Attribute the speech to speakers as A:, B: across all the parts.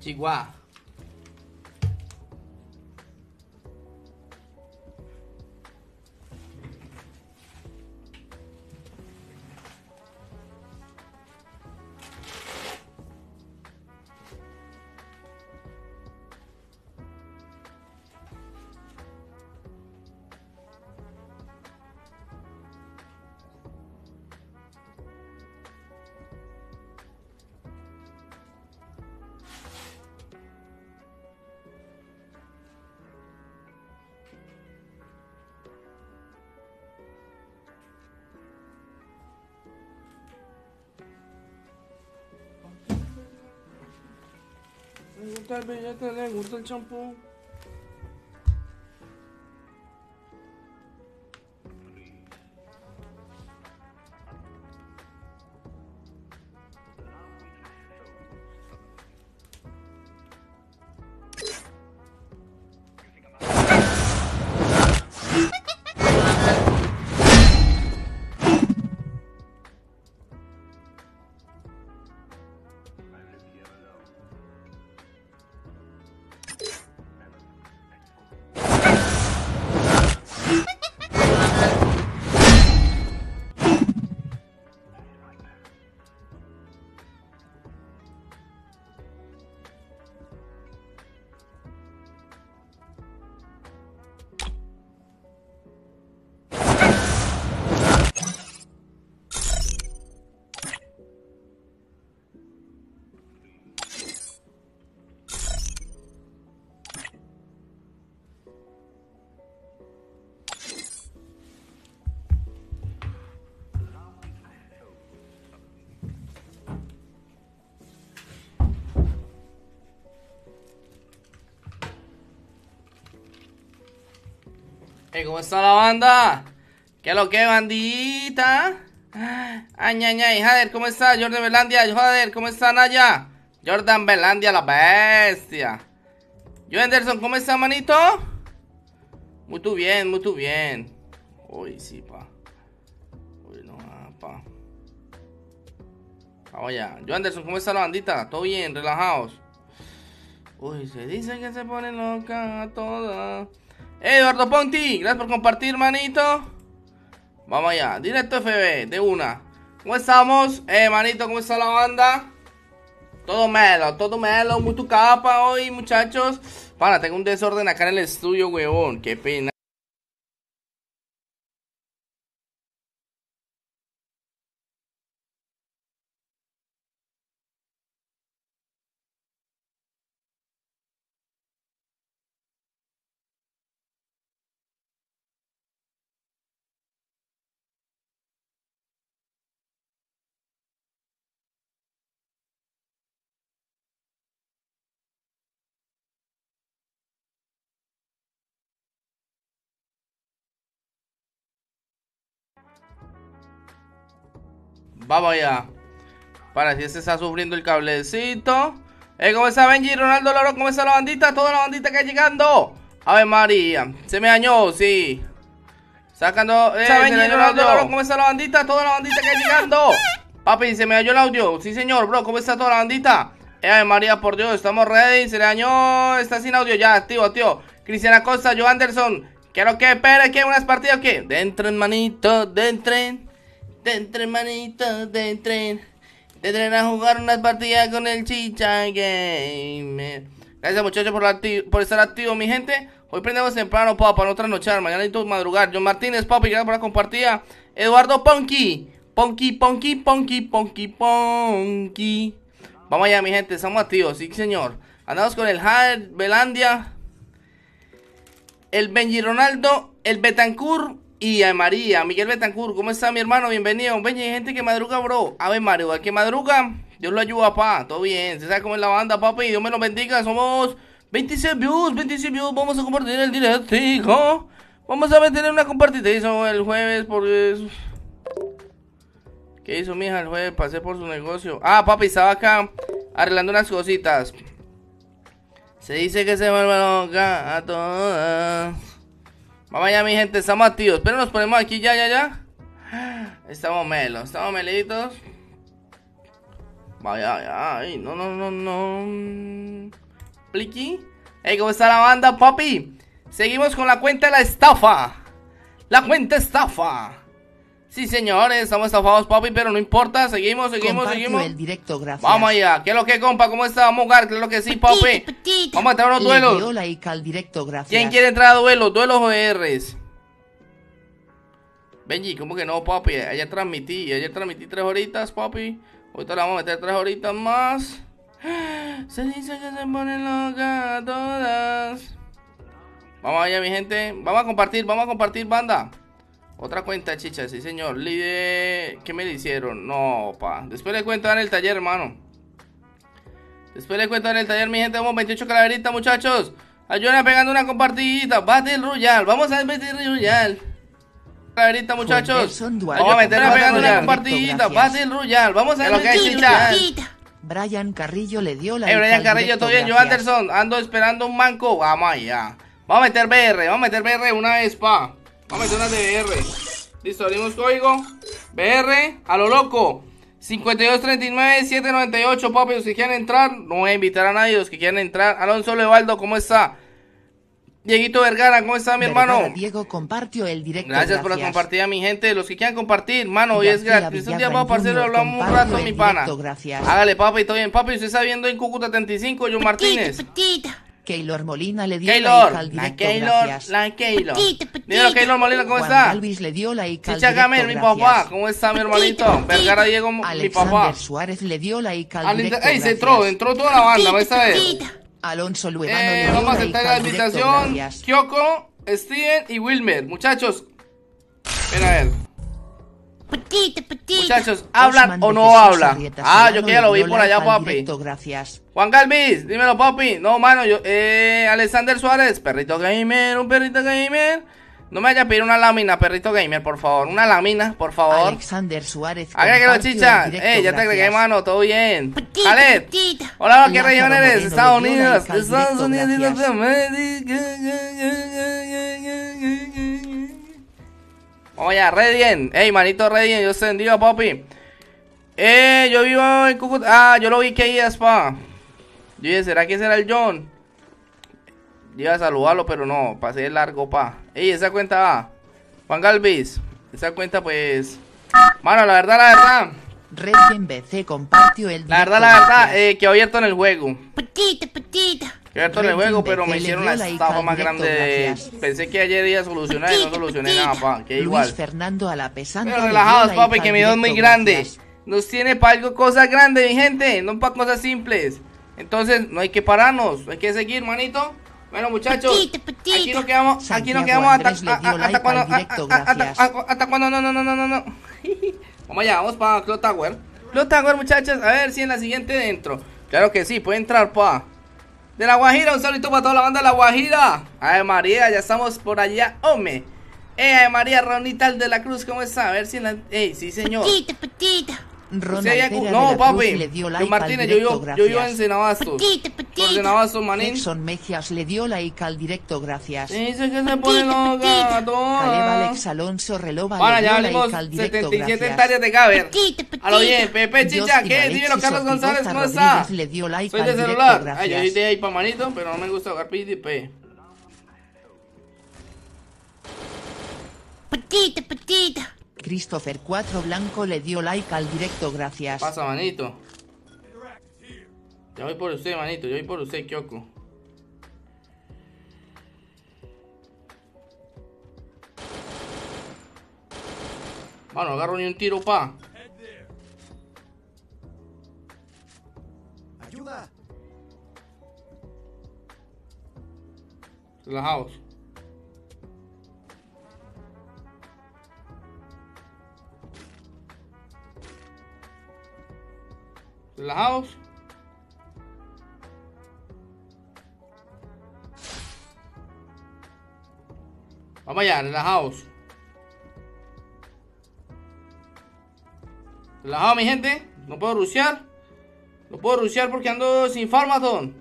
A: Tiguá. Chihuahua. Me gusta el billete, le gusta el champú. Hey, ¿cómo está la banda? ¿Qué es lo que, bandita? Ay, ay, ay, Jader, ¿cómo está? Jordan Belandia, Jader, ¿cómo está Naya? Jordan Belandia, la bestia. Yo Anderson, ¿cómo está, manito? Muy bien, muy bien. Uy, sí, pa. Uy, no, ah, pa. Vamos allá. Yo Anderson, ¿cómo está la bandita? ¿Todo bien? ¿Relajados? Uy, se dice que se pone loca toda. Eduardo Ponti, gracias por compartir, manito. Vamos allá, directo FB, de una. ¿Cómo estamos? Eh, manito, ¿cómo está la banda? Todo melo, todo melo, muy tu capa hoy, muchachos. Para, tengo un desorden acá en el estudio, huevón. Qué pena. Vamos allá. Para si este está sufriendo el cablecito. Eh, ¿cómo está Benji? Ronaldo Loro, ¿cómo está la bandita? Toda la bandita que está llegando. A ver, María. Se me dañó, sí. Sacando. Eh, Benji, Ronaldo Loro, ¿cómo está la bandita? Toda la bandita que está llegando. Papi, se me dañó el audio. Sí, señor, bro. ¿Cómo está toda la bandita? Eh, María, por Dios, estamos ready. Se le dañó. Está sin audio ya, tío, tío. Cristiana Costa, Joe Anderson. Quiero que espere que unas partidas que. Dentro, hermanito, dentro. Dentro, hermanito, dentro. Dentro a jugar unas partidas con el Chicha Gamer. Gracias, muchachos, por, estar activo, mi gente. Hoy prendemos temprano, papá, para no trasnochar. Mañana necesito madrugar. John Martínez, papi, gracias por la compartida. Eduardo Ponky. Ponky, Ponky, Ponky, Ponky, Ponky. Vamos allá, mi gente, estamos activos, sí, señor. Andamos con el Jader, Belandia, el Benji Ronaldo, el Betancourt y a María, Miguel Betancourt. ¿Cómo está mi hermano? Bienvenido. Benji, gente que madruga, bro. A ver, Mario, al que madruga, Dios lo ayuda, pa. Todo bien. Se sabe cómo es la banda, papi. Dios me lo bendiga. Somos 26 views, 26 views. Vamos a compartir el directo. Vamos a meter una compartida. Hizo el jueves porque... ¿Qué hizo mi hija el jueves? Pasé por su negocio. Ah, papi, estaba acá arreglando unas cositas. Se dice que se vuelve loca a todas. Vamos allá, mi gente, estamos activos. Pero nos ponemos aquí ya, ya, ya. Estamos melos, estamos melitos. Vaya, ay, no, no, no, no. Pliqui. Hey, ¿cómo está la banda, papi? Seguimos con la cuenta de la estafa. La cuenta estafa. Sí, señores, estamos estafados, papi, pero no importa. Seguimos, seguimos, seguimos.
B: el directo, gracias.
A: Vamos allá. ¿Qué es lo que, compa? ¿Cómo está? Vamos a jugar. ¿Qué es lo que sí, papi? Vamos a entrar a unos duelos.
B: al directo, gracias.
A: ¿Quién quiere entrar a duelos? Duelos ORs. Benji, ¿cómo que no, papi? Ayer transmití, ayer transmití tres horitas, papi. Ahorita le vamos a meter tres horitas más. Se dice que se ponen locas todas. Vamos allá, mi gente. Vamos a compartir, vamos a compartir, banda. Otra cuenta, chicha, sí, señor. Líder, ¿qué me le hicieron? No, pa. Después le cuento en el taller, hermano. Después le cuento en el taller, mi gente. Vamos 28 calaveritas, muchachos. Ayúdenme pegando una compartidita. Battle Royale. Vamos a Battle Royale. Calaverita, muchachos. Vamos a meterle pegando una compartidita. Battle Royale. Vamos a ver lo que chicha.
B: Brian Carrillo le dio la.
A: Eh, Brian Carrillo, todo bien. Yo, Anderson, ando esperando un manco. Vamos allá. Vamos a meter BR. Vamos a meter BR una vez, pa. Vamos a meter una de BR. Listo, abrimos código. BR, a lo loco. 5239-798, papi. Si quieren entrar, no voy a invitar a nadie. Los que quieran entrar. Alonso Levaldo, ¿cómo está? Dieguito Vergara, ¿cómo está mi hermano?
B: Diego compartió el directo.
A: Gracias, por la compartida, mi gente. Los que quieran compartir, mano, hoy es gratis. Un día, vamos, parcero, hablamos un rato, mi pana.
B: Gracias.
A: Hágale, papi, todo bien. Papi, usted está viendo en Cúcuta 35, John Martínez.
B: Keylor Molina le dio
A: Keylor,
B: like al directo,
A: la Keylor,
B: gracias.
A: la Keylor. Dímelo, Keylor Molina, ¿cómo está?
B: Alvis le dio like al
A: Chicha Gamel, mi papá, ¿cómo está mi hermanito? Vergara Diego, mi
B: Alexander
A: papá.
B: Suárez le dio like al
A: Al
B: directo,
A: inter- Ey, se entró, entró toda la banda, ¿ves a ver?
B: Alonso Luevano
A: Eh,
B: le dio
A: vamos a aceptar la invitación. Kyoko, Steven y Wilmer. Muchachos, ven a ver. Muchachos, ¿hablan
B: Osman
A: o no hablan? Ah, yo que ya lo vi por allá,
B: al
A: papi.
B: directo, gracias.
A: Juan Galvis, dímelo, papi. No, mano, yo, eh, Alexander Suárez, perrito gamer, un perrito gamer. No me vaya a pedir una lámina, perrito gamer, por favor. Una lámina, por favor.
B: Alexander Suárez.
A: Agrégalo, chicha.
B: directo,
A: Eh, ya te agregué, mano, todo bien. Khaled. Hola, ¿qué región eres? Estados Unidos. Estados Unidos de. Norteamérica. Vamos allá, re bien. Ey, manito, re bien. Yo sé, digo, papi. Eh, yo vivo en Cúcuta. Ah, yo lo vi que iba, spa. Yo dije, ¿será que será el John? Yo iba a saludarlo, pero no, pasé de largo, pa. Ey, esa cuenta va. Juan Galvis. Esa cuenta, pues. Mano, la verdad, la verdad.
B: Recién BC compartió el
A: La verdad, la verdad, eh, que abierto en el juego.
C: Petita, petita.
A: Que abierto en el juego, pero me hicieron la estafa más grande. de-. Pensé que ayer iba a solucionar y no solucioné nada, pa. Que
B: Luis
A: igual.
B: Fernando a la pesante.
A: Pero relajados, papi, que mi dos es muy grande. Nos tiene para algo cosas grandes, mi gente, no para cosas simples. Entonces, no hay que pararnos, hay que seguir, manito. Bueno, muchachos,
C: Petita, petita.
A: aquí nos quedamos, aquí nos quedamos hasta, hasta cuando,
B: directo,
A: hasta- hasta cuando, no, no, no, no, no, no. Vamos allá, vamos para Cloud Tower. Cloud Tower, muchachos, a ver si en la siguiente dentro. Claro que sí, puede entrar, pa. De la Guajira, un saludito para toda la banda de la Guajira. Ay, María, ya estamos por allá, hombre. Eh, ay, María Ronita de la Cruz, ¿cómo está? A ver si en la. Ey, sí, señor.
C: Petita, petita.
B: Ronald de
A: no, papi.
B: le dio
A: Yo,
B: like
A: Martínez,
B: al
A: yo,
B: directo,
A: yo, yo en Por
C: petita.
A: Senabastos, manín.
B: Mejias le dio like al directo, gracias.
A: Dice que se pone loca,
B: Caleb
A: toda.
B: Alex Alonso Relova
A: Bueno,
B: le
A: ya
B: dio like al directo,
A: 77
B: gracias.
A: hectáreas de. A lo bien, Pepe Chicha, ¿qué? Dímelo, Carlos González, ¿cómo está?
B: le dio like
A: Soy
B: al
A: de
B: directo,
A: celular. Ay, yo hice ahí pa' manito, pero no me gusta jugar PDP.
C: Petita, petita.
B: Christopher 4 Blanco le dio like al directo, gracias.
A: Pasa, manito. Ya voy por usted, manito. Yo voy por usted, Kyoko. Mano, agarro ni un tiro, pa.
D: Ayuda.
A: Relajados. Relajados. Vamos allá, relajados. Relajado, mi gente. No puedo rushear. No puedo rushear porque ando sin farmazón.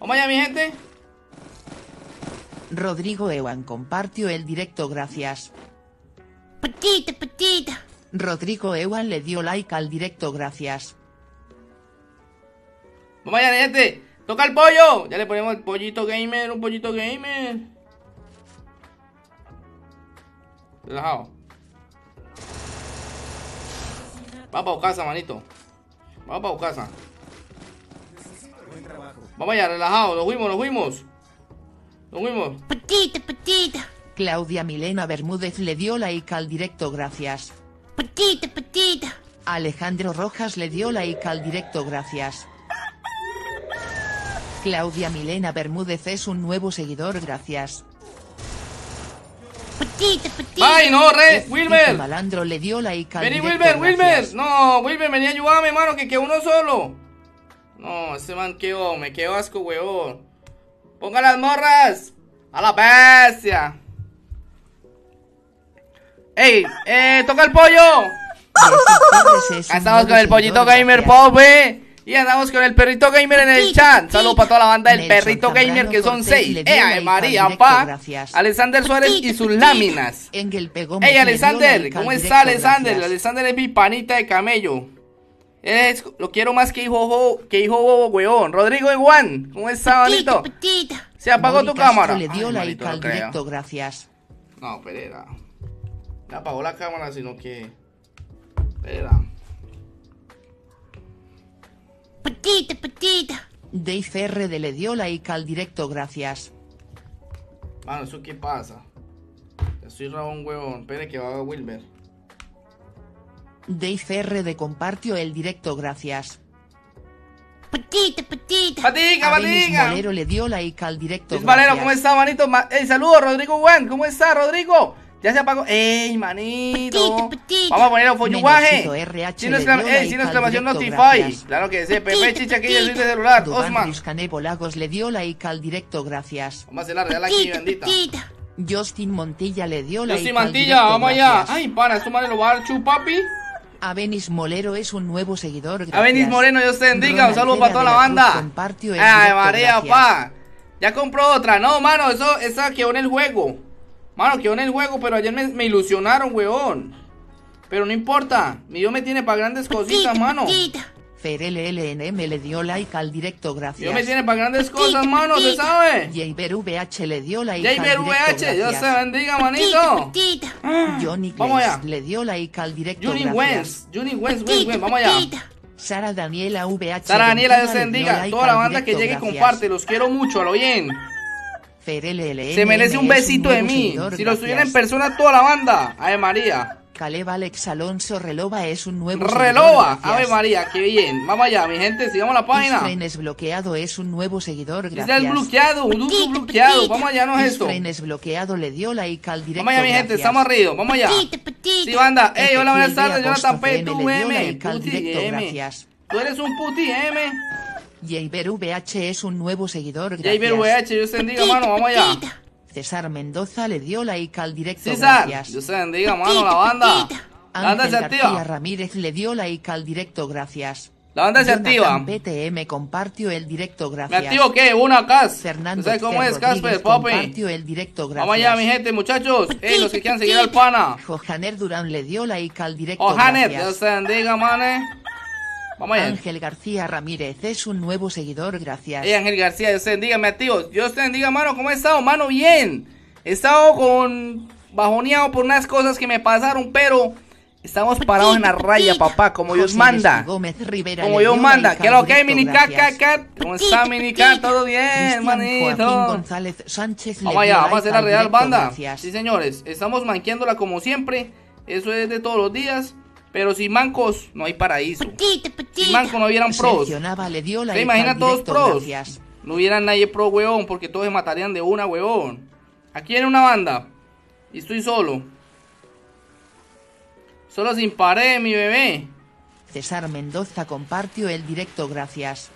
A: Vamos allá, mi gente.
B: Rodrigo Ewan compartió el directo, gracias.
C: Petita, petita.
B: Rodrigo Ewan le dio like al directo, gracias.
A: Vamos allá, gente. Toca el pollo. Ya le ponemos el pollito gamer, un pollito gamer. Relajado. Vamos para casa, manito. Vamos para casa. Vamos allá, relajado. Nos fuimos, nos fuimos. Nos fuimos.
C: Patita, patita.
B: Claudia Milena Bermúdez le dio like al directo gracias.
C: Patita, patita.
B: Alejandro Rojas le dio like al directo gracias. Claudia Milena Bermúdez es un nuevo seguidor gracias.
C: Patita, patita.
A: ¡Ay, no, re! ¡Wilmer!
B: Malandro le dio like
A: Vení, Wilmer, Wilmer. No, Wilmer, vení a ayudarme, mano, que quedó uno solo. No, ese man quedó, me quedó asco, weón. Ponga las morras. A la bestia. Ey, eh, toca el pollo. Estamos con el pollito gamer pop, eh. Y andamos con el perrito gamer en el chat. Saludos para toda la banda del
B: Nelson
A: perrito gamer, que son seis. Eh,
B: al
A: María, pa. Alexander Suárez y sus láminas.
B: Dio
A: Alexander, ¿cómo está Alexander?
B: gracias.
A: Alexander es mi panita de camello. Es- lo quiero más que hijo, jo- que hijo bobo, weón. Rodrigo Iguan, ¿cómo está,
C: patita.
A: Se apagó tu cámara.
B: le dio
A: Ay,
B: like
A: manito, no
B: al
A: creo.
B: directo, gracias.
A: No, Pereira. No apagó la cámara, sino que. Pereira.
C: Patita, patita.
B: Dave R. de le dio like al directo, gracias.
A: Mano, ¿eso qué pasa? Ya estoy rabón, huevón. Espere que va a Wilmer.
B: Dave R. de compartió el directo, gracias.
C: Patita, patita.
A: ¡Patica, patica!
B: Molero le dio like al directo,
A: Valero,
B: gracias.
A: ¿cómo está, manito? Ma- Ey, saludos, Rodrigo Juan. ¿Cómo está, Rodrigo? Ya se apagó. ¡Ey, manito!
C: Petito, petito.
A: Vamos a poner.
B: Menosito RH
A: Sin exclamación
B: directo,
A: Notify. Claro que sí. Pepe Chicha aquí
C: petito.
A: desde el celular. Osman.
B: Lagos le dio like al directo, gracias.
A: Vamos a hacer la real aquí, bendita.
B: Justin Montilla le dio
A: Yo
B: like
A: soy Mantilla,
B: directo,
A: vamos allá.
B: gracias.
A: Ay, pana, ¿esto madre lo va a dar chu, papi?
B: Avenis Molero es un nuevo seguidor, gracias.
A: Avenis Moreno, Dios te bendiga. Un saludo para toda
B: de
A: la banda. Ay,
B: directo,
A: María,
B: gracias.
A: pa. Ya compró otra. No, mano, eso, esa quedó en el juego. Mano, quedó en el juego, pero ayer me, me ilusionaron, weón. Pero no importa. Mi Dios me tiene para grandes cositas,
C: Patita,
A: mano.
C: patita.
B: LNM le dio like al directo, gracias.
A: Dios me tiene para grandes cosas, mano, ¿se sabe?
B: Jaber VH le dio like al directo,
A: VH, Dios
B: gracias.
A: bendiga, manito.
C: patita.
B: Johnny
A: Vamos allá.
B: le dio like al directo,
A: Juni
B: gracias.
A: Wens, Juni Wens, Wens, vamos allá.
B: Sara Daniela VH.
A: Sara Daniela, Dios bendiga.
B: like
A: Toda la banda que llegue y comparte, los quiero mucho, a lo bien.
B: LNM
A: Se merece un
B: es
A: besito de mí.
B: seguidor,
A: Si lo estuviera en persona, toda la banda. Ave María.
B: Caleb Alex Alonso Relova es un nuevo
A: Relova.
B: seguidor.
A: Ave María, qué bien. Vamos allá, mi gente, sigamos la página.
B: Isfrain bloqueado es un nuevo seguidor,
A: Dice
B: gracias.
A: el bloqueado,
C: Petita,
A: bloqueado. Vamos allá, no es esto.
B: Isfrain bloqueado le dio like al directo,
A: Vamos allá, mi gente,
B: gracias.
A: estamos arriba. Vamos allá. Sí, banda. Ey, hola, buenas tardes.
B: de
A: Jonathan P.
B: M
A: Tú,
B: le dio
A: M. Puti
B: directo,
A: M.
B: gracias.
A: Tú eres un puti M.
B: Jaber VH es un nuevo seguidor.
A: Jaber VH, Dios te bendiga, mano. Vamos allá.
B: César Mendoza le dio like al directo,
A: César,
B: gracias.
A: Dios te bendiga, mano. La banda. La banda se
B: Ángel García
A: activa.
B: Ramírez le dio like al directo, gracias.
A: La banda se activa.
B: PTM compartió el directo,
A: ¿Me
B: gracias.
A: activo qué? Una cas.
B: Fernando
A: ¿Tú sabes cómo es, Casper, papi?
B: compartió el directo, gracias.
A: Vamos allá, mi gente, muchachos. Ey, los que quieran seguir al pana.
B: Johaner Durán le dio like al directo,
A: Ojanet,
B: gracias.
A: Dios te bendiga, mane. Vamos allá.
B: Ángel García Ramírez es un nuevo seguidor, gracias.
A: Ey, Ángel García, Dios te bendiga, me activo. Dios te bendiga, mano. ¿Cómo he estado, mano? Bien. He estado con bajoneado por unas cosas que me pasaron, pero estamos parados en la raya, papá, como Dios manda.
B: Gómez Rivera
A: Como Dios
B: dio
A: manda. ¿Qué lo que hay,
B: directo,
A: mini caca? ¿Cómo está, mini caca? ¿Todo bien, manito?
B: González Sánchez
A: Vamos allá, vamos a hacer la
B: al
A: real banda. Sí, señores, estamos manqueándola como siempre. Eso es de todos los días. Pero sin mancos no hay paraíso.
C: patita,
A: Sin manco
C: patita.
A: no hubieran pros.
B: Le dio like
A: ¿Se imagina
B: al
A: todos pros?
B: gracias.
A: No hubiera nadie pro, weón, porque todos se matarían de una, weón. Aquí en una banda. Y estoy solo. Solo sin pared, mi bebé.
B: César Mendoza compartió el directo, gracias.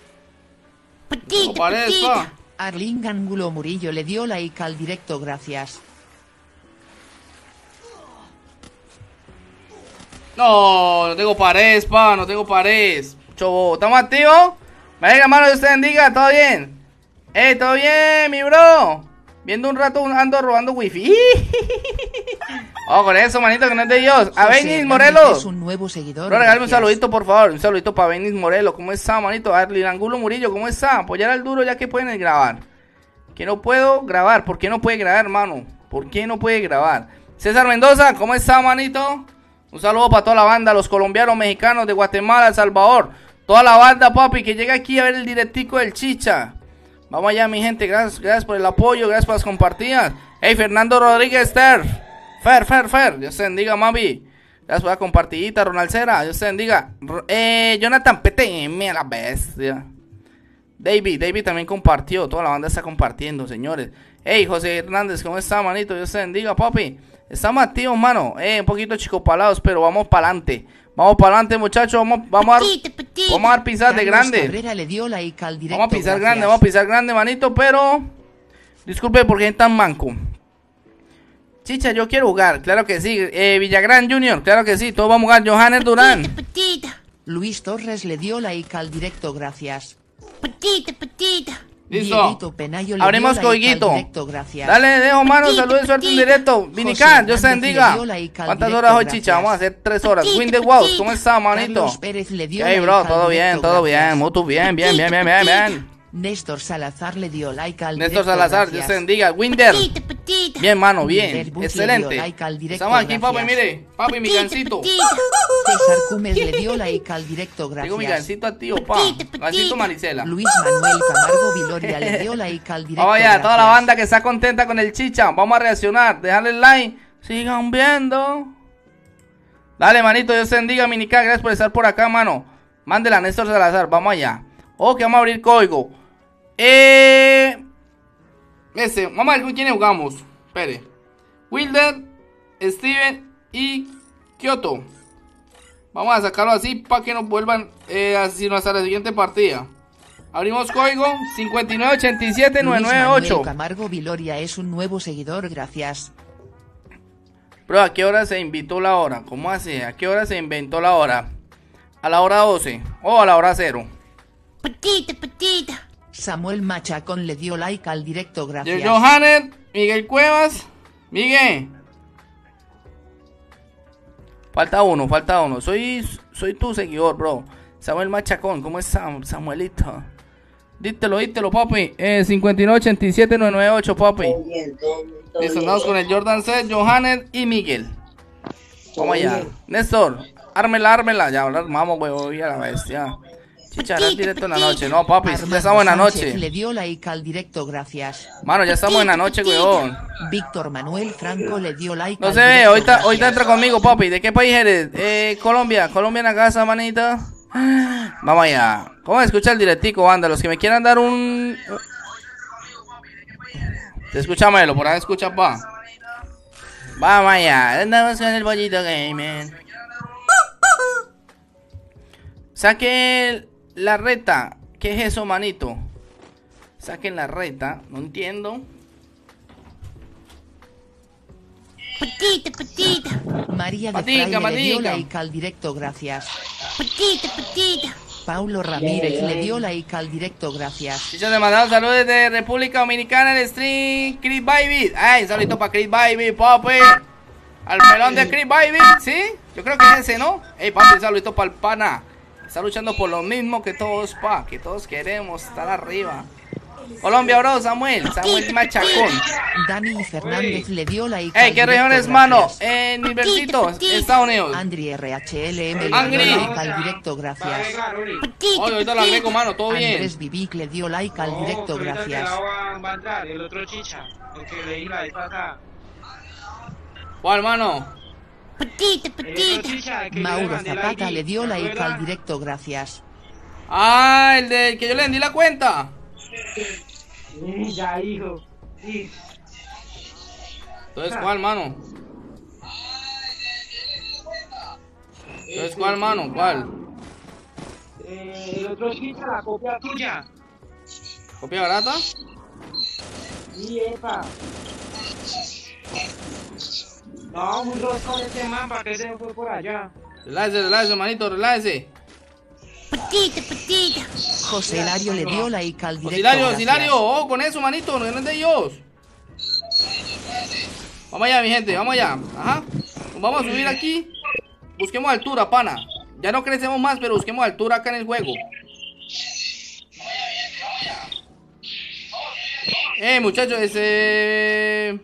A: No pared,
C: patita.
A: pa.
B: Arling Angulo Murillo le dio like al directo, gracias.
A: No, no tengo pared, pa, no tengo pared. Chobo, ¿estamos activos? Venga, hermano, Dios te bendiga, ¿todo bien? Eh, ¿todo bien, mi bro? Viendo un rato ando robando wifi. Oh, con eso, manito, que no es de Dios. A Benis Morelos.
B: Es un nuevo seguidor.
A: Bro, regálame un saludito, por favor. Un saludito para Benis Morelos. ¿Cómo está, manito? Arlin Angulo Murillo, ¿cómo está? Apoyar al duro ya que pueden grabar. Que no puedo grabar. ¿Por qué no puede grabar, hermano? ¿Por qué no puede grabar? César Mendoza, ¿cómo está, manito? Un saludo para toda la banda, los colombianos, mexicanos de Guatemala, El Salvador. Toda la banda, papi, que llega aquí a ver el directico del Chicha. Vamos allá, mi gente. Gracias, gracias por el apoyo, gracias por las compartidas. Hey, Fernando Rodríguez. Fer, Fer, Fer. Dios te bendiga, mami. Gracias por la compartidita, Ronald Cera. Dios te bendiga. Eh, Jonathan PTM, la bestia. David, David también compartió. Toda la banda está compartiendo, señores. Hey, José Hernández, ¿cómo está, manito? Dios te bendiga, papi. Estamos activos, mano. Eh, un poquito chicopalados, pero vamos para adelante. Vamos para adelante, muchachos. Vamos, vamos a
C: petita.
A: vamos a dar pisadas de grande.
B: Le dio like al directo.
A: Vamos a pisar
B: gracias.
A: grande, vamos a pisar grande, manito, pero... Disculpe porque es tan manco. Chicha, yo quiero jugar, claro que sí. Eh, Villagrán Junior, claro que sí. Todos vamos a jugar. Johannes Durán.
B: Luis Torres le dio like al directo. Gracias.
C: Petita, petita.
A: Listo.
B: Like
A: coiguito. Dale, dejo mano, saludos, suerte en directo. Vinican, Dios te bendiga. ¿Cuántas horas hoy, chicha? Vamos a hacer tres horas. Win the Wows,
C: petita.
A: ¿cómo está, manito? Hey, bro, todo bien, todo bien. Mutu bien, bien, bien, bien, bien, bien.
B: Néstor Salazar le dio like al
A: Néstor
B: directo.
A: Salazar, Dios
B: gracias.
A: te bendiga. Winder.
C: Petita, petita.
A: Bien, mano, bien. Excelente.
B: like al directo,
A: Estamos aquí, papi,
B: gracias.
A: mire. Papi, mi gancito.
B: César Cumes le dio like al directo.
A: Tengo mi
B: Gracias.
A: gancito activo, pa.
C: Petita, petita.
A: Gancito Maricela.
B: Luis Manuel Camargo Viloria le dio like al directo.
A: Vamos allá, toda la
B: gracias.
A: banda que está contenta con el chicha. Vamos a reaccionar. Dejarle el like. Sigan viendo. Dale, manito. Dios te bendiga, Minica. Gracias por estar por acá, mano. Mándela a Néstor Salazar. Vamos allá. Ok, vamos a abrir código. Eh. Ese. Vamos a ver con quién jugamos. Espere. Wilder, Steven y Kyoto. Vamos a sacarlo así para que nos vuelvan eh, así hasta la siguiente partida. Abrimos código
B: Luis
A: 5987998.
B: Manuel Camargo Viloria es un nuevo seguidor. Gracias.
A: Bro, ¿a qué hora se invitó la hora? ¿Cómo así? ¿A qué hora se inventó la hora? ¿A la hora 12 o a la hora 0?
C: Petita, petita.
B: Samuel Machacón le dio like al directo. Gracias.
A: Johannes, Miguel Cuevas, Miguel. Falta uno, falta uno. Soy, soy tu seguidor, bro. Samuel Machacón, ¿cómo está, Samuelito? Dítelo, dítelo, papi. Eh, 5987998, papi. Listo, andamos con el Jordan C, Johannes y Miguel. Vamos allá. Néstor, ármela, ármela. Ya, vamos, güey, a la bestia. Chicha, era directo en la noche. No, papi, ya estamos en la noche.
B: Le dio like al directo. Gracias.
A: Mano, ya estamos en la noche, weón.
B: Víctor Manuel Franco le dio like
A: No se ve, ahorita, ahorita entra conmigo, papi. ¿De qué país eres? Eh, Colombia, Colombia en la casa, manita. Vamos allá. ¿Cómo escucha el directico, banda? Los que me quieran dar un. Te escucha Melo, por ahí escucha, pa. Vamos allá. Andamos con el bollito gaming. Saque la reta. ¿Qué es eso, manito? Saquen la reta. No entiendo.
C: Petita, petita.
B: María de
A: Patica,
B: Fraile le dio
A: patica.
B: like al directo. Gracias.
C: Petita, petita.
B: Paulo Ramírez le dio like al directo. Gracias.
A: Chichos, le mandamos saludos desde República Dominicana, el stream Chris Baby. Ay, saludito para Chris Baby, papi. Al pelón de Chris Baby, ¿sí? Yo creo que es ese, ¿no? Ey, papi, saludito para el pana. Está luchando por lo mismo que todos, pa. Que todos queremos estar arriba. Colombia, bro, Samuel. Samuel Machacón.
B: Dani Fernández le dio like
A: Ey, ¿qué
B: directo,
A: región es, mano? En Milbercito, Estados Unidos.
B: Andri RHLM le dio
A: Angry.
B: like al directo. Gracias.
A: Oye, ahorita lo agrego, mano, todo bien.
B: Andrés Vivic le dio like al directo.
D: que ahorita
B: Gracias.
D: el otro chicha, el que leí la.
A: ¿Cuál, mano?
C: Petita,
D: otro
C: petita.
B: Mauro Zapata le dio
D: ¿te
B: like
D: acuerdas?
B: al directo. Gracias.
A: Ah, el del que yo le vendí la cuenta.
D: Ya, hijo. Sí.
A: Entonces, ¿cuál, mano? Entonces, ¿cuál, mano? ¿Cuál?
D: Eh, el otro chicha, la copia tuya.
A: ¿Copia barata?
D: Sí, epa. No, un roscón este man, ¿para qué se fue por allá?
A: Relájese, relájese, manito, relájese.
C: Petita, petita.
B: José Hilario le dio like al directo.
A: Auxiliario,
B: gracias.
A: auxiliario, oh, con eso, manito, no es de ellos. Vamos allá, mi gente, vamos allá. Ajá. Nos vamos a subir aquí. Busquemos altura, pana. Ya no crecemos más, pero busquemos altura acá en el juego. Eh, muchachos, ese...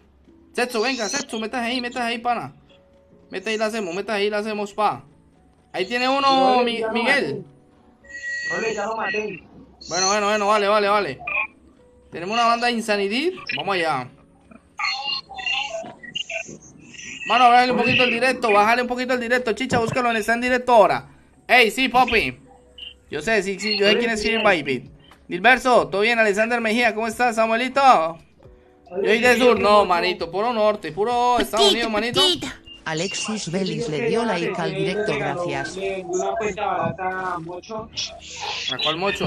A: Setsu, venga, Setsu, metas ahí, metas ahí, pana. Meta ahí, la hacemos, meta ahí, la hacemos, pa. Ahí tiene uno, Mi- Miguel.
D: Ole, ya lo maté.
A: Bueno, bueno, bueno, vale, vale, vale. Tenemos una banda de Insanity. Vamos allá. Mano, bájale un poquito el directo, bájale un poquito el directo. Chicha, búscalo en está en directo ahora. Ey, sí, papi. Yo sé, sí, sí, yo sé quién es Sir Baby. Dilverso, ¿todo bien? Alexander Mejía, ¿cómo estás, Samuelito? Yo soy de sur, no, manito, puro norte, puro Estados Unidos, manito.
B: Alexis Vélez le dio like al directo, gracias.
D: A Mocho.
A: ¿A cuál mocho?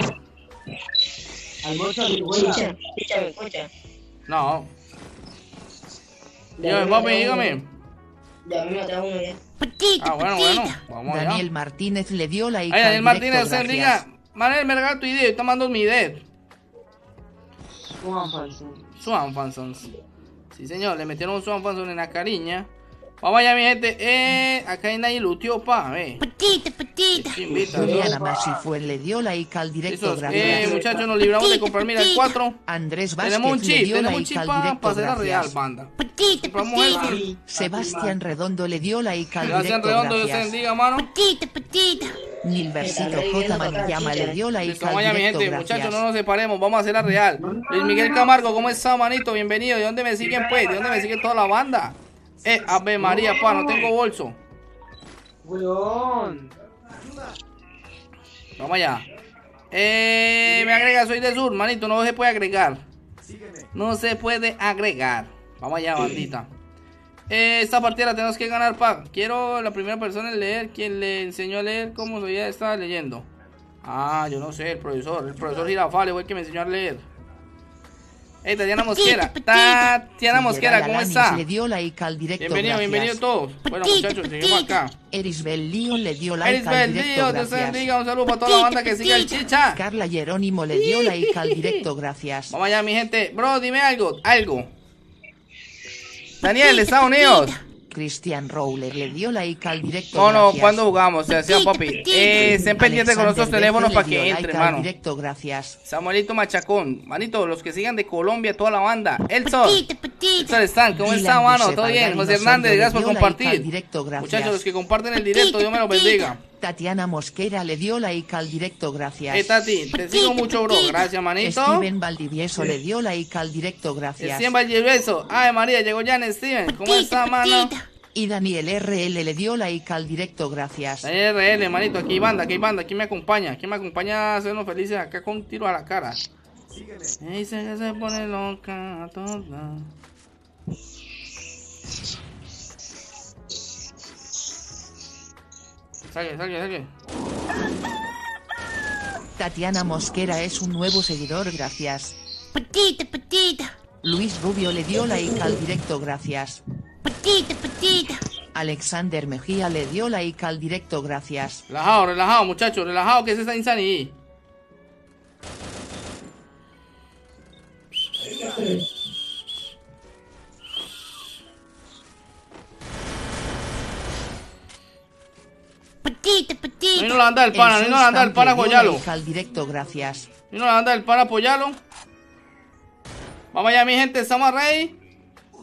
D: Al Mocho de.
A: No. Dígame, papi, dígame. Ah, bueno, bueno, vamos allá.
B: Daniel Martínez le dio like
A: Ay,
B: al
A: Daniel Martínez,
B: directo, gracias.
A: diga. Manuel, me regala tu idea, yo te mando mi idea.
D: Falsón.
A: Swan Fansons. Sí, señor, le metieron un Fanson en la cariña. Vamos allá, mi gente. Eh, acá hay nadie luteó, pa,
C: petita.
A: Sí, invita.
B: Juliana Masi fue le dio like al directo,
A: Esos, eh, muchachos, nos libramos de comprar, mira, el 4.
B: Andrés
A: Tenemos un
B: Vázquez le
A: chip,
B: dio
A: tenemos un chip para
B: directo,
A: hacer la real, banda.
C: Petita.
A: esto.
B: Sebastián Redondo le dio like al directo,
A: Redondo, Dios te bendiga, mano.
C: Petita, petita.
B: Nilversito J. Manillama le dio
A: Listo,
B: al
A: vamos allá, mi gente. Muchachos, no nos separemos. Vamos a hacer la real. Luis Miguel Camargo, ¿cómo está, manito? Bienvenido. ¿De dónde me siguen, pues? ¿De dónde me sigue toda la banda? Eh, Ave María, pa, no tengo bolso.
D: Weón.
A: Vamos allá. Eh, me agrega, soy de sur, manito. No se puede agregar. No se puede agregar. Vamos allá, bandita. Eh, esta partida la tenemos que ganar, pa. Quiero la primera persona en leer. Quien le enseñó a leer cómo se ya estaba leyendo. Ah, yo no sé, el profesor. El profesor Girafale fue el que me enseñó a leer. Eh, Tatiana Mosquera. Tatiana Mosquera, ¿cómo está?
B: le dio like al directo,
A: Bienvenido,
B: gracias.
A: bienvenido todos. Bueno, muchachos, seguimos acá.
B: Erisbel Leon le dio like al directo,
A: Lío, Dios te
B: gracias.
A: bendiga. Un saludo para toda la banda que sigue el chicha.
B: Carla Jerónimo le dio like al directo, gracias.
A: Vamos allá, mi gente. Bro, dime algo, algo. Daniel, Estados Unidos.
B: Cristian Rowler le dio like al directo,
A: No, no,
B: gracias.
A: ¿cuándo jugamos? O sea, sea papi. Eh, estén pendientes con nuestros teléfonos para que
B: like
A: entren,
B: al
A: mano.
B: directo, gracias.
A: Samuelito Machacón. Manito, los que sigan de Colombia, toda la banda.
C: Petita.
A: Elson están, ¿cómo está, mano? ¿Todo bien? José Hernández, gracias por
B: like
A: compartir.
B: directo, gracias.
A: Muchachos, los que comparten el directo, Dios me los bendiga.
B: Tatiana Mosquera le dio like al directo, gracias.
A: Eh, Tati, te sigo mucho, bro. Gracias, manito.
B: Steven Valdivieso le dio like al directo, gracias.
A: Steven Valdivieso. Ay, María, llegó ya en Steven. ¿Cómo está, mano?
B: Y Daniel RL le dio like al directo, gracias.
A: Daniel RL, manito, aquí hay banda, aquí hay banda, aquí me acompaña, aquí me acompaña a hacernos felices acá con un tiro a la cara. Dice que se pone loca toda.
B: Tatiana Mosquera es un nuevo seguidor, gracias.
C: Petita, petita.
B: Luis Rubio le dio like al directo, gracias.
C: Petita, petita.
B: Alexander Mejía le dio like al directo, gracias.
A: Relajado, relajado, muchachos, relajado, que es esta insanidad.
C: Petita, petita.
A: No la anda del pana, no la anda del pana, apoyalo.
B: al directo, gracias.
A: No la anda del pana, apoyalo. Vamos allá, mi gente, estamos ready.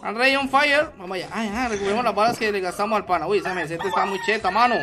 A: Al rey on fire. Vamos allá. Ay, ay, recuperemos las balas que le gastamos al pana. Uy, esa meseta está muy cheta, mano.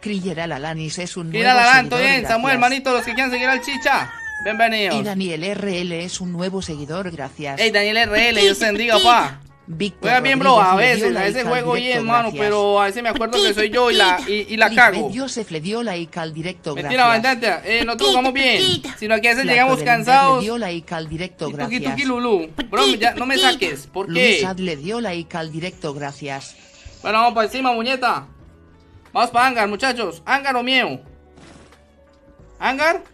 B: Criller Alanis es un
A: Mira
B: nuevo
A: la
B: seguidor,
A: todo bien. Samuel, manito, los que quieran seguir al chicha. Bienvenidos.
B: Y Daniel RL es un nuevo seguidor, gracias.
A: Ey, Daniel RL, Dios te bendiga, pa.
B: Víctor
A: Juega bien, bro, a veces, a veces juego bien, mano,
B: gracias.
A: pero a veces me acuerdo que soy yo y la, y, y la cago.
B: Joseph le dio like al directo,
A: Mentira,
B: gracias.
A: bandita, eh, nosotros jugamos bien, sino que a veces llegamos cansados.
B: Le dio like al directo,
A: Y tuki
B: gracias.
A: tuki lulú. Bro, ya no me saques, ¿por qué?
B: Le dio like al directo, gracias.
A: Bueno, vamos para encima, muñeta. Vamos para hangar, muchachos. Hangar o mío. ¿Hangar?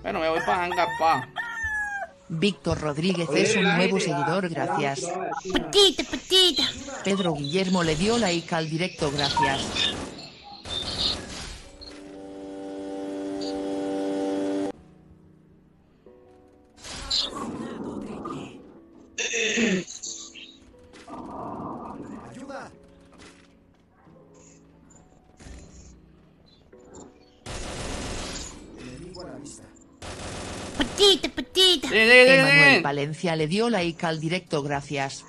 A: Bueno, me voy para hangar, pa.
B: Víctor Rodríguez es un nuevo seguidor, gracias.
C: Petita, petita.
B: Pedro Guillermo le dio like al directo, gracias.
C: Petita, petita.
B: Emanuel. Valencia le dio like al directo, gracias.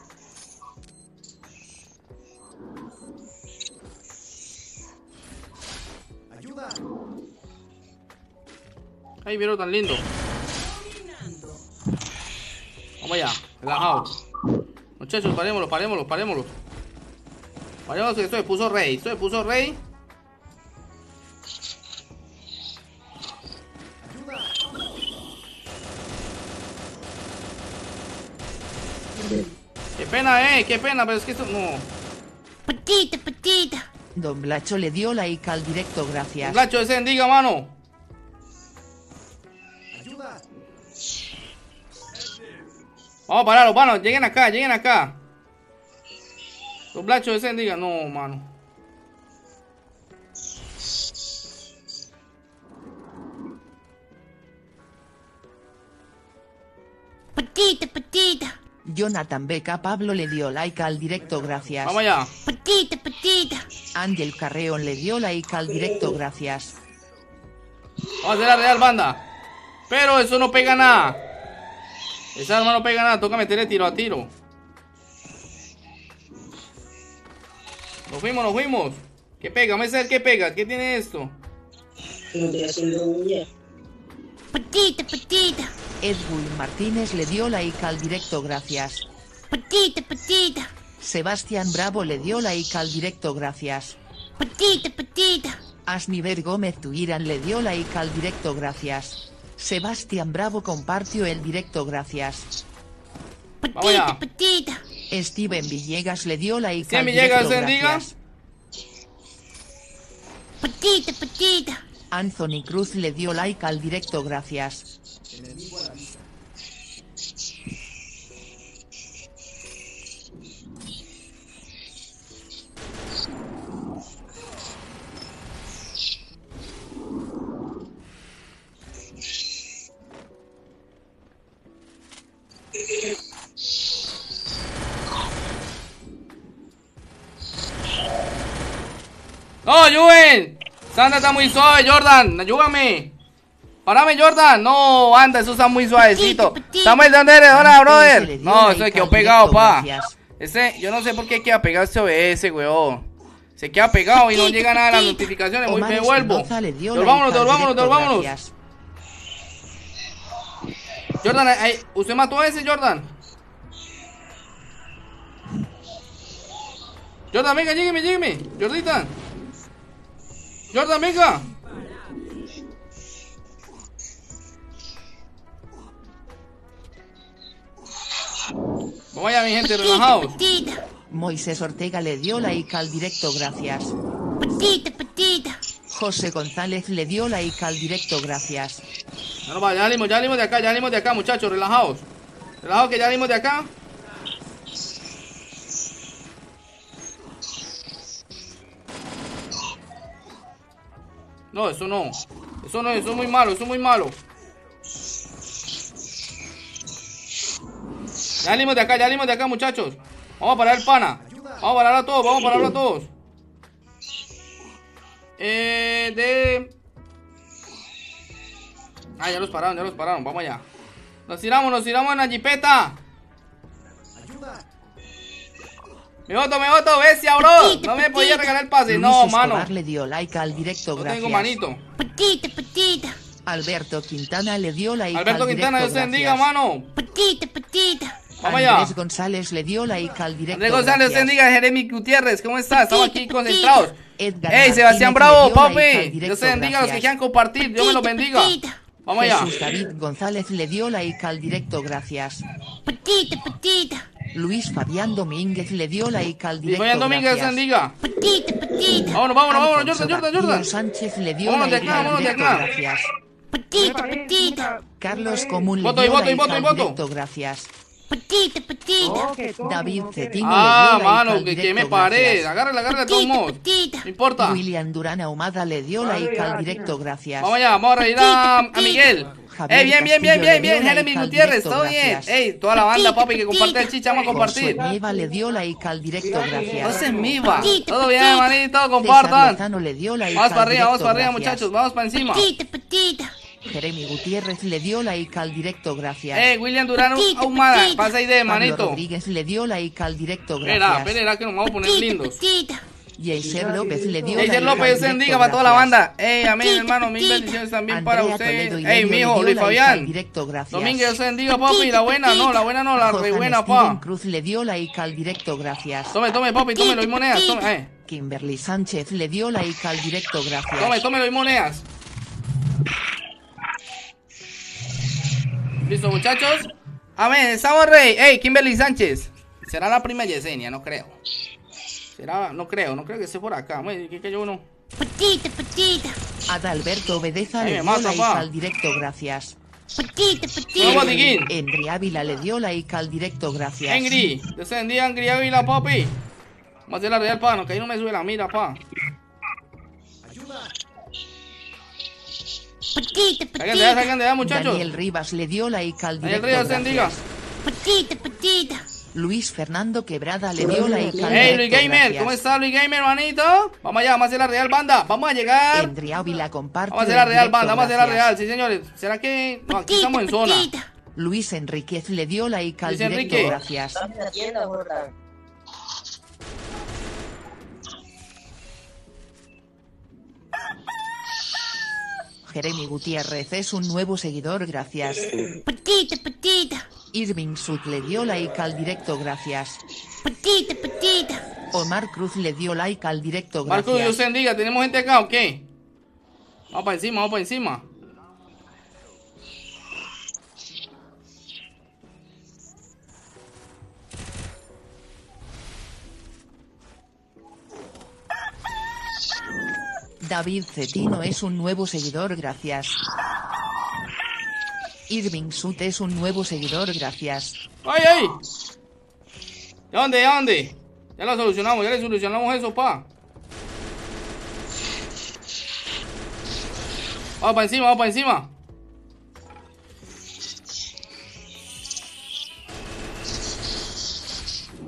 A: Ay, vieron tan lindo. Vamos allá, relajado. Muchachos, parémoslo, parémoslo, parémoslo. Parémoslo que esto se puso rey. Esto se puso rey. Pena, eh, qué pena, pero es que esto no.
C: Petita, petita.
B: Don Blacho le dio like al directo, gracias.
A: Blacho, ese bendiga, mano. Vamos a pararlo, mano. Lleguen acá, lleguen acá. Los blachos ese bendiga. No, mano.
C: Petita, petita.
B: Jonathan Beca Pablo le dio like al directo, gracias.
A: Vamos allá.
C: Petita, petita.
B: Ángel Carreón le dio like al directo, gracias.
A: Vamos a hacer la real banda. Pero eso no pega nada. Esa arma no pega nada. Toca meterle tiro a tiro. Nos fuimos, nos fuimos. ¿Qué pega? Vamos a ver qué pega. ¿Qué tiene esto?
E: Estoy haciendo bulla.
C: Petita, petita.
B: Edwin Martínez le dio like al directo, gracias.
C: Petita, petita.
B: Sebastián Bravo le dio like al directo, gracias.
C: Petita, petita.
B: Asniver Gómez Tuiran le dio like al directo, gracias. Sebastián Bravo compartió el directo, gracias.
C: Petita, petita.
B: Steven Villegas le dio like al
A: Villegas,
B: directo,
A: bendiga.
B: gracias.
C: Petita, petita.
B: Anthony Cruz le dio like al directo, gracias.
A: ¡No, ayuden! Sandra está muy suave, Jordan. Ayúdame. Párame, Jordan. No, anda, eso está muy suavecito. Samuel, ¿dónde eres? Hola, brother. No, eso se quedó pegado, pa. Ese, yo no sé por qué queda pegado este OBS, weón. Se queda pegado y no llega nada a las notificaciones. Muy,
B: Omar
A: me vuelvo. Devolvámonos, devolvámonos, devolvámonos. Jordan, ahí, ¿usted mató a ese, Jordan? Jordan, venga, llégueme, llégueme. Jordita. Jordan, venga. Vamos allá, mi gente, relajados.
B: Moisés Ortega le dio like al directo, gracias.
C: Petita, petita.
B: José González le dio like al directo, gracias.
A: Ya no va, ya salimos, ya salimos de acá, ya salimos de acá, muchachos, relajados. Relajados que ya salimos de acá. No, eso no. Eso no, eso es muy malo, eso es muy malo. Ya salimos de acá, ya salimos de acá, muchachos. Vamos a parar el pana. Vamos a parar a todos, vamos a parar a todos. Eh, de... Ah, ya los pararon, ya los pararon, vamos allá. Nos tiramos, nos tiramos en la jipeta. Me voto, me voto, bestia, bro. No me podía regalar el pase.
B: Luis
A: No,
B: Escobar
A: mano.
B: le dio like al directo,
A: No
B: gracias.
A: tengo manito.
C: Petita, petita.
B: Alberto Quintana le dio like
A: Alberto
B: al
A: Quintana, Dios
B: directo,
A: te bendiga, mano.
C: Petita, petita.
A: Vamos allá.
B: Andrés González le dio like al directo,
A: Andrés González, Dios te
B: gracias.
A: bendiga. Jeremy Gutiérrez, ¿cómo estás? Estamos aquí concentrados.
B: Edgar
A: Ey, Sebastián Bravo,
B: like
A: papi.
B: directo,
A: Dios te bendiga a los que quieran compartir. Dios me los bendiga. Vamos allá.
B: Jesús David González le dio like al directo, gracias.
C: petita, petita.
B: Luis Fabián Domínguez le dio like al directo,
A: Fabián Domínguez, Dios te
B: gracias.
A: bendiga.
C: Petita, petita.
A: Vámonos, vámonos, vámonos. Jordan, Jordan, Jordan.
B: Sánchez le dio
A: Vámonos de
B: like
A: acá,
B: al
A: vámonos de
B: directo,
A: acá.
B: gracias.
C: Petita, petita.
B: Carlos Común
A: Voto
B: le
A: y
B: dio
A: voto y
B: like
A: voto y
B: al
A: voto.
B: directo, gracias.
C: Petita, petita.
B: David Cetino
A: Ah,
B: le dio like
A: mano,
B: al
A: que, que
B: directo,
A: me paré. Agárrala, agárrala de todos
C: Petita,
A: modos.
C: petita.
A: No importa.
B: William Durán Ahumada le dio like al directo, gracias.
A: Vamos allá, vamos a reír a, a Miguel.
B: Javier
A: Ey, bien, bien, bien, bien, bien, Jeremy Gutiérrez, todo bien. Ey, toda la banda, papi, que comparte el chicha, vamos a compartir.
B: Nieva le dio like al directo, gracias.
A: Entonces, miva. Todo bien, manito, compartan.
B: Lozano le dio like
A: Vamos para arriba, vamos
B: directo,
A: para arriba,
B: gracias.
A: muchachos, vamos para encima.
B: Jeremy Gutiérrez le dio like al directo gracias.
A: Eh, William Durán Ahumada, pasa ahí de
B: Pablo
A: manito.
B: Rodríguez le dio like al directo
A: Espera,
B: gracias.
A: espera, que nos vamos a poner lindos.
B: Jaser López le dio like
A: López, bendiga para toda la
B: gracias.
A: banda. Ey, amén, hermano, mil bendiciones también para
B: Andrea
A: ustedes. Ey, mijo, Luis Fabián.
B: directo gracias.
A: Domínguez, Dios bendiga, papi. La buena, no, la buena no, la re buena, pa.
B: Cruz le dio like al directo gracias.
A: Tome, tome, papi, tómelo y monedas. Tome, eh.
B: Kimberly Sánchez le dio like al directo gracias.
A: Tome, tómelo y monedas. Listo, muchachos. Amén, estamos rey. Ey, Kimberly Sánchez. Será la prima Yesenia, no creo. Será, no creo, no creo que esté por acá. ¿Qué que yo uno?
C: Petita, petita.
B: Adalberto Obedeza
A: Ay,
B: le
A: me
B: dio
A: mata,
B: like
A: pa.
B: al directo gracias. Henry Ávila le dio like al directo gracias.
A: Angry, descendí Angry Ávila, papi. A hacer la real, pa. No, que ahí no me sube la mira, pa. De de allá, muchachos.
B: Daniel Rivas le dio like al
A: Daniel
B: directo
A: Ríos, bendiga.
B: gracias.
C: Petita, petita.
B: Luis Fernando Quebrada le dio like al
A: Hey, Luis Gamer,
B: gracias.
A: ¿cómo está Luis Gamer, hermanito? Vamos allá, vamos a hacer la real banda. Vamos a llegar.
B: Henry Ávila comparte
A: Vamos a hacer la real banda, vamos a hacer la real, sí señores. ¿Será que no, aquí
C: Petita,
A: estamos en zona?
B: Luis Enríquez le dio like al
A: Luis
B: directo
A: Enrique.
B: gracias.
E: la.
B: Jeremy Gutiérrez es un nuevo seguidor gracias.
C: Petita, petita.
B: Irving Sud le dio like al directo gracias.
C: Petita, petita.
B: Omar Cruz le dio like al directo
A: Marco, Dios
B: gracias.
A: bendiga, ¿tenemos gente acá o qué? Vamos para encima, vamos para encima.
B: David Cetino es un nuevo seguidor gracias. Irving Sud es un nuevo seguidor gracias.
A: ¡Ay, ay! ¿Ya dónde, dónde? Ya lo solucionamos, ya le solucionamos eso, pa. Vamos para encima, vamos para encima.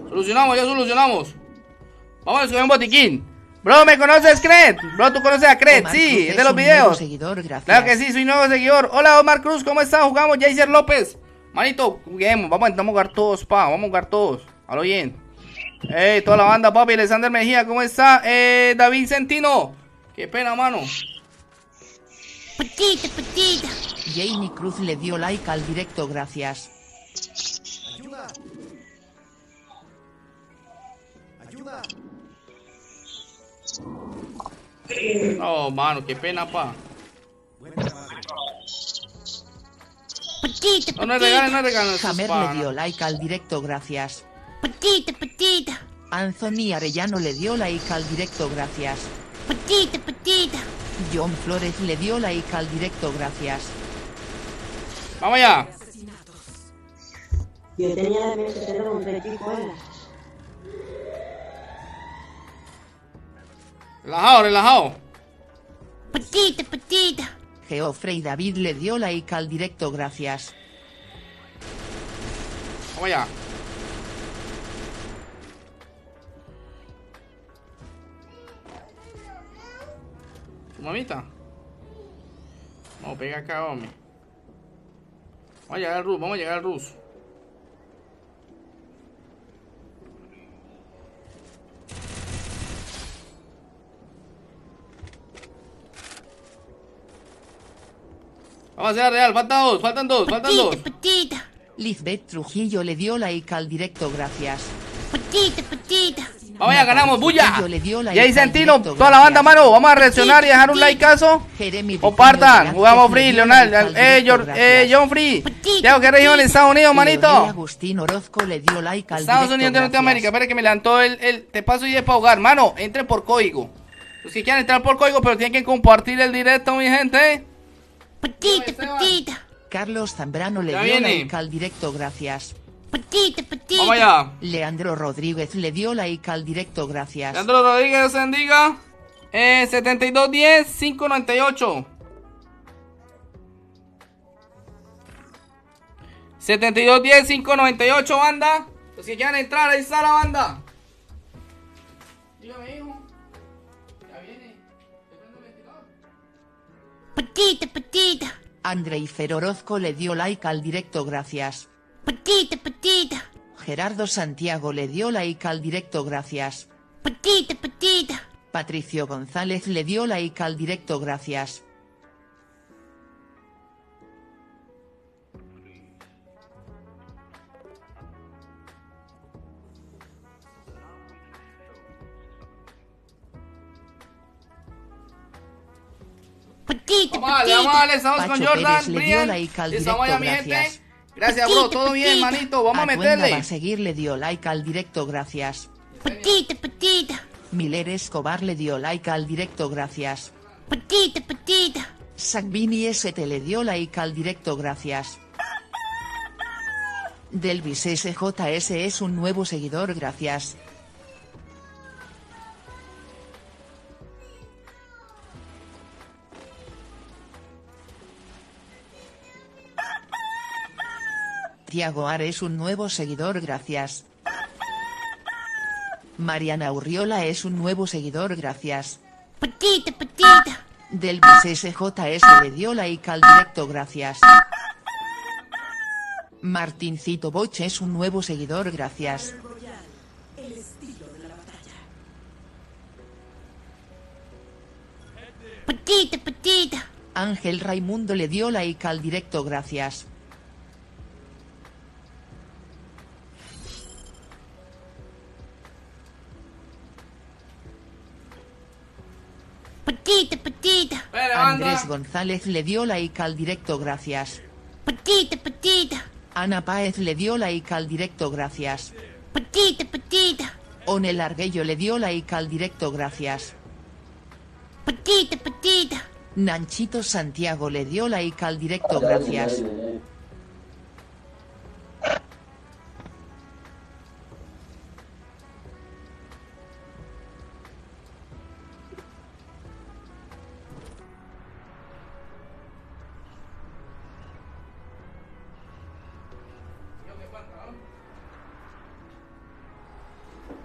A: Solucionamos, ya solucionamos. Vamos a subir un botiquín. Bro, ¿me conoces, Cred? Bro, ¿tú conoces a Cred?
B: Omar
A: Sí,
B: Cruz
A: es de los
B: nuevo
A: videos.
B: seguidor gracias.
A: Claro que sí, soy nuevo seguidor. Hola Omar Cruz, ¿cómo están? Jugamos Jaser López. Manito, juguemos, vamos a intentar jugar todos, pa, vamos a jugar todos. Hablo bien. Ey, toda la banda, papi, Alexander Mejía, ¿cómo está? Eh, David Centino. Qué pena, mano.
C: Petita, petita.
B: Jamie Cruz le dio like al directo gracias.
A: No, mano, qué pena, pa.
C: Petita,
A: No, no regalen, no
C: petita.
A: regalen.
B: Jamer
A: pa,
B: le dio
A: no.
B: like al directo gracias.
C: Petita, petita.
B: Anthony Arellano le dio like al directo gracias.
C: Petita, petita.
B: John Flores le dio like al directo gracias.
A: Vamos allá.
E: Yo tenía la mente completico, ¿eh?
A: Relajado, relajado.
C: Petita, petita.
B: Geoffrey David le dio like al directo gracias.
A: Vamos allá. ¿Tu mamita? Vamos, pega acá, hombre. Vamos a llegar al ruso, vamos a llegar al ruso. Vamos a hacer la real, faltan dos, faltan dos, faltan dos.
C: Petita.
B: Lizbeth Trujillo le dio like al directo gracias.
C: Petita, petita.
A: Vamos allá, ganamos, bulla.
B: Trujillo le dio like
A: Y ahí
B: al
A: Sentino,
B: directo,
A: toda la banda, mano. Vamos a reaccionar y dejar un likeazo.
B: Jeremy
A: Compartan, jugamos free,
B: le dio
A: Leonel,
B: like al
A: eh, Jor- eh. John Free. Teo, ¿qué región? Estados Unidos, manito.
B: Agustín Orozco le dio like al
A: Estados Unidos de. Norteamérica. Espera que me levantó el, el. Te paso y es para jugar. Mano, entre por código. Los que quieran entrar por código, pero tienen que compartir el directo, mi gente.
C: Petita, petita.
B: Carlos Zambrano le
A: Ya
B: dio
A: viene.
B: like al directo gracias.
C: Petita, petita.
A: Vamos allá.
B: Leandro Rodríguez le dio like al directo gracias.
A: Leandro Rodríguez, bendiga. Eh, 7210 598. 7210 598, banda. Los que quieran entrar, ahí está la banda. Ya viene. ¿Te prendo el ventilador?
C: Petita, petita.
B: Andreifer Orozco le dio like al directo gracias.
C: Petita, petita.
B: Gerardo Santiago le dio like al directo gracias.
C: Petita, petita.
B: Patricio González le dio like al directo gracias.
C: Petita,
A: Vamos a darle, vamos a estamos con
B: Pacho
A: Jordan,
B: le dio
A: Brian. mi gente.
B: gracias.
A: Gracias, bro. Todo bien, manito. Vamos a
B: Atuenda
A: meterle.
B: va a seguir le dio like al directo gracias.
C: petita, petita.
B: Miller Escobar le dio like al directo gracias.
C: Petita, petita.
B: Sanvini ST le dio like al directo gracias. Delvis SJS es un nuevo seguidor gracias. Tiago Ar es un nuevo seguidor gracias. Mariana Urriola es un nuevo seguidor gracias.
C: Petita, petita.
B: Delvis SJS le dio like al directo gracias. Martincito Boch es un nuevo seguidor gracias.
C: Petita, petita.
B: Ángel Raimundo le dio like al directo gracias.
C: Petita, petita.
B: Andrés González le dio like al directo gracias.
C: Petita, petita.
B: Ana Páez le dio like al directo gracias.
C: Petita, petita.
B: Onel Arguello le dio like al directo gracias.
C: Petita, petita.
B: Nanchito Santiago le dio like al directo gracias.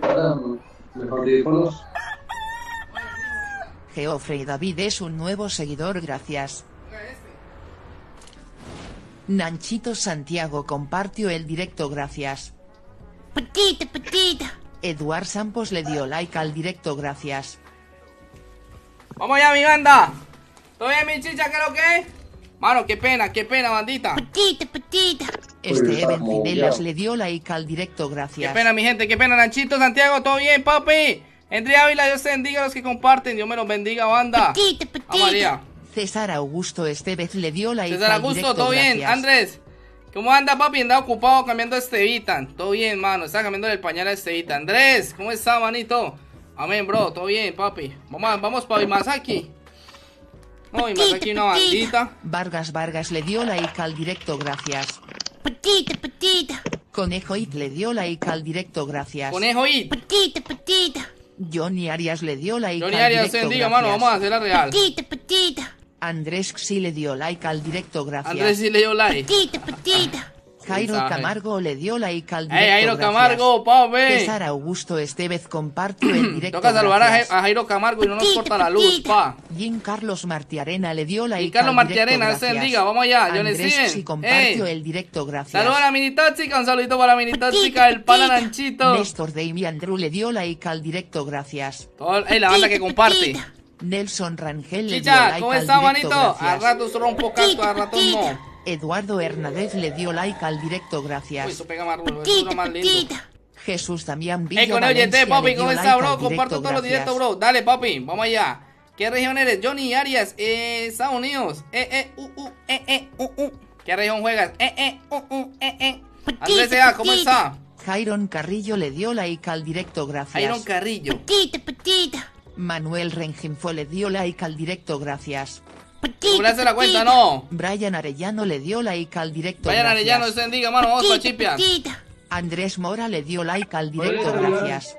F: Ahora, mejor audífonos.
B: Geoffrey David es un nuevo seguidor gracias. Nanchito Santiago compartió el directo gracias.
C: Petita, petita.
B: Eduard Sampos le dio like al directo gracias.
A: Vamos allá, mi banda. ¿Todo bien, mi chicha? ¿Qué es lo que es? Mano, qué pena, qué pena, bandita.
C: Petita, petita.
B: Esteban
F: estamos
B: Cinelas
F: ya.
B: le dio like al directo
A: Qué
B: gracias.
A: pena, mi gente, qué pena. Nachito, Santiago, ¿todo bien, papi? Entre Ávila, Dios te bendiga a los que comparten. Dios me los bendiga, banda.
C: Petita,
A: A María.
B: César Augusto Estevez le dio like
A: César
B: al
A: Augusto,
B: directo
A: todo bien.
B: gracias.
A: Andrés, ¿cómo anda, papi? Anda ocupado cambiando a Estevitan. Todo bien, mano. Está cambiando el pañal a Estevita. Andrés, ¿cómo está, manito? Amén, bro. Todo bien, papi. Vamos, vamos para Una bandita.
B: Vargas Vargas le dio like al directo gracias.
C: Petita, petita.
B: Conejo It le dio like al directo gracias.
A: Conejo It.
C: Petita, petita.
B: Johnny Arias le dio like
A: Johnny
B: al
A: Arias,
B: directo gracias.
A: mano. Vamos a hacer la real.
C: Petita, petita.
B: Andrés Xi le dio like al directo gracias.
A: Andrés sí le dio like.
C: Petita, petita.
B: Jairo
A: mensaje.
B: Camargo le dio like al directo
A: ¡Ey, Jairo
B: gracias.
A: Camargo, papi!
B: César Augusto Estevez compartió el directo
A: Toca salvar a, a Jairo Camargo y no nos corta la luz, pa.
B: Jim Carlos Martiarena le dio like
A: Y Carlos
B: al
A: Martiarena,
B: directo
A: te
B: gracias.
A: bendiga. Vamos allá,
B: Andrés
A: Steven.
B: Xi compartió el directo gracias.
A: Saludos a la mini tóxica, un saludito para la mini tóxica, el pana Lanchito.
B: Néstor Damian Drew le dio like al directo gracias.
A: Todo- ey, la banda que comparte.
B: Nelson Rangel le dio
A: Chicha,
B: like
A: ¿cómo
B: al
A: está,
B: directo
A: manito? A
B: gracias.
A: ratos rompo casco, a ratos no.
B: Eduardo Hernández le dio like al directo
A: Uy,
B: gracias.
A: eso pega más ruido, eso
C: Petita,
A: es más lindo.
C: petita.
B: Jesús Damián Villa
A: Ey, con el
B: Valencia
A: YT, papi,
B: le dio
A: ¿cómo
B: like
A: está,
B: al
A: bro?
B: directo,
A: Comparto todos los
B: gracias.
A: directos, bro. Dale, papi, vamos allá. ¿Qué región eres? Johnny Arias, eh, Estados Unidos. Eh, eh, uh, uh, eh, eh, uh, uh. ¿Qué región juegas? Eh, eh, uh, uh, eh, eh. Andrés ¿cómo está?
B: Jairon Carrillo le dio like al directo gracias.
A: Carrillo.
C: Petita, petita.
B: Manuel Renginfo le dio like al directo gracias.
C: Petita,
A: ¿Cómo la cuenta?
C: petita.
A: No.
B: Brian Arellano le dio like al directo gracias.
A: Arellano, se bendiga, mano. Vamos para
C: Petita,
A: Chipia.
C: petita.
B: Andrés Mora le dio like al directo gracias.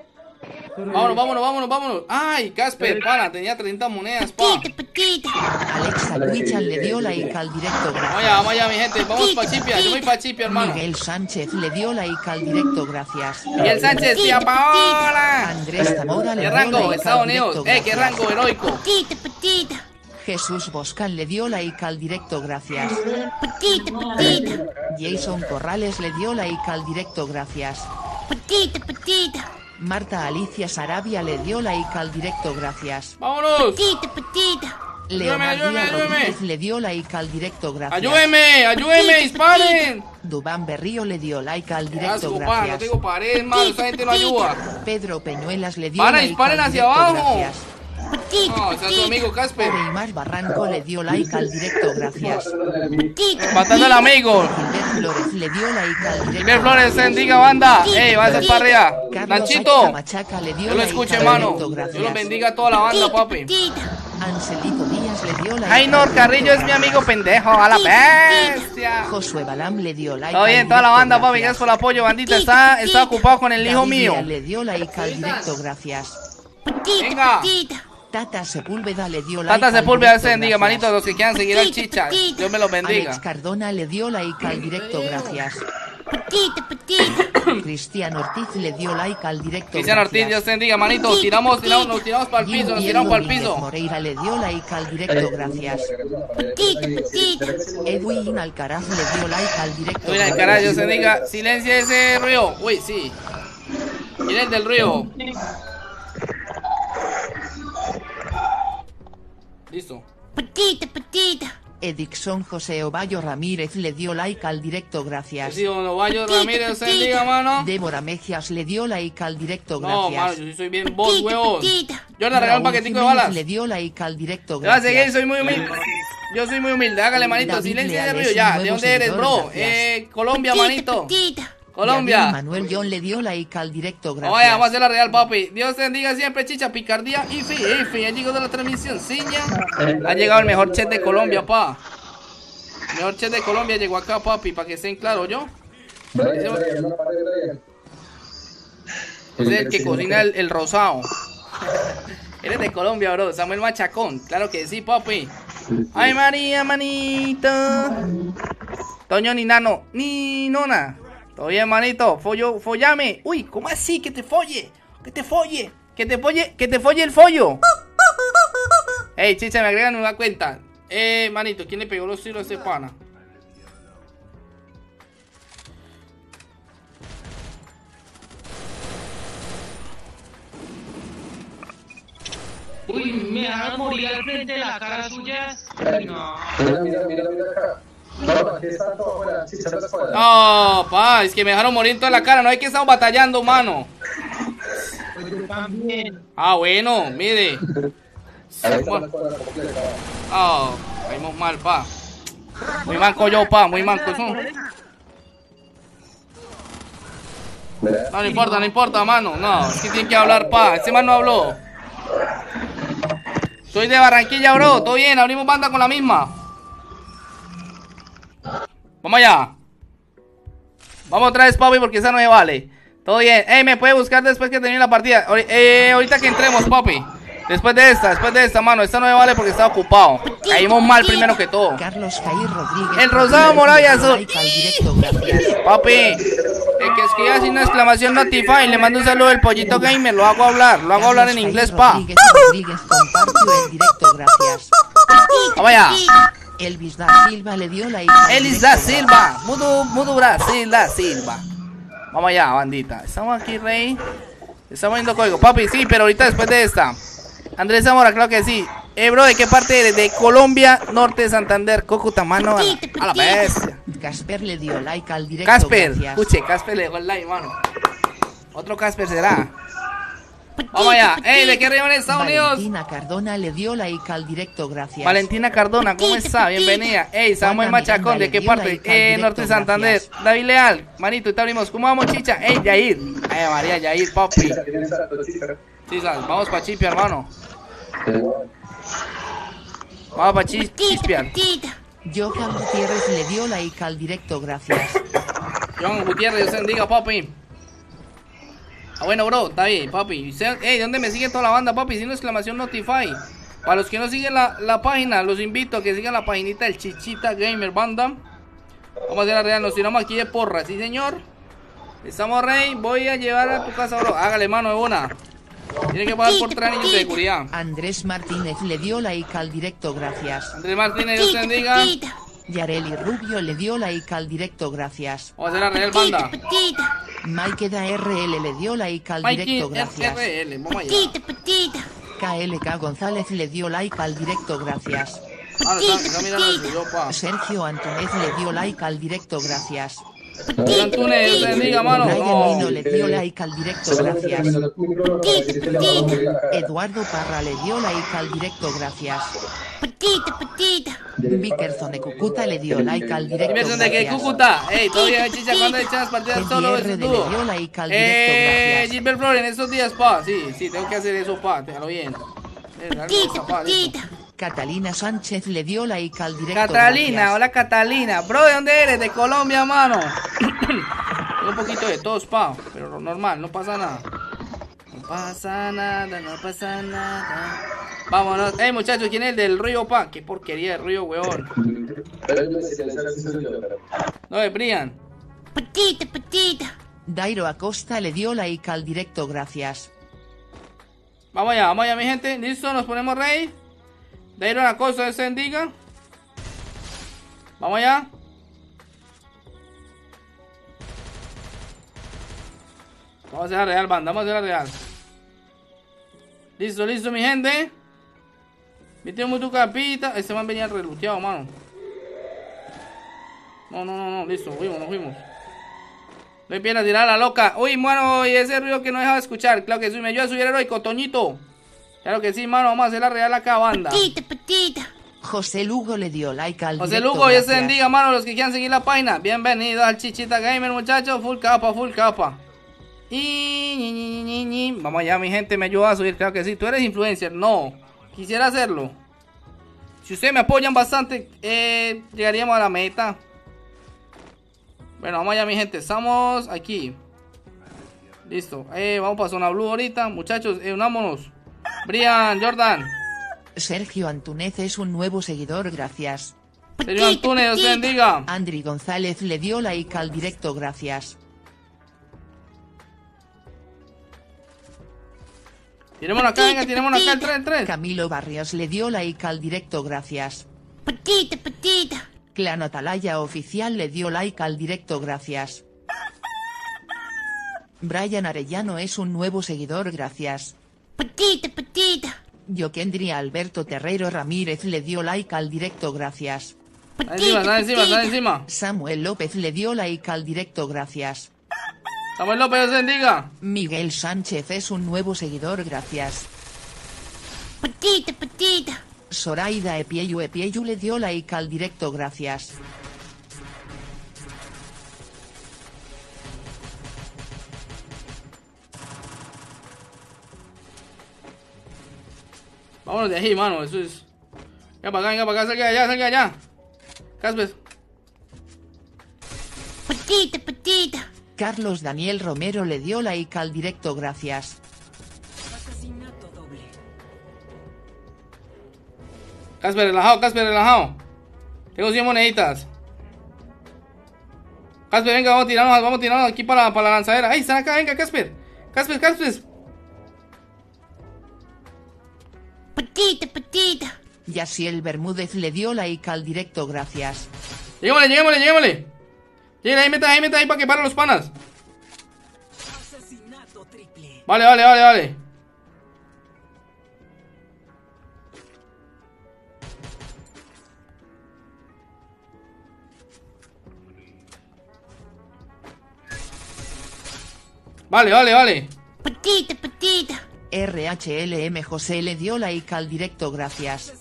A: Vámonos, vámonos, vámonos, vámonos. Ay, Casper, pana, tenía 30 monedas, pa.
C: Petita, petita.
B: Alexa Wichan le dio like al directo
A: Vamos
B: gracias.
A: vamos allá, mi gente. Vamos para Chipia. Yo voy para Chipia, hermano.
B: Miguel Sánchez le dio like al directo gracias.
A: Miguel Sánchez, tía Paola.
B: Andrés Zamora le
A: ¿Qué
B: dio
A: rango?
B: like
A: Estados
B: al directo
A: Unidos. Eh, qué rango heroico.
C: Petita, petita.
B: Jesús Boscan le dio like al directo gracias.
C: Petita, petita.
B: Jason Corrales le dio like al directo gracias.
C: Petita, petita.
B: Marta Alicia Sarabia le dio like al directo gracias.
A: ¡Vámonos!
C: Petita, petita.
B: Leonardo
A: ayúdeme, ayúdeme.
B: Rodríguez le dio like al directo gracias.
A: ¡Ayúdeme! ¡Ayúdeme! ¡Disparen!
B: Dubán Berrío le dio like al directo
A: pa, no
B: gracias.
A: tengo pared, mano. Esa gente no ayuda.
B: Pedro Peñuelas le dio
A: Para,
B: like
A: disparen
B: al
A: hacia
B: directo
A: abajo.
B: gracias.
C: Petita,
A: No, ese es su amigo Casper.
B: Neymar Barranco le dio like al directo gracias.
C: petita.
A: Matando al amigo.
B: Gilbert Flores le dio like al directo
A: Gilbert Flores, bendiga banda. ¡Ey, va a ser para arriba!
B: Carlos
A: ¡Nachito!
B: Aica Machaca le dio
A: Yo lo escucho, hermano. los
B: gracias.
A: bendiga a toda la banda, papi.
C: petita.
B: Angelito Díaz le dio like
A: Ainor
B: al
A: Carrillo es mi amigo pendejo, a la bestia.
B: Josué Balam le dio like
A: Todo bien, toda la banda, papi,
B: gracias.
A: por el apoyo, bandita. Está, está ocupado con el hijo mío.
B: Le dio like al directo gracias.
A: Venga.
B: Tata Sepúlveda le dio like
A: Tata Sepúlveda, se bendiga, manito, los que quieran seguir al chicha. Dios me los
B: Alex
A: bendiga.
B: Cardona le dio like al directo gracias.
C: Petita, petita.
B: Cristian Ortiz le dio like al directo
A: Cristian Ortiz, Dios te bendiga, manito. Tiramos, tiramos, nos tiramos para el piso, nos tiramos para el piso.
B: Moreira le dio like al directo gracias. Edwin Alcaraz le dio like al directo gracias.
A: caray, Dios te bendiga. Silencia ese río. Uy, sí. ¿Quién es del río? Listo.
C: Petita, petita.
B: Edixon José Ovallo Ramírez le dio like al directo gracias.
A: Sí, don Ovallo Ramírez, Dios te bendiga, mano.
B: Débora Mejias le dio like al directo
A: No, mano,
B: gracias.
A: yo sí soy bien vos,
C: Petita, petita.
A: Yo le regalo un paquetico de balas.
B: le dio like al directo
A: Gracias, gay,
B: gracias.
A: soy muy humilde. Yo soy muy humilde, hágale manito,
B: David
A: silencio de
B: un
A: ya. ¿De dónde eres, bro?
B: gracias.
A: Eh, Colombia,
C: Petita,
A: manito. Colombia.
B: Manuel John le dio like al directo
A: Oye, vamos a
B: gracias.
A: hacer la real, papi. Dios te bendiga siempre, chicha, picardía y fi, y fi. Ya llegó de la transmisión, ciña. Ha llegado el mejor chef de Colombia, pa. El mejor chef de Colombia llegó acá, papi, para que estén claros, ¿yo? Es el que cocina el, el rosado. Eres de Colombia, bro. Samuel Machacón. Claro que sí, papi. Ay, María, manito. Toño ni nano. Ni nona. Todo bien, manito. Follo, follame. Uy, ¿cómo así? Que te folle. Que te folle. Que te folle. Que te folle el follo. Ey, chicha, me agregan una cuenta. Eh, manito, ¿quién le pegó los tiros a ese pana?
D: Uy, me dejaron morir al frente de la cara suya. Uy, no.
F: Mira, mira, mira, mira acá. No,
A: pa, es que me dejaron morir en toda la cara. No hay que estamos batallando, mano. Ah, bueno, mire. Ah, caímos mal, pa. Muy manco yo, pa, muy manco. Eso. No, no importa, no importa, mano. No, es que tienen que hablar, pa. Este man no habló. Soy de Barranquilla, bro. Todo bien, abrimos banda con la misma. Vamos allá. Vamos otra vez, papi, porque esa no me vale. Todo bien. Ey, me puede buscar después que termine la partida. Ahori- eh, ahorita que entremos, papi. Después de esta, después de esta, mano. Esta no me vale porque está ocupado. Caímos mal primero que todo.
B: Carlos Jair Rodríguez.
A: El rosado, morado y azul. Papi, el que escriba así una exclamación notify, le mando un saludo del pollito gamer, lo hago hablar, lo hago hablar en inglés, pa.
B: Rodríguez Rodríguez el directo gracias.
A: Vamos allá.
B: Elvis da Silva le dio like al
A: Elis da Silva, Mudu, Mudu Brasil da Silva. Vamos allá, bandita. Estamos aquí, rey. Estamos viendo código. Papi, sí, pero ahorita después de esta. Andrés Zamora, claro que sí. Eh, bro, ¿de qué parte eres? De Colombia, Norte de Santander, Cúcuta, mano. A la, a la bestia.
B: Casper le dio like al directo
A: Casper,
B: gracias.
A: escuche, Casper le el like, mano. Otro Casper será. Vamos allá. Ey, ¿de qué región de Estados Unidos?
B: Valentina Cardona le dio like al directo gracias.
A: Valentina Cardona, ¿cómo está? Bienvenida. Ey, Samuel Machacón, ¿de qué parte? Eh, Norte de Santander.
B: gracias.
A: David Leal, manito, y te abrimos. ¿Cómo vamos, chicha? Ey, Yair. Ay, María, Yair, papi. Sal, vamos pa' Chipia, hermano.
F: Eh,
A: Vamos pa' Chispia.
B: Johan Gutiérrez le dio like al directo gracias.
A: John Gutiérrez, Dios te bendiga, papi. Ah, bueno, bro, está bien, papi. Y usted- Ey, ¿dónde me sigue toda la banda, papi? Sin exclamación Notify. Para los que no siguen la, la página, los invito a que sigan la paginita del Chichita Gamer Banda. Vamos a hacer la real, nos tiramos aquí de porra, ¿sí, señor? Estamos, rey. Voy a llevar a tu casa, bro. Hágale mano de una. Tiene que pagar por tres niños de seguridad.
B: Andrés Martínez le dio like al directo, gracias.
A: Andrés Martínez, Dios te bendiga.
B: Yareli Rubio le dio like al directo, gracias.
A: Vamos a banda.
C: petita.
B: Mike da RL le dio like al directo, gracias.
A: Vamos allá.
C: Petita, petita.
B: KLK González le dio like al directo, gracias.
A: No, está, está mirando el suyo, pa.
B: Sergio Antonez le dio like al directo, gracias.
A: Te bendiga, mano. No.
B: Le dio like al directo, gracias. Eduardo Parra le dio like al directo, gracias.
C: Petita, petita.
B: Vickerson de Cucuta le dio like al directo,
A: Inversión de. Cúcuta. Ey, todavía hay chicha cuando echas partidas solo
B: al directo,
A: Eh. Gilbert Flores, en estos días, pa. Sí, sí, tengo que hacer eso, pa. Déjalo bien. Eh,
C: Petita, petita.
B: Catalina Sánchez le dio like al directo,
A: Catalina,
B: gracias.
A: hola Catalina. Bro, ¿de dónde eres? De Colombia, mano. Un poquito de tos, pa. Pero normal, no pasa nada. No pasa nada, no pasa nada. Vámonos. Ey, muchachos, ¿quién es el del río, pa? Qué porquería de río, weón.
F: Eso es
A: No, de Brian.
C: Petita, petita.
B: Dairo Acosta le dio like al directo, gracias.
A: Vamos allá, vamos allá, mi gente. Listo, nos ponemos rey. De ir a la cosa, se bendiga. Vamos allá. Vamos a hacer la real, banda. Vamos a hacer la real. Listo, listo, mi gente. Metemos tu capita. Este man venía reluteado, mano. No, no, no, no. Listo, fuimos, nos fuimos. No hay piernas, tirar a la loca. Uy, mano, y ese ruido que no dejaba de escuchar. Claro que me ayuda a subir heroico, Toñito. Claro que sí, mano, vamos a hacer la real acá, banda.
C: Petita, petita.
B: José Lugo le dio like al
A: José Lugo, te
B: gracias.
A: bendiga, mano, los que quieran seguir la página. Bienvenidos al Chichita Gamer, muchachos. Full capa, full capa. Y ñi, ñi, ñi, ñi. Vamos allá, mi gente, me ayuda a subir, claro que sí. ¿Tú eres influencer? No. Quisiera hacerlo. Si ustedes me apoyan bastante, eh, llegaríamos a la meta. Bueno, vamos allá, mi gente. Estamos aquí. Listo. Eh, vamos para zona blue ahorita. Muchachos, eh, unámonos. Brian, Jordan.
B: Sergio Antunez es un nuevo seguidor, gracias.
A: Sergio Antunes, Dios te bendiga.
B: Andri González le dio like al directo, gracias.
A: Tirémonos acá, venga, tirémonos acá el 3, el 3.
B: Camilo Barrios le dio like al directo, gracias.
C: Petita, petita.
B: Clan Atalaya Oficial le dio like al directo, gracias. Brian Arellano es un nuevo seguidor, gracias.
C: Petita, petita.
B: Yokendri Alberto Terrero Ramírez le dio like al directo, gracias.
A: Está encima, está encima, está encima.
B: Samuel López le dio like al directo, gracias.
A: Samuel López, bendiga.
B: Miguel Sánchez es un nuevo seguidor, gracias.
C: Petita, petita.
B: Soraida Epieyu Epieyu le dio like al directo, gracias.
A: Vámonos de ahí, mano, eso es. Venga para acá, venga para acá, salga de allá, salga de allá. Caspes.
C: Petita, petita.
B: Carlos Daniel Romero le dio like al directo, gracias.
A: Casper, relajado, Casper, relajado. Tengo 100 moneditas. Casper, venga, vamos a tirarnos, vamos a tirarnos aquí para, para la lanzadera. ¡Ay, están acá! Venga, Casper. Casper, Casper.
C: Petita, petita.
B: Yasiel Bermúdez le dio like al directo, gracias.
A: Lleguémosle, lleguémosle, lleguémosle. Lleguen ahí, meta ahí, meta ahí para que paren los panas. Vale, vale, vale, vale. Vale, vale, vale.
C: Petita, petita.
B: RHLM José le dio like al directo, gracias.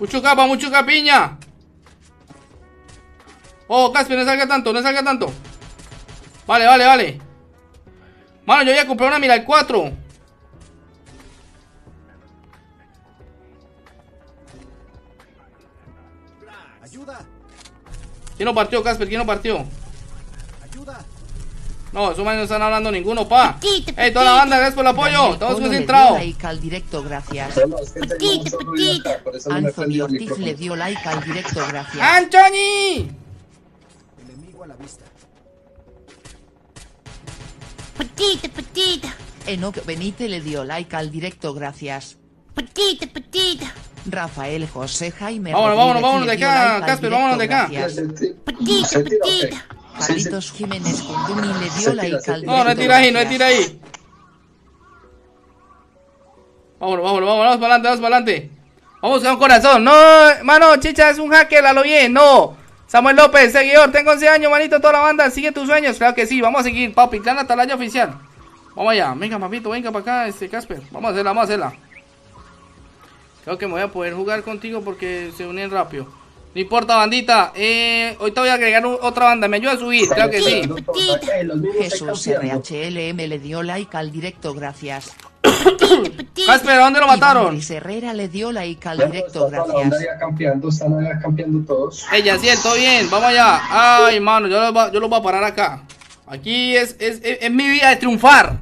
A: Mucho capa, mucho capiña. Oh, Casper, no salga tanto, no salga tanto. Vale, vale, vale. Mano, yo ya compré una mira el 4.
G: Ayuda,
A: ¿Quién no partió, Casper? ¿Quién no partió? No, esos manes no están hablando ninguno, pa. Ey, toda la banda, gracias por el apoyo.
B: Dio
A: concentrados.
B: like al directo, gracias. Anthony
F: el
B: Ortiz le dio like al directo, gracias.
A: ¡Anthony!
G: Enemigo a la vista.
C: Petita, petita.
B: Enoch Benítez le dio like al directo, gracias.
C: Petita, petita.
B: Rafael José Jaime
A: Vámonos, vámonos, vámonos de acá, Casper, vámonos de acá.
C: Petita, petita.
B: Carlitos Jiménez Kundumi le dio
F: tira,
B: like al.
A: No, no tira ahí, no tira ahí. Vámonos, vámonos, vámonos, vamos para adelante, vamos para adelante. Vamos un corazón. No, mano, chicha es un hacker, a lo bien, no. Samuel López, seguidor, tengo 11 años, manito, toda la banda. Sigue tus sueños, claro que sí. Vamos a seguir, papi. Clan Atalaya oficial. Vamos allá, venga, papito, venga para acá, este Casper. Vamos a hacerla, vamos a hacerla. Creo que me voy a poder jugar contigo porque se unen rápido. No importa, bandita. Eh, ahorita voy a agregar un- otra banda. ¿Me ayuda a subir? Claro que sí.
B: Jesús RHLM le dio like al directo, gracias.
A: Casper, ¿a dónde lo mataron?
B: Luis Herrera le dio like al directo, gracias.
F: ya campeando, están allá campeando todos.
A: Ella, sí, todo bien, vamos allá. Ay, mano, yo los, va- yo los voy a parar acá. Aquí es, es, es, es mi vida de triunfar.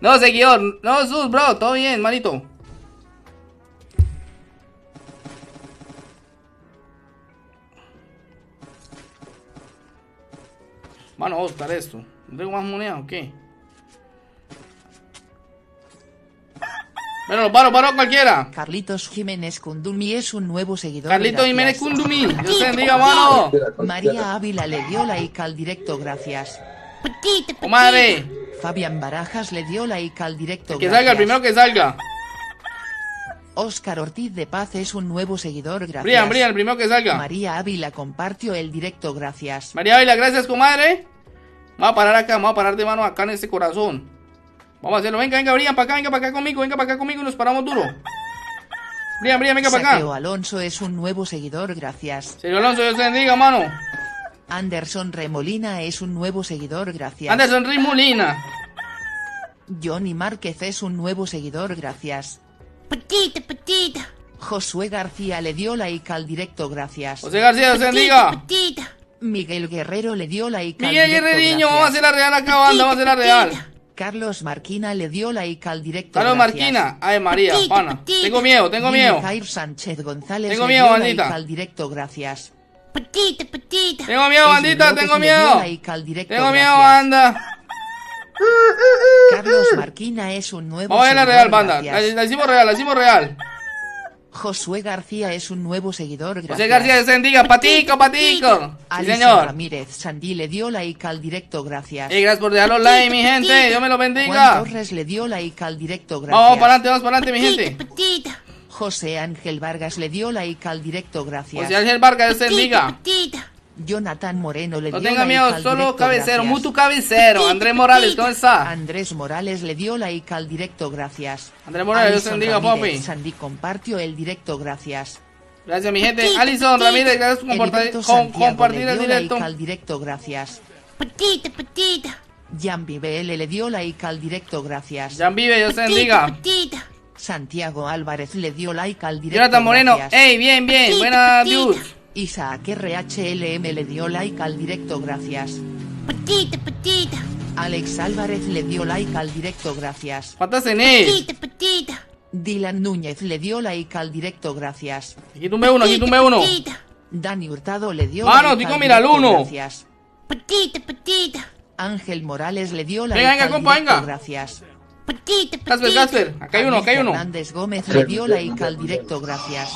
A: No, seguidor, no, sus, bro, todo bien, manito. Mano, vamos a buscar esto. ¿No tengo más moneda o qué? Bueno, lo paro, paro cualquiera.
B: Carlitos Jiménez Kundumi es un nuevo seguidor.
A: Carlito
B: gracias.
A: Jiménez Kundumi. Dios te bendiga, mano.
B: María Ávila le dio like al directo, gracias.
C: Petita, petita.
A: Comadre,
B: Fabián Barajas le dio like al directo,
A: que salga, el
B: gracias.
A: primero que salga.
B: Oscar Ortiz de Paz es un nuevo seguidor, gracias.
A: Brian, Brian, el primero que salga.
B: María Ávila compartió el directo, gracias.
A: María Ávila, gracias, comadre. Vamos a parar acá, vamos a parar de mano acá en este corazón. Vamos a hacerlo. Venga, venga, Brian, para acá, venga para acá conmigo, venga para acá conmigo y nos paramos duro. Brian, Brian, venga para acá.
B: Alonso es un nuevo seguidor, gracias.
A: Señor Alonso, Dios te bendiga, mano.
B: Anderson Remolina es un nuevo seguidor, gracias.
A: Anderson Rimulina.
B: Johnny Márquez es un nuevo seguidor, gracias.
C: Petita, petita.
B: Josué García le dio like al directo, gracias.
A: José García, Dios te bendiga.
C: Petita.
B: Miguel Guerrero le dio like al
A: Miguel
B: directo,
A: Guerreriño, vamos a hacer la real acá, banda, vamos a hacer la real.
B: Carlos Marquina le dio like al directo,
A: Carlos
B: gracias.
A: Marquina. Ay, María,
C: Petita,
A: pana.
C: petita.
A: Tengo miedo, tengo miedo.
B: Jair Sánchez González
A: Tengo
B: le
A: miedo,
B: dio
A: bandita.
B: like al directo, gracias.
C: Petita, petita.
A: Tengo miedo, bandita, tengo miedo.
B: like al directo,
A: Tengo miedo,
B: gracias.
A: banda.
B: Carlos Marquina es un nuevo
A: Vamos a la real, banda. La, la hicimos real, la hicimos real.
B: Josué García es un nuevo seguidor, gracias.
A: José García, te bendiga. Patico, patico. Sí, señor.
B: Ramírez Sandí le dio like al directo, gracias.
A: Ey, gracias por dejarlo like, mi gente. Dios me lo
B: Juan
A: bendiga.
B: Torres le dio like al directo, gracias.
A: Vamos para adelante, vamos para adelante, mi gente.
B: José Ángel Vargas le dio like al directo, gracias.
A: José Ángel Vargas,
C: Petita,
A: bendiga.
B: Jonathan Moreno le
A: No
B: dio
A: tenga miedo, solo cabecero,
B: gracias.
A: mutu cabecero. Andrés Morales, ¿cómo está?
B: Andrés Morales le dio like al directo, gracias.
A: Andrés Morales, Dios bendiga,
B: Ramírez
A: papi.
B: Sandy compartió el directo, gracias.
A: Gracias, mi gente. Alison Ramírez, gracias por compartir, con- compartir
B: le
A: el directo.
B: like al directo, gracias.
C: Petita, petita.
B: Jan BL le dio like al directo, gracias.
A: Jan Vive, Dios bendiga.
C: petita.
B: Santiago Álvarez le dio like al directo,
A: Jonathan Moreno,
B: gracias.
A: ey, bien, bien.
C: Petita,
A: Buena
C: petita.
B: Isaac RHLM le dio like al directo, gracias.
C: Petita, petita.
B: Alex Álvarez le dio like al directo, gracias.
A: ¿Cuántas tenés?
C: Petita, petita.
B: Dylan Núñez le dio like al directo, gracias.
A: Aquí tumbé uno, aquí tumbé uno.
B: Dani Hurtado le dio
A: Mano,
B: like
A: digo,
B: al
A: mira,
B: directo,
A: uno.
B: gracias.
C: petita, petita.
B: Ángel Morales le dio like
A: Venga, venga,
B: al
A: compa,
B: directo,
A: venga.
B: gracias.
C: Petita,
A: Casper,
C: petita.
A: Casper. Acá hay uno, acá hay uno.
B: Fernández Gómez le dio like al directo, gracias.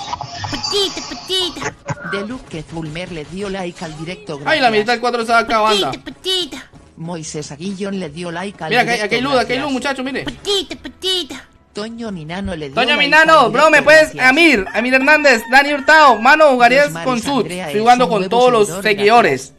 C: Petita, petita.
B: De Luque Fulmer le dio like al directo, gracias.
A: Ay, la mitad del 4 está acá, banda.
C: Petita, petita.
B: Moisés Aguillón le dio like al
A: Mira, acá,
B: directo,
A: acá hay luz, acá hay luz, muchachos, mire.
C: Petita, petita.
B: Toño Minano le dio
A: Doña
B: like
A: Minano,
B: al
A: bro, me puedes.
B: gracias.
A: Amir, Amir Hernández, Dani Hurtado, mano, jugarías con Sud. Estoy
B: es
A: jugando con todos los
B: seguidor,
A: seguidores.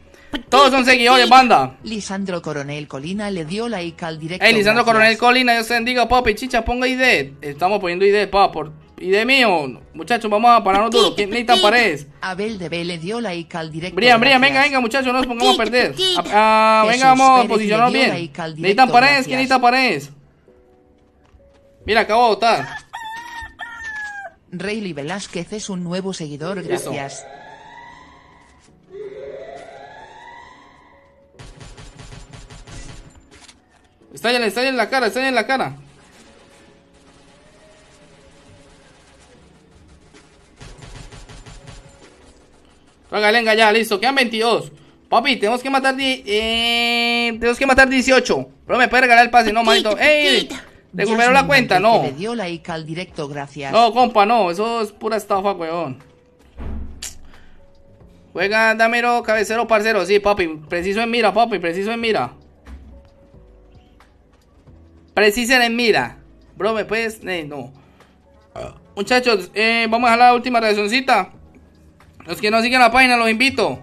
A: Todos son seguidores, banda.
B: Lisandro Coronel Colina le dio like al directo.
A: Ey, Lisandro. Coronel Colina, Dios te bendiga, papi. Chicha, ponga ID. Estamos poniendo ID, pa, por ID mío. Muchachos, vamos a pararnos duro. ¿Quién necesitan paredes?
B: Abel de B le dio like al directo.
A: Brian, Brian, venga, venga, muchachos, no nos pongamos a perder. Ah, venga, vamos a posicionarnos bien. ¿Necesitan paredes? ¿Quién necesita paredes? Mira, acabo de votar.
B: Rayleigh Velázquez es un nuevo seguidor, gracias.
A: Estallen, estallen en la cara, estallen en la cara. Venga, venga, ya, listo. Quedan 22. Papi, tenemos que matar eh, tenemos que matar 18. Bro, me puede regalar el pase, no, manito. ¡Ey! Recuperó la cuenta, no.
B: Le dio like al directo, gracias.
A: No, compa, no, eso es pura estafa, weón. Juega Damero, cabecero, parcero, sí, papi. Preciso en mira, papi, preciso en mira. Precisen en mira. Bro, me puedes. eh, no. Muchachos, eh, vamos a la última reaccioncita. Los que no siguen la página, los invito.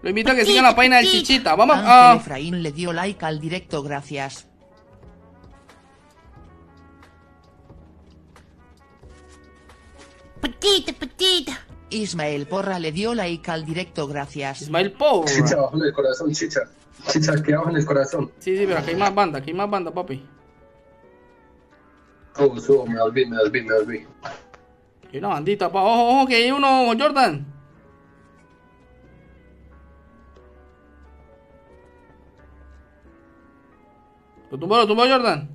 A: Los invito a que sigan la página del Chichita. Vamos a.
B: Efraín le dio like al directo, gracias.
C: Patita, patita.
B: Ismael Porra le dio like al directo, gracias.
A: Ismael Pou.
F: Chicha abajo en el corazón, chicha. Chicha aquí abajo en el corazón.
A: Sí, sí, pero aquí hay más banda, aquí hay más banda, papi.
F: Subo, subo, me volví, me volví, me volví.
A: Hay una bandita, pa. Ojo, ojo, que hay uno, Jordan. Lo tumbó, lo tumbó Jordan.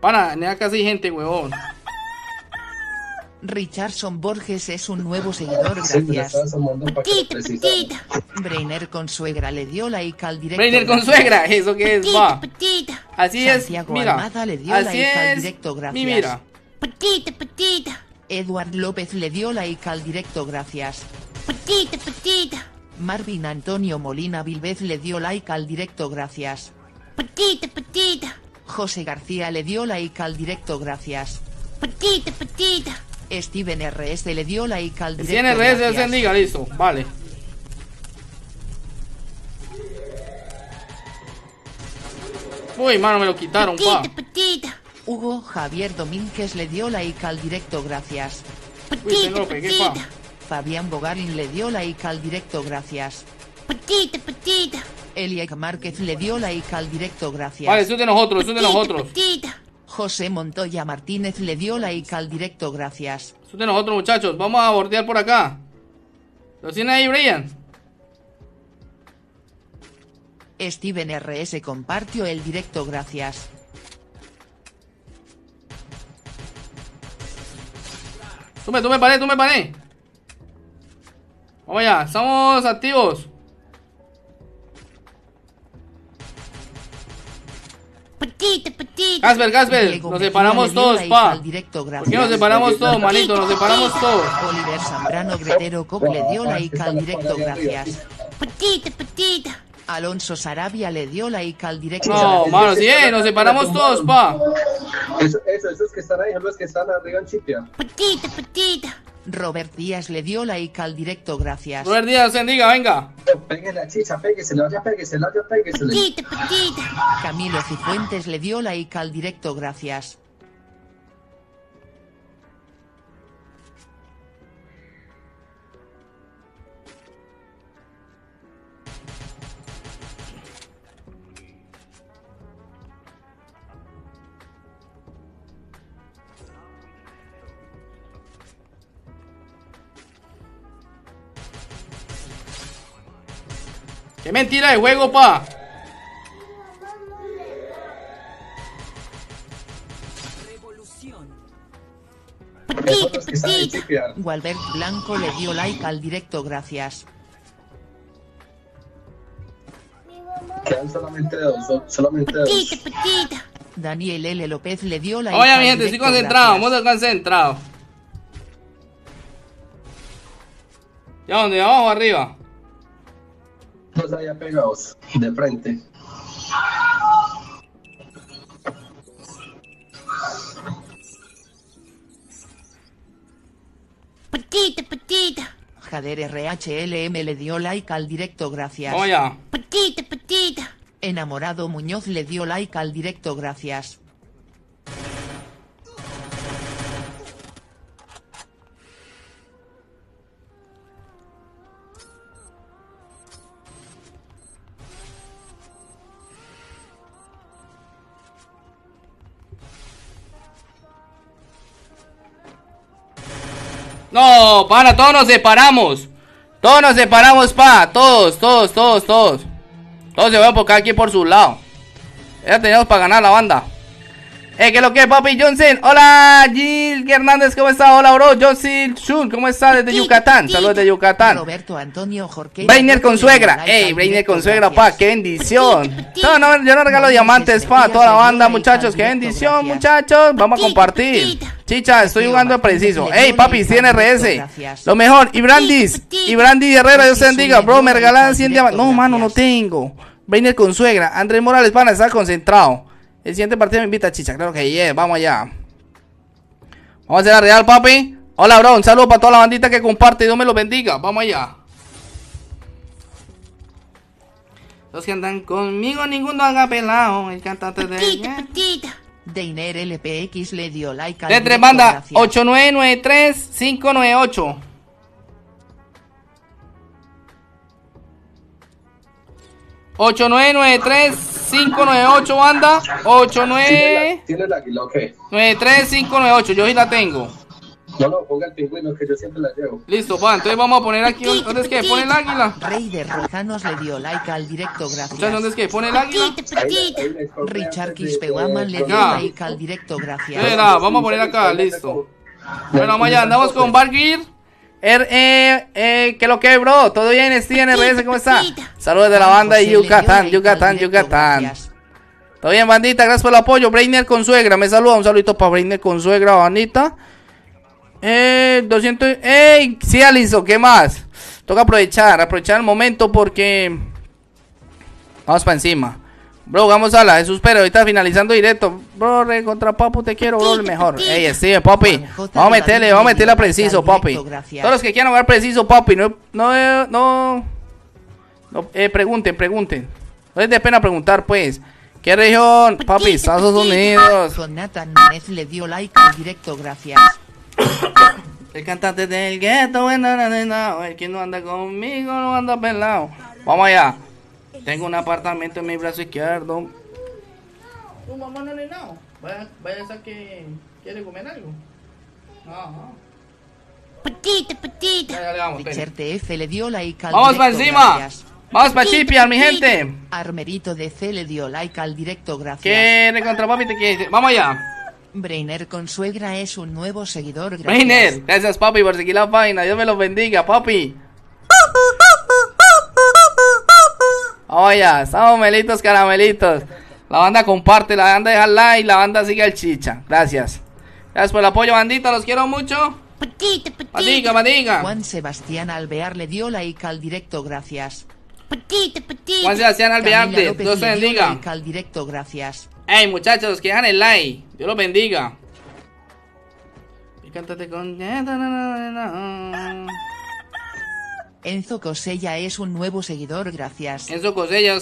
A: Pana, nada casi gente, huevón.
B: Richardson Borges es un nuevo seguidor, gracias. Brainer con suegra le dio like al directo.
A: Brainer con suegra, eso que es, va. Así es,
B: Santiago
A: mira.
B: Almada le dio
A: Así
B: like al
A: es,
B: directo,
A: mi
B: gracias.
A: mira.
C: Patita.
B: Edward López le dio like al directo, gracias.
C: Patita, patita.
B: Marvin Antonio Molina Vilvez le dio like al directo, gracias.
C: Patita, patita.
B: José García le dio like al directo, gracias.
C: Patita, patita.
B: Steven RS le dio like al
A: Si
B: directo,
A: en RS se
B: gracias.
A: diga, listo, vale. Uy, mano, me lo quitaron, pa.
B: Hugo Javier Domínguez le dio like al directo, gracias.
A: Uy, lo pegué, pa.
B: Fabián Bogarin le dio like al directo, gracias.
C: Patita.
B: Eliak Márquez le dio like al directo, gracias.
A: Vale, eso es de nosotros, eso es de nosotros.
C: patita.
B: José Montoya Martínez le dio like al directo, gracias.
A: Eso es de nosotros, muchachos. Vamos a bordear por acá. ¿Lo tienen ahí, Brian?
B: Steven RS compartió el directo, gracias.
A: Tú me, tú me paré, tú me paré. Vamos allá, estamos activos.
C: Patita.
A: Casper, Casper,
B: Diego
A: nos separamos todos, pa.
B: al directo,
A: ¿Por qué nos
B: gracias.
A: separamos todos, manito? Nos separamos todos.
B: Oliver Zambrano Gretero Cop le dio like al directo, gracias.
C: Patita, patita.
B: Alonso Sarabia le dio like al directo.
A: No,
B: gracias.
A: mano, sí, eh, nos separamos todos, pa.
F: Eso, eso, esos que están ahí son los que están arriba en Chipia.
C: Patita, patita.
B: Robert Díaz le dio like al directo, gracias.
A: Robert Díaz, bendiga, venga.
F: Péguele a chicha, vaya, péguesele.
C: Patita, patita.
B: Camilo Cifuentes le dio like al directo, gracias.
A: Qué mentira de juego, pa.
F: Chipia.
B: Walbert Blanco le dio like al directo, gracias.
F: Quedan solamente dos, so- solamente dos.
B: Daniel L. López le dio like
A: Oye, mi gente, estoy concentrado, vamos concentrado. ¿Ya dónde? ¿Abajo o arriba?
F: Dos allá pegados, de frente.
C: Patita, patita.
B: Jader RHLM le dio like al directo, gracias.
A: Vamos allá.
C: Patita, patita.
B: Enamorado Muñoz le dio like al directo, gracias.
A: No, pana, todos nos separamos. Todos nos separamos, pa. Todos, todos, todos, todos. Todos se van por cada quien por su lado. Ya teníamos para ganar la banda. Eh, ¿qué lo que, papi? Johnson. Hola, Gil Hernández, ¿cómo está? Hola, bro. Johnson Shun, ¿cómo está? Desde Yucatán. Saludos de Yucatán.
B: Roberto Antonio Jorge.
A: Brainer con suegra. Ey, Brainer con suegra, pa. Qué bendición. No, no, yo no regalo diamantes, pa. Toda la banda, muchachos. Qué bendición, muchachos. Vamos a compartir. Chicha, estoy jugando preciso. Ey, papi, tiene RS. Lo mejor. Y Brandis. Y Brandis Herrera, Dios te bendiga. Bro, me regalan 100 diamantes. No, mano, no tengo. Brainer con suegra. Andrés Morales, pana, está concentrado. El siguiente partido me invita a Chicha, claro que yeah, vamos allá. Vamos a hacer la real, papi. Hola, bro, un saludo para toda la bandita que comparte. Dios me los bendiga. Vamos allá. Los que andan conmigo, ninguno haga pelado. El cantante de.
C: Petita.
B: Deiner LPX le dio like al.
A: De
B: 3
A: banda 8993598. 8993-598, banda. 8993-598. Yo sí la tengo.
F: No, no, ponga el pingüino que yo siempre la llevo.
A: Listo, va, entonces vamos a poner aquí. ¿Dónde es que pone el águila?
B: Rey de Rojanos le dio like al directo, gracias.
A: ¿dónde es que pone el águila?
B: Richard Quispeguaman le dio like al directo, gracias.
A: Vamos a poner acá, listo. Bueno, vamos allá, andamos con Bargir. Er, eh, eh, ¿qué lo que, bro? ¿Todo bien, Steven RS? ¿Cómo está? Saludos de la banda de Yucatán, Yucatán, Yucatán. Todo bien, bandita, gracias por el apoyo. Brainer con suegra, me saluda. Un saludito para Brainer con suegra, bandita. Eh, 200. ¡Ey! Sí, Alison, ¿qué más? Toca aprovechar, aprovechar el momento porque. Vamos para encima. Bro, vamos a la Jesús Pérez, ahorita finalizando directo. Bro, re contra Papu, te quiero, bro, el mejor. Ey, Steve, papi. Vamos a meterle, vamos a meterle a preciso, papi. Todos los que quieran jugar preciso, papi. No, no, eh, no. no, eh, pregunten, pregunten. No es de pena preguntar, pues. ¿Qué región? Papi, Estados Unidos.
B: Jonathan le dio like al directo, gracias.
A: El cantante del gueto, bueno, na, na, na, el que no anda conmigo no anda pelado. Vamos allá. Tengo un apartamento en mi brazo izquierdo. Tu mamá no le no. Vaya, vaya a que quiere comer algo. Ajá.
C: Petita, petita.
A: Ya, ya le
B: Richard dio like al
A: Vamos para encima.
B: gracias.
A: Vamos para Chipiar, mi gente.
B: Armerito DC le dio like al directo, gracias.
A: ¿Qué recontra papi te quiere decir? Vamos allá.
B: Brainer con suegra es un nuevo seguidor, gracias.
A: Reiner, gracias papi por seguir la página. Dios me los bendiga, papi. Allá, estamos melitos, caramelitos. La banda comparte, la banda deja like, la banda sigue al chicha. Gracias. Gracias por el apoyo, bandita, los quiero mucho.
C: Petita,
A: Bandiga,
C: petita.
A: bandiga.
B: Juan Sebastián Alvear le dio like al directo, gracias.
C: Petita,
A: Juan
C: petita.
A: Sebastián
B: López
A: Dios te
B: le dio
A: bendiga.
B: like al directo, gracias.
A: Ey, muchachos, que dejan el like. Dios los bendiga. Y cántate con.
B: Enzo Cosella es un nuevo seguidor, gracias.
A: Enzo Cosella.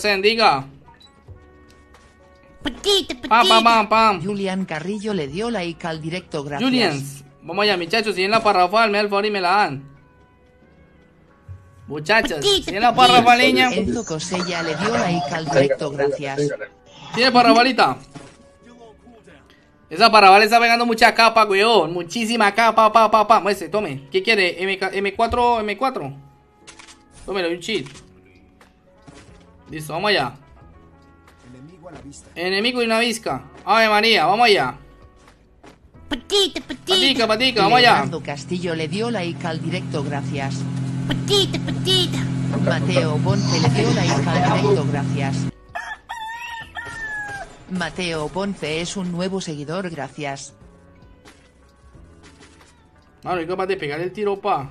C: Petita,
A: Pam, pam, pam, pam.
B: Julian Carrillo le dio like al directo, gracias.
A: Julians. Vamos allá, muchachos. Si en la parrafal, me da el favor y me la dan. Muchachos, si en la parrafaliña.
B: Enzo Cosella le dio like al directo, gracias.
A: ¿Tiene parrafalita? Esa parrafal está pegando mucha capa, weón. Muchísima capa, pa, pa, pa. Muestre, tome. ¿Qué quiere? MK M4, M4. Tómelo, un cheat. Listo, vamos allá.
G: Enemigo a la vista.
A: Enemigo y una visca. Ave María, vamos allá.
C: Petita,
A: Patica,
C: petita.
A: patica, vamos allá.
B: Leonardo Castillo le dio like al directo, gracias.
C: Petita, petita.
B: Mateo Ponce le dio like al directo, gracias. Mateo Ponce es un nuevo seguidor, gracias.
A: Soy capaz de pegar el tiro, pa.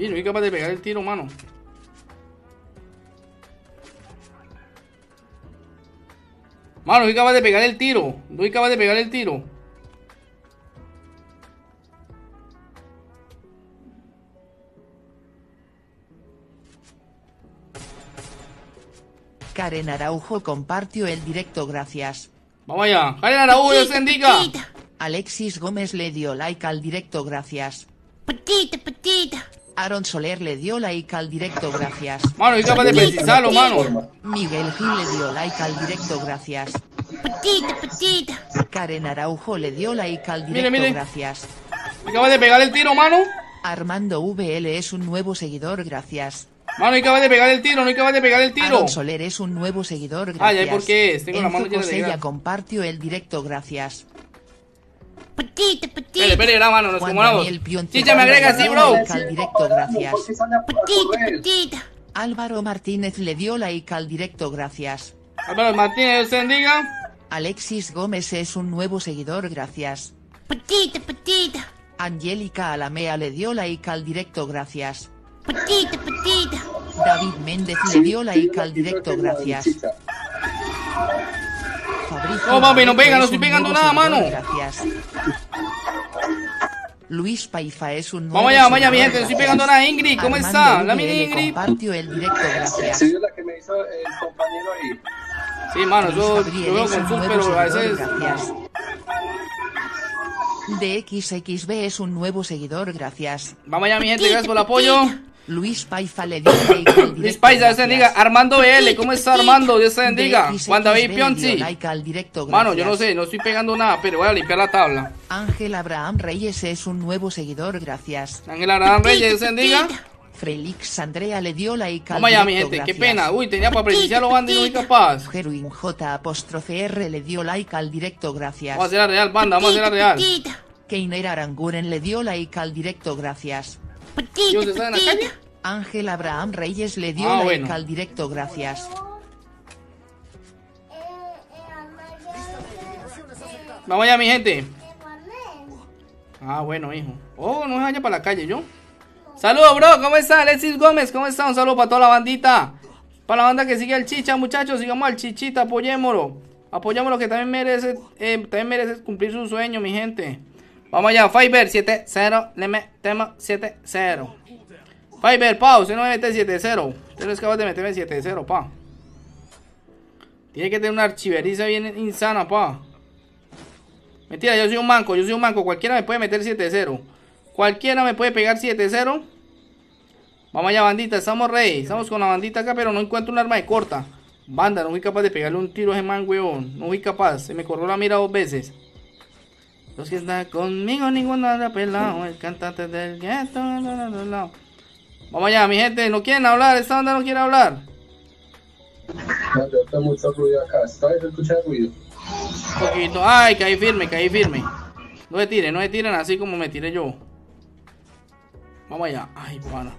A: Bien, soy capaz de pegar el tiro, mano. Mano, soy capaz de pegar el tiro. No soy capaz de pegar el tiro.
B: Karen Araujo compartió el directo, gracias.
A: Vamos allá. Karen Araújo, Dios.
C: Petita,
B: Alexis Gómez le dio like al directo, gracias.
C: petita, petita.
B: Aaron Soler le dio like al directo, gracias.
A: Mano, soy capaz de precisarlo, mano.
B: Miguel Gil le dio like al directo, gracias.
C: Petita, petita.
B: Karen Araujo le dio like al
A: Mire,
B: directo,
A: mire.
B: gracias.
A: Soy capaz de pegar el tiro, mano.
B: Armando VL es un nuevo seguidor, gracias.
A: Mano, no hay capaz de pegar el tiro, no hay capaz de pegar el tiro.
B: Aaron Soler es un nuevo seguidor, gracias.
A: Ay, ay, ¿por qué es? Tengo la
B: Enzo
A: mano llena de
B: compartió el directo, gracias.
C: Petita,
A: Espere,
C: petita.
A: espere, la mano, nos acomodamos. Chicha, me agrega, sí, bro.
B: Al directo, gracias.
F: ¿Por qué sale a
C: Petita,
F: correr?
C: petita.
B: Álvaro Martínez le dio like al directo, gracias.
A: Álvaro Martínez, te bendiga.
B: Alexis Gómez es un nuevo seguidor, gracias.
C: Petita, petita.
B: Angélica Alamea le dio like al directo, gracias.
C: Petita, petita.
B: David Méndez le dio like al directo, gracias. Fabricio
A: No, papi, no pega, no
B: es
A: estoy pegando nada, mano.
B: Gracias. Luis Paifa es un nuevo
A: Vamos allá, vamos allá, mi gente. no Estoy pegando nada. Ingrid, ¿cómo
B: Armando
A: está? La mini Ingrid.
B: compartió el directo, gracias.
F: Sí, es la que me hizo el compañero ahí.
A: Sí, mano, yo, yo veo con sus, pero a veces.
B: gracias. DXXB es un nuevo seguidor, gracias.
A: Vamos allá, mi gente, gracias por el apoyo.
B: Luis Paifa le dio like al directo,
A: Luis Paisa, Dios bendiga. Armando BL, ¿cómo está Armando? Dios te bendiga. Juan David
B: le dio
A: Pionzi.
B: like al directo,
A: Mano, yo no sé, no estoy pegando nada, pero voy a limpiar la tabla.
B: Ángel Abraham Reyes es un nuevo seguidor, gracias.
A: Ángel Abraham Reyes, Dios te bendiga.
B: Felix Andrea le dio like al
A: Vamos allá, mi gente, qué
B: gracias.
A: pena. Uy, tenía para presenciarlo, banda, y no fui capaz.
B: Heroin J apóstrofe R le dio like al directo, gracias.
A: Vamos a hacer la real, banda, vamos a hacer la real.
B: Keiner Aranguren le dio like al directo, gracias. Ángel Abraham Reyes le dio
A: Ah,
B: like
A: bueno.
B: al directo, gracias.
A: Vamos allá, mi gente. Ah, bueno, hijo. Oh, no es allá para la calle, yo. Saludos, bro. ¿Cómo está? Alexis Gómez. ¿Cómo está? Un saludo para toda la bandita. Para la banda que sigue al chicha, muchachos. Sigamos al chichita, apoyémoslo. Apoyémoslo que también merece, eh, también merece cumplir su sueño, mi gente. Vamos allá, Fiverr 7-0. Le metemos 7-0. Fiverr, pa, usted no me mete 7-0. Usted no es capaz de meterme 7-0, pa. Tiene que tener una archiveriza bien insana, pa. Mentira, yo soy un manco, yo soy un manco. Cualquiera me puede meter 7-0. Cualquiera me puede pegar 7-0. Vamos allá, bandita. Estamos rey. Estamos con la bandita acá, pero no encuentro un arma de corta. Banda, no fui capaz de pegarle un tiro a ese man, weón. No fui capaz. Se me corrió la mira dos veces. Los que están conmigo, ninguno anda pelado. El cantante del gueto. Vamos allá, mi gente. ¿No quieren hablar? ¿Esta banda no quiere hablar?
F: Tengo mucho ruido acá. ¿Sabes escuchar ruido?
A: Un poquito. Ay, caí firme, caí firme. No se tiren, no se tiren así como me tiré yo. Vamos allá. Ay, pana.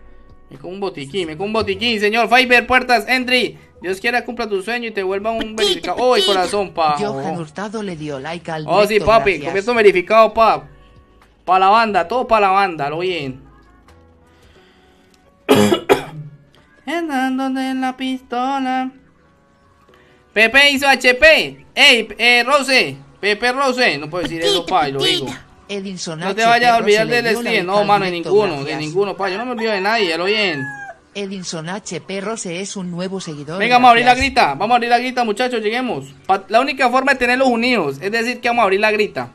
A: Me con un botiquín, me con un botiquín, señor. Fiber, puertas, entry. Dios quiera cumpla tu sueño y te vuelva un verificado. Oh, el corazón, pa.
B: Johan
A: Oh,
B: Hurtado le dio like al
A: Oh, sí, papi. Comienzo verificado, pa. Para la banda, todo para la banda, lo bien. Andando de la pistola. Pepe hizo HP. Ey, eh, Rose. Pepe Rose. No puedo decir eso, pa, y lo digo.
B: Edinson
A: No te vayas a
B: Perro
A: olvidar
B: se
A: del
B: like
A: No, mano, de ninguno, de ninguno, pa. Yo no me olvido de nadie, lo bien.
B: Edinson H. Perrose es un nuevo seguidor.
A: Venga, vamos a abrir la grita. Vamos a abrir la grita, muchachos, lleguemos. Pa- La única forma de tenerlos unidos es decir que vamos a abrir la grita.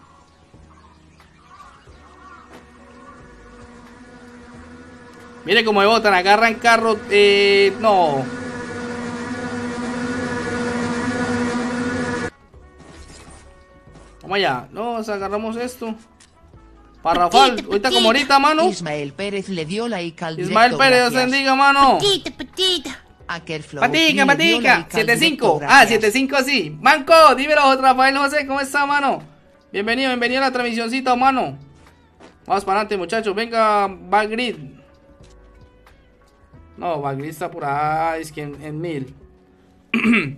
A: Mire cómo me botan, agarran carro. Eh, no. Vamos allá. Nos agarramos esto. Para Rafael. Ahorita como ahorita, mano.
B: Ismael Pérez le dio like al
A: Ismael
B: directo,
A: Pérez,
B: gracias.
A: bendiga, mano.
C: Petita, petita.
B: Akerflow
A: Patica, patica.
B: like al
A: 7-5.
B: directo,
A: Ah,
B: gracias.
A: 7-5 sí. Manco, dímelo, Rafael José, ¿cómo está, mano? Bienvenido, bienvenido a la transmisioncita, mano. Vamos para adelante, muchachos. Venga, Bagrid. No, Bagrid está por ahí, es que en, en mil.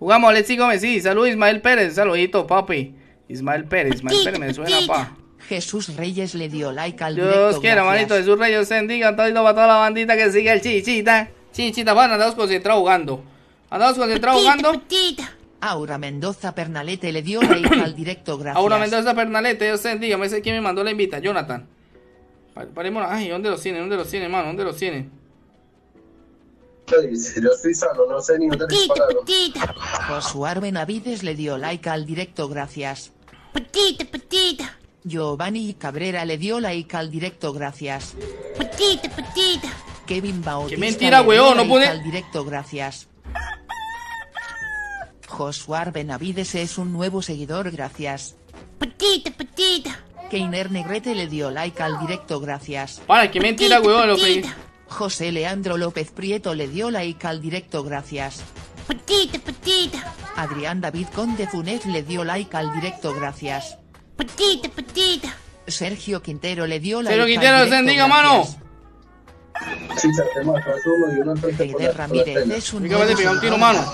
A: Jugamos, Alexi Gómez, sí. Salud, Ismael Pérez. Saludito, papi. Ismael Pérez, Ismael Pérez, me suena, pa.
B: Jesús Reyes le dio like al directo,
A: Dios quiera,
B: gracias.
A: manito, Jesús Reyes, se bendiga, todo para toda la bandita que sigue el chichita. Chichita, van, andamos concentrados jugando. Andamos concentrados jugando.
C: petita.
B: Aura Mendoza Pernalete le dio like al directo, gracias.
A: Ahora Mendoza Pernalete, Dios bendiga, me sé quién me mandó la invita, Jonathan. Pa- Paremos, ay, ¿dónde los tiene? ¿Dónde los tiene, mano? ¿Dónde los tiene?
F: ¿Qué dice? Yo estoy sano, no sé ni dónde.
B: Josuar Benavides le dio like al directo, gracias.
C: Petita, petita.
B: Giovanni Cabrera le dio like al directo, gracias.
C: Petita, petita.
B: Kevin Bautista
A: mentira,
B: le dio
A: weón, no
B: like
A: pone-
B: al directo, gracias. Josuar Benavides es un nuevo seguidor, gracias.
C: Petita, petita.
B: Keiner Negrete le dio like al directo, gracias.
A: Para, qué mentira,
C: Petita,
A: weón, lo que...
C: petita.
B: José Leandro López Prieto le dio like al directo gracias.
C: Petita, petita.
B: Adrián David Conde Funet le dio like al directo gracias.
C: Petita, petita.
B: Sergio Quintero le dio like
A: Sergio
B: al
A: Quintero,
B: directo
A: bendiga, mano.
F: la
B: Ramírez es un
A: Dígame de
B: nuevo
A: pegar un
B: seguidor,
A: tiro, mano.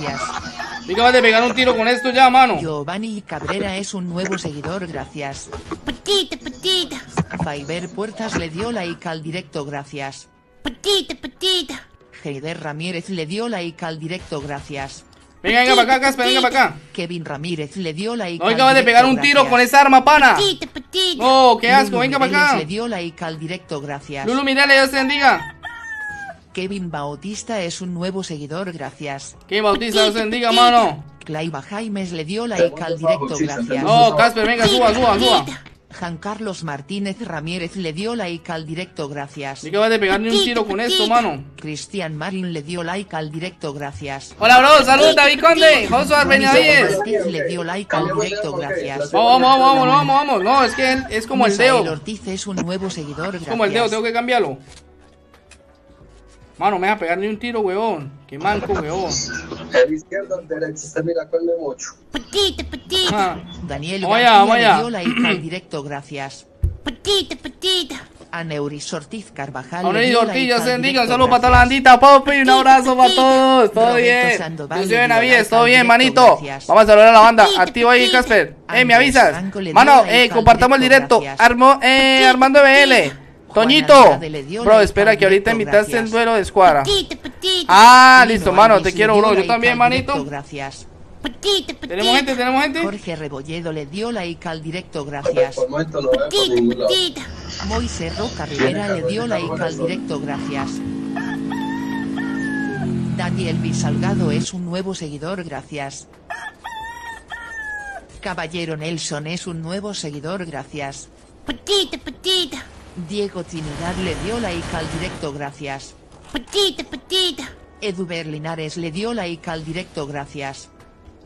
A: acabas de pegar un tiro con esto ya, mano.
B: Giovanni Cabrera es un nuevo seguidor gracias.
C: Petita, petita.
B: Faiber Puertas le dio like al directo gracias.
C: Petita, petita.
B: Heider Ramírez le dio like al directo gracias.
A: Venga, venga para acá, Casper, venga para acá.
B: Kevin Ramírez le dio like
A: No
B: al
A: acabas de pegar un tiro
B: gracias.
A: con esa arma, pana. No, qué asco,
B: Lulu
A: venga para acá.
B: le dio like al directo gracias.
A: Lulu, mirale, Dios te bendiga.
B: Kevin Bautista es un nuevo seguidor gracias.
A: Que Bautista, Dios te bendiga, mano.
B: Claiva Jaimes le dio like al directo gracias.
A: No, Casper, venga, suba, suba, suba.
B: Juan Carlos Martínez Ramírez le dio like al directo gracias.
A: Y acabas de pegarle un tiro con esto, mano.
B: Cristian Marin le dio like al directo gracias.
A: Hola, bro, saludos, David Conde. Josué Benavides.
B: Ortiz le dio like al directo gracias.
A: Vamos, vamos, vamos, vamos, vamos. No, es que es como el dedo.
B: Ortiz es un nuevo seguidor
A: Es como el dedo, tengo
B: gracias.
A: que cambiarlo. Mano, me deja pegarle un tiro, huevón. Qué manco, huevón.
F: El izquierdo, el derecho, usted mira cuál me mocho.
C: Petita, petita.
A: Ah,
B: Daniel
A: Vamos allá,
B: García
A: vamos
B: le
A: allá.
B: dio like al directo gracias.
C: Petita, petita.
B: A Neuris Ortiz Carvajal dio
A: Ortiz, bendiga. Un
B: directo
A: saludo para toda la bandita, papi. Un abrazo para todos. Todo
B: Roberto
A: bien.
B: Sandoval
A: Yo
B: le
A: soy
B: dio
A: Benavides,
B: like
A: todo bien,
B: directo,
A: manito.
B: gracias.
A: Vamos a saludar a la banda. Activo ahí. Casper. Eh, me avisas. Mano, eh, compartamos el
B: directo.
A: Armo, eh, Armando BL. Toñito. Bro, espera que ahorita invitaste
B: gracias.
A: duelo de escuadra. Ah, listo, mano. Te quiero, bro. Yo también, manito.
B: Gracias.
A: Tenemos gente, tenemos gente.
B: Jorge Rebolledo le dio like al directo, gracias.
F: el.
B: Moisés Roca Rivera le dio like al directo, gracias. Daniel Bisalgado es un nuevo seguidor, gracias. Caballero Nelson es un nuevo seguidor, gracias.
C: Petita, petita.
B: Diego Trinidad le dio like al directo, gracias.
C: Petita, petita.
B: Edu Berlinares le dio like al directo, gracias.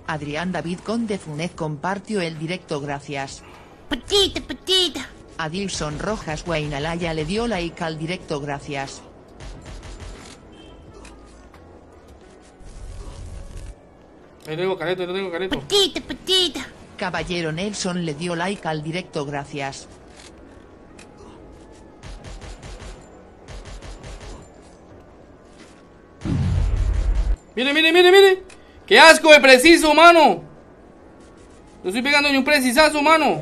B: Adrián David Conde Funet compartió el directo, gracias.
C: Petita, petita.
B: Adilson Rojas Guainalaya le dio like al directo, gracias.
A: Yo tengo careto, yo tengo careto.
C: Petita, petita.
B: Caballero Nelson le dio like al directo, gracias.
A: Mire, mire, mire, mire. Qué asco de preciso, mano. No estoy pegando ni un precisazo, mano.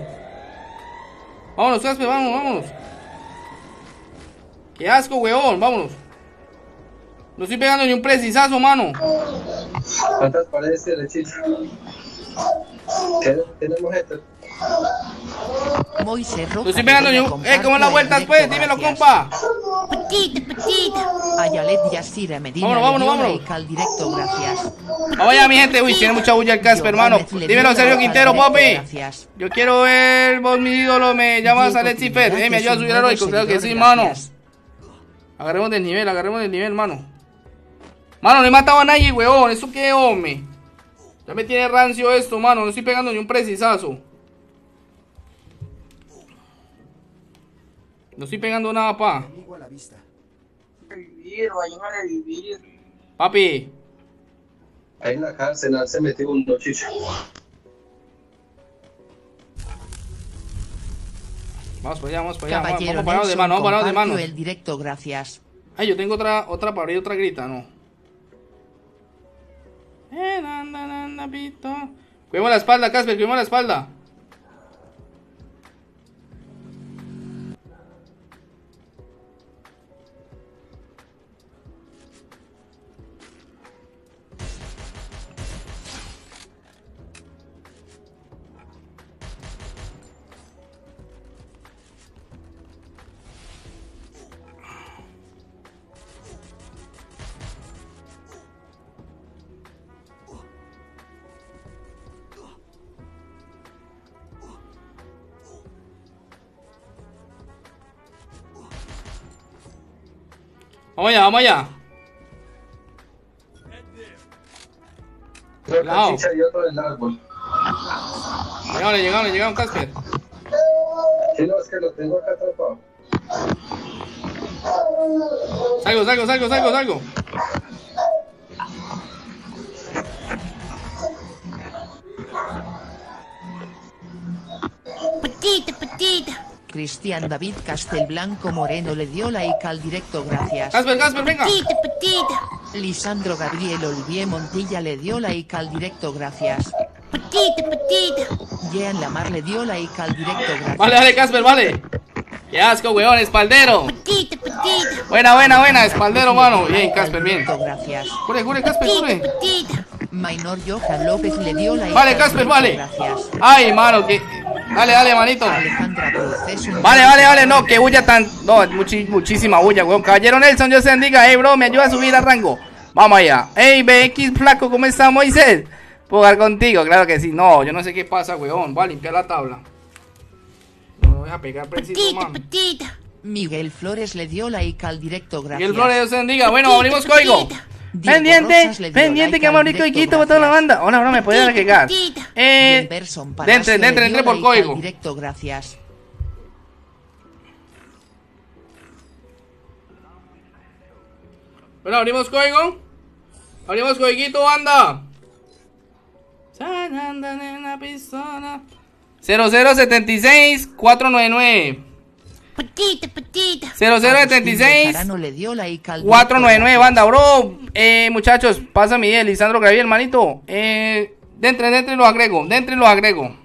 A: Vámonos, Casper, vámonos, vámonos. Qué asco, weón, vámonos. No estoy pegando ni un precisazo, mano.
F: ¿Cuántas paredes tiene? ¿Tiene- Tenemos gente.
B: Moisés Roca
A: No estoy pegando un. Eh, ¿cómo es la vuelta
B: directo,
A: Dímelo, compa.
C: Petita, petita.
B: Ayalet Yasira Medina
A: Vámonos, vámonos, vámonos.
B: al directo, gracias.
A: Allá, mi gente. Uy, tiene mucha bulla el Casper, hermano. Dímelo, Sergio
B: al
A: Quintero, papi.
B: Gracias.
A: Yo quiero ver vos, mi ídolo. Me llamas
B: Diego
A: a Let's Fer. Eh, me ayuda a subir
B: nuevo
A: heroico. Claro que sí, mano. Agarremos del nivel, agarremos del nivel, mano. Mano, no he matado a nadie, weón. ¿Eso qué, hombre? Ya me tiene rancio esto, mano. No estoy pegando ni un precisazo. No estoy pegando nada, pa.
G: Enemigo a la vista.
D: Vivir, vayan a revivir.
A: Papi.
F: Ahí en la cárcel se metió uno, chicha.
A: Vamos para allá, vamos para allá. Vamos,
B: Caballero
A: vamos para de mano, vamos para de mano.
B: el directo, gracias.
A: Ay, yo tengo otra, otra para abrir otra grita, no. Eh, anda, anda, pito. Cuidemos la espalda, Casper, cuidemos la espalda. Vamos allá, vamos allá. Cuidado. llegamos, llegamos, Casper.
F: Sí, no, es que lo tengo acá atrapado.
A: Salgo, salgo, salgo, salgo, salgo.
C: Petita, petita.
B: Cristian David Castelblanco Moreno le dio like al directo gracias.
A: Casper, Casper, venga.
C: Petita, petita.
B: Lisandro Gabriel Olivier Montilla le dio like al directo gracias.
C: Petita, petita.
B: Jean Lamar le dio like al directo gracias.
A: Vale, vale, Casper, vale. Qué asco, weón, espaldero.
C: Petita, petita.
A: Buena, buena, buena, espaldero, mano. Bien, Casper, bien.
B: Gracias.
A: Cure, cure, Casper,
C: Petita,
A: cure.
C: petita.
B: Minor Johan López le dio like
A: Vale,
B: al
A: Casper, vale.
B: Gracias.
A: Ay, mano, que. Dale, dale, manito. Vale, vale, vale, no, que bulla tan. No, muchi- muchísima bulla, weón. Caballero Nelson, yo se bendiga. Hey, bro, me ayuda a subir a rango. Vamos allá. Hey, BX Flaco, ¿cómo está, Moisés? ¿Puedo jugar contigo? Claro que sí. No, yo no sé qué pasa, weón. Voy a limpiar la tabla. No voy a pegar preciso,
C: Petita,
A: man.
C: petita.
B: Miguel Flores le dio like al directo
A: Y
B: gracias.
A: el Flores, Dios te bendiga. Bueno, abrimos código.
B: Diego
A: Pendiente, pendiente
B: like
A: que
B: al
A: vamos a abrir
B: directo,
A: coiguito para toda la banda. Hola, bro, me puede agregar.
C: Petita.
A: Eh, dentro,
B: dio
A: entre por código.
B: Directo, gracias.
A: Bueno, abrimos código. Abrimos códiguito, banda. 0076 499
C: Petita, petita.
A: 0076
B: Jarano le dio like al
A: 499
B: directo,
A: banda, bro. Eh, muchachos, pasa Miguel, Lisandro Gabriel, hermanito. Eh, dentro, dentro los agrego, dentro los agrego.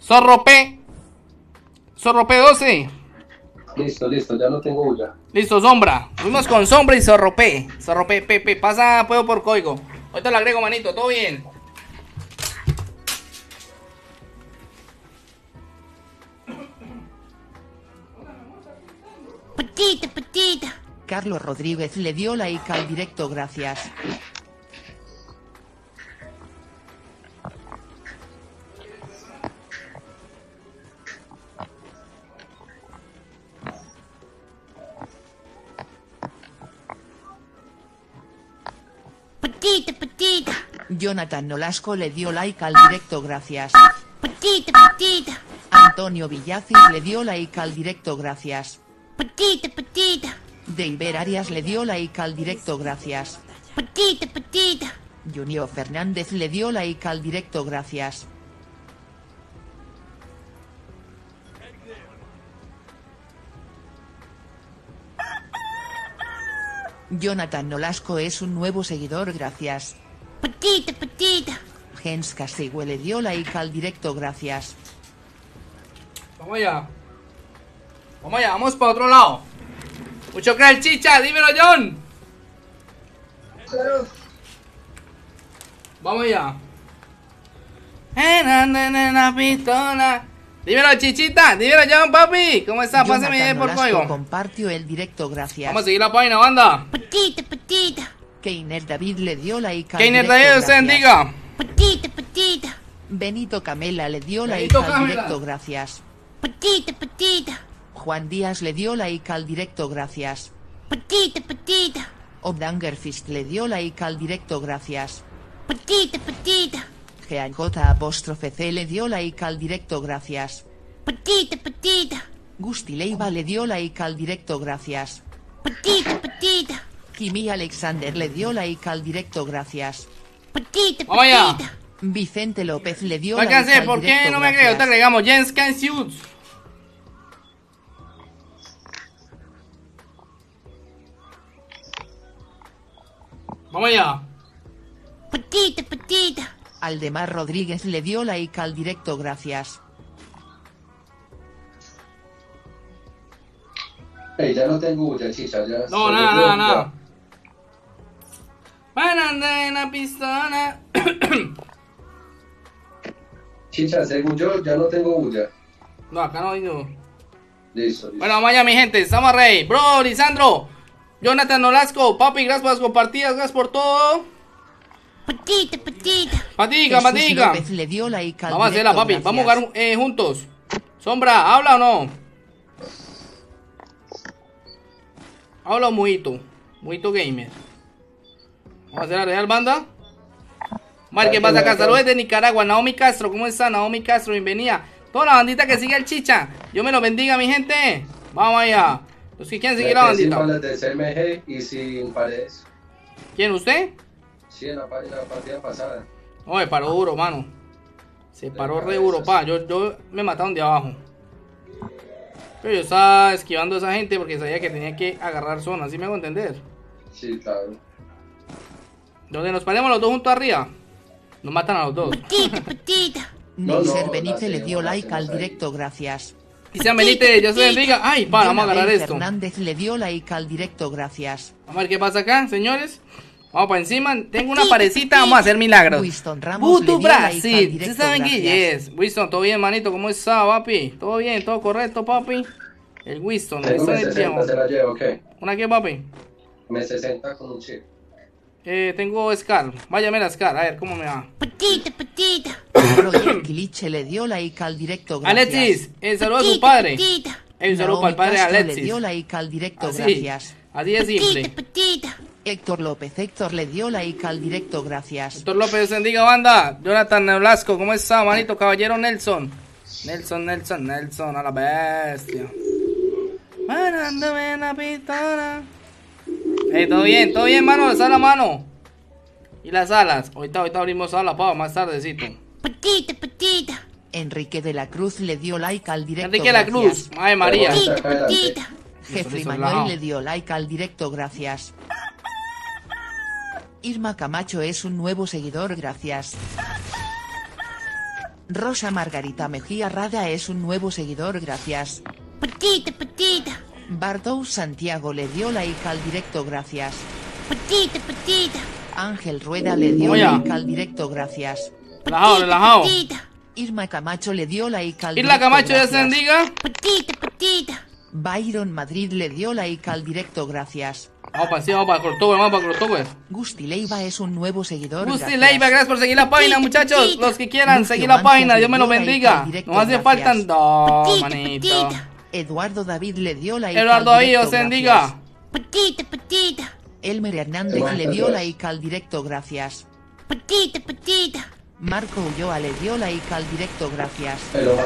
A: Zorro P. Zorro P12.
F: Listo, listo, ya no tengo bulla.
A: Listo, sombra. Fuimos con sombra y zorro P. Zorro P, P, P. Pasa, puedo por código. Ahorita lo agrego, manito. Todo bien.
C: Petita, petita.
B: Carlos Rodríguez le dio like al directo, gracias.
C: Petita, petita.
B: Jonathan Nolasco le dio like al directo, gracias.
C: Petita, petita.
B: Antonio Villacis le dio like al directo, gracias.
C: Petita, petita.
B: Deiber Arias le dio like al directo, gracias.
C: Petita, petita.
B: Junior Fernández le dio like al directo, gracias. Jonathan Nolasco es un nuevo seguidor, gracias.
C: Petita, petita.
B: Gens Castigüe le dio like al directo, gracias.
A: Vamos allá. Vamos allá, vamos para otro lado. Mucho crack, chicha. Dímelo, John. Vamos allá. En la pistola. Dímelo, chichita. Dímelo, John, papi. ¿Cómo está? Pásame por código.
B: compartió el directo, gracias.
A: Vamos a seguir la página, banda.
C: Petita, petita.
B: Keiner David le dio like al
A: Keiner David, usted bendiga.
C: Petita, petita.
B: Benito Camela le dio al
A: Camela.
B: directo, gracias.
C: Petita, petita.
B: Juan Díaz le dio like al directo, gracias.
C: Petita, petita.
B: Obdangerfist le dio like al directo, gracias.
C: Petita, petita.
B: GJ apóstrofe C le dio like al directo, gracias.
C: Petita, petita.
B: Gusti Leiva le dio like al directo, gracias.
C: Petita, petita.
B: Kimi Alexander le dio like al directo, gracias.
C: Petita,
A: allá.
C: petita.
B: Vicente López le dio
A: ¿Para qué
B: like al
A: ¿Por qué
B: directo,
A: no me creo?
B: gracias.
A: Te agregamos Jens Vamos allá.
C: Petita, petita.
B: Aldemar Rodríguez le dio like al directo, gracias.
F: Ey, ya no tengo bulla, chicha, ya.
A: No, nada, nada, nada.
F: bulla.
A: Para andar en la pistola.
F: Chicha, según yo, ya no tengo bulla.
A: No, acá no digo.
F: Listo, listo.
A: Bueno, vamos allá, mi gente. Estamos rey. Bro, Lisandro. Jonathan Nolasco. Papi, gracias por las compartidas. Gracias por todo.
C: Petita, petita.
A: Patica, patica.
B: Le dio
A: Vamos a hacerla, papi.
B: gracias.
A: Vamos a jugar eh, juntos. Sombra, ¿habla o no? Habla Muito. Muito Gamer. Vamos a hacer la Real Banda. Mar, ¿qué pasa acá? Saludos desde Nicaragua. Naomi Castro, ¿cómo está? Naomi Castro, bienvenida. Toda la bandita que sigue el chicha. Dios me lo bendiga, mi gente. Vamos allá. Los que quieren seguir la
F: sin
A: bandita.
F: balas de CMG y sin paredes.
A: ¿Quién, usted?
F: Sí, en la, la partida pasada.
A: Oye, paró duro, mano. Se paró re duro, pa. Yo, yo me mataron de abajo. Pero yo estaba esquivando a esa gente porque sabía que tenía que agarrar zona, ¿sí me hago entender?
F: Sí, claro.
A: Donde nos paremos los dos juntos arriba, nos matan a los dos.
C: Patita, patita.
F: No, no,
B: Benítez le dio like al directo, gracias.
A: Y sean Benítez, Dios te bendiga. Ay, pa, vamos a agarrar esto.
B: Fernández le dio like al directo, gracias.
A: Vamos a ver qué pasa acá, señores. Vamos para encima. Tengo una parecita, vamos a hacer milagros.
B: Winston Ramos
A: Butu
B: like
A: Brasil. ¿Sí
B: directo,
A: saben quién
B: gracias.
A: es? Winston, todo bien, manito. ¿Cómo está, papi? Todo bien, todo correcto, papi. El Winston,
F: Tengo
A: Winston es viejo.
F: M60, se la llevo, ok.
A: ¿Una qué, papi?
F: M60 con un chip.
A: Eh, tengo Scar. Váyame la Scar, a ver cómo me va.
C: Patita, patita.
B: Roger Kiliche le dio like al directo, gracias.
A: Alexis, el saludo a su padre.
C: patita.
A: Eh, un saludo para el padre Alexis.
B: le dio like al directo,
A: Así,
B: gracias.
A: así de
C: Patita,
A: simple.
C: patita.
B: Héctor López Héctor le dio like al directo, gracias.
A: Doctor López, bendiga banda. Jonathan Neblasco, ¿cómo está, manito? Caballero Nelson. Nelson, Nelson, Nelson, a la bestia. La pistola. Ey, todo bien, todo bien, mano. Alza la mano. Y las alas. Ahorita, ahorita abrimos sala, pa, más tardecito.
C: Patita, patita.
B: Enrique de la Cruz le dio like al directo,
A: Enrique la Cruz. Ay, María.
C: Patita, patita.
B: Jeffrey Manuel le dio like al directo, gracias. Irma Camacho es un nuevo seguidor, gracias. Rosa Margarita Mejía Rada es un nuevo seguidor, gracias.
C: Patita, patita.
B: Bartou Santiago le dio like al directo, gracias.
C: Patita, patita.
B: Ángel Rueda le dio
A: Oye.
B: like al directo, gracias.
A: Relajado, relajado.
B: Irma Camacho le dio like al
A: Irla
B: directo,
A: Camacho, ya se bendiga.
C: patita, patita.
B: Byron Madrid le dio like al directo, gracias.
A: Vamos para encima, vamos para Crotogüe, vamos para Crotogüe.
B: Gusti Leiva es un nuevo seguidor.
A: Gusti
B: gracias.
A: Leiva, gracias por seguir la página, muchachos. Los que quieran
B: Lucio
A: seguir la página, Dios me lo
B: dio like
A: bendiga.
B: al directo,
A: No hace dos,
C: Patita,
A: manito.
B: Eduardo David le dio like
A: Eduardo
B: directo,
A: os bendiga.
B: gracias.
C: Patita, patita.
B: Elmer Hernández le dio like al directo, gracias.
C: Patita, patita.
B: Marco Ulloa le dio like al directo, gracias.
F: Pero.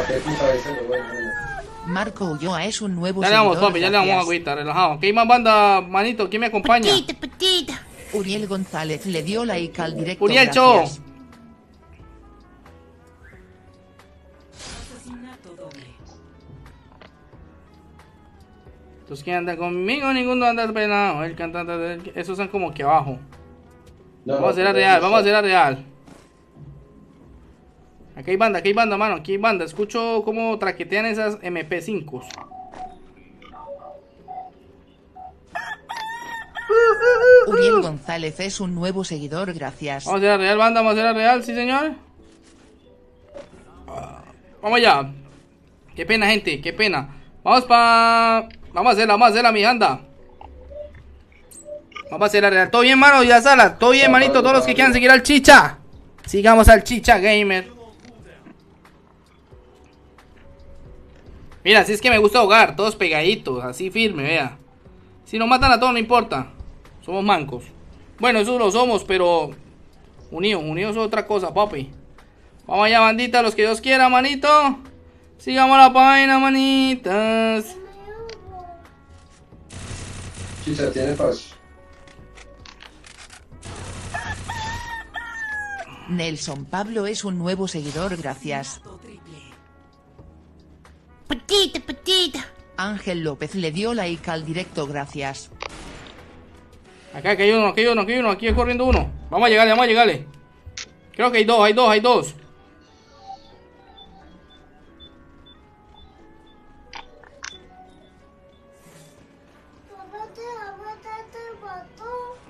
B: Marco Ulloa es un nuevo
A: Ya le damos,
B: seguidor,
A: papi, ya le damos
B: gracias.
A: agüita, relajado. ¿Qué hay más banda, manito? ¿Quién me acompaña?
C: Patita, patita.
B: Uriel González le dio like al directo,
A: Uriel
B: gracias.
A: Los que andan conmigo, ninguno anda penado. El cantante. Esos están como que abajo.
F: No,
A: Vamos a hacer la real, vamos a hacer la real. Aquí hay banda, aquí hay banda, mano, aquí hay banda. Escucho cómo traquetean esas MP5.
B: Uriel González es un nuevo seguidor, gracias.
A: Vamos a hacer la real, banda, vamos a hacer la real, sí, señor. Vamos allá. Qué pena, gente, qué pena. Vamos pa... Vamos a hacerla, vamos a hacerla, mi anda. Vamos a hacer la real. ¿Todo bien, mano? Ya sala. ¿Todo bien, manito? Todos los que quieran seguir al chicha. Sigamos al chicha gamer. Mira, si es que me gusta jugar, todos pegaditos, así firme, vea. Si nos matan a todos, no importa. Somos mancos. Bueno, eso lo somos, pero unidos, unidos es otra cosa, papi. Vamos allá, bandita, los que Dios quiera, manito. Sigamos la página, manitas.
F: Chicha, tiene paz.
B: Nelson Pablo es un nuevo seguidor, gracias.
C: Patita, patita.
B: Ángel López le dio like al directo, gracias.
A: Acá, aquí hay uno, aquí hay uno, aquí hay uno, aquí hay corriendo uno. Vamos a llegarle, vamos a llegarle. Creo que hay dos, hay dos, hay dos.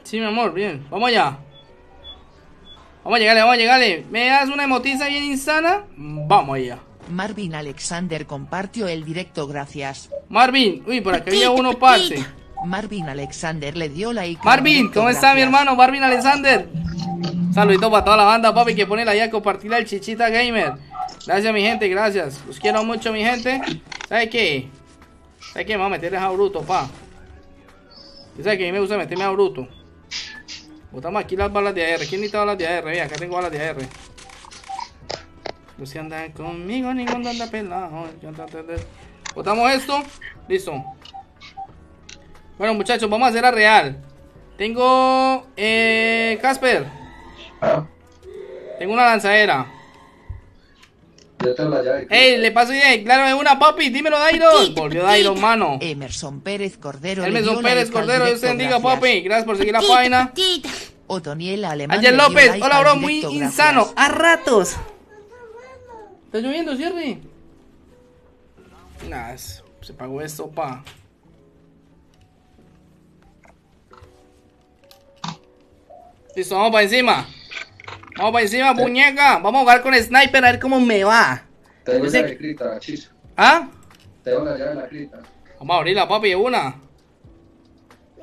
A: Sí, mi amor, bien. Vamos allá. Vamos a llegarle, vamos a llegarle. ¿Me das una emotiza bien insana? Vamos allá.
B: Marvin Alexander compartió el directo, gracias.
A: Marvin, uy, por aquí había uno, parce.
B: Marvin Alexander le dio like al
A: Marvin, ¿cómo está mi hermano? Marvin Alexander. Saludito para toda la banda, papi, que pone la ya compartir el Chichita Gamer. Gracias, mi gente, gracias. Los quiero mucho, mi gente. ¿Sabe qué? ¿Sabe qué? Me voy a meter a bruto, pa. ¿Y ¿Sabe que a mí me gusta meterme a bruto? Botamos aquí las balas de AR. ¿Quién necesita balas de AR? Mira, acá tengo balas de AR. Que andan conmigo, ninguno anda pelado. Botamos esto. Listo. Bueno, muchachos, vamos a hacer la real. Tengo. Eh. Casper.
F: Ah,
A: Tengo una lanzadera.
F: Yo tengo la llave.
A: ¡Ey! Le paso bien. Claro, es una papi. Dímelo, Dairon. Volvió Dairon, mano.
B: Emerson Pérez Cordero.
A: Emerson Pérez Cordero, Dios te bendiga, papi. Gracias por seguir la página.
B: Otoniel Alemán.
A: Ángel López. Hola, bro. Muy insano. A ratos. ¿Está lloviendo, Jerry? Nah, se pagó esto, pa. Listo, vamos para encima. Vamos para encima, muñeca. Vamos a jugar con Sniper a ver cómo me va.
F: Tengo
A: Ese-
F: llave escrita, chicho.
A: ¿Ah?
F: Tengo la llave escrita.
A: Vamos a abrirla, papi, una.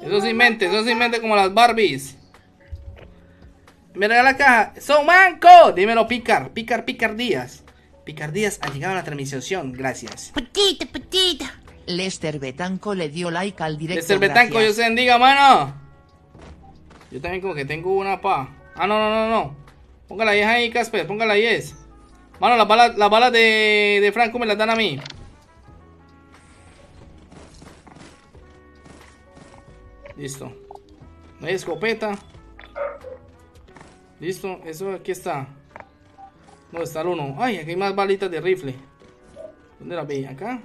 A: Eso se invente, eso se invente como las Barbies. Me regala la caja. ¡Son manco! Dímelo, Picar. Picar, Picar Díaz. Picar Díaz ha llegado a la transmisión. Gracias.
C: Patita, patita.
B: Lester Betanco le dio like al directo.
A: Lester Betanco, yo se bendiga, mano. Yo también como que tengo una pa. Ah, no, no, no, no. Póngala 10 ahí, Casper. Póngala 10. Mano, las balas, las balas de, de Franco me las dan a mí. Listo. No hay escopeta. Listo, eso aquí está. ¿Dónde está el uno? Ay, aquí hay más balitas de rifle. ¿Dónde las vi? ¿Acá?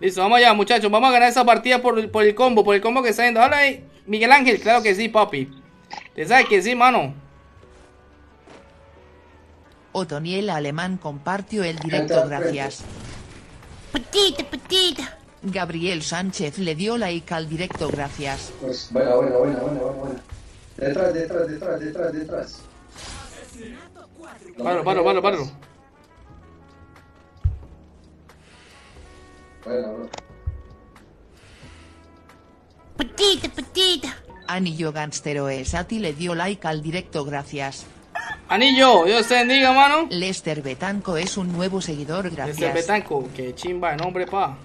A: Listo, vamos allá, muchachos. Vamos a ganar esa partida por, por el combo, por el combo que está yendo. Hola, Miguel Ángel, claro que sí, papi. Te sabes que sí, mano.
B: Otoniel Alemán compartió el directo, gracias.
C: Patita, patita.
B: Gabriel Sánchez le dio like al directo, gracias.
F: Pues, buena, buena, buena, buena, buena, buena. Detrás, detrás, detrás, detrás, detrás.
A: Paro, paro, paro, paro.
F: Buena, bro.
C: Patita, patita.
B: Anillo Gangstero Esati le dio like al directo, gracias.
A: Anillo, Dios te bendiga, mano.
B: Lester Betanco es un nuevo seguidor, gracias.
A: Betanco, que chimba de nombre, pa.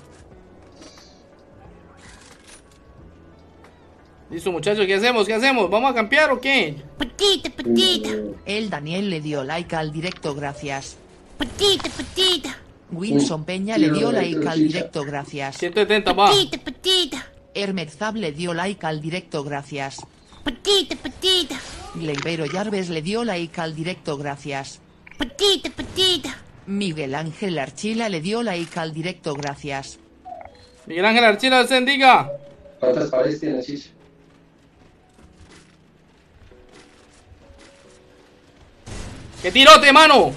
A: Listo, muchachos, ¿qué hacemos? ¿Qué hacemos? ¿Vamos a campear o qué?
C: Patita, patita.
B: El Daniel le dio like al directo, gracias.
C: Patita, patita.
B: Wilson Peña le dio like al directo, gracias.
A: 170, pa.
C: Patita, patita.
B: Hermerzab le dio like al directo, gracias.
C: Patita, patita.
B: Gleibero Yarves le dio like al directo, gracias.
C: Patita, patita.
B: Miguel Ángel Archila le dio like al directo, gracias.
A: Miguel Ángel Archila, te bendiga.
F: ¿Cuántas paredes tienes, chicho?
A: ¡Que tirote, mano!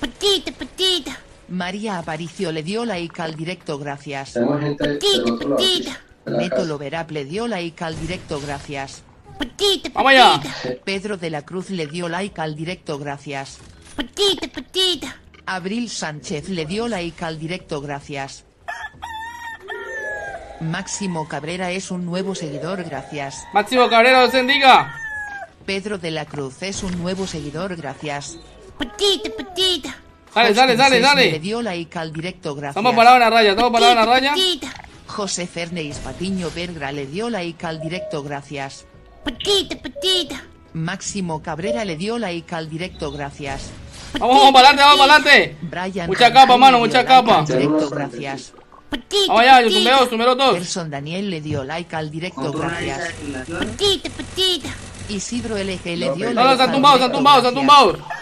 C: Patita, patita.
B: María Aparicio le dio like al directo, gracias.
F: Tenemos gente casa.
B: Loverap le dio like al directo, gracias.
C: Patita,
A: Vamos allá.
B: Pedro de la Cruz le dio like al directo, gracias.
C: Patita, patita.
B: Abril Sánchez le dio like al directo, gracias. Máximo Cabrera es un nuevo seguidor, gracias.
A: Máximo Cabrera, te bendiga.
B: Pedro de la Cruz es un nuevo seguidor, gracias.
C: Patita.
A: Sale, sale,
B: Hostin
A: sale,
B: Sesme Le dio like al directo, gracias.
A: Estamos parados en la raya, estamos parados en la raya.
B: José Fernández Patiño Vergra le dio like al directo, gracias.
C: Patita, patita.
B: Máximo Cabrera le dio like al directo, gracias.
A: Vamos, vamos para adelante, vamos adelante.
B: Brian
A: Mucha capa, mano, mucha
B: like
A: capa.
B: al Directo, gracias.
C: Patita,
A: Vamos allá, tumbeos, número 2.
B: Gerson Daniel le dio like al directo, gracias.
C: Patita, patita.
B: Isidro LG le dio like
A: No, no,
B: al
A: están tumbados, están
B: directo,
A: tumbados, están
B: gracias.
A: tumbados.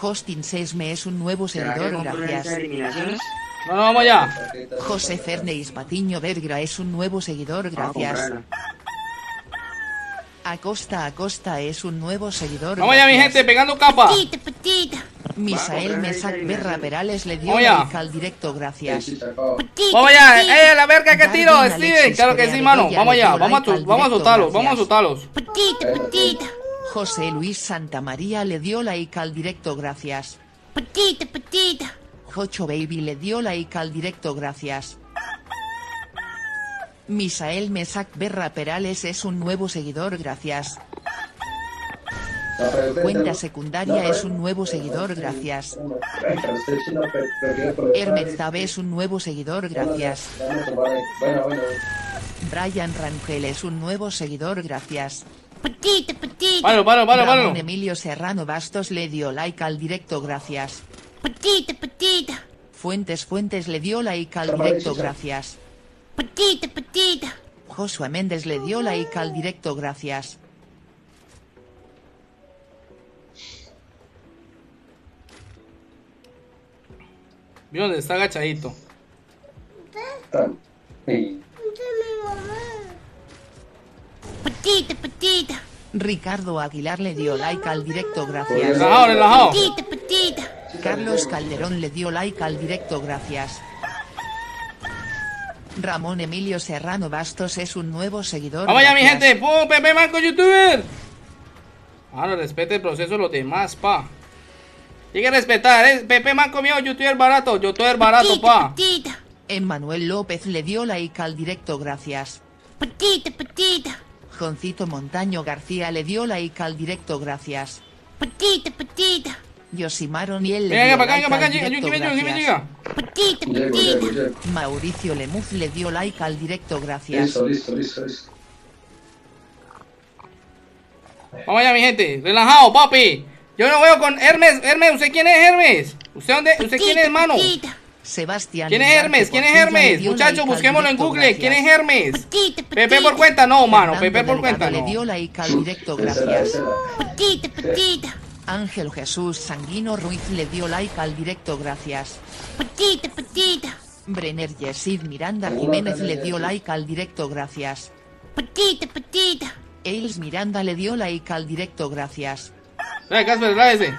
B: Hostin Sesme es un nuevo seguidor, gracias.
A: No, no, vamos allá.
B: José Fernández Patiño Vergra es un nuevo seguidor, gracias. Acosta Acosta es un nuevo seguidor,
A: Vamos allá, mi gente, pegando capa.
B: Misael Mesac Berra Perales le dio like al directo, gracias.
A: Vamos allá, eh, la verga que tiro, Steven. Claro que sí, mano. Vamos allá, vamos a, vamos a
B: directo,
A: asustarlos, vamos a
B: gracias.
A: asustarlos.
B: José Luis Santamaría le dio like al directo, gracias.
C: Patita, patita.
B: Jocho Baby le dio like al directo, gracias. Misael Mesac Berra Perales es un nuevo seguidor, gracias. Cuenta secundaria es un nuevo seguidor, gracias.
F: Ay, pero usted chino, pre- prefiere aprovechar-
B: Hermet Zabe es un nuevo seguidor, gracias. Brian Rangel es un nuevo seguidor, gracias. Emilio Serrano Bastos le dio like al directo, gracias.
C: Patita, patita.
B: Fuentes Fuentes le dio like al directo, gracias.
C: Petita, petita.
B: Joshua Méndez le dio like al directo, gracias.
A: ¿Vio dónde está agachadito?
F: Sí.
C: Petita, petita.
B: Ricardo Aguilar le dio like al directo, gracias.
F: eso-
A: Relajado, relajado.
C: Petita, petita.
B: Carlos Calderón le dio like al directo, gracias. Ramón Emilio Serrano Bastos es un nuevo seguidor.
A: Vamos allá, mi gente. ¡Pum! Pepe Manco, youtuber. Ahora respete el proceso de los demás, pa. Tiene que respetar, ¿eh? Pepe Manco mío, youtuber barato. Youtuber barato,
C: Petita,
A: pa.
C: petita.
B: Emmanuel López le dio like al directo, gracias.
C: Petita, petita.
B: Joncito Montaño García le dio like al directo, gracias.
C: Petita, petita.
B: Yosimaro Niel le
A: Venga,
B: dio like al
A: acá.
B: directo, gracias. Mauricio Lemuz le dio like al directo, gracias.
F: Listo, listo, listo, listo.
A: Vamos allá, mi gente. Relajado, papi. Yo no veo con Hermes. Hermes, ¿usted quién es Hermes? ¿Usted dónde? ¿Usted quién es, hermano?
B: Sebastián.
A: ¿Quién es Hermes? ¿Quién es
B: le
A: Hermes? Muchachos, busquémoslo en Google. ¿Quién es. Hermes? Pepe por cuenta, no, mano. Pepe por cuenta,
B: le
A: no.
B: dio like al directo, gracias.
C: Petita, petita.
B: Ángel Jesús Sanguino Ruiz le dio like al directo, gracias.
C: Petita, petita.
B: Brenner Yesid Miranda Jiménez le dio like al directo, gracias.
C: Petita, petita.
B: Eils Miranda le dio like al directo, gracias.
A: Trae, Casper, tráese.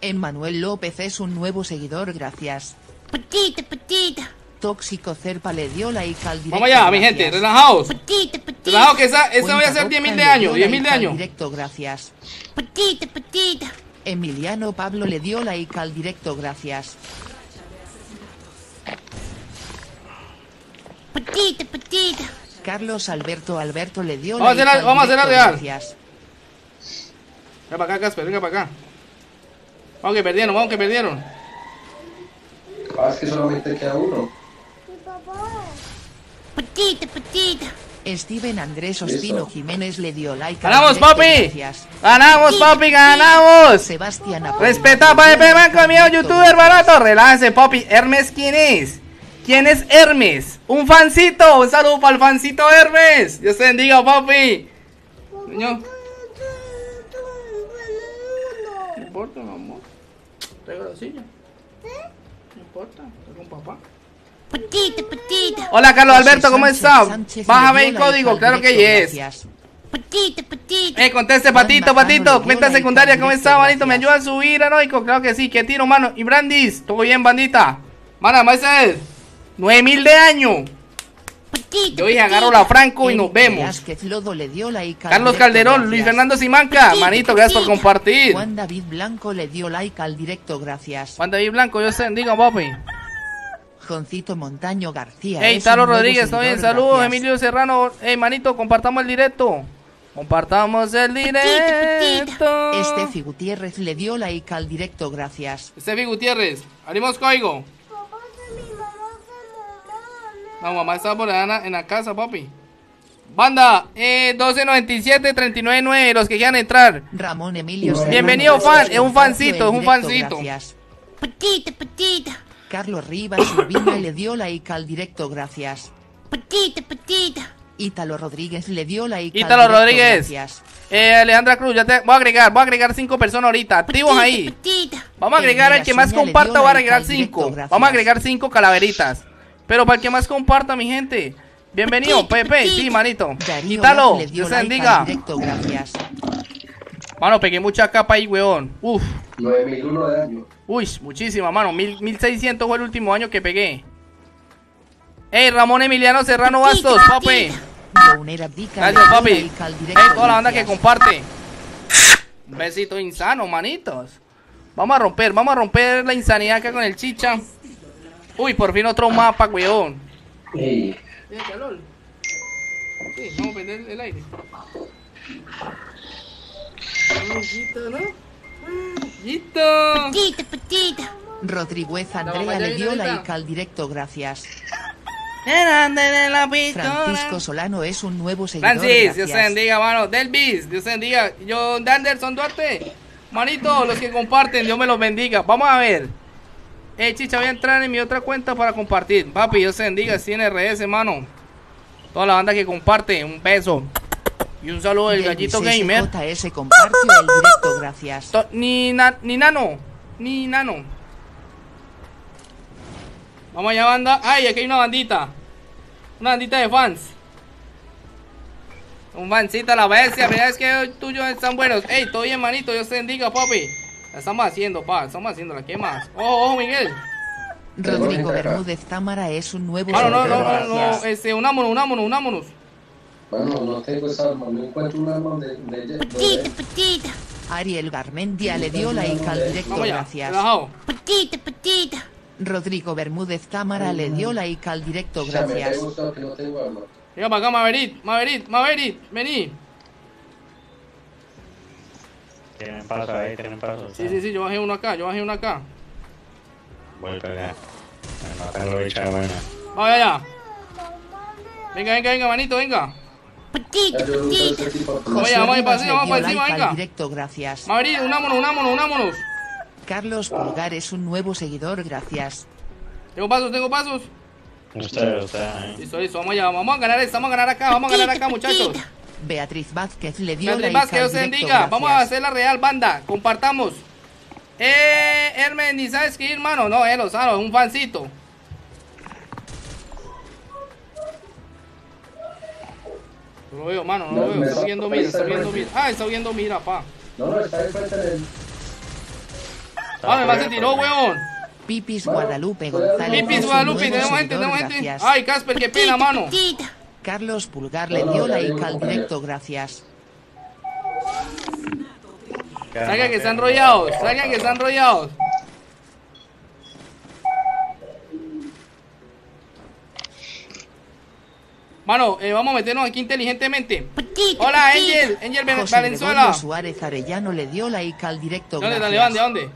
B: Emmanuel López es un nuevo seguidor, gracias.
C: Petita, petita.
B: Tóxico Cerpa le dio like al directo.
A: Vamos allá, mi gente.
B: gracias.
A: Relajados.
C: Petita, petita.
A: Relajados que esa, esa voy a hacer 10 mil
B: Doctor
A: de
B: le
A: años.
B: dio
A: 10 mil de
B: like al
A: años.
B: Directo, gracias.
C: Petita, petita.
B: Emiliano Pablo le dio like al directo, gracias.
C: Petita, petita.
B: Carlos Alberto Alberto le dio
A: Vamos a
B: like
A: hacer-
B: al
A: vamos a hacer real.
B: gracias.
A: Venga para acá, Casper, venga para acá. Vamos que perdieron, vamos que perdieron.
F: Ah, es que solamente queda uno.
C: Petita, petita.
B: Steven Andrés Ospino
F: Listo.
B: Jiménez le dio like al
A: ¡Ganamos, papi! ¡Ganamos, papi! ¡Ganamos!
B: Sebastián
A: Respeta, Manco,
B: al
A: mío, youtuber barato. Relájese, papi. Hermes, ¿quién es? ¿Quién es Hermes? Un fancito. Un saludo para el fancito Hermes. Dios te bendiga, papi. No importa, mi amor. Traigo la silla. No importa, estoy con papá.
C: Petita, petita.
A: Hola, Carlos
B: José
A: Alberto, ¿cómo
B: Sánchez
A: está?
B: Sánchez
A: Bájame
B: le
A: el código, claro que.
C: Petita, petita.
A: Eh, conteste, patito, patito. Cuenta secundaria, ¿cómo está, manito? ¿Me ayuda a subir, heroico? Claro que sí. ¿Qué tiro, mano? Y Brandis, ¿todo bien, bandita? Mana, maestro, 9000 de año.
C: Petita,
A: Yo dije, agarro la Franco y nos vemos.
B: Le dio like al
A: Carlos Calderón, Luis. Fernando Simanca. Manito, gracias por compartir.
B: Juan David Blanco le dio like al directo, gracias.
A: Juan David Blanco, yo sé, diga, papi.
B: Joncito Montaño García.
A: Hey,
B: nuevo
A: Rodríguez,
B: seguidor,
A: Saludos,
B: gracias.
A: Emilio Serrano. Hey, manito, compartamos el directo. Compartamos el directo.
B: Estefi Gutiérrez le dio like al directo, gracias.
A: Estefi Gutiérrez, abrimos código. No, mamá está por allá en la- casa, papi. Banda, eh, 1297-399, los que quieran entrar.
B: Ramón Emilio
A: Bienvenido,
B: Serrano,
A: fan, es un fancito, es un fancito.
B: Gracias.
C: petita, petita.
B: Carlos Rivas Urbina le dio like al directo, gracias.
C: Petita, petita.
B: Ítalo Rodríguez le dio like
A: Ítalo
B: al directo,
A: Rodríguez.
B: gracias.
A: Eh, Alejandra Cruz, ya te voy a agregar, voy a agregar cinco personas ahorita. Activos ahí.
C: Petita.
A: Vamos a agregar al que más comparta, voy a agregar cinco. Vamos a agregar cinco calaveritas. Pero para el que más comparta, mi gente. Bienvenido,
C: Petita,
A: Pepe.
C: petita.
A: Sí, manito. Quítalo. Dios te bendiga. Mano, pegué mucha capa ahí, weón. Uf.
F: 9001 de año.
A: Uy, muchísima, mano. Mil, 1600 fue el último año que pegué. Ey, Ramón Emiliano Serrano Bastos, papi. Gracias, papi. Ey, toda la banda que comparte. Un besito insano, manitos. Vamos a romper, vamos a romper la insanidad acá con el chicha. Uy, por fin otro mapa, weón.
F: Ey.
A: Sí, vamos a prender el aire. ¡Listo!
C: Petita, petita.
B: Rodríguez
A: La
B: Andrea le dio
A: ahorita.
B: like al directo, gracias.
A: La.
B: Francisco Solano es un nuevo seguidor,
A: Francis, Dios te bendiga, mano. Delvis, Dios te bendiga. Yo, Anderson Duarte. Manito, los que comparten, Dios me los bendiga. Vamos a ver. Eh, chicha, voy a entrar en mi otra cuenta para compartir. Papi, Dios te bendiga, 100 RS, mano. Toda la banda que comparte, un beso. Y un saludo del gallito gamer.
B: JS compartió el directo, gracias.
A: To- Ni, na- ni nano, ni nano. Vamos allá, banda. Ay, aquí hay una bandita. Una bandita de fans. Un fancito a la bestia. Mira, es que hoy tuyos están buenos. Ey, todo bien, manito. Dios te bendiga, papi. La estamos haciendo, pa. Estamos haciéndola. ¿Qué más? Ojo, ojo, Miguel.
B: Rodrigo Bermúdez Támara es un nuevo
A: Ah, no, no, no, no, no. Este, unámonos, unámonos, unámonos.
F: Mano, no tengo esa arma, no encuentro un arma de... de, de,
C: Petita.
B: Ariel Garmendia le dio like al directo, gracias.
C: Petita, petita.
B: Rodrigo Bermúdez Támara le dio like al directo, gracias.
F: pego solo que no tengo arma.
A: Venga para acá, Maverick, Maverick, Maverick. Vení.
H: Tienen paso ahí, tienen paso.
A: Sí, sí, sí. Yo bajé uno acá, yo bajé uno acá.
H: Voy para allá.
A: Vamos allá. Venga, venga, venga, manito, venga.
B: José
A: Vaya, vamos para encima, vamos para encima, venga.
B: directo, gracias.
A: Maverick, unámonos, unámonos, unámonos.
B: Carlos Pulgar es un nuevo seguidor, gracias.
A: Tengo pasos, tengo pasos.
H: Usted, usted ahí.
A: Listo, listo, vamos allá. Vamos a ganar esta, vamos a ganar acá, vamos a ganar acá, muchachos.
B: Beatriz Vázquez le dio
A: Beatriz Vázquez, Dios bendiga. Vamos a hacer la real banda. Compartamos. Eh, Hermes, ni sabes escribir, hermano. No, él lo sabe, es un fancito. No lo veo, mano, no lo veo. Está viendo mira,
F: está
A: viendo
F: enfrente.
A: mira. Ah, está viendo mira, pa.
F: No, no, está ahí frente del...
A: Ah, me se tiró, weón.
B: Pipis Guadalupe González
A: Pipis Guadalupe, tenemos gente, tenemos gente.
B: gracias.
A: Ay, Casper, qué pena, mano.
B: Carlos Pulgar le dio like al directo, gracias.
A: Salgan que están enrollados, salgan que están enrollados. Mano, eh, vamos a meternos aquí inteligentemente. Hola. Angel, Angel
B: José
A: Valenzuela.
B: Gregorio Suárez Arellano le dio like al directo,
A: ¿Dónde,
B: gracias.
A: Talibán? ¿De dónde?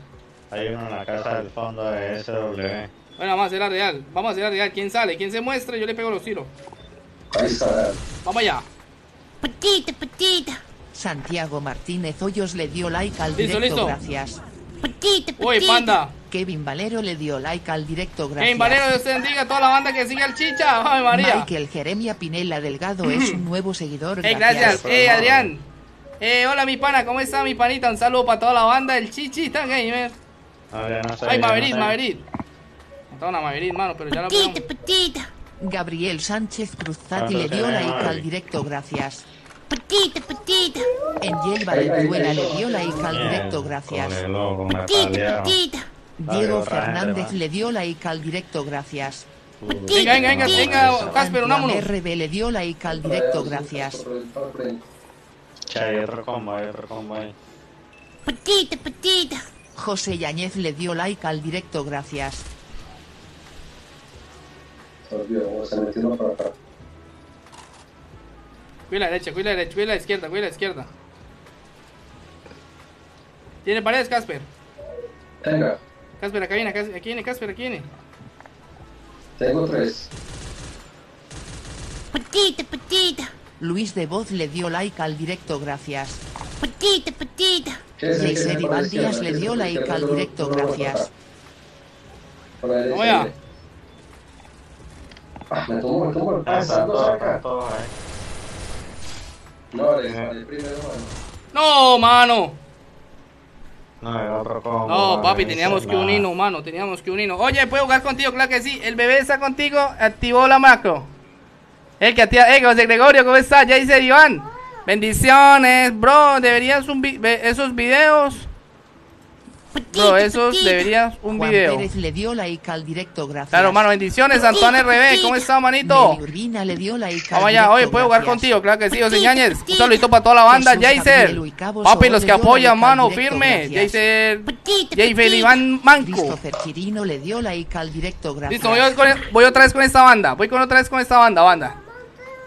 H: Hay uno en la casa del fondo de SW.
A: Bueno, vamos a hacer la real. Vamos a hacer la real. ¿Quién sale? ¿Quién se muestra? Yo le pego los tiros. Vamos allá.
C: Petita, petita.
B: Santiago Martínez Hoyos le dio like al
A: Listo,
B: directo,
A: listo.
B: gracias.
A: Uy, panda.
B: Kevin Valero le dio like al directo, gracias.
A: Kevin Valero, Dios te bendiga a toda la banda que sigue al chicha. Ay, María.
B: Michael Jeremia Pinela Delgado es un nuevo seguidor,
A: Eh,
B: gracias.
A: gracias. Eh, Adrián. Eh, hola, mi pana. ¿Cómo está, mi panita? Un saludo para toda la banda del chichita gamer.
H: No sé.
A: Ay,
H: no
A: Maverick,
H: sé.
A: Maverick. Mataron a Maverick, mano, pero ya la
C: Petita, petita.
B: Gabriel Sánchez Cruzati le dio like al directo, gracias.
C: Petita, petita.
B: Angel
F: Ay, ay,
B: Valenzuela
F: ay,
B: le dio like al directo, gracias.
H: paliaron.
C: petita.
B: Diego Fernández le dio like al directo, gracias.
A: Venga, venga, venga, venga, Casper, unámonos.
B: RB le dio like al directo, gracias.
C: Petita, petita.
B: José Yáñez le dio like al directo, gracias.
F: Se metieron para acá.
A: Cuida la derecha, cuida la derecha, cuida la izquierda, cuida la izquierda. ¿Tiene paredes, Casper?
F: Venga,
A: Casper, acá viene, acá, aquí viene, Casper, aquí viene.
F: tengo tres.
C: Petita, petita.
B: Luis de Voz le dio like al directo, gracias.
C: Petita, petita.
F: ¿Qué es el que
B: Jason
F: viene por la
B: Iván
F: izquierda?
B: Díaz le
F: ¿Qué es
B: dio like al directo, gracias.
A: allá.
F: viene. Ah, me tomo, me tomo el
H: Ah, están
F: pasando
H: todos, ahí.
F: No, el, el primero, mano.
A: No, mano.
H: No, el otro combo.
A: No, papi, teníamos que unirnos, mano, teníamos que unirnos. Oye, ¿puedo jugar contigo? Claro que sí. El bebé está contigo, activó la macro. El que activa, eh, José Gregorio, ¿cómo está? Ya dice Iván. Bendiciones, bro. Deberías un vi- esos videos. Bro, esos
C: petita.
A: deberías un
B: Juan
A: video.
B: Pérez le dio like al directo, gracias.
A: Claro, mano, bendiciones, Antoine RB. ¿Cómo está, manito?
B: Le dio like
A: Vamos allá, oye, ¿puedo jugar contigo? Claro que sí, José Ñañez. Un saludito para toda la banda,
B: Uicabo
A: Papi, los que apoyan, mano, firme. Jaifer
C: petita.
A: Iván Manco.
B: Christopher Chirino le dio like al directo, gracias.
A: Listo, voy otra vez con esta banda. Voy con otra vez con esta banda, banda.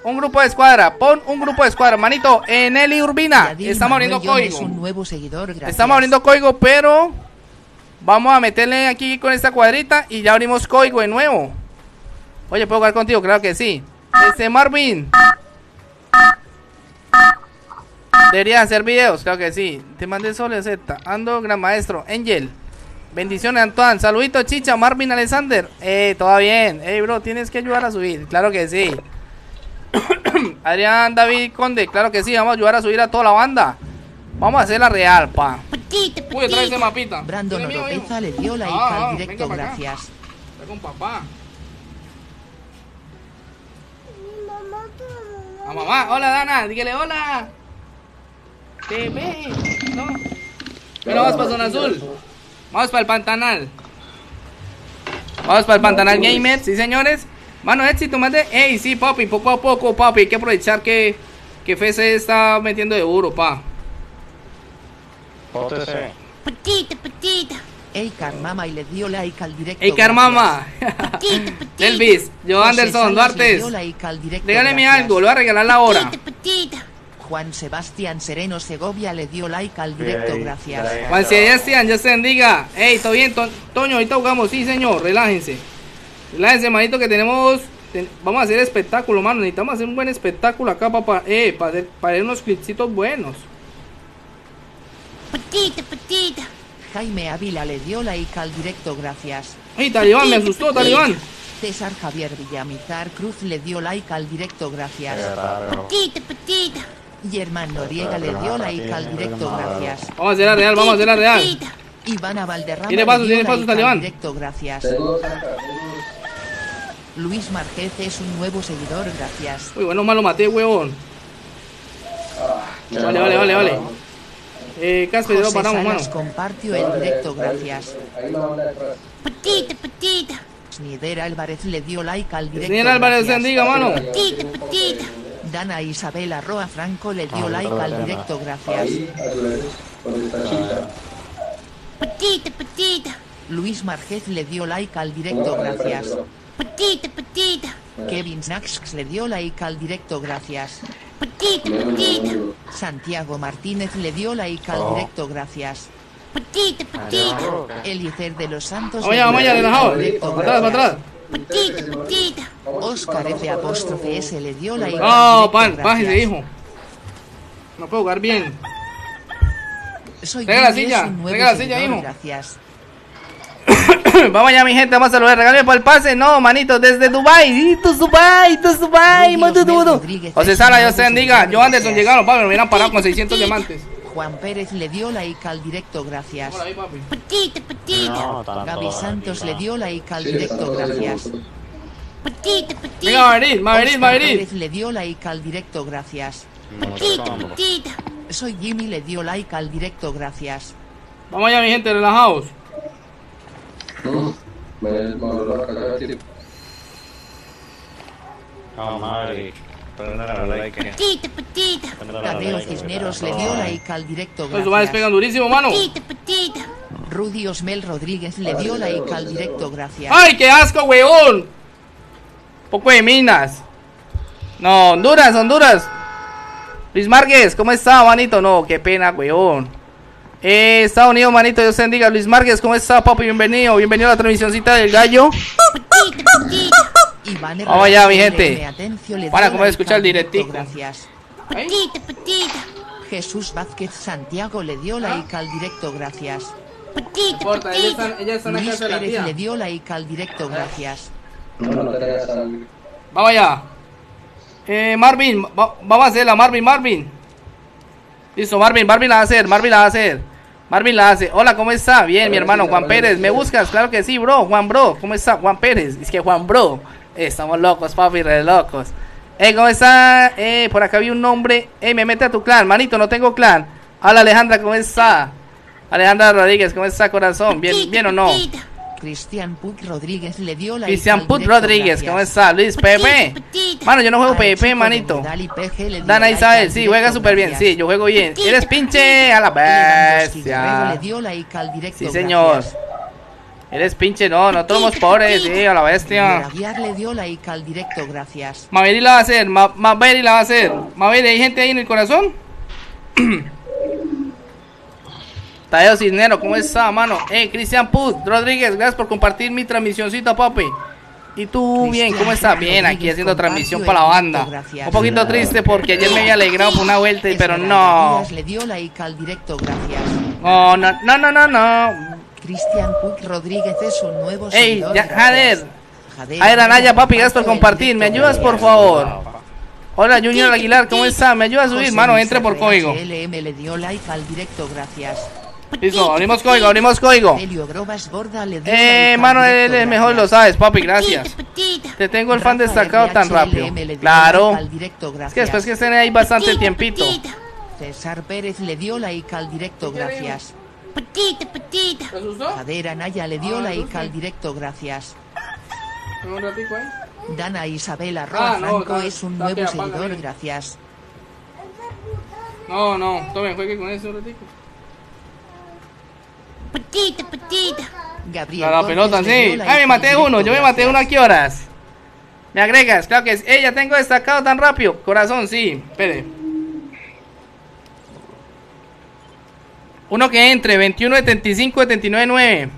A: Un grupo de escuadra. Pon un grupo de escuadra, manito. En Eli Urbina. Estamos
B: Manuel
A: abriendo
B: John es
A: código.
B: un nuevo seguidor, gracias.
A: Estamos abriendo código, pero vamos a meterle aquí con esta cuadrita y ya abrimos código de nuevo. Oye, ¿puedo jugar contigo? Claro que sí. Este Marvin. Deberías hacer videos, claro que sí. Te mandé solo Z. Ando, gran maestro. Angel. Bendiciones, Antoine. Saludito, chicha. Marvin Alexander. Eh, todo bien. Ey, bro, tienes que ayudar a subir. Claro que sí. Adrián David Conde, claro que sí, vamos a ayudar a subir a toda la banda. Vamos a hacer la real, pa.
C: Patita,
A: Uy, trae ese mapita.
B: Brandon Oropeza le dio like
A: Ah, ah,
B: al directo, gracias.
A: Está con papá. A mamá, hola Dana, dígale hola. Bebé, no. Mira, vamos para zona azul. Vamos para el Pantanal. Vamos para el Pantanal Gamer, sí señores. Mano, éxito, más de. Ey, sí, papi, poco a poco, papi. Hay que aprovechar que, que FC está metiendo de duro, pa.
H: Pótese.
C: Patita, patita.
B: Ey, Carmama y le dio like al directo.
A: Ey, Carmama. Elvis, yo Anderson, Duartes. Regáleme algo, lo voy a regalar ahora.
C: Patita, patita.
B: Juan Sebastián Sereno Segovia le dio like al directo, gracias.
A: Juan Sebastián, ya se bendiga. Ey, todo bien, To- Toño, ahorita jugamos, sí, señor, relájense. Relájense, manito, que tenemos. ten- vamos a hacer espectáculo, mano. Necesitamos hacer un buen espectáculo acá, papá. Eh, para hacer, para hacer unos clipsitos buenos.
C: Patita, patita.
B: Jaime Ávila le dio like al directo, gracias.
A: Ey, Talibán, me asustó, Talibán.
B: César Javier Villamizar Cruz le dio like al directo, gracias.
C: Patita, patita.
B: Germán Noriega le dio like al directo, gracias.
A: Vamos a hacer la real, vamos a hacer la real.
B: Ivana Valderrama
A: Tiene
B: dio
A: tiene
B: al
A: Talibán.
B: directo, gracias.
F: Tengo dos acá, tengo
B: Luis Marquez es un nuevo seguidor, gracias.
A: Uy, bueno, malo maté, huevón.
F: dos.
A: Vale, vale, vale, vale. Eh, Casper, lo
B: José
A: paramos, mano.
B: Compartió el directo, gracias.
C: Patita, patita.
B: Snider Álvarez le dio like al directo,
A: Señor Álvarez,
B: gracias.
A: bendiga, mano.
C: Patita, patita.
B: Dana Isabel Arroa Franco le dio
H: Ah,
B: like al directo, gracias.
F: Ahí, a tu derecha, donde está chica.
C: Patita, patita.
B: Luis Marquez le dio like al directo, gracias.
C: Patita, patita.
B: Kevin Snax le dio like al directo, gracias.
C: Patita, patita.
B: Santiago Martínez le dio like al directo, gracias.
C: Patita, patita.
B: Eliezer de los Santos
A: Vamos allá, vamos allá, relajado. Para atrás, para atrás.
C: Patita, patita.
B: Oscar F. apóstrofe S le dio like al
A: pan, bájese, hijo. No puedo jugar bien.
B: Soy
A: la silla, traiga la silla, hijo.
B: Gracias.
A: vamos allá, mi gente, vamos a saludar. Regálame por el pase. No, manito, desde Dubai. Tú Dubai, tú Dubai, José yo
B: nuevo
A: se bendiga. Yo Anderson llegaron, papi, me hubieran parado con 600 diamantes.
B: Juan Pérez le dio like al directo, gracias.
A: Hola, papi.
H: No, tanto
B: Gaby Santos le dio like al directo, gracias.
F: nosotros.
C: Patita,
A: Venga, Maverick,
B: Oscar
A: Maverick.
B: Pérez le dio like al directo, gracias.
H: Combo.
C: patita.
B: Soy Jimmy le dio like al directo, gracias.
A: Vamos allá, mi gente, relajados.
F: Mm, Me me lo va a cagar, tío.
H: No, madre.
B: Tadeo
H: like,
B: Cisneros le
H: no.
B: dio like al directo,
A: Los humanos pegan
B: gracias.
A: durísimo, mano.
C: Patita, patita.
B: Rudy Osmel Rodríguez le dio like al directo, gracias.
A: ¡Ay, qué asco, weón! Poco de minas. No, Honduras, Honduras. Luis Márquez, ¿cómo está, manito? No, qué pena, weón. Eh, Estados Unidos, manito, Dios te bendiga. Luis Márquez, ¿cómo está, papi? Bienvenido. Bienvenido a la transmisioncita del gallo. Vamos allá, mi gente. Para, ¿cómo escuchar el directico?
B: Gracias. Jesús Vázquez Santiago le dio like al directo, gracias.
A: Ella está
B: Luis Pérez le dio like al directo, gracias.
F: No, no tengas sangre.
A: Vamos allá. Eh, Marvin, va- vamos a hacerla, Marvin, Marvin. Listo, Marvin, Marvin la va a hacer, Marvin la va a hacer. Marvin la hace. Hola, ¿cómo está? Bien, mi hermano Juan Pérez. ¿Me buscas? Claro que sí, bro. Juan, bro. ¿Cómo está? Juan Pérez. Es que Juan, bro. Eh, estamos locos, papi, re locos. Eh, ¿cómo está? Eh, por acá vi un nombre. Eh, me mete a tu clan. Manito, no tengo clan. Hola, Alejandra, ¿cómo está? Alejandra Rodríguez, ¿cómo está, corazón? ¿Bien, bien o no?
B: Cristian Puig Rodríguez le dio like
A: Cristian
B: directo,
A: Rodríguez. ¿cómo está? Luis Pepe. Mano, yo no juego PvP, manito. Dana Isabel, sí, juega súper bien. Sí, yo juego bien. Eres pinche a la bestia. Sí, señor. Eres pinche, no, no todos somos pobres, sí, a la bestia.
B: Le dio like al directo, gracias.
A: Maveri la va a hacer, Ma Maveri la va a hacer. Maveri, ¿hay gente ahí en el corazón? Tadeo Cisnero, ¿cómo está, mano? Eh, Cristian Put Rodríguez, gracias por compartir mi transmisioncita, papi. ¿Y tú bien? ¿Cómo estás? Bien, aquí haciendo transmisión para la banda. Un poquito triste porque ayer me había alegrado por una vuelta, pero no.
B: Le dio like al directo, gracias.
A: No, no, no, no, no, no.
B: Cristian Puig Rodríguez es un nuevo
A: Ey, ya. Jader.
B: Jader Anaya
A: papi, gracias por compartir. ¿Me ayudas, por favor? Hola Junior Aguilar, ¿cómo está? ¿Me ayuda a subir? Mano, entre por código.
B: RHLM le dio like al directo, gracias.
A: Listo, abrimos código, abrimos código. Eh, mano,
B: directo,
A: él es mejor, lo sabes, papi, gracias. Te tengo el fan destacado tan rápido. Claro.
B: like al directo,
A: Es que después que estén ahí bastante tiempito.
B: César Pérez le dio like al directo, gracias.
C: Petita, petita.
A: ¿Te asustó?
B: Javier Anaya le dio
A: Ah,
B: like al directo, gracias.
A: Un ratico ahí.
B: Dana Isabela Roa
A: Ah, no,
B: Franco es un nuevo seguidor, gracias.
A: No, no, tome, juegue con eso un ratico.
C: Petita, petita.
B: Gabriel
A: A la pelota, sí. Ay, me maté uno, yo me maté uno a qué horas. Me agregas, claro que sí. Eh, ya tengo destacado tan rápido. Corazón, sí. Espere. Uno que entre, 21, 75, 79, 9.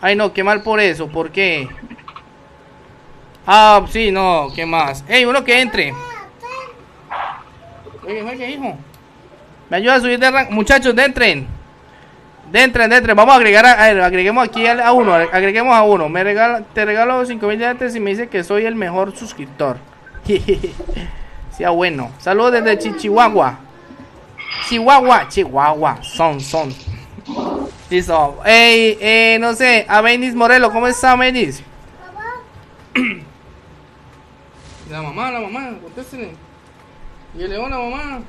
A: Ay, no, qué mal por eso. ¿Por qué? Ah, sí, no, ¿qué más? Ey, uno que entre. Juegue, juegue, hijo. Me ayuda a subir de rango. Muchachos, de entren. De entren, de entren. Vamos a agregar a, a ver, agreguemos aquí a, uno. Agreguemos a uno. Me regala, te regalo 5 mil diamantes y me dice que soy el mejor suscriptor. sea bueno. Saludos desde Chi- Chihuahua. Chihuahua, Chihuahua. Son, son. Listo. Ey, eh, no sé. A Benis Morelo, ¿cómo está Benis? La mamá, la mamá, contéstele. Y el león, la mamá.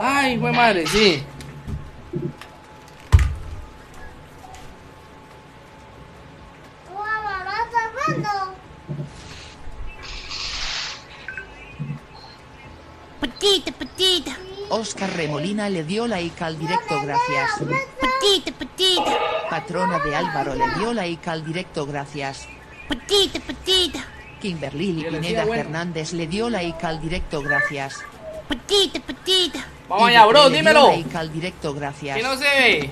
A: Ay, fue madre, sí.
C: Petita, petita.
B: Oscar Remolina le dio like al directo, gracias.
C: Petita, petita.
B: Patrona de Álvaro le dio like al directo, gracias.
C: Petita, petita.
B: Kimberly Pineda
A: bueno.
B: Fernández le dio like al directo, gracias.
C: Petita, petita.
A: Vamos allá, bro, dímelo.
B: al directo, gracias.
A: Que no se ve.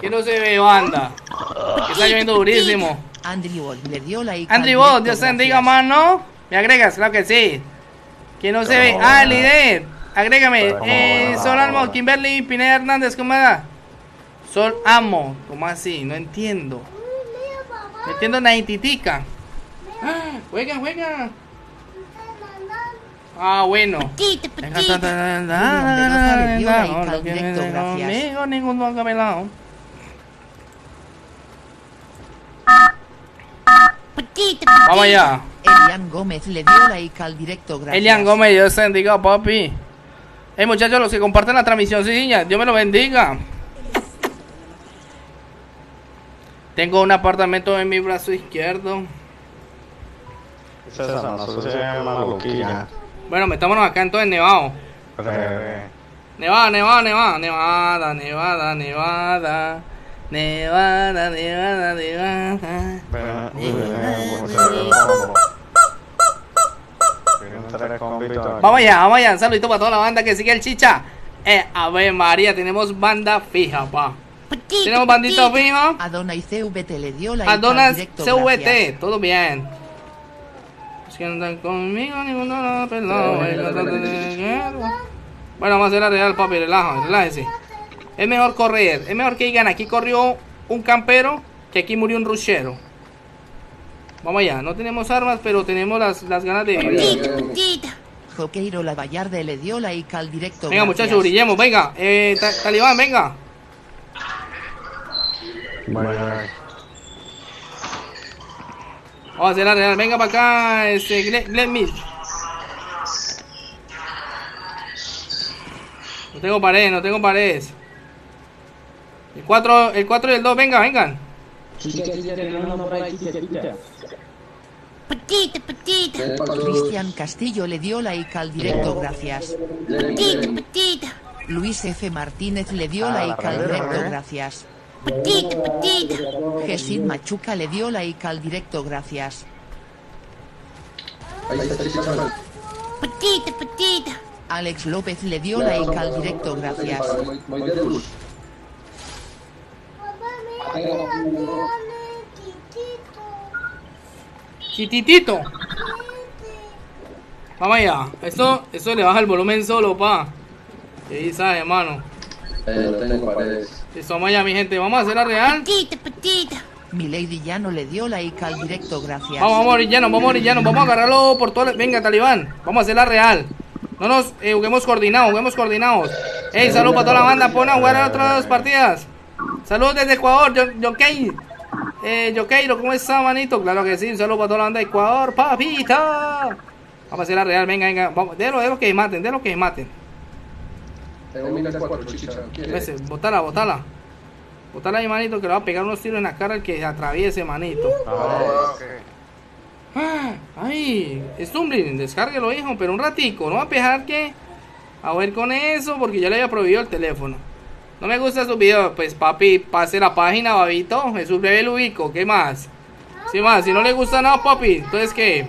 A: Que no se ve, banda. Que está lloviendo durísimo.
B: Andrew Ball le dio like al
A: Andrew Ball, Dios te bendiga, mano. Me agregas, claro que sí. Que no se ve. Ah, Lidet. Agrégame. Eh, Sol Amo, Kimberly Pineda Hernández, ¿cómo da? Sol Amo. ¿Cómo así? No entiendo. No entiendo Naititica. Ah, juega, juega. Ah, bueno.
B: Dio like
A: No,
B: directo, gracias.
A: conmigo, ningún don cabelado.
C: Petita, petita.
A: Vamos allá.
B: Elian Gómez le dio like al directo, gracias.
A: Elian Gómez, Dios te bendiga, papi. Hey, muchachos, los que comparten la transmisión, sí, niña, Dios me lo bendiga. Tengo un apartamento en mi brazo izquierdo.
H: No se llama maluquilla.
A: Bueno, metámonos acá entonces Nevado.
H: Eh,
A: Nevada, Nevada, Nevada, Nevada, Nevada, Nevada. Nevada, Nevada, Nevada. Vamos allá, vamos allá. Un saludito para toda la banda que sigue el chicha. Eh, a ver, María, tenemos banda fija, pa. Tenemos bandita
C: petita.
A: fija.
B: Adonai CVT le dio
A: Adonas
B: directo,
A: CVT, todo bien. Que andan conmigo, ninguno la guerra. Bueno, vamos a hacer la real, papi, relaja, relájese. Es mejor correr, es mejor que digan aquí corrió un campero que aquí murió un ruchero. Vamos allá, no tenemos armas, pero tenemos las, las ganas de
C: petita.
B: Joqueiro Lavallarde le dio like al directo,
A: Venga, muchachos, brillemos, venga. Eh, ta- talibán, venga.
H: Bueno,
A: Vamos a hacer la real, venga para acá, este, Glenn, Glenn Mill. No tengo paredes, no tengo paredes. El 4, el 4 y el 2, venga, vengan.
C: Petita, petita.
F: Eh,
B: Cristian Castillo le dio like al directo, gracias.
C: Petita, petita.
B: Luis F. Martínez le dio
H: Ah, la
B: like al directo,
H: ¿eh?
B: gracias.
C: Petita, petita.
B: Jesús Machuca le dio like al directo, gracias.
F: Ahí está, ahí está.
C: Petita, petita.
B: Alex López le dio like al directo, gracias.
A: Chititito. Vamos allá. Esto, esto le baja el volumen solo, pa. ¿Qué dices, hermano?
F: Eh, no tengo paredes.
A: Listo, vamos allá, mi gente. Vamos a hacer la real.
C: Patita, patita.
B: Milady ya no le dio like al directo, gracias.
A: Vamos, vamos, Orillano, vamos, Orillano. Vamos a agarrarlo por todo. el- Venga, Talibán. Vamos a hacer la real. No nos eh, juguemos coordinados, juguemos coordinados. Ey, salud para toda la banda. Pon a jugar a otras partidas. Saludos desde Ecuador, Yo- Yoquei. Eh, Yoqueiro, ¿cómo está, manito? Claro que sí. Un saludo para toda la banda de Ecuador, papita. Vamos a hacer la real, venga, venga. Vamos, délo, délo que maten, délo que maten.
F: Tengo minas cuatro, chicha.
A: Botala, botala. Botala ahí, manito, que le va a pegar unos tiros en la cara al que atraviese, manito. Ah, ay, Stumbling, descárguelo, hijo, pero un ratico, no va a pegar que a ver con eso, porque ya le había prohibido el teléfono. No me gusta su video, pues papi, pase la página, babito. Jesús bebé lo ubico, ¿qué más? Sí, más, si no le gusta nada, papi, entonces qué?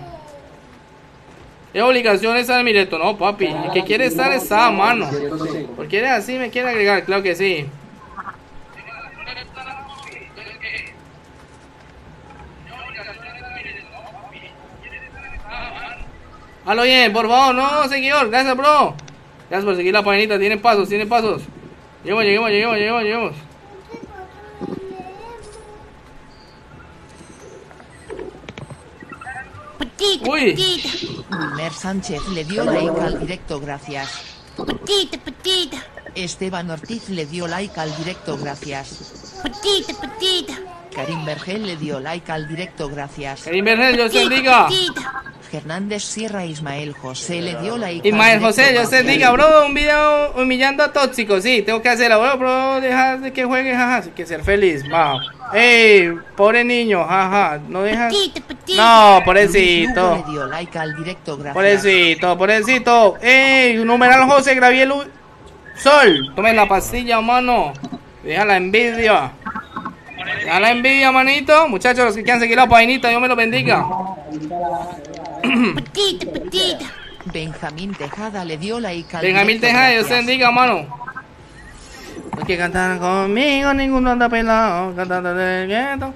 A: Es obligación estar mi reto, no, papi. El que quiere estar está, mano.
F: 105.
A: ¿Por qué así? ¿Me quiere agregar? Claro que sí. Halo bien, por favor, no, seguidor, gracias, bro. Gracias por seguir la paginita, tienen pasos, tienen pasos. Lleguemos, lleguemos, lleguemos, lleguemos, lleguemos.
C: Patita,
A: Uy.
B: Wilmer Sánchez le dio like al directo, gracias. Esteban Ortiz le dio like al directo, gracias.
C: Patita, patita.
B: Karim Vergel le dio like al directo, gracias.
A: Karim Bernal, Dios te
C: patita.
B: Hernández Sierra Ismael José le dio like
A: Ismael José, Dios te bendiga, bro. Un video humillando a tóxicos. Sí, tengo que hacerlo, bro, bro. Dejar de que juegue, jaja. Hay que ser feliz, va. Ey, pobre niño, jaja. No dejas. No, pobrecito.
B: le dio like al directo, gracias.
A: Pobrecito, pobrecito. Ey, numeral José Graviel Sol. Tome la pastilla, mano. Deja la envidia. Deja la envidia, manito. Muchachos, los que quieran seguir la paginita, Dios me los bendiga.
C: Patita, patita.
B: Benjamín Tejada le dio like al
A: Benjamín Tejada, Dios te bendiga, mano. No hay que cantar conmigo, ninguno anda pelado. Cantando de gueto.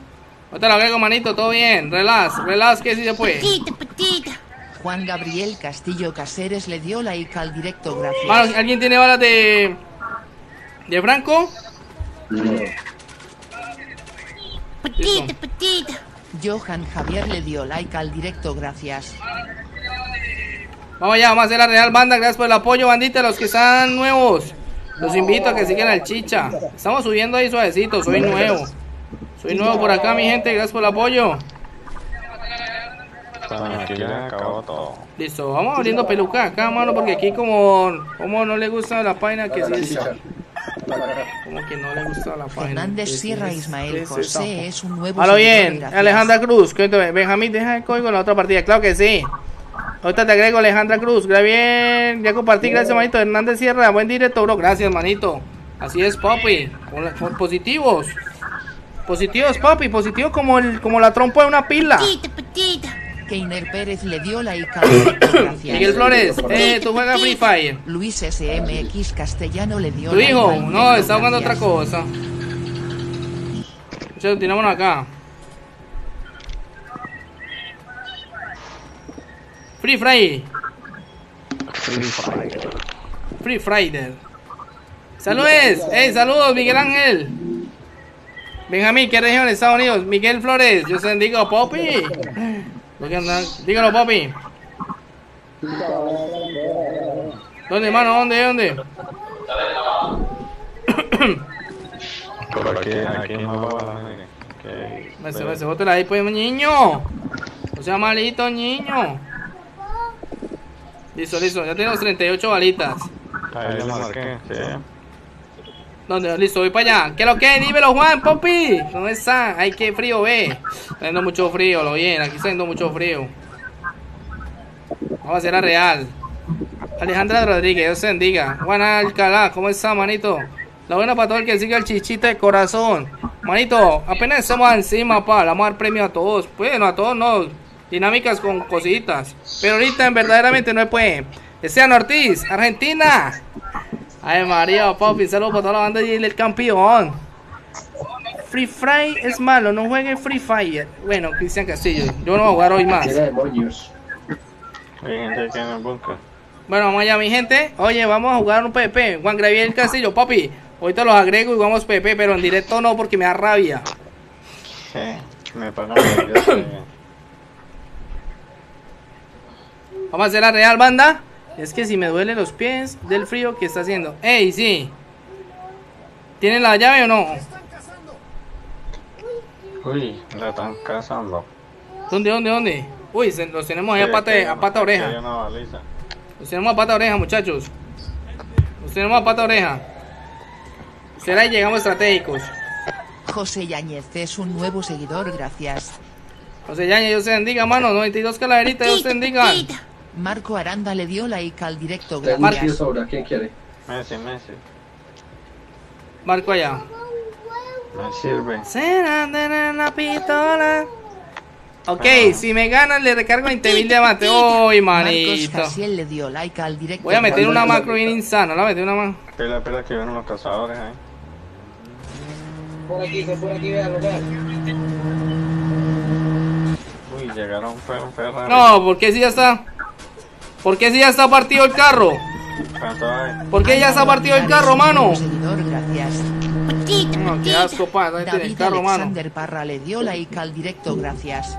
A: No te lo agrego, manito, todo bien. Relax, relax, que sí se puede.
C: Patita, patita.
B: Juan Gabriel Castillo Caseres le dio like al directo, gracias.
A: ¿alguien tiene balas de. de Franco?
C: Patita, patita.
B: Johan Javier le dio like al directo, gracias.
A: Vamos allá, vamos a hacer la Real Banda. Gracias por el apoyo, bandita. Los que están nuevos, los invito a que sigan al chicha. Estamos subiendo ahí suavecito. Soy nuevo. Soy nuevo por acá, mi gente. Gracias por el apoyo.
H: Aquí ya acabó todo.
A: Listo, vamos abriendo peluca acá, mano. Porque aquí, como, como no le gusta la página, que sí. Como que no le gusta la página.
B: Hernández
A: ¿Qué es-
B: Sierra Ismael? José es un nuevo
A: Halo bien. Alejandra Cruz, cuéntame, Benjamín, deja el código en la otra partida, claro que sí. Ahorita te agrego Alejandra Cruz, gra- bien, ya compartí, gracias manito, Hernández Sierra, buen directo, bro, gracias manito. Así es, papi, con la- con positivos. Positivos, papi, positivos como el, como la trompa de una pila.
B: Keiner Pérez le dio directo, gracias.
A: Miguel Flores, eh, tú juegas Free Fire.
B: Luis SMX Castellano le dio
A: Tu hijo, no, está jugando otra cosa. Muchachos, tirámonos acá. Free Friday. Free Friday. Saludos, hey, saludos, Miguel Ángel. Benjamín, ¿qué región de Estados Unidos? Miguel Flores, yo se bendigo, Poppy. Dígalo, Poppy. ¿Dónde, hermano? ¿Dónde? ¿Dónde?
H: Por aquí, aquí no va. Okay.
A: Me se, me se ahí, pues, niño. O sea, malito, niño. Listo, listo. Ya tenemos 38 balitas.
H: Ahí lo marqué, sí.
A: ¿Dónde? Listo, voy para allá. ¿Qué lo que? Dímelo, Juan, Popi. ¿Dónde está? Ay, qué frío, ve. Está haciendo mucho frío, lo bien. Aquí está haciendo mucho frío. Vamos a hacer la real. Alejandra Rodríguez, Dios te bendiga. Juan Alcalá, ¿cómo está, manito? La buena para todo el que siga el chichita de corazón. Manito, apenas estamos encima, pa. Le vamos a dar premio a todos. Bueno, a todos no. Dinámicas con cositas. Pero ahorita en verdaderamente no se puede. Esteban Ortiz, Argentina. Ay, María, papi, saludos para toda la banda y el campeón. Free Fire es malo, no juegue Free Fire. Bueno, Cristian Castillo, yo no voy a jugar hoy más. Bueno, vamos allá, mi gente. Oye, vamos a jugar un PP. Juan Gabriel Castillo, papi. Ahorita los agrego y jugamos PP, pero en directo no porque me da rabia.
H: ¿Qué? Me pongo nervioso. eh.
A: Vamos a hacer la real banda. Es que si me duelen los pies del frío que está haciendo. ¡Ey, sí! ¿Tienen la llave o no?
H: Uy, la están cazando.
A: ¿Dónde, dónde, dónde? Uy, se- los tenemos ahí a pata, a pata oreja. Los tenemos a pata oreja, muchachos. Los tenemos a pata oreja. Será y llegamos estratégicos.
B: José Yáñez es un nuevo seguidor, gracias.
A: José Yaña, Dios te bendiga, mano. 92 calaveritas, Dios te bendiga.
B: Marco Aranda le dio like al directo, gracias.
F: sobra, ¿quién quiere?
H: Messi, Messi.
A: Marco allá.
H: Me sirve.
A: Será de la pistola. Ok, si me ganan le recargo 20 mil diamantes. Uy, manito.
B: Le dio like al directo.
A: Voy a meter una macro bien insana. La meter una macro.
H: Pila, pila que vienen los cazadores ahí.
D: Por aquí, por aquí, véalo, véalo.
H: Uy, llegaron fue un Ferrari.
A: No, ¿por qué si ya está? ¿Por qué si ya está partido el carro? ¿Por qué ya está partido el carro, mano? No, qué asco, pana. El
B: David
A: carro, mano.
B: Alexander Parra le dio like al directo, gracias.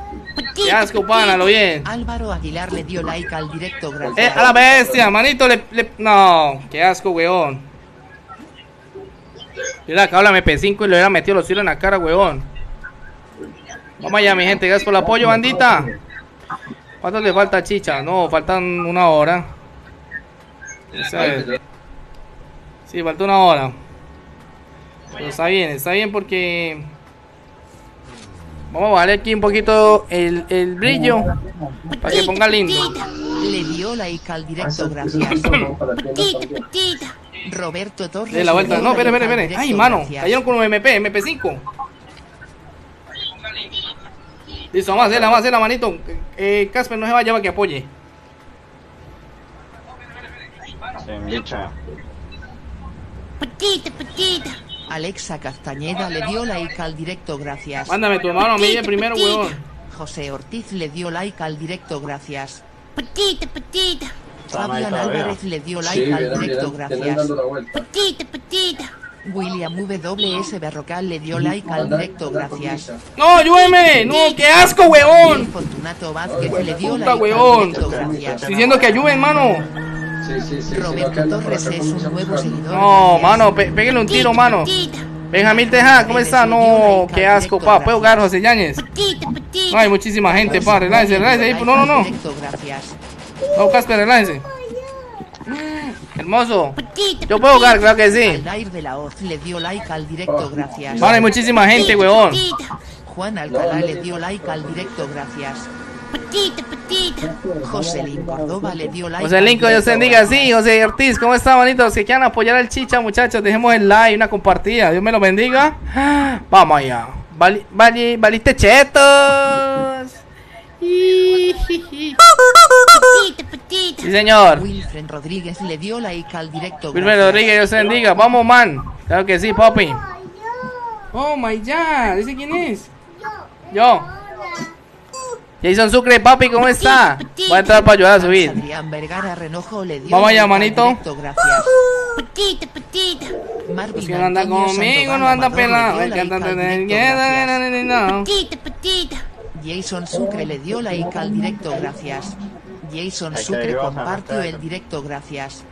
A: Qué asco, pana, lo bien.
B: Álvaro Aguilar le dio like al directo,
A: Eh,
B: gracias.
A: a la bestia, manito, le, le- No, qué asco, weón. Yo le acabo la MP5 y le hubiera metido los tiros en la cara, weón. Vamos allá, mi gente, gracias por el apoyo, bandita. ¿Cuánto le falta, chicha? No, faltan una hora. Sí, falta una hora. Pero está bien, está bien porque... Vamos a bajarle aquí un poquito el, el brillo para que ponga lindo.
B: Le dio like al directo, gracias. Roberto Torres.
A: De la vuelta. No, espere, espere, espere. Ay, mano. Cayeron con un MP, MP5. Listo, vamos a hacerla, vamos a hacerla, manito. Eh, Casper no se vaya para que apoye.
C: Petita, petita.
B: Alexa Castañeda le dio like al directo, gracias.
A: Mándame tu hermano de primero, huevón.
B: José Ortiz le dio like al directo, gracias.
C: Petita, petita.
B: Fabián. Álvarez le dio
F: Sí,
B: like al directo, gracias.
C: Petita, petita.
B: William WS Berrocal le dio like al directo, gracias.
A: No, ayúdeme. No, qué asco, huevón.
B: Fortunato Vázquez le dio
A: puta,
B: like
A: huevón.
B: al directo, gracias.
A: Diciendo que ayuden, mano.
F: Sí, sí, sí. si no,
B: Roberto Torres es un nuevo seguidor.
A: No, mano, pe- péguenle un tiro, mano. Benjamín Tejada, ¿cómo está? No, qué asco, pa. ¿Puedo jugar, José Yáñez? No, hay muchísima gente, pa. Relájense, relájense. ahí. No, no, no. No, Casper, relájense. Hermoso. Yo puedo jugar, claro que sí.
B: Aldair de la Hoz le dio like al directo, gracias.
A: Mano, hay muchísima gente, huevón.
B: Juan Alcalá le dio like al directo, gracias. Joselín Córdoba le dio like
A: José
B: al
A: Lincoln, Dios bendiga. Sí, José Ortiz, ¿cómo está, manito? Los que quieran apoyar al chicha, muchachos, dejemos el like, una compartida. Dios me lo bendiga. Vamos allá. Vali, vali, valiste chetos. Sí, señor.
B: Wilfred Rodríguez le dio like al directo, gracias.
A: Rodríguez, Dios te bendiga. Vamos, man. Claro que sí, papi. Oh my god, ¿ese quién es? Yo. Jason Sucre, papi, ¿cómo está? Voy a entrar para ayudar a subir.
B: Adrián Vergara Renojo le dio
A: Vamos allá, manito.
C: Petita, petita.
A: Los que no anda conmigo no anda pelado.
B: directo, gracias.
A: no.
C: Petita, petita.
B: Jason Sucre le dio like al directo, gracias. Jason Sucre compartió el directo, gracias.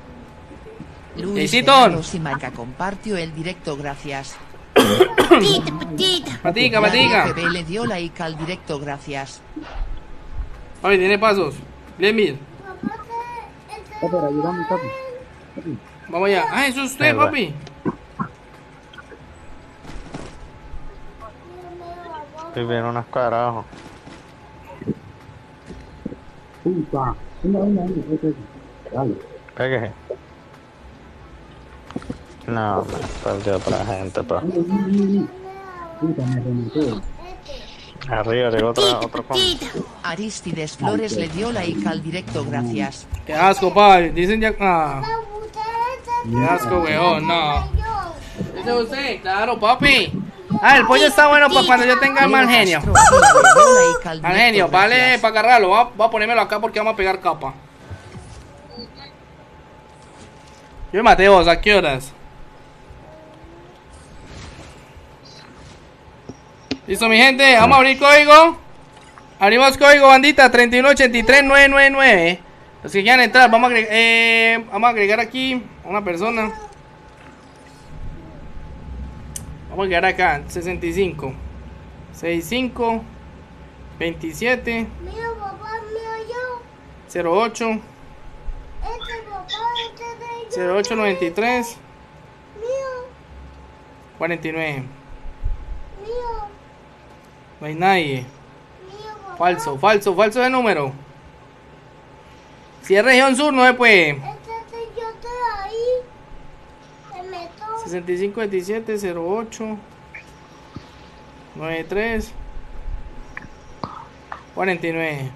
B: Luis. Fernando Simaca compartió el directo, gracias.
A: Matica, matica.
B: Le dio like al directo, gracias.
A: Papi, tiene pasos. Glenmir. Vamos allá. Ah, eso es usted, papi.
H: Y vienen unos carajos. Pégase. No, me perdió otra gente, pa. Arriba llegó otra, otro con.
B: Aristides Flores le dio like al directo, gracias.
A: Qué asco, papi. Dicen ya. Ah. Qué asco, weón. No. ¿Ese es usted? Claro, papi. Ah, el pollo está bueno para cuando yo tenga mal genio. Mal genio, vale, para agarrarlo. Voy a, ponérmelo acá porque vamos a pegar capa. Yo maté vos, ¿a qué horas? Listo, mi gente, vamos a abrir código. Abrimos código, bandita, 3183999. Los que quieran entrar, vamos a, agregar, eh, vamos a agregar aquí a una persona. Vamos a agregar acá 65 65 27
C: Mío, papá, mío, yo.
A: 08
C: Este papá, este de yo.
A: 0893
C: Mío,
A: 49.
C: mío,
A: No hay nadie.
C: mío.
A: Falso, falso, falso de número. Si es región sur, no se puede.
C: Este de yo estoy ahí. Se meto.
A: 65 27 08 93 49.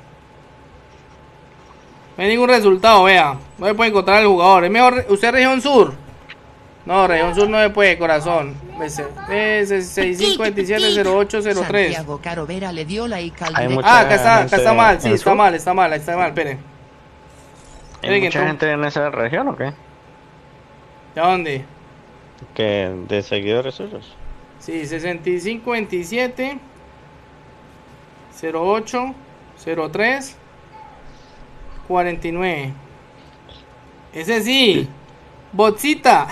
A: No hay ningún resultado, vea. No se puede encontrar el jugador. Es mejor. ¿Usted es región sur? No, región sur no se puede, corazón. Es 65 27 08 03.
B: Santiago Caro Vera le dio like al
H: Hay
B: directo.
H: mucha
A: Ah, acá está, acá está mal. Sí, está mal, está mal, está mal. Espere.
H: ¿Hay mucha gente en esa región o qué?
A: ¿De dónde?
H: Que de seguidores suyos.
A: Sí, 65 27 08 03 49. Ese sí. Botsita.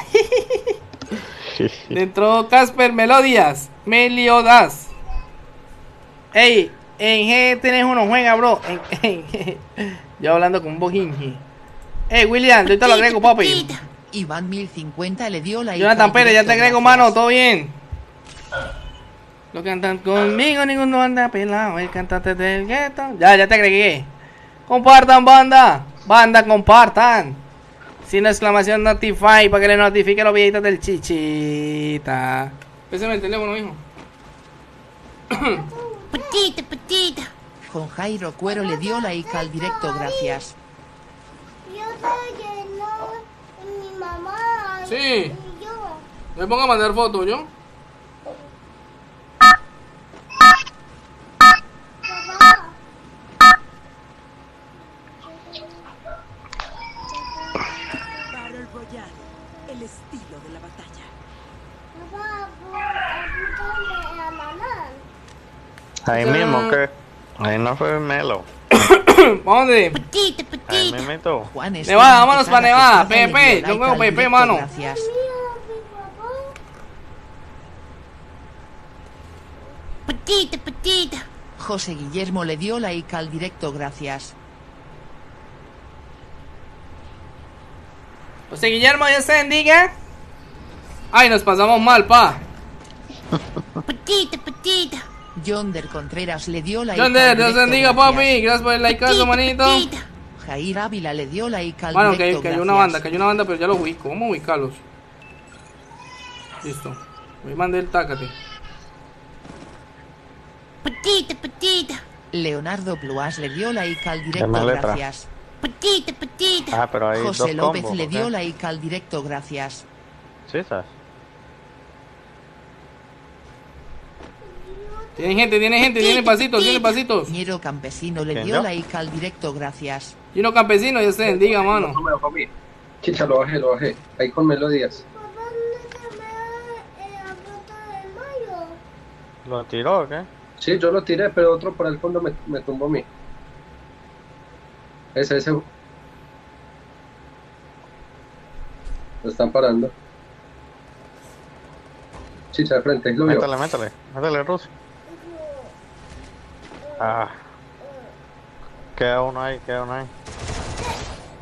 A: Dentro Casper Melodias. Meliodas. Ey, en G tenés uno juega, bro. En, en. Yo hablando con un bojinji. Ey, William, ahorita lo agrego, papi.
B: Iván 1050 le dio like
A: Jonathan Pérez, ya te agrego, mano, todo bien. Lo cantan conmigo, ninguno anda pelado. El cantante del gueto. Ya, ya te agregué. Compartan, banda. Banda, compartan. Sin exclamación notify para que le notifique los videitos del chichita. Pésame el teléfono, hijo.
C: Petita, petita.
B: Con Jairo Cuero le dio like al directo, gracias.
C: Yo mamá.
A: Sí.
C: Yo.
A: Me pongo a mandar fotos, ¿yo?
I: El estilo de la batalla.
H: Ahí mismo que. Ahí no fue Melo.
A: ¿Dónde?
C: Petita,
H: Ahí
C: petita.
H: mismito.
B: Juan
A: Nevada, vámonos pa'
B: Esteban
A: Nevada, Pepe, yo
B: al
A: Pepe, mano.
B: Gracias.
C: Petita, petita.
B: José Guillermo le dio like al directo, gracias.
A: José Guillermo, Dios te bendiga. Ay, nos pasamos mal, pa.
C: Petita, petita.
B: Yonder Contreras le dio like
A: Yonder,
B: al
A: Dios bendiga,
B: gracias.
A: papi. Gracias por el likeazo, manito.
B: Jair Ávila le dio like al
A: Bueno, que cayó una banda, cayó una banda, pero ya lo ubico. Vamos a ubicarlos. Listo. Me mandé el tácate.
C: Petita, petita.
B: Leonardo Bluas le dio like al directo, gracias.
C: Petita, petita.
H: Ah, pero hay
B: José
H: dos
B: López
H: combos.
B: le
H: ¿o
B: dio
H: qué?
B: like al directo, gracias.
H: Sí, ¿sabes?
A: Tienen gente, tiene gente, tiene pasitos, tiene pasitos.
B: Ñero Campesino le
H: ¿Quién,
B: dio?
A: Ah,
B: like al directo, gracias.
A: Uno campesino, Dios te bendiga, mano.
F: Chicha, lo bajé, lo bajé. Ahí con melodías.
C: Papá, ¿dónde se la?
H: ¿Lo tiró o qué?
F: Sí, yo lo tiré, pero otro por el fondo me, me tumbó a mí. Ese, ese. Lo están parando. Chicha, de frente, lo.
H: Métale, métale. Métale, Rusi. Ah. Queda uno ahí, queda uno ahí.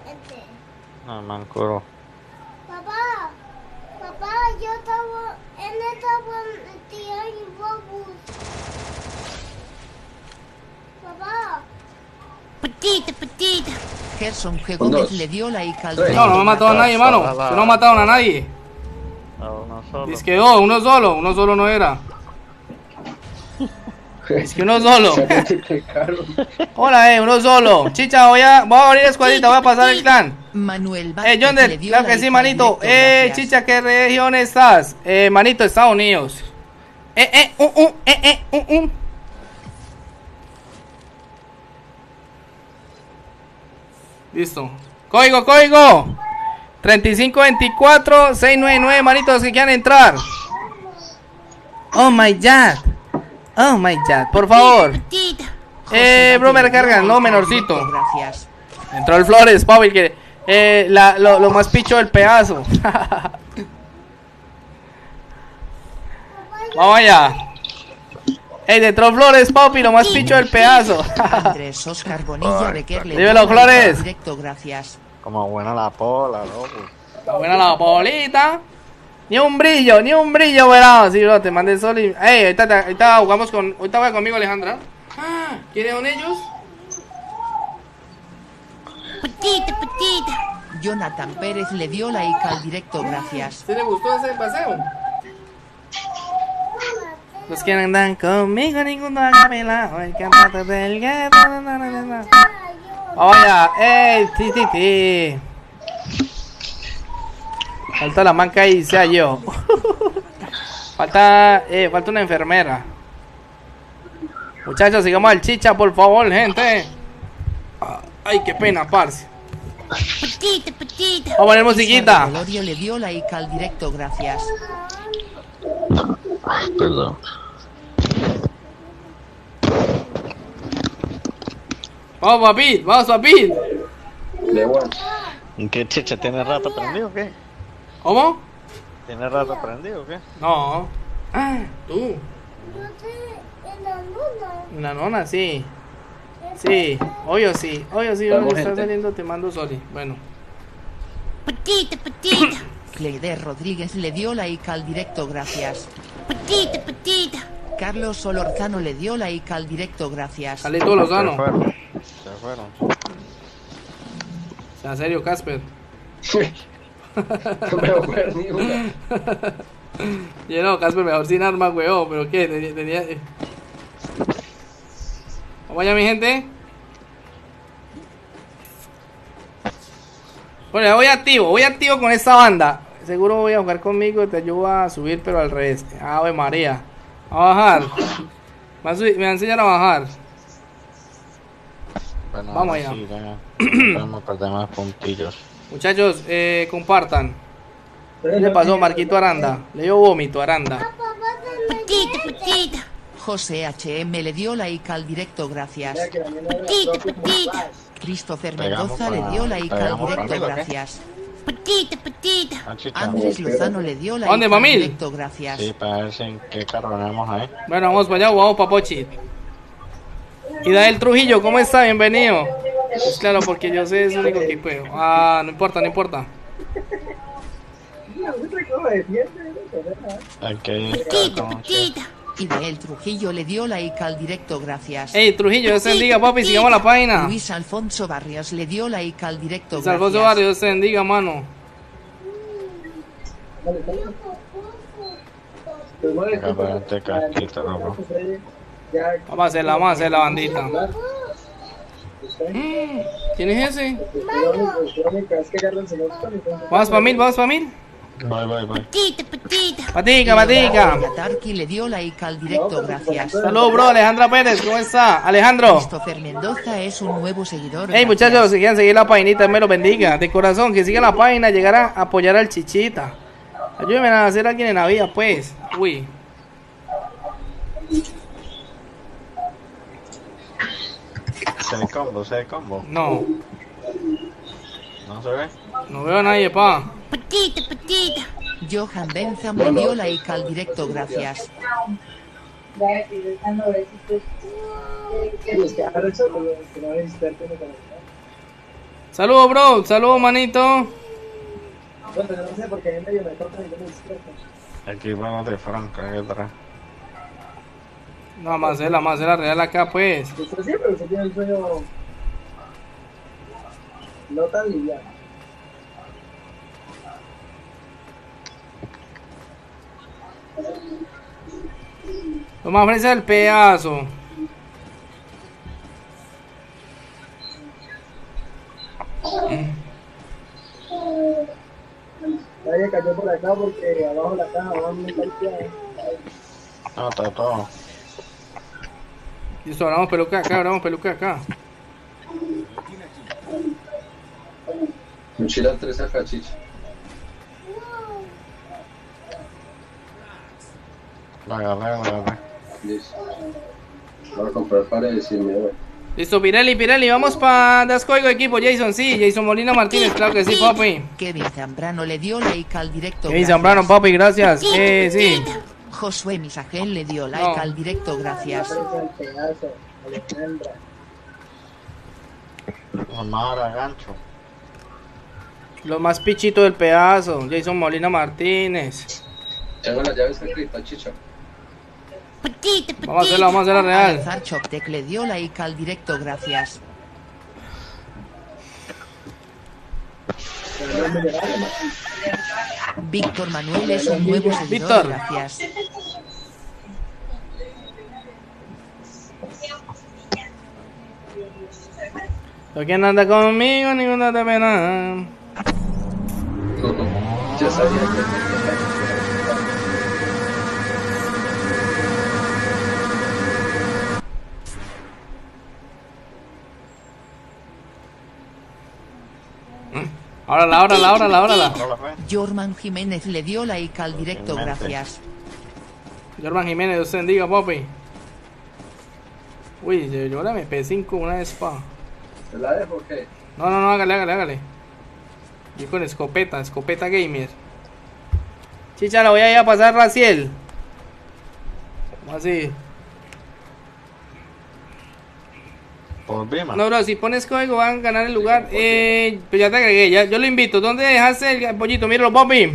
C: Este.
H: No, mancuro.
C: Papá, papá, yo estaba en esta tía y bobus. Papá. Petita, petita.
B: Gerson G. Gómez le dio like al
F: Tres.
B: directo.
A: No, no me ha matado a nadie, mano. Que no mataron a nadie.
H: A uno solo.
A: Dice que dos, uno solo, uno solo no era. Es que uno solo. Hola, eh, uno solo. Chicha, voy a, voy a abrir escuadrita, voy a pasar el clan.
B: Manuel
A: Eh,
B: dio
A: claro que sí, manito. Eh,
B: gracias.
A: chicha, ¿qué región estás? Eh, manito, Estados Unidos. Eh, eh, uh, uh, eh, eh, uh, uh. Listo. Código, código. 3524-699, manitos que quieran entrar. Oh my god. Oh my god, por favor. Eh, bro, me recargan, no, menorcito.
B: Gracias.
A: Entró el Flores, Pavel, que eh, la- lo, lo más picho del pedazo. Vamos allá. Ey, entró Flores, Papi, lo más picho del pedazo.
B: Andrés Oscar Bonilla Becker le
A: Dímelo, Flores.
B: directo, gracias.
H: Como buena la pola, loco.
A: Está buena la bolita. Ni un brillo, ni un brillo, verá. Sí, bro, te mandé sol y. Ey, ahorita, te- ahorita jugamos con. Ahorita juega conmigo, Alejandra. Ah, ¿Quiénes son ellos?
C: Petita, petita.
B: Jonathan Pérez le dio like al directo, gracias.
A: ¿Sí le gustó ese paseo? Los que andan conmigo, ninguno haga pelado. El cantante del gueto. Vamos allá. ¡Ey! ¡Ti, ti, ti! Falta la manca y sea yo. falta, eh, falta una enfermera. Muchachos, sigamos al chicha, por favor, gente. Ah, Ay, qué pena, parce.
C: Petita, petita.
A: Vamos a poner musiquita.
B: Gregorio le dio like al directo, gracias.
H: Perdón.
A: Vamos, papit, vamos, papit.
F: De bueno.
H: ¿Qué chicha? ¿Tiene rato prendido o qué?
A: ¿Cómo?
H: ¿Tiene rato prendido o qué?
A: No. Ah, tú.
C: Yo estoy en la luna.
A: Una nona, sí. Sí, obvio sí, obvio sí,
F: Vamos,
A: obvio está
F: gente.
A: saliendo, te mando Soli. Bueno,
C: Petita, petita.
B: Cleide Rodríguez le dio like al directo, gracias.
C: Petita, petita.
B: Carlos Solorzano le dio like al directo, gracias.
A: Calito
H: Se
A: Lozano.
H: fueron. Se fueron.
A: Sea serio, Casper.
F: No me acuerdo ni una.
A: Y no, Casper, mejor sin arma, weón. Pero qué, tenía. tenía- eh. Vamos allá, mi gente. Bueno, ya voy activo, voy activo con esta banda. Seguro voy a jugar conmigo, te ayudo a subir, pero al revés. Ave María. A bajar. Me va a, subir- me va a enseñar a bajar.
H: Bueno,
A: Vamos allá.
H: Sí, ya. Podemos perder más puntillos.
A: Muchachos, eh, compartan. ¿Qué le pasó, Marquito Aranda? Le dio vómito, Aranda.
C: Petita, petita.
B: José HM le dio like al directo, gracias.
C: Petita, petita.
B: Christopher Mendoza le dio like al directo, gracias.
C: Petita.
H: Ah, chicha.
B: Andrés Lozano le dio like
A: ¿Dónde,
B: al directo, gracias.
H: Sí, para ver si en qué carro tenemos ahí.
A: Bueno, vamos para allá, vamos para Pochi. Y Dael Trujillo, ¿cómo está? Bienvenido. Pues claro, porque yo sé, es el único que puedo. Ah, no importa, no importa.
H: Con
C: petita.
B: Y Dael Trujillo le dio like al directo, gracias.
A: Ey, Trujillo, Dios te bendiga, papi, sigamos la página.
B: Luis Alfonso Barrios le dio like al directo,
A: Luis Alfonso
B: gracias.
A: Barrio, Dios te bendiga, mano.
H: este.
A: Vamos a hacerla, vamos a hacer la bandita. ¿Quién es ese? Vamos para mil, vamos para mil.
H: Voy.
C: Petita, petita.
A: Patica, patica.
B: Yatarki le dio like al directo, gracias.
A: Saludos, bro, Alejandra Pérez, ¿cómo está? Alejandro.
B: Christopher Mendoza es un nuevo seguidor.
A: Hey muchachos, si quieren seguir la paginita, me lo bendiga. De corazón, que sigan la página, llegar a apoyar al chichita. Ayúdenme a hacer a alguien en la vida, pues. Uy.
H: ¿Se el combo? ¿Se el combo?
A: No,
H: ¿No se ve?
A: no veo a nadie, pa.
C: Petita, petita.
B: Johan Bentham le dio like al directo, gracias.
A: Saludos, bro. Saludos, manito.
H: Aquí vamos de franca, aquí atrás.
A: No, más la más la real acá, pues. Lo más fresa el pedazo.
J: Nadie cayó por acá porque abajo de la caja van muy parqueados.
H: No, está todo.
A: Listo, abramos peluca acá, abramos peluca acá.
F: Mochila 3 acá, chicha.
H: La agarré, la agarré.
F: Listo. Voy a comprar para decirme, güey.
A: Listo, Pirelli, Pirelli, vamos para Dascoigo equipo, Jason, sí, Jason Molina Martínez, claro que sí, papi.
B: Kevin Zambrano le dio like al directo.
A: Kevin. Zambrano, papi, gracias. Eh, sí.
B: Josué Misagel le dio like
A: No.
B: al directo, gracias.
J: Alejandra.
H: Amara, gancho.
A: Lo más pichito del pedazo, Jason Molina Martínez.
F: Tengo las llaves escritas, chicha.
A: Vamos a hacerla, vamos a hacerla real.
B: Alzar Choptec le dio like al directo, gracias. Víctor Manuel es un nuevo seguidor,
A: Víctor.
B: gracias.
A: ¿Pero quién anda conmigo? Ninguna te pena.
F: Ya sabía que
A: Órala, órala, órala, órala.
H: ¿No la fue?
B: Jorman Jiménez le dio like al directo,
H: Jiménez.
B: gracias.
A: Germán Jiménez, te bendiga, papi. Uy, se llevó la MP5 una vez, pa.
F: ¿Se la dejo o qué?
A: No, no, no, hágale, hágale, hágale. Y con escopeta, escopeta gamer. Chicha, la voy a ir a pasar Raciel. ¿Cómo así?
H: Por Bima.
A: No, bro, si pones código van a ganar el lugar. Eh, pues ya te agregué, ya, yo lo invito. ¿Dónde dejaste el pollito? Míralo, papi.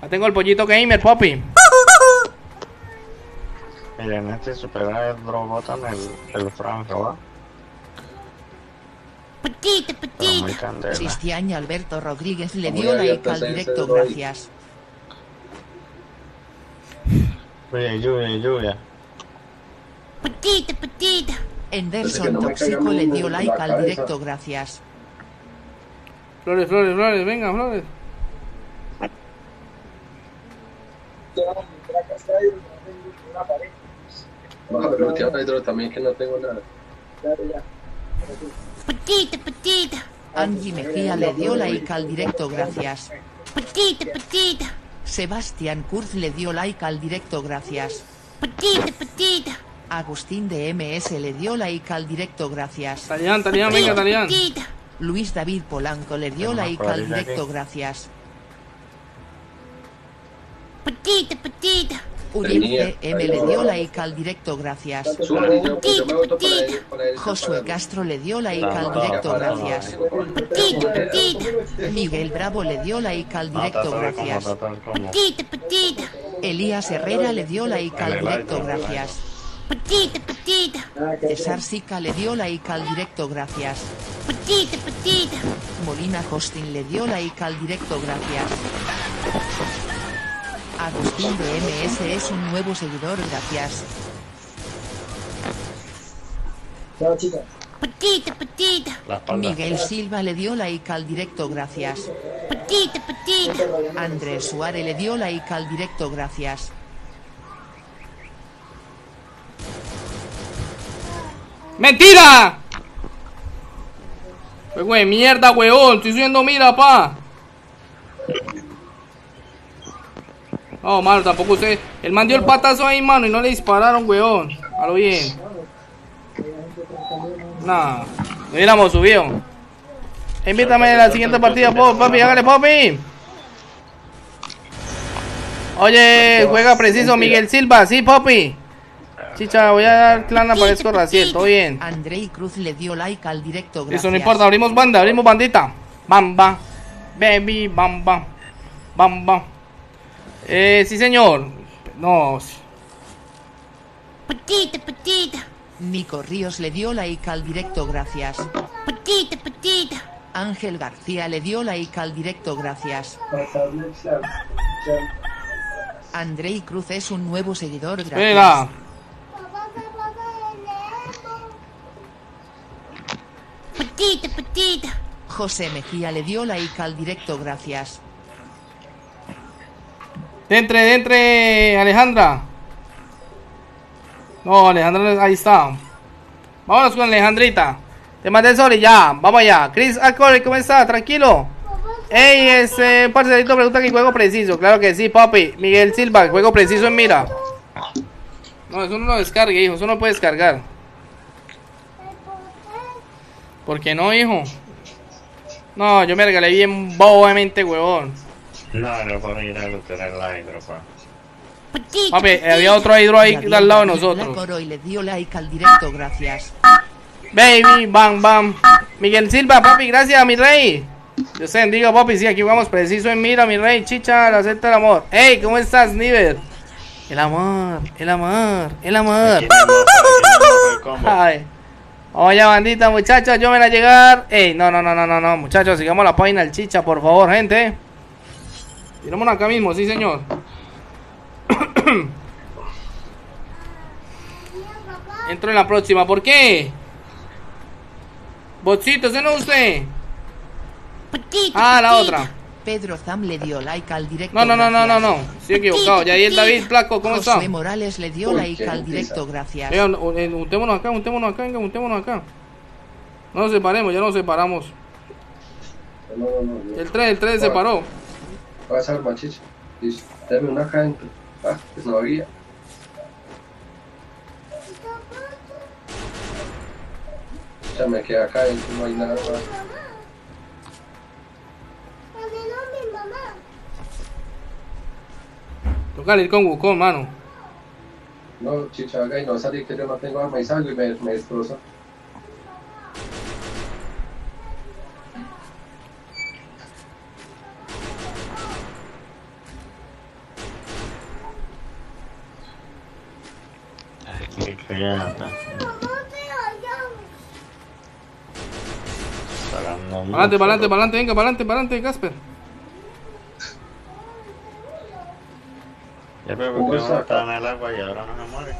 A: Ya tengo el pollito gamer, papi.
H: Miren, este supera el Drogotan, el, el Franco, ¿va? Muy candela.
B: Cristian Alberto Rodríguez le dio like
F: abierto
B: al directo, gracias.
H: Lluvia, lluvia, lluvia.
F: Parece que
B: Enderson
F: no
B: Tóxico le dio like al directo, gracias.
A: Flores, flores, flores, venga, flores.
J: Vamos a
F: Hydro también que no tengo nada.
J: Claro, ya.
B: Angie Mejía le dio like al directo, gracias. Sebastián Kurz le dio like al directo, gracias. Agustín de MS le dio like al directo, gracias.
A: Talián, Talián, venga, Talián.
B: Luis David Polanco le dio like al directo, gracias.
F: Tenía.
B: Uriel M le dio like al directo, gracias. Josué Castro le dio like al directo, gracias. Miguel Bravo le dio like al directo, gracias. Elías Herrera le dio like al directo, gracias.
J: Nada que
B: César Sica le dio like al directo, gracias. Molina Hosting le dio like al directo, gracias. Agustín de MS es un nuevo seguidor, gracias.
J: Chao, chicas.
H: La espalda.
B: Miguel Silva le dio like al directo, gracias. Andrés Suárez le dio like al directo, gracias.
A: ¡Mentira! Juego de mierda, weón. Estoy subiendo mira, pa. No, mano, tampoco usted. El man el patazo ahí, mano, y no le dispararon, weón. A lo bien. Nah, no hubiéramos subido. Invítame a la siguiente partida, papi. Hágale, papi. Oye, juega preciso Miguel Silva, sí, papi. Chicha, voy a dar clan, aparezco Raciel, todo bien.
B: Andrei Cruz le dio like al directo, gracias.
A: Eso no importa, abrimos banda, abrimos bandita. Bamba, baby, bamba, bamba. Eh, sí, señor. No,
B: Nico Ríos le dio like al directo, gracias. Ángel García le dio like al directo, gracias. Andrei Cruz es un nuevo seguidor, gracias.
A: espera.
C: Esto?
B: José Mejía le dio like al directo, gracias.
A: Entre, entre, Alejandra. No, Alejandra, ahí está. Vámonos con Alejandrita. Te mandé el sol y ya, vamos allá. Chris Alcore, ¿cómo está? Tranquilo. Ey, ese parcerito pregunta que juego preciso. Claro que sí, papi. Miguel Silva, juego preciso en mira. No, eso no lo descargue, hijo. Eso no puede descargar. ¿Por qué no, hijo? No, yo me regalé bien bobamente, huevón.
H: No, no puedo ir a tener la hidro, pa.
A: Papi, había otro hidro ahí al lado de nosotros.
B: Y le dio like al directo, gracias.
A: Baby, bam, bam. Miguel Silva, papi, gracias, mi rey. Dios te bendiga, papi. Sí, aquí vamos preciso en mira, mi rey. Chicha, la acepta el amor. Hey, ¿cómo estás, Niver? El amor, el amor, el amor. Ay. Oye, bandita, muchachos, yo me a llegar. Ey, no, no, no, no, no, no, muchachos, sigamos la página del chicha, por favor, gente. Tirémonos acá mismo, sí, señor. Entro en la próxima, ¿por qué? Botcito, ¿ese no usted? Ah, la otra.
B: Pedro Zam le dio like al directo.
A: No, no, no, no, no, no. Estoy equivocado. Ya el David Placo, ¿cómo está?
B: José Morales le dio like al directo, gracias.
A: Vean, untémonos acá, untémonos acá, venga, untémonos acá. No nos separemos, ya nos separamos.
F: No, no, no. no.
A: El 3, el 3 se separó.
F: Pasa, machicha. Listo. Dame una acá dentro. Ah, pues no había. Ya me quedé acá dentro, no hay nada más.
C: ¿Dónde no mi mamá?
A: Toca ir con Wukong, mano.
F: No, chicha, acá y no salí que yo no tengo arma y salgo y me, me destroza.
H: Ay, qué cagada.
C: No te vayamos.
H: Pagando mucho.
A: Pa'lante, pa'lante, pa'lante, venga, pa'lante, pa'lante, Casper.
H: Ya, pero ¿por qué uno está en el agua y ahora no se muere?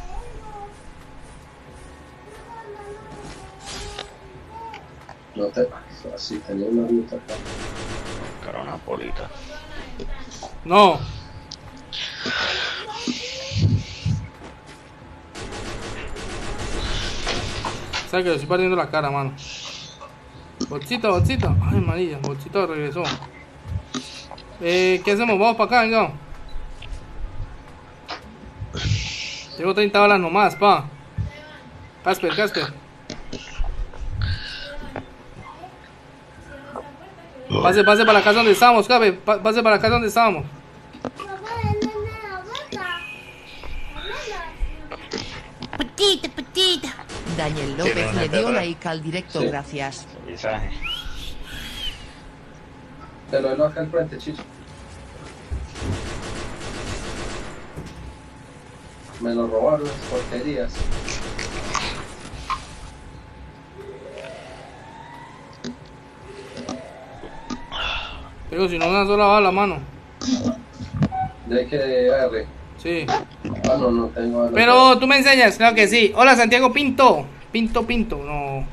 F: No te así, tenía una ruta acá.
H: Cara una polita.
A: No. Sabes que le estoy partiendo la cara, mano. Bolsita, bolsita. Ay, María, bolsita regresó. Eh, ¿qué hacemos? Vamos para acá, venga. Tengo 30 balas nomás, pa. Casper, Casper. Pase, pase para la casa donde estábamos, Cabe. Pa- Pase para la casa donde
C: bota.
B: Petita, petita. Daniel López le dio like al directo,
F: Sí.
B: gracias.
F: Te lo doy acá al frente, chicha. Me lo robaron las porquerías.
A: Pero si no una sola bala, mano.
F: De que R.
A: Sí.
F: Ah, no, no tengo.
A: Pero tú me enseñas, claro que sí. Hola, Santiago Pinto. Pinto, Pinto. No.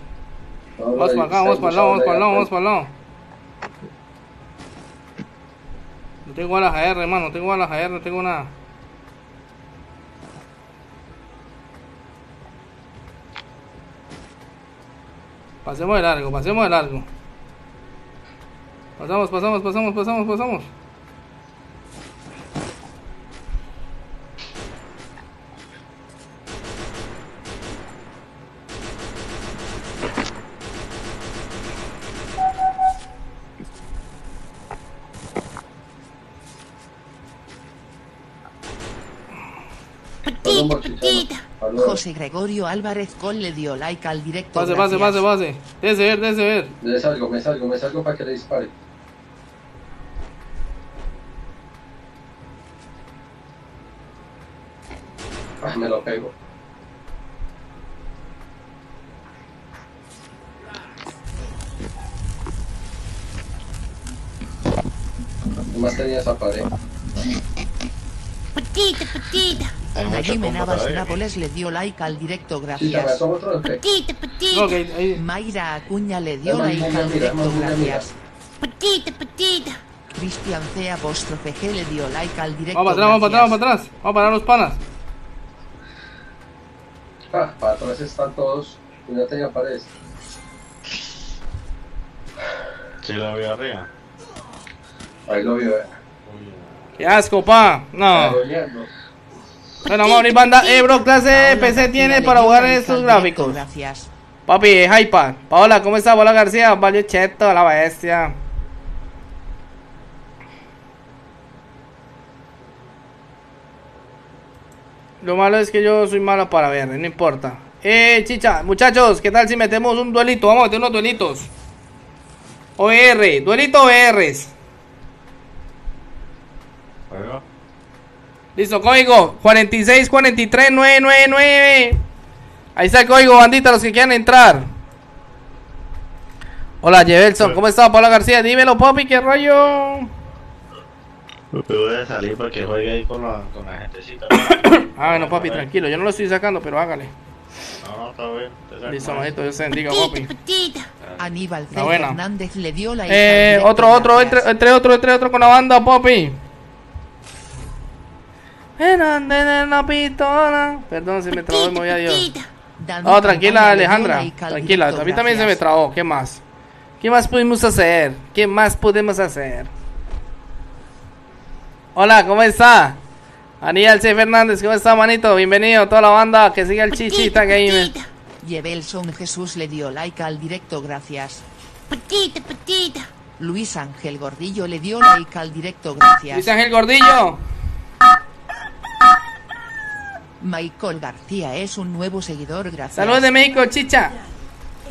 F: No,
A: Vamos para acá, vamos para el lado, vamos para el lado, vamos para el lado. No tengo balas AR, hermano. No tengo balas AR, no tengo nada. Pasemos de largo, pasemos de largo. Pasamos, pasamos, pasamos, pasamos, pasamos.
B: José Gregorio Álvarez Col le dio like al directo,
A: Pase, pase,
B: gracias.
A: pase, pase. Déjese ver, déjese ver.
F: Me salgo, me salgo, me salgo para que le dispare. Ah, me lo pego. Nomás tenía esa pared.
B: Petita, petita.
H: Hay mucho
B: Jimena
H: combo
B: Navas
H: todavía.
B: Nápoles le dio like al directo, gracias.
A: Ok, ahí.
B: Mayra Acuña le dio like al directo, gracias. Petita, petita. Cristian C. apóstrofe G le dio like al directo,
A: Vamos para atrás, vamos para atrás, vamos para atrás. Vamos a parar los panas.
F: Ah, para atrás están todos. Y no tenía paredes.
H: Sí lo vi arriba.
F: Ahí lo vio, eh.
A: Qué asco, pa. No. Bueno, vamos a abrir banda. Eh, bro, clase PC tiene para jugar en estos gráficos.
B: Gracias.
A: Papi, es iPad. Paola, ¿cómo está? Paola García, valió cheto, la bestia. Lo malo es que yo soy malo para ver, no importa. Eh, chicha, muchachos, ¿qué tal si metemos un duelito? Vamos a meter unos duelitos. OR, duelito ORs. Listo, código 4643999. Ahí está el código, bandita, los que quieran entrar. Hola, Jevelson, ¿cómo está, Paula García? Dímelo, papi, qué rollo.
H: Me voy a salir porque juegue ahí con la, con la gentecita.
A: Ah, bueno, papi, tranquilo, yo no lo estoy sacando, pero hágale.
H: No, no, está bien.
A: Listo, manito, Dios te bendiga, papi.
B: Aníbal C.
A: La buena.
B: Hernández le dio al
A: Eh, otro, otro, entre, entre otro, entre otro con la banda, papi. En la pistola. Perdón si me trabó voy a Dios. No, tranquila, Alejandra. Tranquila, a mí también se me trabó. ¿Qué más? ¿Qué más pudimos hacer? ¿Qué más podemos hacer? Hola, ¿cómo está? Aníbal C. Fernández, ¿cómo está, manito? Bienvenido a toda la banda que sigue el Chichita Gamer.
B: Yebelson Jesús le dio like al directo, gracias. Luis Ángel Gordillo le dio like al directo, gracias.
A: Luis Ángel Gordillo.
B: Michael García es un nuevo seguidor, gracias.
A: Saludos de México, Chicha.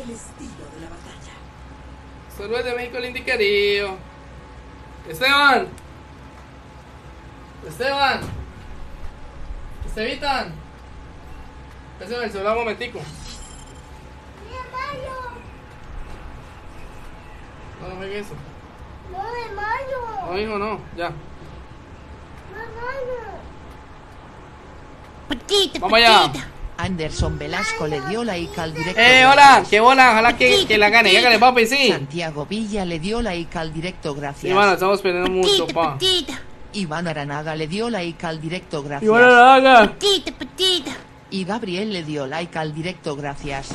I: El estilo de la batalla.
A: Saludos de México, lindo querido. Esteban. Esteban. Estevitan. Pésame el celular un momentico.
C: Mira, Mayo.
A: No, no juegue eso.
C: No, de Mayo.
A: No, hijo, no. Ya.
C: No, Mayo.
A: Vamos allá.
B: Anderson Velasco le dio like al directo.
A: Eh, hola.
B: gracias.
A: Qué bola. Ojalá que, que la gane. Hágale, papi, sí.
B: Santiago Villa le dio like al directo, gracias.
A: Sí, mano, estamos perdiendo mucho, pa.
B: Iván Aranaga le dio like al directo, gracias.
A: La haga.
B: Y Gabriel le dio like al directo, gracias.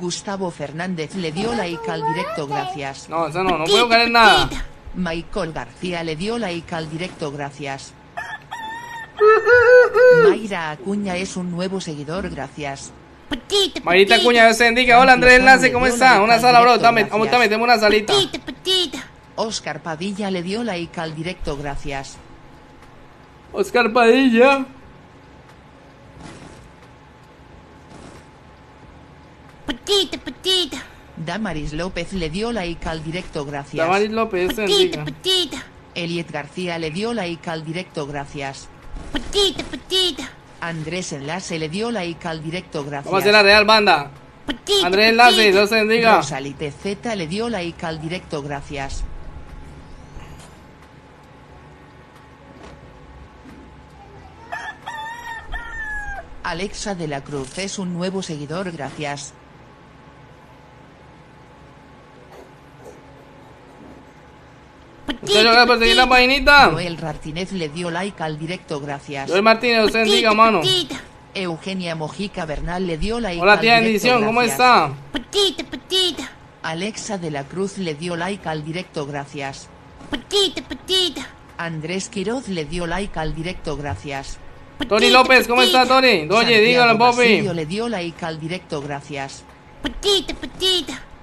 B: Gustavo Fernández le dio like al directo, gracias.
A: No, eso no. No puedo ganar nada.
B: Michael García le dio like al directo, gracias. Mayra Acuña es un nuevo seguidor, gracias.
A: Marita Cuña, Dios te bendiga. Hola, Andrés Enlace, ¿cómo está? Una sala, bro. Dame, dame, dame una salita.
B: Oscar Padilla le dio like al directo, gracias.
A: Oscar Padilla.
B: Damaris López le dio like al directo, gracias.
A: Damaris López, te bendiga.
B: Eliet García le dio like al directo, gracias. Andrés Enlace le dio like al directo, gracias.
A: Vamos a hacer la real banda. Andrés Enlace, Dios te bendiga.
B: Rosalite Z le dio like al directo, gracias. Alexa de la Cruz es un nuevo seguidor, gracias.
A: Muchas gracias por seguir la paginita.
B: Noel Martínez le dio like al directo, gracias.
A: Joel Martínez, Dios te bendiga, mano.
B: Eugenia Mojica Bernal le dio like
A: Hola,
B: al
A: tía
B: directo,
A: Bendición, ¿cómo
B: gracias.
A: está?
B: Alexa de la Cruz le dio like al directo, gracias. Andrés Quiroz le dio like al directo, gracias.
A: Tony López, ¿cómo está, Tony? Oye, dígalo, papi.
B: le dio like al directo, gracias.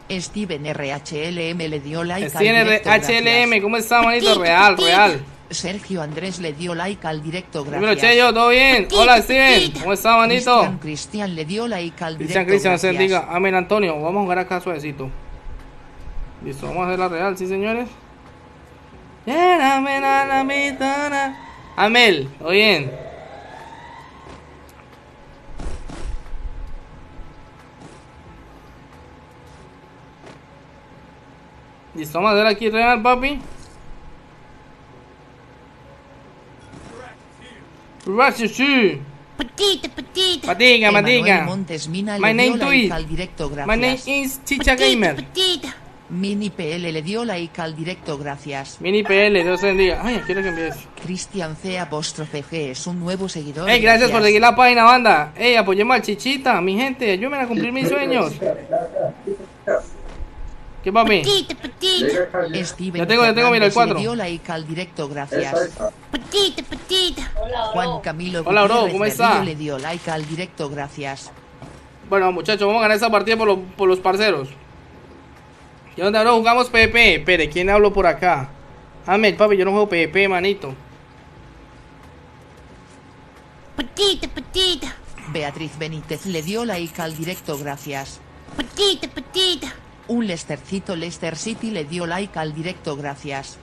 B: Steven RHLM le dio like al directo,
A: HLM, ¿cómo está, manito? Real, real.
B: Sergio Andrés le dio like al directo, gracias.
A: Cheyo, ¿todo bien? Hola, Steven. ¿Cómo está, manito?
B: Cristian Cristian le dio like al directo,
A: Cristian,
B: gracias.
A: bendiga. Amén, Antonio. Vamos a jugar acá suavecito. Listo, vamos a hacer la real, ¿sí, señores? Amel, ¿todo Listo, vamos a hacer aquí real, papi. Gracias, sí. Patica,
B: Emanuel
A: patica.
B: Montes Mina
A: My
B: le dio
A: name to it.
B: al directo, gracias.
A: My name is Chicha Gamer.
B: Mini PL le dio like al directo, gracias.
A: Mini PL, Dios te bendiga. Ay, quiero que empieces.
B: Cristian C. apóstrofe G es un nuevo seguidor.
A: Ey, gracias por seguir la página, banda. Ey, apoyemos al Chichita, mi gente. Ayúdenme a cumplir mis sueños. ¿Qué papi?
B: Steven
A: Ya tengo, ya tengo, mira, el
B: Fernández
A: cuatro.
B: le dio like al directo, gracias.
C: Petita, petita.
B: Juan Camilo
A: Hola, bro, ¿cómo está?
B: Le dio like al directo, gracias.
A: Bueno, muchachos, vamos a ganar esta partida por, lo- por los parceros. ¿Qué onda, bro? Jugamos PvP. Espere, ¿quién hablo por acá? Ahmed, papi, yo no juego PvP, manito.
C: Petita, petita.
B: Beatriz Benítez le dio like al directo, gracias.
C: Petita, petita.
B: Un Lestercito Leicester City le dio like al directo, gracias.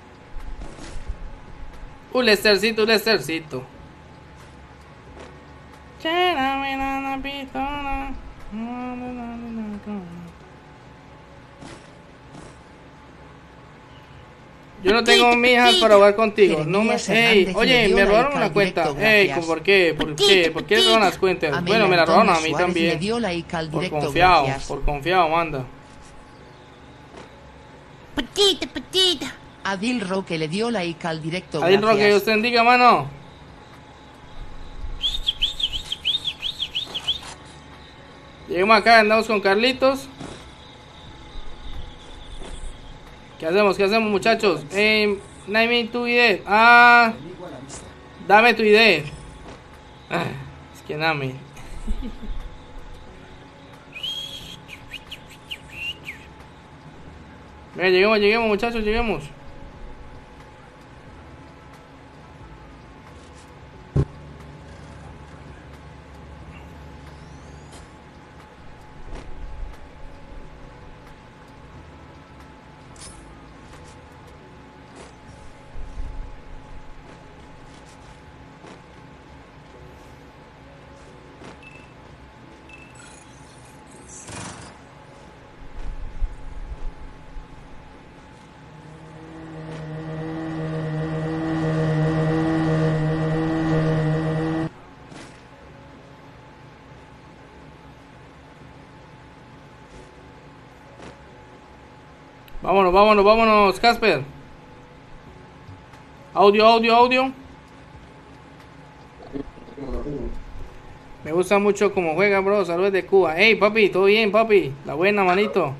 A: Un Lestercito, un Lestercito. Yo no tengo mijas para jugar contigo. No me. Ey, oye, me robaron una cuenta. Ey. ¿por qué? ¿Por qué? ¿Por qué roban las cuentas? Bueno, me la robaron a mí también. Por confiado, por confiado, manda.
C: Petita, petita.
B: Adil Roque le dio like al directo,
A: Adil
B: gracias.
A: Roque, usted bendiga, mano. Lleguemos acá, andamos con Carlitos. ¿Qué hacemos? ¿Qué hacemos, muchachos? Eh, dame tu idea. Ah,
G: la
A: dame tu idea. Ah, es que dame. Venga, lleguemos, lleguemos, muchachos, lleguemos. Vámonos, vámonos, Casper. Audio, audio, audio. Me gusta mucho cómo juega, bro. Saludos de Cuba. Hey, papi, todo bien, papi. La buena, manito.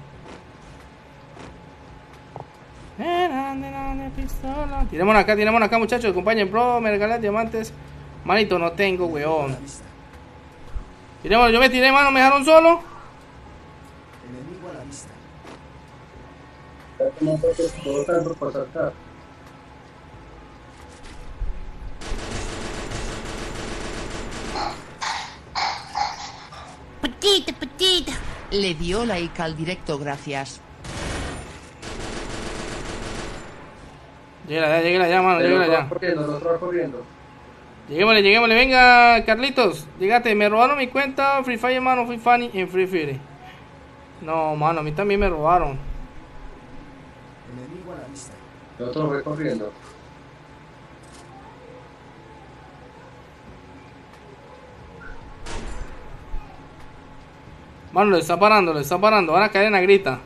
A: Tiremos acá, tiremos acá, muchachos. Acompañen, bro. Me regalan diamantes. Manito, no tengo, weón. Tiremos, yo me tiré, mano. Me dejaron solo.
C: Petita, petita.
B: Le dio like al directo, gracias.
A: Lléguela ya, lléguela ya, mano.
F: Va
A: ya.
F: corriendo, va corriendo.
A: Lleguémosle, lleguémosle, venga, Carlitos, llegate, me robaron mi cuenta Free Fire, mano, Free Funny en Free Fire. No, mano, a mí también me robaron.
G: Enemigo a la vista.
F: El otro va corriendo.
A: Mano, lo está parando, lo está parando, van a caer en la grita.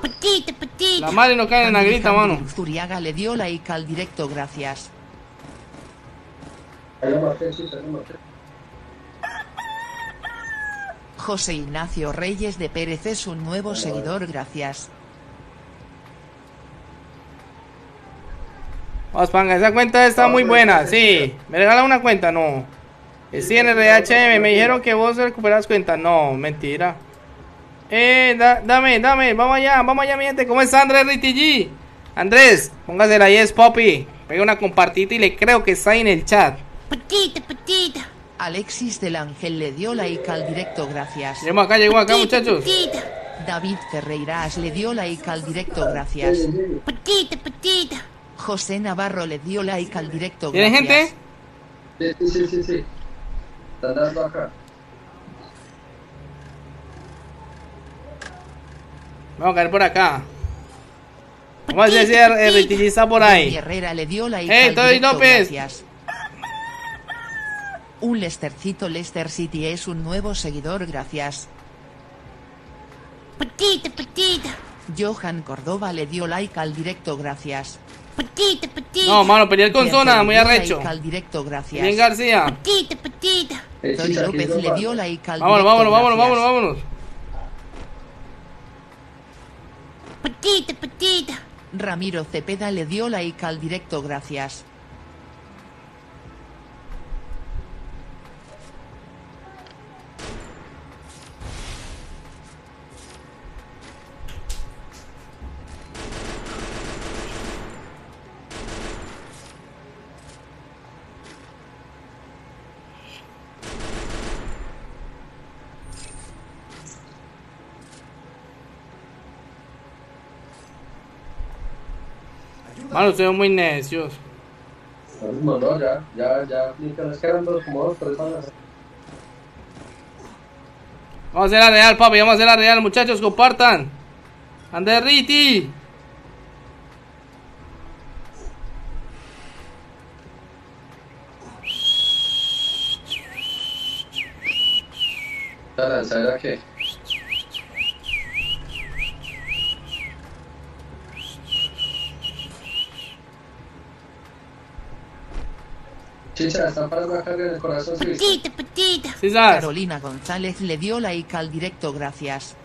C: Petita, petita.
A: La madre no cae en la grita, mano.
B: Zuriaga le dio like al directo, gracias. José Ignacio Reyes de Pérez es un nuevo seguidor, gracias.
A: Vamos, panga, esa cuenta está muy buena, sí. ¿Me regala una cuenta? No. Sí, en el RHM, me dijeron que vos recuperas cuenta. No, mentira. Eh, da- dame, dame, vamos allá, vamos allá, mi gente. ¿Cómo está Andrés RTG? Andrés, póngase la yes, poppy. Pega una compartita y le creo que está ahí en el chat.
C: Petita, petita.
B: Alexis del Ángel le dio like al directo, gracias.
A: Llegamos acá, llegamos acá, muchachos.
C: Petita,
B: David Ferreiras le dio like al directo, gracias.
C: petita, petita.
B: José Navarro le dio like al directo,
A: ¿Tienen
B: gracias.
A: gente?
F: Sí, sí, sí, sí, sí. Están dando acá.
A: Vamos a caer por acá. Vamos a el RTG está por ahí.
B: Herrera le dio like
A: ¡Ey,
B: al
A: Tony
B: directo,
A: López!
B: gracias. Un Lestercito Leicester City es un nuevo seguidor, gracias.
C: Petita, petita.
B: Johan Córdoba le dio like al directo, gracias.
C: Petita, petita.
A: No, mano, pelear con zona, muy arrecho.
B: directo, gracias.
A: Bien, García.
C: Petita, petita.
F: Eh,
B: Tony López le dio like al
A: Vámonos,
B: directo,
A: vámonos, vámonos,
B: gracias.
A: vámonos, vámonos.
C: Petita, petita.
B: Ramiro Cepeda le dio like al directo, gracias.
A: Mano, ustedes son muy necios.
F: No, no, ya, ya, ya, ni que nos quedan dos, como dos, tres balas.
A: Vamos a hacer la real, papi. Vamos a hacer la real, muchachos. Compartan.
F: ¿La lanzadera qué? Chicha, están para una carga en el corazón, ¿sí viste?
C: Petita, petita.
B: Carolina González le dio like al directo gracias.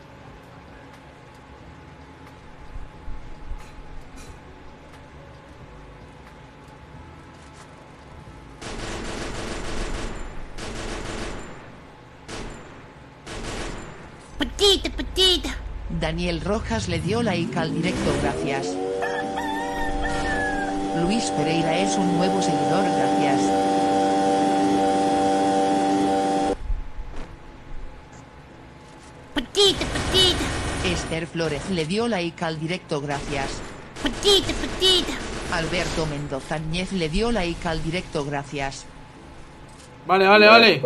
C: Petita, petita.
B: Daniel Rojas le dio like al directo gracias. Luis Pereira es un nuevo seguidor gracias.
C: Petita, petita.
B: Esther Flores le dio like al directo gracias.
C: Petita, petita.
B: Alberto Mendoza Ñez le dio like al directo gracias.
A: Vale, vale, vale.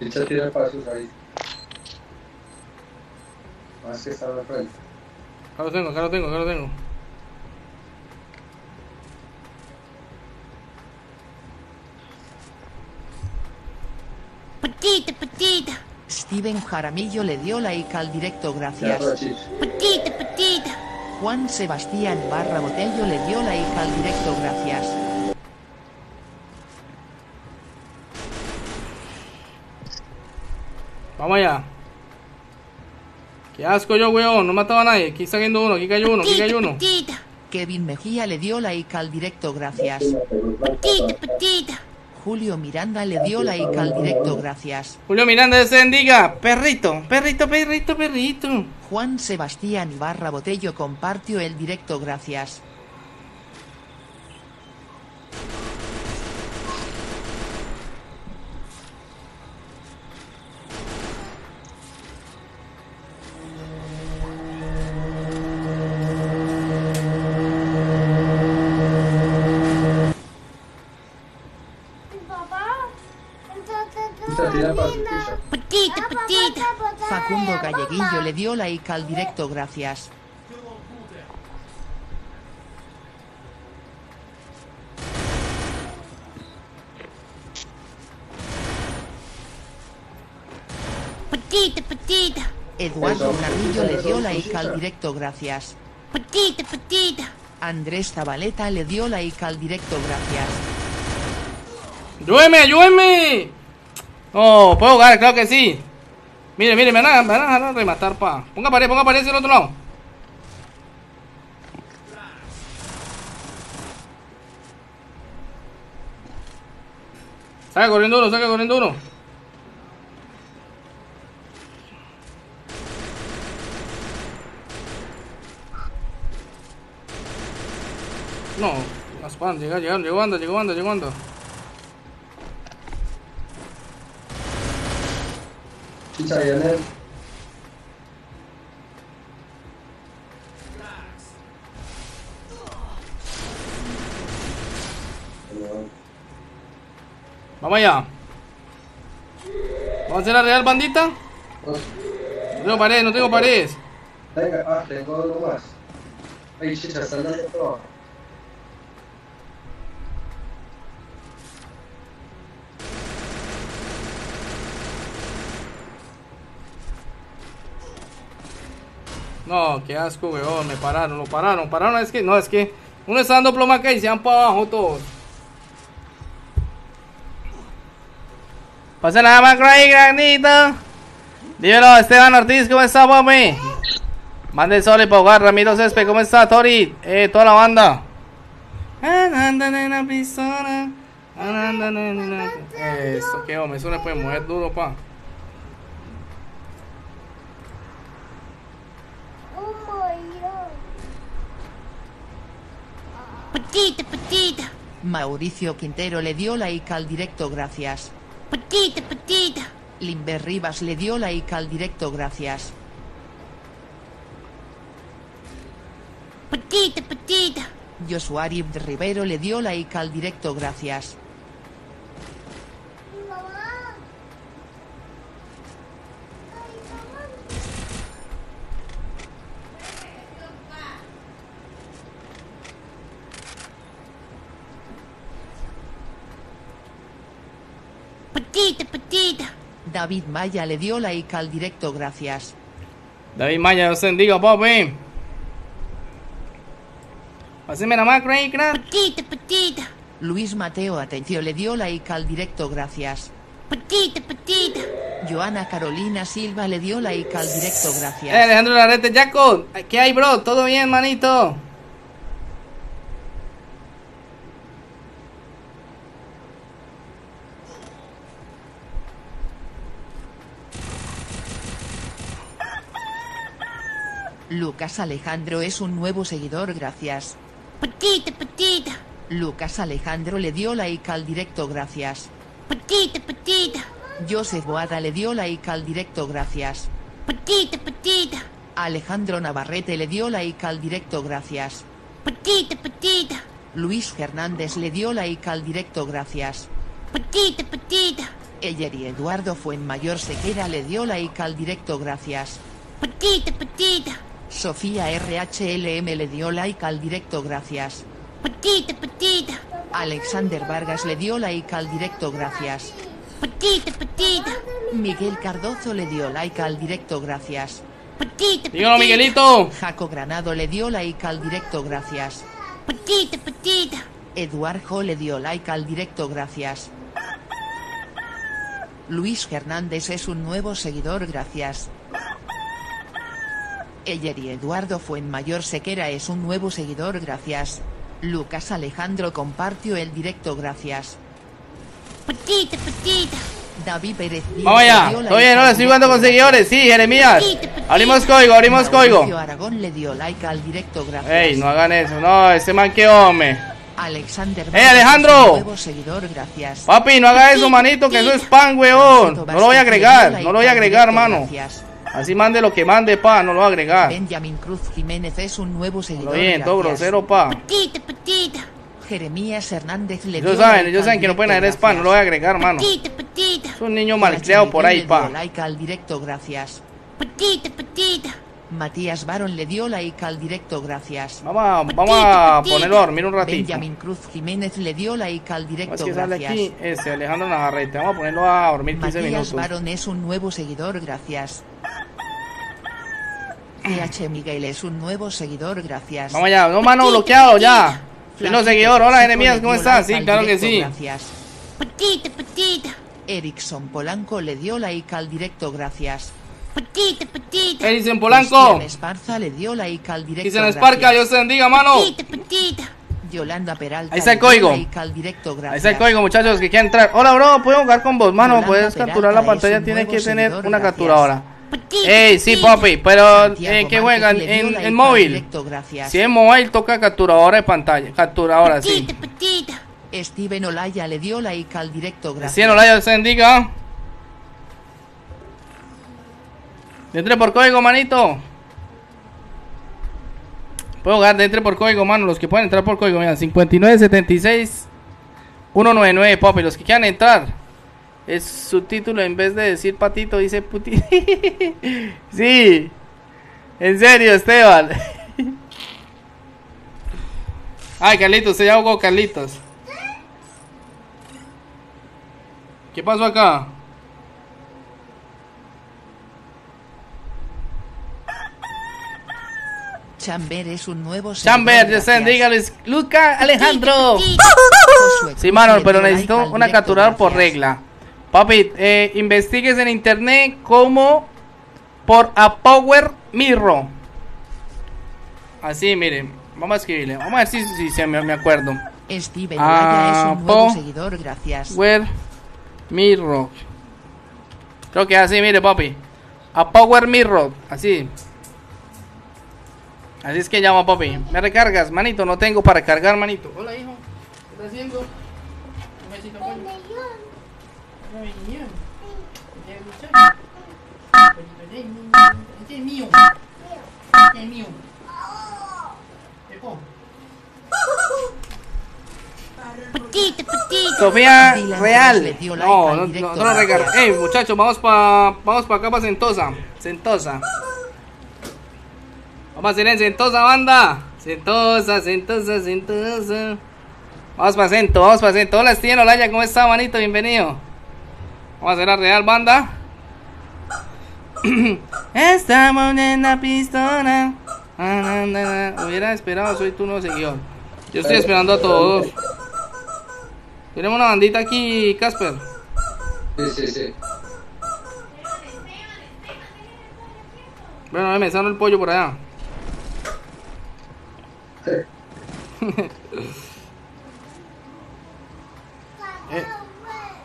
F: Chicha tira pasos ahí. Más que está al frente.
A: Acá lo tengo, acá lo tengo, acá lo tengo.
C: Petita, petita.
B: Steven Jaramillo le dio like al directo gracias.
C: Petita, petita.
B: Juan Sebastián Barra Botello le dio like al directo gracias.
A: Vamos allá. Qué asco yo, weón. No mataba a nadie. Aquí está cayendo uno, aquí cayó uno, aquí cayó uno.
C: petita.
B: Kevin Mejía le dio like al directo gracias.
C: Petita, petita.
B: Julio Miranda le dio like al directo gracias.
A: Julio Miranda se bendiga. Perrito, perrito, perrito, perrito.
B: Juan Sebastián Barra Botello compartió el directo gracias. Le dio like al directo gracias.
C: Petita, petita.
B: Eduardo Carrillo le dio like al directo gracias.
C: Petita, petita.
B: Andrés Zabaleta le dio like al directo gracias.
A: ¡Ayúdeme, ayúdeme! Oh, puedo jugar, claro que sí. Mire, mire, me van a, me van a rematar, pa. Ponga pared, ponga pared hacia el otro lado. Saca corriendo uno, saca corriendo uno. No, las pan, llega, llega, llegó anda, llegó anda, llegó.
F: Chicha, viene.
A: Vamos allá. Vamos a hacer la real bandita. No tengo paredes, no tengo paredes.
F: Venga, ah, tengo uno más. Ay, chicha, dando todo.
A: No, qué asco, weón. Me pararon, lo pararon, pararon. Es que, no, es que uno está dando ploma acá y se van para abajo todos. Pasa nada más, Craig, granito. Dímelo, Esteban Ortiz, ¿cómo está, papi? Mande sol y para jugar. Ramiro Césped, ¿cómo está, Tori? Eh, toda la banda. Eso, qué hombre, eso le puede mover duro, pa.
C: Oh my god. Petita, petita.
B: Mauricio Quintero le dio like al directo gracias.
C: Petita, petita.
B: Limber Rivas le dio like al directo gracias.
C: Petita, petita.
B: Joshua Arib Rivero le dio like al directo gracias.
C: Petita, petita.
B: David Maya le dio like al directo gracias.
A: David Maya, te bendiga, papi. Haceme la macro ahí, crack.
C: Petita, petita.
B: Luis Mateo Atencio le dio like al directo gracias.
C: Petita, petita.
B: Joana Carolina Silva le dio like al directo
A: Eh,
B: gracias.
A: Alejandro Larrete, Jaco, ¿qué hay, bro? ¿Todo bien, manito?
B: Lucas Alejandro es un nuevo seguidor gracias.
C: Petita, petita.
B: Lucas Alejandro le dio like al directo gracias.
C: Petita, petita.
B: Joseph Boada le dio like al directo gracias.
C: Petita, petita.
B: Alejandro Navarrete le dio like al directo gracias.
C: Petita, petita.
B: Luis Fernández le dio like al directo gracias.
C: Petita, petita.
B: Eyer y Eduardo Fuenmayor Sequera le dio like al directo gracias.
C: Petita, petita.
B: Sofía RHLM le dio like al directo gracias.
C: Petita, petita.
B: Alexander Vargas le dio like al directo gracias.
C: Petita, petita.
B: Miguel Cardozo le dio like al directo gracias.
C: Petita,
A: Dígalo, Miguelito.
B: Jaco Granado le dio like al directo gracias.
C: Petita, petita.
B: Eduardo le dio like al directo gracias. Luis Hernández es un nuevo seguidor gracias. Eyer y Eduardo Fuenmayor Sequera es un nuevo seguidor gracias. Lucas Alejandro compartió el directo gracias.
C: Petita, petita.
B: David Pérez
A: Vamos allá.
B: al
A: ahora estoy jugando con seguidores. Sí, Jeremías. Abrimos código, abrimos
B: Mauricio
A: código.
B: Aragón le dio like al directo gracias.
A: Ey, no hagan eso. No, ese man que hombre.
B: Alexander
A: ¡Ey,
B: Vargas
A: Alejandro!
B: nuevo seguidor gracias.
A: Papi, no haga eso, manito, que eso es pan, weón. No lo voy a agregar, no lo voy a agregar, mano. Así mande lo que mande, pa, no lo voy a agregar.
B: Benjamin Cruz Jiménez es un nuevo
A: Lo
B: seguidor
A: bien, todo grosero, pa.
C: Petita, petita.
B: Jeremías Hernández le
A: Ellos
B: dio
A: saben, ellos saben que no pueden hacer spam, no lo voy a agregar, mano.
C: Petita, petita.
A: Es un niño malcriado por ahí,
B: Miguel le dio
A: pa.
B: like al directo, gracias.
C: Petita, petita.
B: Matías Baron le dio like al directo, gracias.
A: Vamos a, vamos a ponerlo a dormir un ratito.
B: Benjamin Cruz Jiménez le dio like al
A: Es
B: directo,
A: que sale
B: gracias.
A: aquí ese Alejandro Navarrete. Vamos a ponerlo a dormir 15
B: Matías
A: minutos.
B: Baron es un nuevo seguidor, gracias. TH Miguel es un nuevo seguidor, gracias.
A: Vamos allá, no mano bloqueado ya. Soy no seguidor, hola Jeremías, ¿cómo estás? Sí, claro que sí.
B: Gracias.
C: Petita, petita.
B: Erickson Polanco le dio like al directo, gracias.
C: Petita, petita.
A: Edison Polanco.
B: Cristian Esparza le dio like al directo,
A: Cristian Esparca. Dios te bendiga, mano.
C: Petita, petita.
B: Yolanda Peralta
A: Ahí está el código.
B: like al directo,
A: Ahí
B: gracias.
A: está el código, muchachos, que quieran entrar. Hola, bro, ¿puedo jugar con vos? Mano,
B: Yolanda
A: puedes
B: Peralta
A: capturar la pantalla, tienes que tener una
B: gracias.
A: capturadora. Ey, sí, papi, pero
B: Santiago
A: ¿en qué
B: Márquez
A: juegan? En, en móvil.
B: directo, gracias.
A: Si en móvil, toca capturadora de pantalla. Capturadora, sí.
C: Petita, petita.
B: Steven Olaya le dio like al directo, gracias.
A: La Dios te bendiga. Entre por código, manito. Puedo jugar de entre por código, mano. Los que pueden entrar por código, mira, 5976 199, papi. Los que quieran entrar. Es su título en vez de decir patito, dice puti. sí. En serio, Esteban. Ay, Carlitos, se ya jugó Carlitos. ¿Qué pasó acá?
B: Chamber es un nuevo
A: Chamber, bendiga, Luis. Luca Alejandro. Sí, mano, pero necesito una capturadora por regla. Papi, eh, investigues en internet como por a Power Mirror. Así, miren. Vamos a escribirle. Vamos a ver si, si se me, me acuerdo.
B: Steven
A: Ah,
B: es un nuevo
A: po-
B: seguidor, gracias.
A: Power Mirror. Creo que así, mire, papi. A Power Mirror. Así. Así es que llama, papi. ¿Me recargas, manito? No tengo para cargar, manito. Hola, hijo. ¿Qué estás haciendo? Un besito, Este es mío. Este es mío. Sofía Real. No, no, no, no lo recargo.
B: gracias.
A: Ey, muchachos, vamos para vamos pa acá para Sentosa. Sentosa. Vamos a hacer en Sentosa, banda. Sentosa, Sentosa, Sentosa. Vamos para Sento, vamos para Sento. Hola, Steven Olaya, ¿cómo está, manito? Bienvenido. Vamos a hacer la Real, banda. Estamos en la pistola. Hubiera esperado, soy tu nuevo seguidor. Yo estoy esperando a todos. Tenemos una bandita aquí, Casper.
F: Sí, sí, sí.
A: Bueno, me sale el pollo por allá. Eh,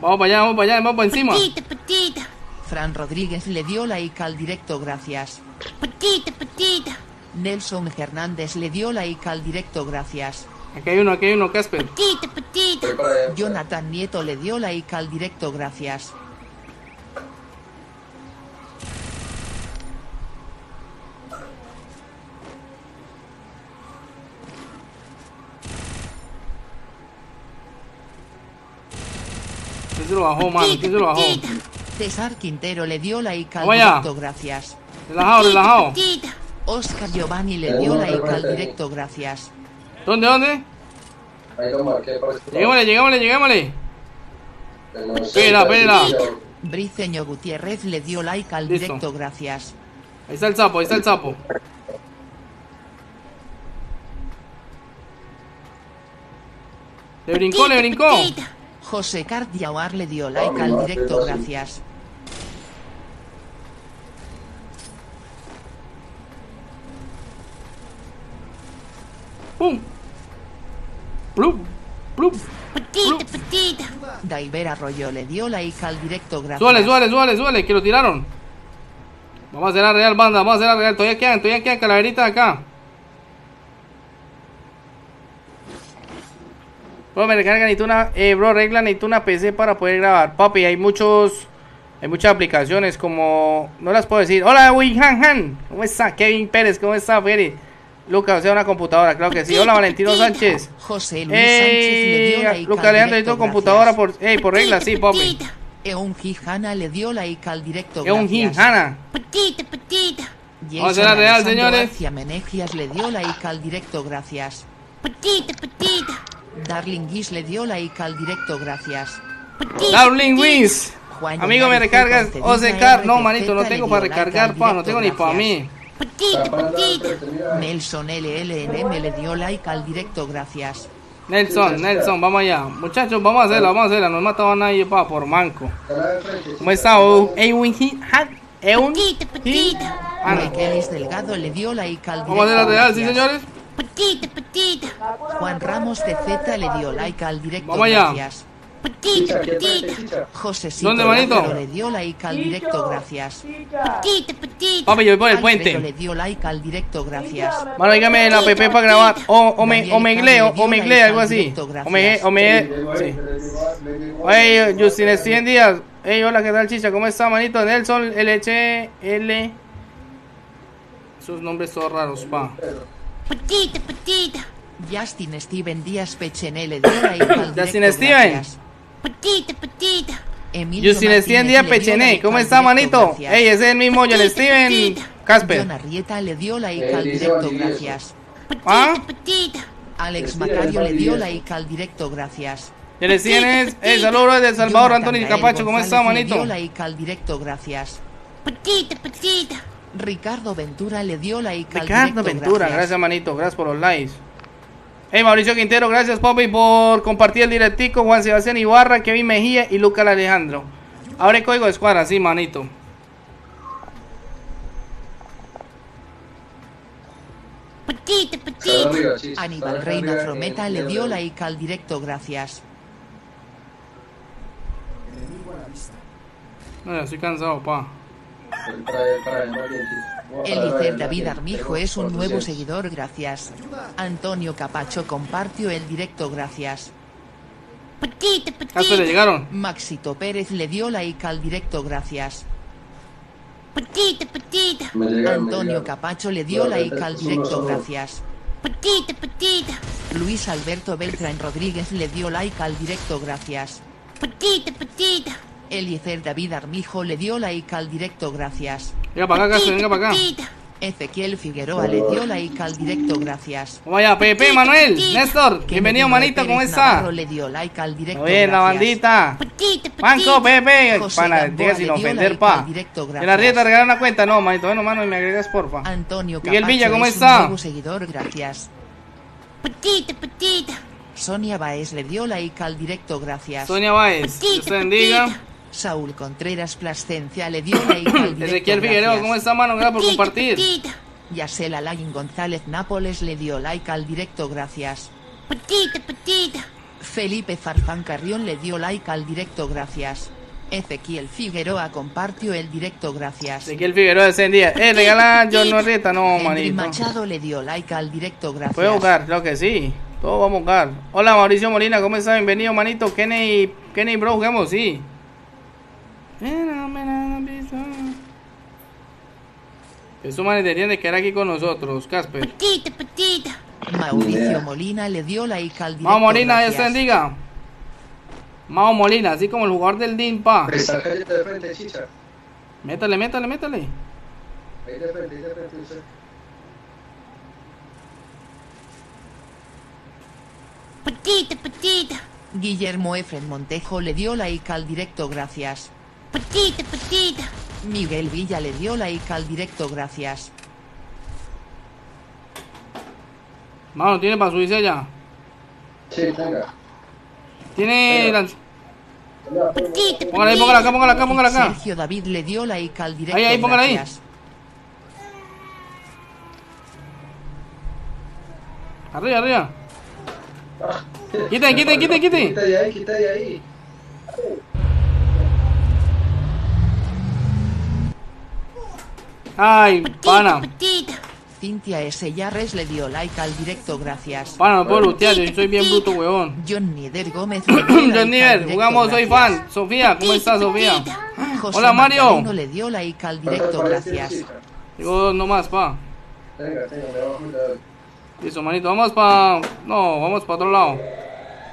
A: vamos para allá, vamos para allá, vamos para encima.
C: Petita, petita.
B: Fran Rodríguez le dio like al directo gracias.
C: Petita, petita.
B: Nelson Hernández le dio like al directo gracias.
A: Aquí hay uno, aquí hay uno, Casper.
C: Petita, petita.
B: Jonathan Nieto le dio like al directo gracias.
A: Se lo bajó, mano? ¿Quién se lo bajó?
B: César Quintero le dio like al directo gracias.
A: Relajado, relajado.
B: Oscar Giovanni le dio like al directo gracias.
A: ¿Dónde, dónde?
F: Ahí lo marqué para
A: llegámosle, llegámosle.
F: lado.
A: Espera, espera.
B: Briceño Gutiérrez le dio like al
A: Listo.
B: directo gracias.
A: Ahí está el sapo, ahí está el sapo. Le brincó, le brincó.
B: José Cardiawar le dio like al directo gracias.
A: ¡Pum! ¡Plup! ¡Plup!
C: Petita, petita.
B: Daiver Arroyo le dio like al directo gracias.
A: Suele, suele, suele, suele, que lo tiraron. Vamos a hacer la real, banda, vamos a hacer la real. Todavía quedan, todavía quedan calaveritas acá. Bro, me recarga, necesito una, eh, bro, regla, necesito una PC para poder grabar. Papi, hay muchos, hay muchas aplicaciones como, no las puedo decir. Hola, Winhan Han, ¿cómo está? Kevin Pérez, ¿cómo está, Feri? Lucas, o sea, una computadora, claro que sí. Hola, Valentino Sánchez.
B: José Luis Sánchez le dio
A: Ey, Lucas
B: directo
A: necesito computadora por, ey, por regla, sí, papi.
B: Eun Hana le dio like al directo
A: Es un
B: gracias.
A: Hana.
C: petita, petita.
A: Vamos a hacer la real, señores.
B: Menegias le dio like al directo gracias.
C: Petita, petita.
B: Darling Guis le dio like al directo gracias.
A: Darling.
B: Juan
A: Amigo, me recargas OCK. No, manito, no tengo para recargar, pa. No tengo ni para mí.
B: Nelson LLNM le dio like al directo gracias.
A: Nelson, Nelson, vamos allá. Muchachos, vamos a hacerla, vamos a hacerla. No he matado a nadie, pa, por manco. ¿Cómo está? Eun Han. Eun
C: Petita, petita.
B: Miquelis Delgado le dio like al directo
A: Vamos a hacer la real, sí, señores.
C: Petita, petita.
B: Juan Ramos de Z le dio like al directo
A: Vamos allá.
B: gracias.
C: Petita, petita.
B: José
A: ¿Dónde, manito?
B: le dio like al directo gracias.
C: Petita, petita.
A: Papi, yo voy por el puente.
B: le dio like al directo gracias.
A: Mano, dígame la app para grabar. O, o me, o me o, me igle, algo así. O me, o me, sí. Oye, Justin Steven Díaz. Ey, hola, ¿qué tal, chicha? ¿Cómo está, manito? Nelson, LH, L. Esos nombres todos raros, pa.
C: Petita, petita.
B: Justin Steven Díaz Pechene le dio like al directo
A: Justin Steven.
C: Petita, petita.
B: Emilio
A: Justin
B: Martínez
A: Steven Díaz
B: like
A: ¿Cómo
B: al
A: está, manito?
B: gracias.
A: Ey, ese es el mismo John Steven Casper.
B: John Arrieta le dio like
F: Eh,
B: al
F: dice
B: directo gracias.
A: ¿Ah?
B: Alex Macario le dio
F: Valdivieso.
B: like al directo gracias.
A: John Steven es. Ey, saludos bro, de Salvador, Antonio Capacho. ¿Cómo está,
B: González Le
A: manito?
B: dio like al directo gracias.
C: Petita, petita.
B: Ricardo Ventura le dio like al
A: Ricardo
B: directo
A: Ventura, gracias. manito, gracias por los likes. Hey Mauricio Quintero, gracias papi por compartir el directico, Juan Sebastián Ibarra, Kevin Mejía y Lucas Alejandro. Abre código de escuadra, sí, manito.
F: Arriba, chis.
B: Aníbal Reina Frometa
F: en-
B: le dio like al directo gracias.
G: Enemigo a la vista.
A: No, ya estoy cansado, pa.
B: Elicer David. Armijo es un nuevo
F: 400.
B: seguidor, gracias. Antonio Capacho compartió el directo, gracias.
A: Casper, le llegaron.
B: Maxito Pérez le dio like al directo, gracias.
C: Petita,
B: Antonio. Capacho le dio like al directo, gracias.
C: Petita, petita.
B: Luis Alberto Beltrán Rodríguez le dio like al directo, gracias.
C: Petita, petita.
B: Eliezer David Armijo le dio like al directo, gracias.
A: Venga para acá, Casper, venga para acá.
B: Ezequiel Figueroa le dio like al directo, gracias.
A: Allá, Pepe, Manuel, Néstor. Bienvenido, manito, ¿cómo está?
B: Le dio like al directo,
A: Muy bien, la bandita. Manco, Pepe.
B: Gamboa
A: llega sin ofender, pa.
B: al directo,
A: En la
B: gracias.
A: rieta regalar una cuenta. No, manito, bueno, mano, y me agregas, porfa.
B: Antonio
A: Miguel Villa, ¿cómo
B: es
A: está?
B: Seguidor, gracias.
C: Petita, petita.
B: Sonia Baez le dio like al directo, gracias.
A: Sonia Baez, Dios te bendiga.
B: Saúl Contreras Plascencia le dio like al directo,
A: Ezequiel Figueroa. ¿cómo está, mano? Gracias por compartir.
C: petita.
B: Yasel Alain González Nápoles le dio like al directo, gracias.
C: Petita, petita.
B: Felipe Farfán Carrión le dio like al directo, gracias. Ezequiel Figueroa compartió el directo, gracias.
A: Ezequiel Figueroa descendía. Eh, regala John Norrieta. No,
B: Henry
A: manito.
B: Machado le dio like al directo, gracias.
A: Puedo jugar, creo que sí. Todos vamos a jugar. Hola Mauricio Molina, ¿cómo está? Bienvenido, manito. Kenny, Kenny Bro, juguemos, sí. Eso man deberían de quedar aquí con nosotros, Casper.
C: Petita, petita.
B: Mauricio Molina le dio like al directo,
A: Mao Molina, Dios te bendiga. Mao Molina, así como el jugador del DIN, pa.
F: De frente, chicha.
A: Métale, métale, métale.
F: Ahí de frente, ahí de frente.
C: Petita, petita.
B: Guillermo Efren Montejo le dio like al directo, gracias.
C: Petita, petita.
B: Miguel Villa le dio like al directo, gracias.
A: Mano, tiene para subirse allá.
F: Sí, tenga.
A: Tiene. la- Póngala ahí, póngala acá, póngala acá, póngala acá.
B: Sergio David le dio like al directo,
A: Ahí, ahí, póngala ahí. Arriba, arriba. Quiten, quiten, quiten, quiten.
F: Quita de ahí, quita de ahí.
A: Ay, pana.
C: petita.
B: Cintia S. Yarres le dio like al directo, gracias.
A: Pana, no puedo lutear, yo soy bien bruto, huevón.
B: John Nieder Gómez
A: John
B: directo,
A: jugamos, soy fan. Sofía, ¿cómo estás, Sofía?
B: José
A: Hola, Mario.
B: Magdaleno le dio like al directo, gracias.
A: Digo nomás, pa.
F: Tenga, tenga, me va a cuidar.
A: Listo, manito, vamos pa. No, vamos pa otro lado.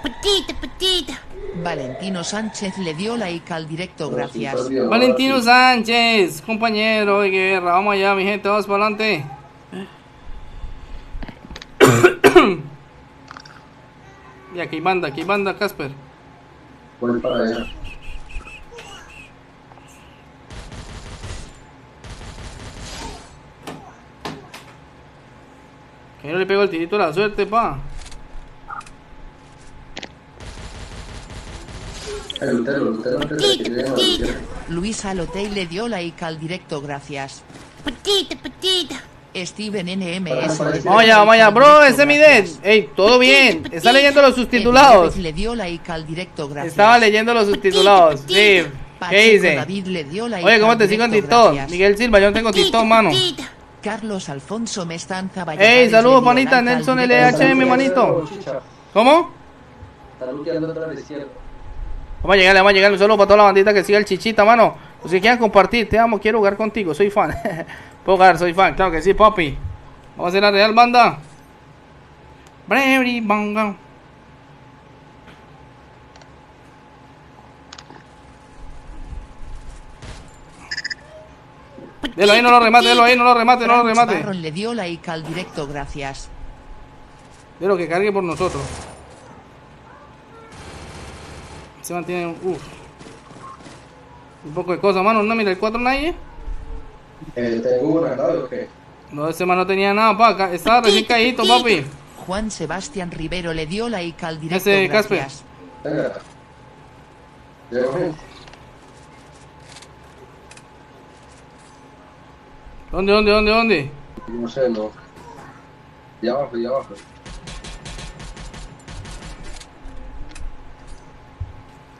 C: Petita, petita.
B: Valentino Sánchez le dio like al directo, gracias.
A: Valentino Sánchez, compañero de guerra. Vamos allá, mi gente, vamos para adelante. y aquí hay banda, aquí hay banda, Casper.
F: Voy para allá.
A: Que no le pego el tirito de la suerte, pa.
F: El Lutero, Lutero antes de que lleguen a Lutero.
B: Luis Alotey le dio like al directo, gracias.
C: Petita, petita.
B: Steven NMS
A: allá,
B: al
A: bro,
B: directo,
A: ese es mi
B: gracias.
A: dead. Ey, todo bien. Está leyendo los subtitulados.
B: Le dio like al directo, gracias.
A: Estaba leyendo los subtitulados. Sí. ¿Qué
B: Pacheco
A: dice?
B: David le dio like
A: Oye, ¿cómo te sigo en TikTok? Miguel Silva, yo no tengo TikTok, mano.
B: Carlos Alfonso Mestanza
A: Ey, saludos, panita, Nelson LHM, manito. ¿Cómo?
F: Está luteando otra vez izquierda.
A: Vamos a llegar, vamos a llegar. Un saludo para toda la bandita que siga el chichita, mano. Los que quieran compartir, te amo, quiero jugar contigo, soy fan. Puedo jugar, soy fan, claro que sí, papi. Vamos a hacer la real banda. Bravery, banga. Delo ahí, no lo remate, delo ahí, no lo remate, no lo remate.
B: Le dio like al directo, gracias.
A: Delo que cargue por nosotros. Se mantiene, uff. Un poco de cosas, mano. No, mira, el 4 nadie.
F: Eh, ¿Tengo una clave o qué?
A: No, ese man no tenía nada, pa. Estaba recién caído, papi.
B: Juan Sebastián Rivero le dio like al directo,
A: Ese Casper. ¿Dónde, dónde, dónde, dónde?
F: No sé, no. Y abajo, y abajo.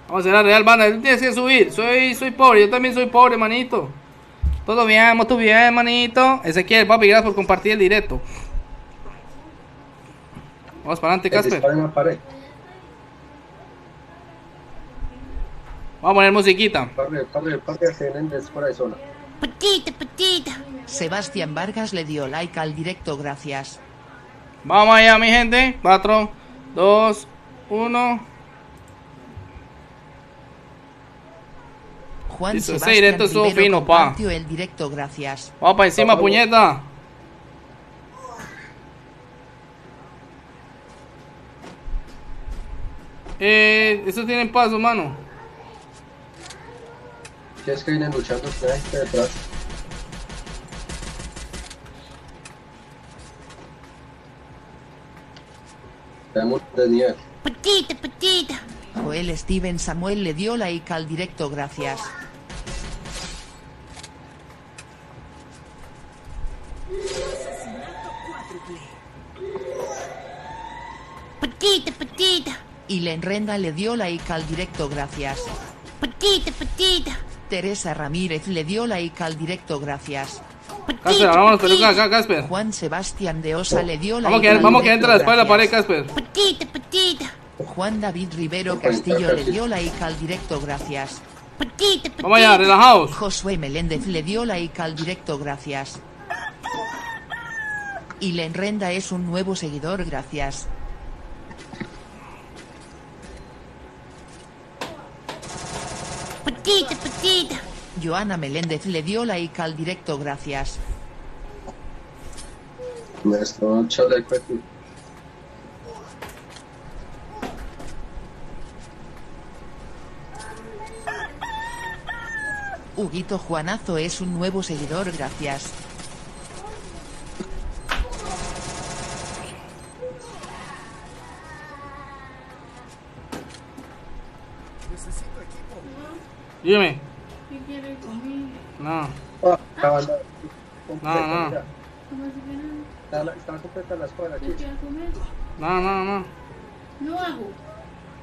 A: Vamos a hacer la real banda. Tú tienes que subir. Soy, soy pobre, yo también soy pobre, manito. Todo bien, vamos tú bien, manito. Ezequiel, papi, gracias por compartir el directo. Vamos para adelante,
F: El
A: Casper. Vamos a poner musiquita.
F: Parre, parre, parre, se vienen de fuera de zona.
C: Petita, petita.
B: Sebastián Vargas le dio like al directo, gracias.
A: Vamos allá, mi gente. 4, 2, 1.
B: Juan
A: ese
B: Sebastián
A: directo estuvo
B: Rivero
A: fino, pa.
B: el directo, gracias.
A: Vamos para encima,
F: Vamos.
A: puñeta. Eh, eso tienen paso, mano.
F: Si es que vienen luchando, gente detrás. Tenemos de nivel.
C: Petita, petita.
B: Joel Steven Samuel le dio like al directo, gracias.
C: Petita, petita.
B: Y Lenrenda le dio like al directo, gracias.
C: Petita, petita.
B: Teresa Ramírez le dio like al directo, gracias.
A: Casper, vámonos, peluca acá, Casper.
B: Juan Sebastián de Osa le dio like
A: Vamos que,
B: al
A: vamos que
B: directo,
A: entra después de la pared,
B: gracias.
A: Casper.
C: Petita, petita.
B: Juan David Rivero Castillo le dio like al directo, gracias.
C: Petita, petita.
A: Vamos allá, relajaos.
B: Josué Meléndez le dio like al directo, gracias. Y Lenrenda es un nuevo seguidor, gracias.
C: Petita, petita.
B: Joana Meléndez le dio like al directo, gracias.
F: Nuestro chaleco.
B: Huguito Juanazo es un nuevo seguidor, gracias.
A: Dime.
C: ¿Qué quieres conmigo?
A: No.
F: Ah, estaba la- completa,
A: No, no.
F: mira.
C: ¿Cómo así que no?
F: Está la- Estaba completa la escuadra aquí.
C: ¿Qué quieres comer?
A: No, no, no.
C: No hago.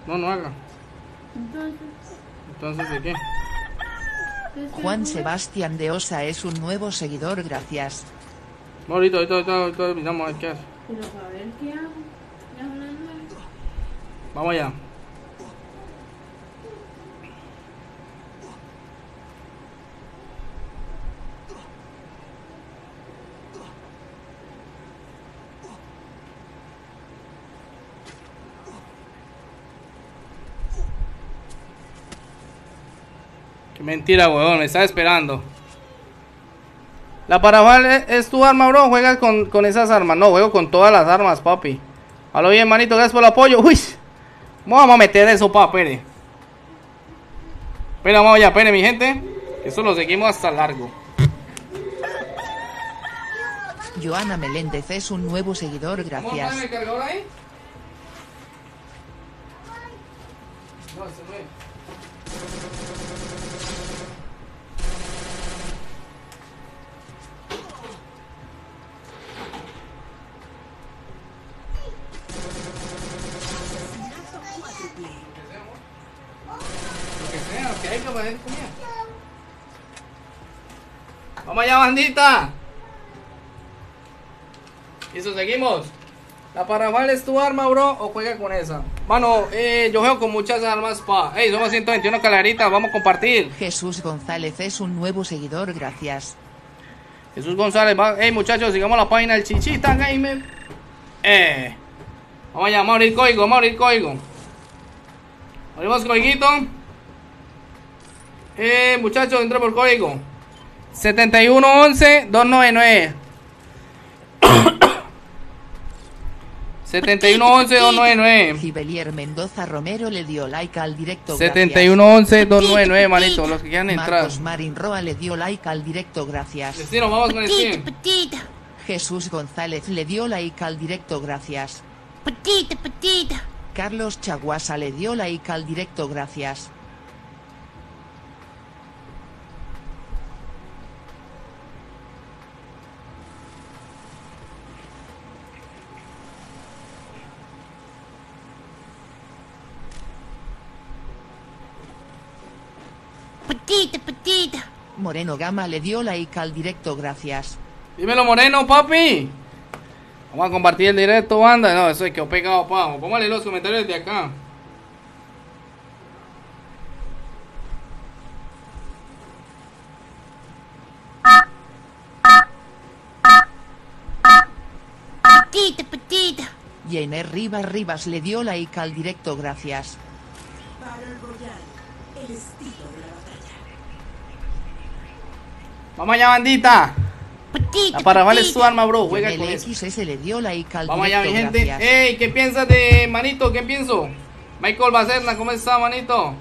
A: No, no haga.
C: Entonces,
A: Entonces, ¿de qué?
C: ¿qué es que
B: Juan
C: comer?
B: Sebastián de Osa es un nuevo seguidor, gracias.
A: Ahorita, ahorita, ahorita, ahorita miramos a ver qué hace.
C: Pero para ver qué hago. Las.
A: Vamos allá. Qué mentira, huevón, me estaba esperando. La Parafal es, es tu arma, bro. Juegas con, con esas armas. No, juego con todas las armas, papi. Halo bien, manito, gracias por el apoyo. Uy, vamos a meter eso, pa, pere. Espera, vamos allá, pere, mi gente. Eso lo seguimos hasta largo.
B: Joana Meléndez es un nuevo seguidor, gracias.
A: cargador ahí? No, se. Lo hay que poner comida. Vamos allá, bandita. Y eso seguimos. ¿La Parafal es tu arma, bro? ¿O juega con esa? Mano, eh, yo juego con muchas armas, pa. Ey, somos 121 calaritas, vamos a compartir.
B: Jesús González es un nuevo seguidor, gracias.
A: Jesús González, va. Ey, muchachos, sigamos la página del Chichita Gamer. Eh. Vamos allá, vamos a abrir código, vamos a abrir código. Abrimos código. Eh, muchachos, entra por código. 7111 299. 7111 299.
B: Gibelier Mendoza Romero le dio like al directo, gracias.
A: 7111 299, manito, los que quieran entrar.
B: Marcos Marín Roa le dio like al directo, gracias.
A: Destino, vamos con el
C: Petita,
A: team.
C: petita.
B: Jesús González le dio like al directo, gracias.
C: Petita, petita.
B: Carlos Chaguasa le dio like al directo, gracias.
C: Petita, petita.
B: Moreno Gama le dio la like al directo, gracias.
A: Dímelo, Moreno, papi. Vamos a compartir el directo, banda. No, eso es que pegado, pavo. Póngale los comentarios de acá.
C: Petita, petita.
B: Jenner Rivas Rivas le dio like al directo, gracias.
A: Vamos allá, bandita.
C: Petita,
A: La Parrafal es tu arma, bro. Juega con eso.
B: XS le dio al
A: Vamos allá, mi gente. Ey, ¿qué piensas de manito? ¿Qué pienso? Michael Bacerna, ¿cómo está, manito?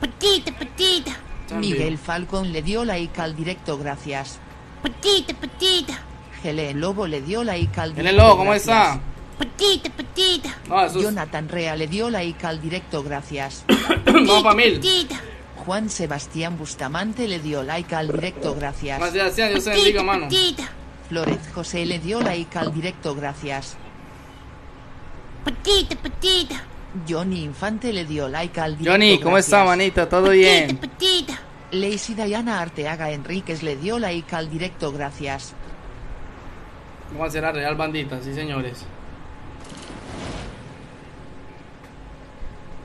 C: Petita, petita.
B: Miguel Falcon le dio like al directo, gracias.
C: Petita, petita.
B: Helen Lobo le dio like al directo.
A: Helen Lobo, ¿cómo
B: gracias.
A: está?
C: Petita, petita.
A: No, es...
B: Jonathan Rea le dio like al directo, gracias.
A: Vamos pa' mil.
C: Petita.
B: Juan Sebastián Bustamante le dio like al directo, gracias.
A: Más Sebastián, Dios te bendiga, mano.
C: petita.
B: Flores José le dio like al directo, gracias.
C: Petita, petita.
B: Johnny Infante le dio like al directo,
A: Johnny, ¿cómo está,
B: gracias.
A: manito? ¿Todo
C: Petita,
A: bien?
C: petita.
B: Lacey Diana Arteaga Enríquez le dio like al directo, gracias.
A: Vamos a hacer la Real Bandita, sí, señores.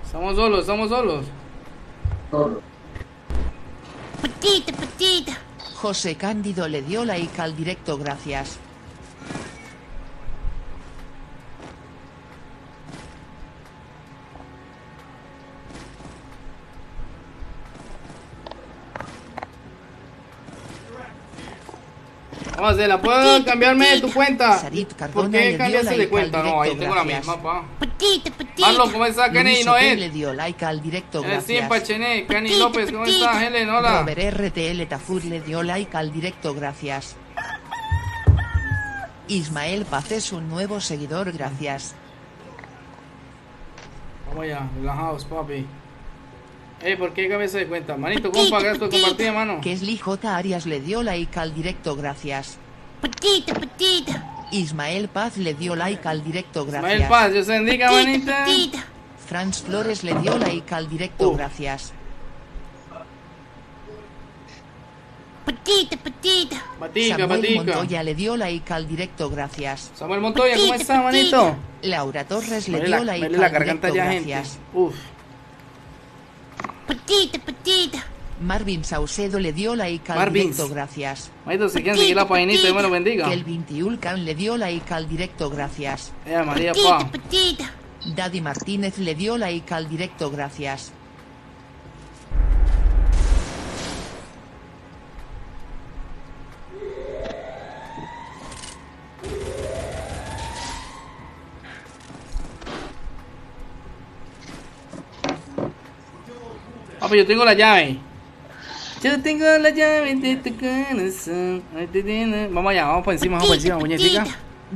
A: Estamos solos, estamos solos.
F: Solo.
C: Petita, petita.
B: José Cándido le dio like al directo, gracias.
A: Vamos a hacerla. ¿Puedo cambiarme de tu cuenta? ¿Por qué cambiaste de cuenta? No, ahí tengo la
B: gracias.
A: misma, pa. Marlon, ¿cómo está, Kenny?
B: Luis
A: No
B: Otel
A: es.
B: le dio like al directo,
A: El Simpa
B: gracias.
A: Chené, Kenny López, ¿cómo está? Helen, hola.
B: Robert RTL Tafur le dio like al directo, gracias. Ismael Paz es un nuevo seguidor, gracias.
A: Vamos allá, relajados, papi. Ey, ¿por qué cabeza de cuenta? Manito, compa, gracias por compartir, mano.
B: Kesli J. Arias le dio like al directo, gracias.
C: Petita, petita.
B: Ismael Paz le dio like al directo, gracias.
A: Ismael Paz, te bendiga,
C: Petita,
A: manita.
C: petita.
B: Franz Flores le dio like al directo,
A: Uh.
B: gracias.
C: Petita, petita.
A: Patica,
B: Samuel
A: patica.
B: Montoya le dio like al directo, gracias.
A: Samuel Montoya, ¿cómo está, manito?
B: Laura Torres le dio
A: la,
B: like
A: la
B: al
A: garganta
B: directo,
A: ya, gente.
B: gracias.
A: Uf.
C: Petita, petita.
B: Marvin Saucedo le dio like al
A: Marvins.
B: directo, gracias.
A: Si quieren seguir la paginita, Dios me lo bendiga.
B: Kelvin Tiulcan le dio like al directo, gracias.
A: Eh, María,
C: Petita,
A: pa.
C: petita.
B: Daddy Martínez le dio like al directo, gracias.
A: Papi, yo tengo la llave. Yo tengo la llave de tu corazón. Vamos allá, vamos por encima, vamos por encima, muñequica.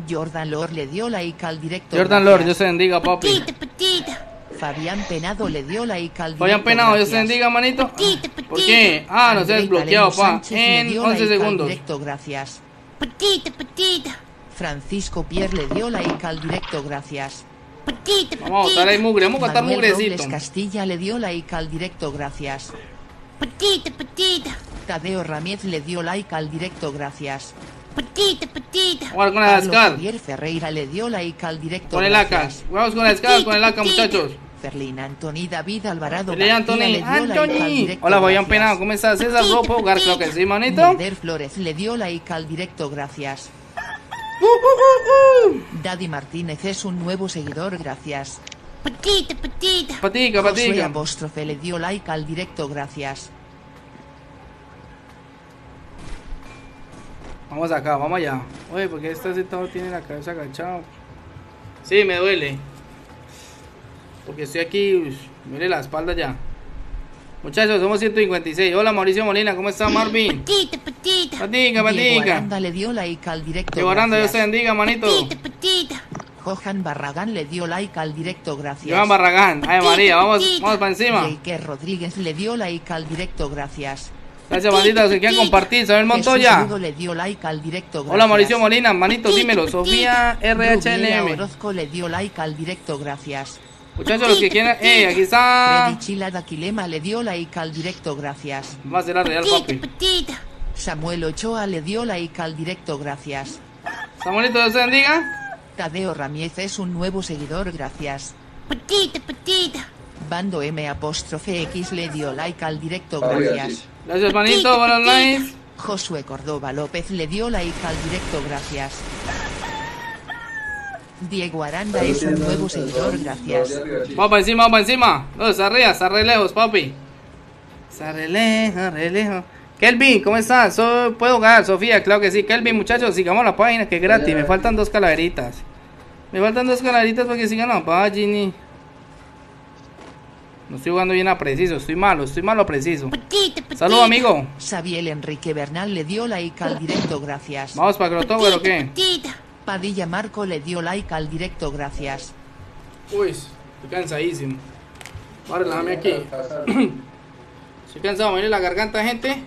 B: Jordan Lord le dio like al directo.
A: Jordan Lord, Dios te bendiga, papi.
C: Petita, petita.
B: Fabián Penado le dio like al directo.
A: Fabián Penado, Dios te
B: gracias.
A: bendiga, manito.
C: Petita, petita.
A: ¿Por qué? Ah, no se ha desbloqueado, pa. En
B: dio
A: 11
B: like al
A: segundos.
B: directo, gracias.
C: Petita, petita.
B: Francisco Pierre le dio like al directo, gracias.
C: Petita,
A: Vamos a botar ahí mugre, vamos a botar mugrecito.
B: Robles Castilla le dio like al directo, gracias.
C: Petita, petita.
B: Tadeo Ramírez le dio like al directo, gracias.
C: Petita, petita.
A: Vamos con la SCAD.
B: Javier Ferreira le dio like al directo,
A: Con el AK.
B: gracias.
A: Vamos con la SCAD, con el AK, muchachos.
B: Ferlín Anthony David Alvarado al
A: Anthony.
B: directo,
A: Hola,
B: gracias.
A: Penado, ¿cómo estás? César, ¿puedo puedo jugar? Creo que sí, manito.
B: Flores le dio like al directo, gracias.
A: Uh, uh, uh, uh.
B: Daddy Martínez es un nuevo seguidor, gracias.
C: Petita, petita.
A: Patica,
B: Josué
A: patica.
B: Apóstrofe le dio like al directo, gracias.
A: Vamos acá, vamos allá. Oye, ¿por qué este sentado tiene la cabeza agachada? Sí, me duele. Porque estoy aquí, uy, mire la espalda ya. Muchachos, somos 156. Hola Mauricio Molina, ¿cómo está Marvin?
C: Petita, petita.
A: Patica, patica.
B: Aranda le dio like al directo,
A: Diego Aranda, Dios te bendiga, manito.
C: Petita, petita.
B: Johan Barragán le dio like al directo, gracias.
A: Joan Barragán. Ay, María, vamos, vamos para encima.
B: Jake Rodríguez le dio like al directo, gracias.
A: Gracias, bandita, los que quieran compartir. Samuel Montoya.
B: Le dio like al directo, gracias.
A: Hola Mauricio Molina, manito, dímelo. Sofía
B: Rubiela
A: RHLM.
B: Orozco le dio like al directo, gracias.
A: Muchachos, los que quieran. ¡Ey, aquí está!
B: Freddy Chila Daquilema le dio like al directo, gracias.
A: Va a ser la real,
C: Petita,
A: papi.
C: petita.
B: Samuel Ochoa le dio like al directo, gracias.
A: Samuelito, Dios te bendiga.
B: Tadeo Ramírez es un nuevo seguidor, gracias.
C: Petita, petita.
B: Bando M apóstrofe X le dio like al directo, gracias.
A: Gracias, manito, buenos likes.
B: Josué Córdoba López le dio like al directo, gracias. Diego Aranda es un nuevo seguidor, gracias.
A: Vamos para encima, vamos para encima. No, está arriba, re lejos, papi. Está re lejos, re lejos. Kelvin, ¿cómo estás? So- ¿Puedo jugar? Sofía, claro que sí. Kelvin, muchachos, sigamos la página que es gratis. Me faltan dos calaveritas. Me faltan dos calaveritas para que sigan la página. No estoy jugando bien a preciso, estoy malo, estoy malo a preciso. Saludos, amigo.
B: Sabiel Enrique Bernal le dio like al directo, gracias.
A: Vamos para Crotower o qué?
B: Padilla Marco le dio like al directo, gracias.
A: Uy, estoy cansadísimo. Voy a relajarme aquí. Estoy cansado, me la garganta, gente.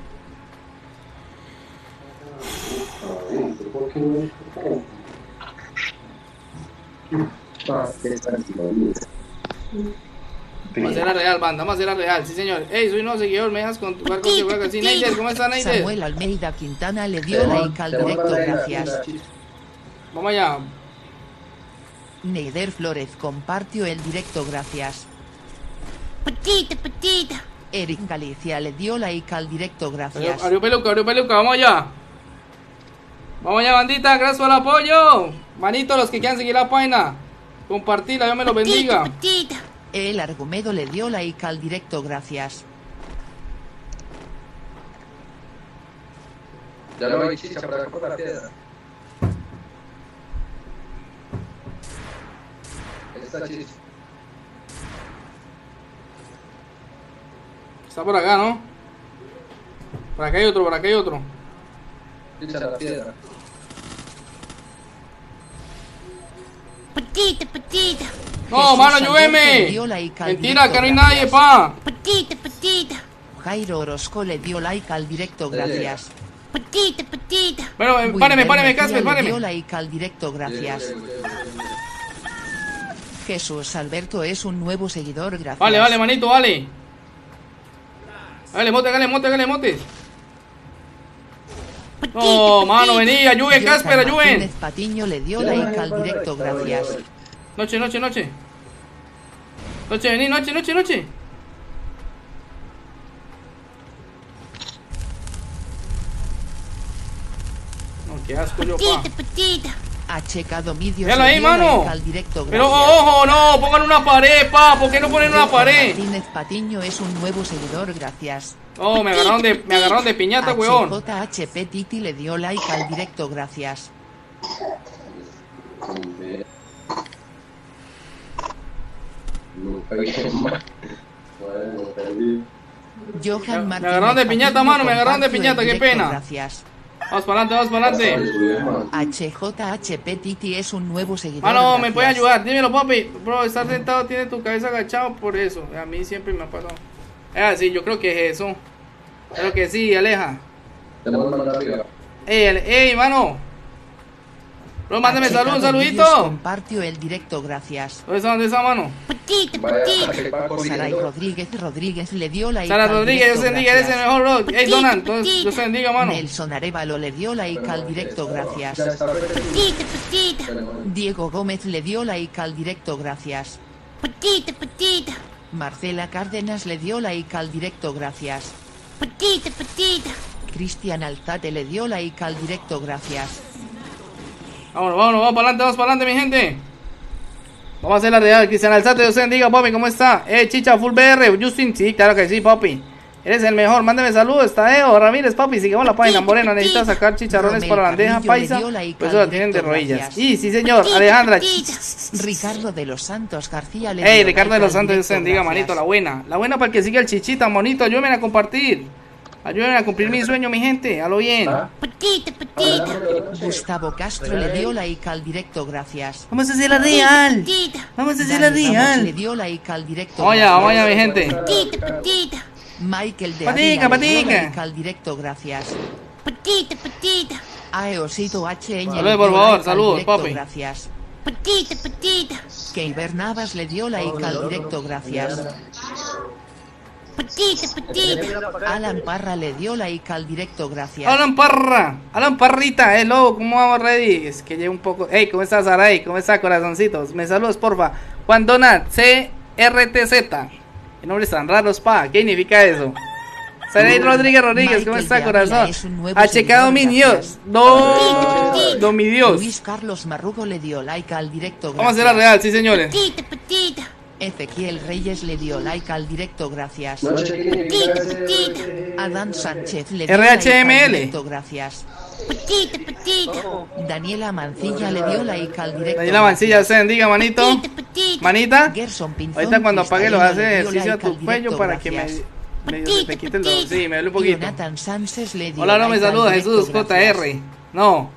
A: Vamos a hacer la real, banda, vamos a hacer la real, sí señor. Ey, soy un nuevo seguidor, me dejas con tu barco de juega así. Neider, ¿cómo está Neider?
B: Samuel Almeida Quintana le dio like al directo, gracias.
A: Vamos allá.
B: Neider Flores compartió el directo, gracias. Eric Galicia le dio like al directo, gracias.
A: Abrió peluca, abrió peluca, vamos allá. Vamos allá, bandita, gracias por el apoyo. Manito, los que quieran seguir la página, compartirla, Dios me los bendiga.
B: El Argumedo le dio like al directo, gracias.
F: Ya no hay chicha para la piedra. Esta chicha.
A: Está por acá, ¿no? Por acá hay otro, por acá hay otro.
F: Chicha la piedra.
A: No, mano,
B: Jesús
A: ayúdeme. Mentira, que no hay nadie, pa.
B: Jairo Orozco le dio like al directo, gracias.
A: Bueno, eh, páreme, páreme, Casper,
B: le dio
A: páreme.
B: like al directo, gracias. Jesús Alberto es un nuevo seguidor, gracias.
A: Vale, vale, manito, vale. Dale, mote, dale, mote, dale, mote. No, mano, vení, ayude,
B: Johan
A: Casper.
B: Martínez Patiño le dio like al directo, gracias.
A: Noche, noche, noche. Noche, vení, noche, noche, noche. No, qué asco yo, pa.
B: Ha checado vídeos
A: Míralo
B: le
A: ahí,
B: dio
A: mano.
B: al directo,
A: Pero ojo, no, pongan una pared, pa. ¿Por qué no ponen una pared?
B: Martínez Patiño es un nuevo seguidor, gracias.
A: Oh, me agarraron de, me agarraron de piñata, huevón.
B: HJHP Titi le dio like al directo, gracias. Johan
A: Me
B: Martínez
A: agarraron de piñata, mano, me agarraron de piñata, qué
B: directo,
A: pena.
B: Gracias.
A: Vamos para adelante, vamos para adelante.
B: HJHP Titi es un nuevo seguidor.
A: Mano, me
B: gracias.
A: puede ayudar, dímelo, papi. Bro, estar sentado tiene tu cabeza agachado por eso. A mí siempre me ha pasado. Es así, yo creo que es eso. Creo que sí, Aleja.
F: Te mando mano arriba.
A: Ey, ey, mano. Bro, mándame salud, un saludito.
B: Compartió el directo, gracias.
A: ¿Dónde está, dónde está, mano?
F: Que va
B: Saray. Rodríguez Rodríguez le dio like
A: Sara Rodríguez, Dios
B: directo,
A: te bendiga, eres el
B: gracias.
A: mejor, bro. Ey, Donald, entonces, Dios te bendiga, mano.
B: Nelson Arevalo le dio like al directo, gracias.
F: perfecto. Pero,
B: Diego Gómez le dio like al directo, gracias. Marcela Cárdenas le dio like al directo, gracias. Cristian Alzate le dio like al directo, gracias.
A: Vámonos, vámonos, vamos para adelante, vamos para adelante, mi gente. Vamos a hacer la real. Cristian Alzate, Dios bendiga, papi, ¿cómo está? Eh, Chicha, Full BR, Justin, sí, claro que sí, papi. Eres el mejor, mándame saludos, está Eo, Ramírez, papi, sigamos la página morena, necesitas sacar chicharrones
B: Romel
A: para la bandeja paisa, pues eso la tienen de rodillas. Y sí, señor, Alejandra.
B: Ricardo de los Santos García le
A: Ey, Ricardo de los Santos, Dios bendiga, manito, la buena. La buena para el que siga el chichita, monito, ayúdenme a compartir. Ayúdenme a cumplir mi sueño, mi gente, a lo bien.
F: ¿Ah?
B: Gustavo Castro le dio like al directo, gracias.
A: Vamos a hacer la real. Vamos a hacer la
B: Ramos le
A: real.
B: dio like al directo.
A: Vamos allá, mi
B: gracias.
A: gente.
B: Michael de
A: Patica,
B: Ávila le dio
A: patica.
B: like al directo, gracias. Aeosito H. Ñ le
A: Saludos, por favor, saludos, papi.
B: Gracias. Keiber Navas le dio like al directo, gracias. Alan Parra le dio like al directo, gracias.
A: Alan Parra, Alan Parrita, eh, lobo, ¿cómo vamos, ready? Es que llevo un poco. Hey, ¿cómo estás, Saray? ¿Cómo estás, corazoncitos? Me saludos, porfa. Juan Donat, CRTZ. Qué nombres tan raros, pa. ¿Qué significa eso? Saray Rodríguez Rodríguez, ¿cómo está, corazón? Ha checado mi. Dios. No, no, mi Dios.
B: Luis Carlos Marrugo le dio like al directo.
A: Vamos a hacer la real, sí, señores.
B: Ezequiel Reyes le dio like al directo, gracias. Adán Sánchez le dio
A: RHML.
B: like al directo, gracias. Daniela Mancilla le dio like al directo.
A: Daniela Mancilla, se bendiga, manito. Manita.
B: Gerson Pinzón
A: Ahorita cuando apague lo hace ejercicio a tu cuello para que me. Sí, me duele un poquito. Hola, no me saluda Jesús. JR. No.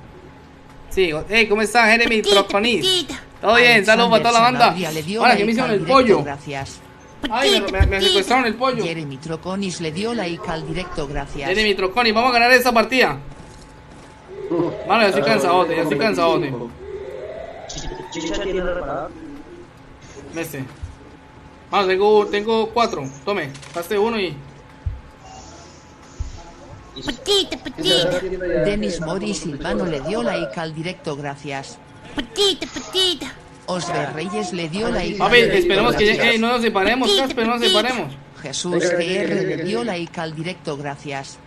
A: Sí, hey, ¿cómo está Jeremy Troconis? Todo bien, saludos para toda la banda. Ahora que me hicieron el
B: directo,
A: pollo.
B: Gracias.
A: Ay, me, me, me secuestraron el pollo.
B: Jeremy Troconis le dio like al directo, gracias.
A: Jeremy Troconis, vamos a ganar esa partida. Mano, ya estoy cansadote, ya estoy cansadote. Este. Mano, tengo, tengo cuatro. Tome, paste uno y.
B: Denis Mori Silvano le dio like al directo, gracias. Osber Reyes le dio like al
A: Papi,
B: directo,
A: esperemos que llegue. Ey, no nos separemos, Casper, no nos separemos.
B: Jesús GR le dio like al directo, gracias.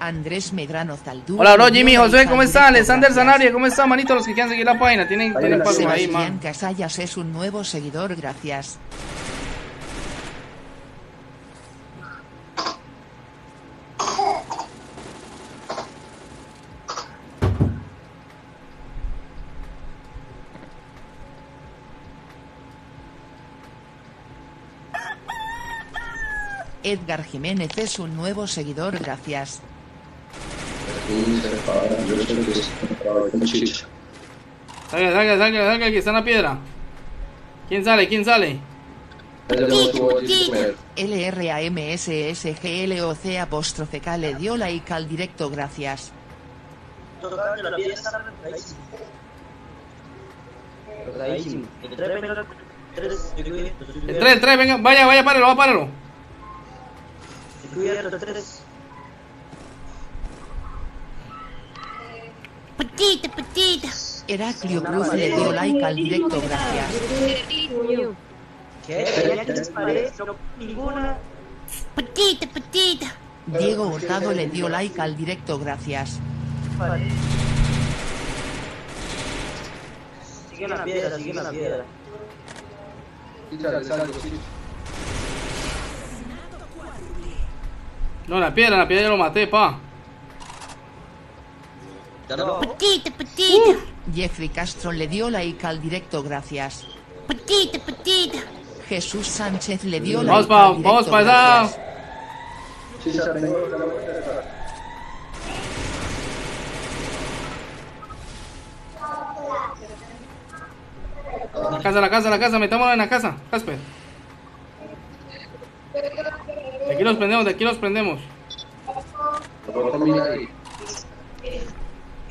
B: Andrés Medrano Zaldú.
A: Hola, bro, Jimmy, José, ¿cómo está?
B: directo,
A: Alexander. Zanabria, ¿cómo está, manito? Los que quieran seguir la página, tienen, tienen paso ahí, man.
B: Casallas es un nuevo seguidor, gracias. Edgar Jiménez es un nuevo seguidor, gracias.
A: Salga, salga, salga, salga, que está en la piedra. ¿Quién sale? ¿Quién sale?
B: LRAMSSGLOC apóstrofe K le dio like al directo, gracias.
E: El
A: 3, el 3, venga, vaya, vaya, páralo, va, páralo.
E: Incluye tres.
B: Heraclio Cruz le dio like al directo, gracias.
E: ¿Qué? Ya que disparé, no ninguna.
B: Diego Hurtado le dio like al directo, gracias.
E: Sigue la piedra, sigue la piedra.
F: Salgo, sí.
A: No, la piedra, la piedra ya lo maté, pa.
E: Ya no.
B: Jeffrey Castro le dio like al directo, gracias. Jesús Sánchez le dio
A: Vamos
B: like
A: pa-
B: al directo,
A: vamos pa' esa-
B: gracias.
F: Chicha, tengo la muerte de atrás.
A: La casa, la casa, la casa, metámonos en la casa, Casper. De aquí los prendemos, de aquí los prendemos.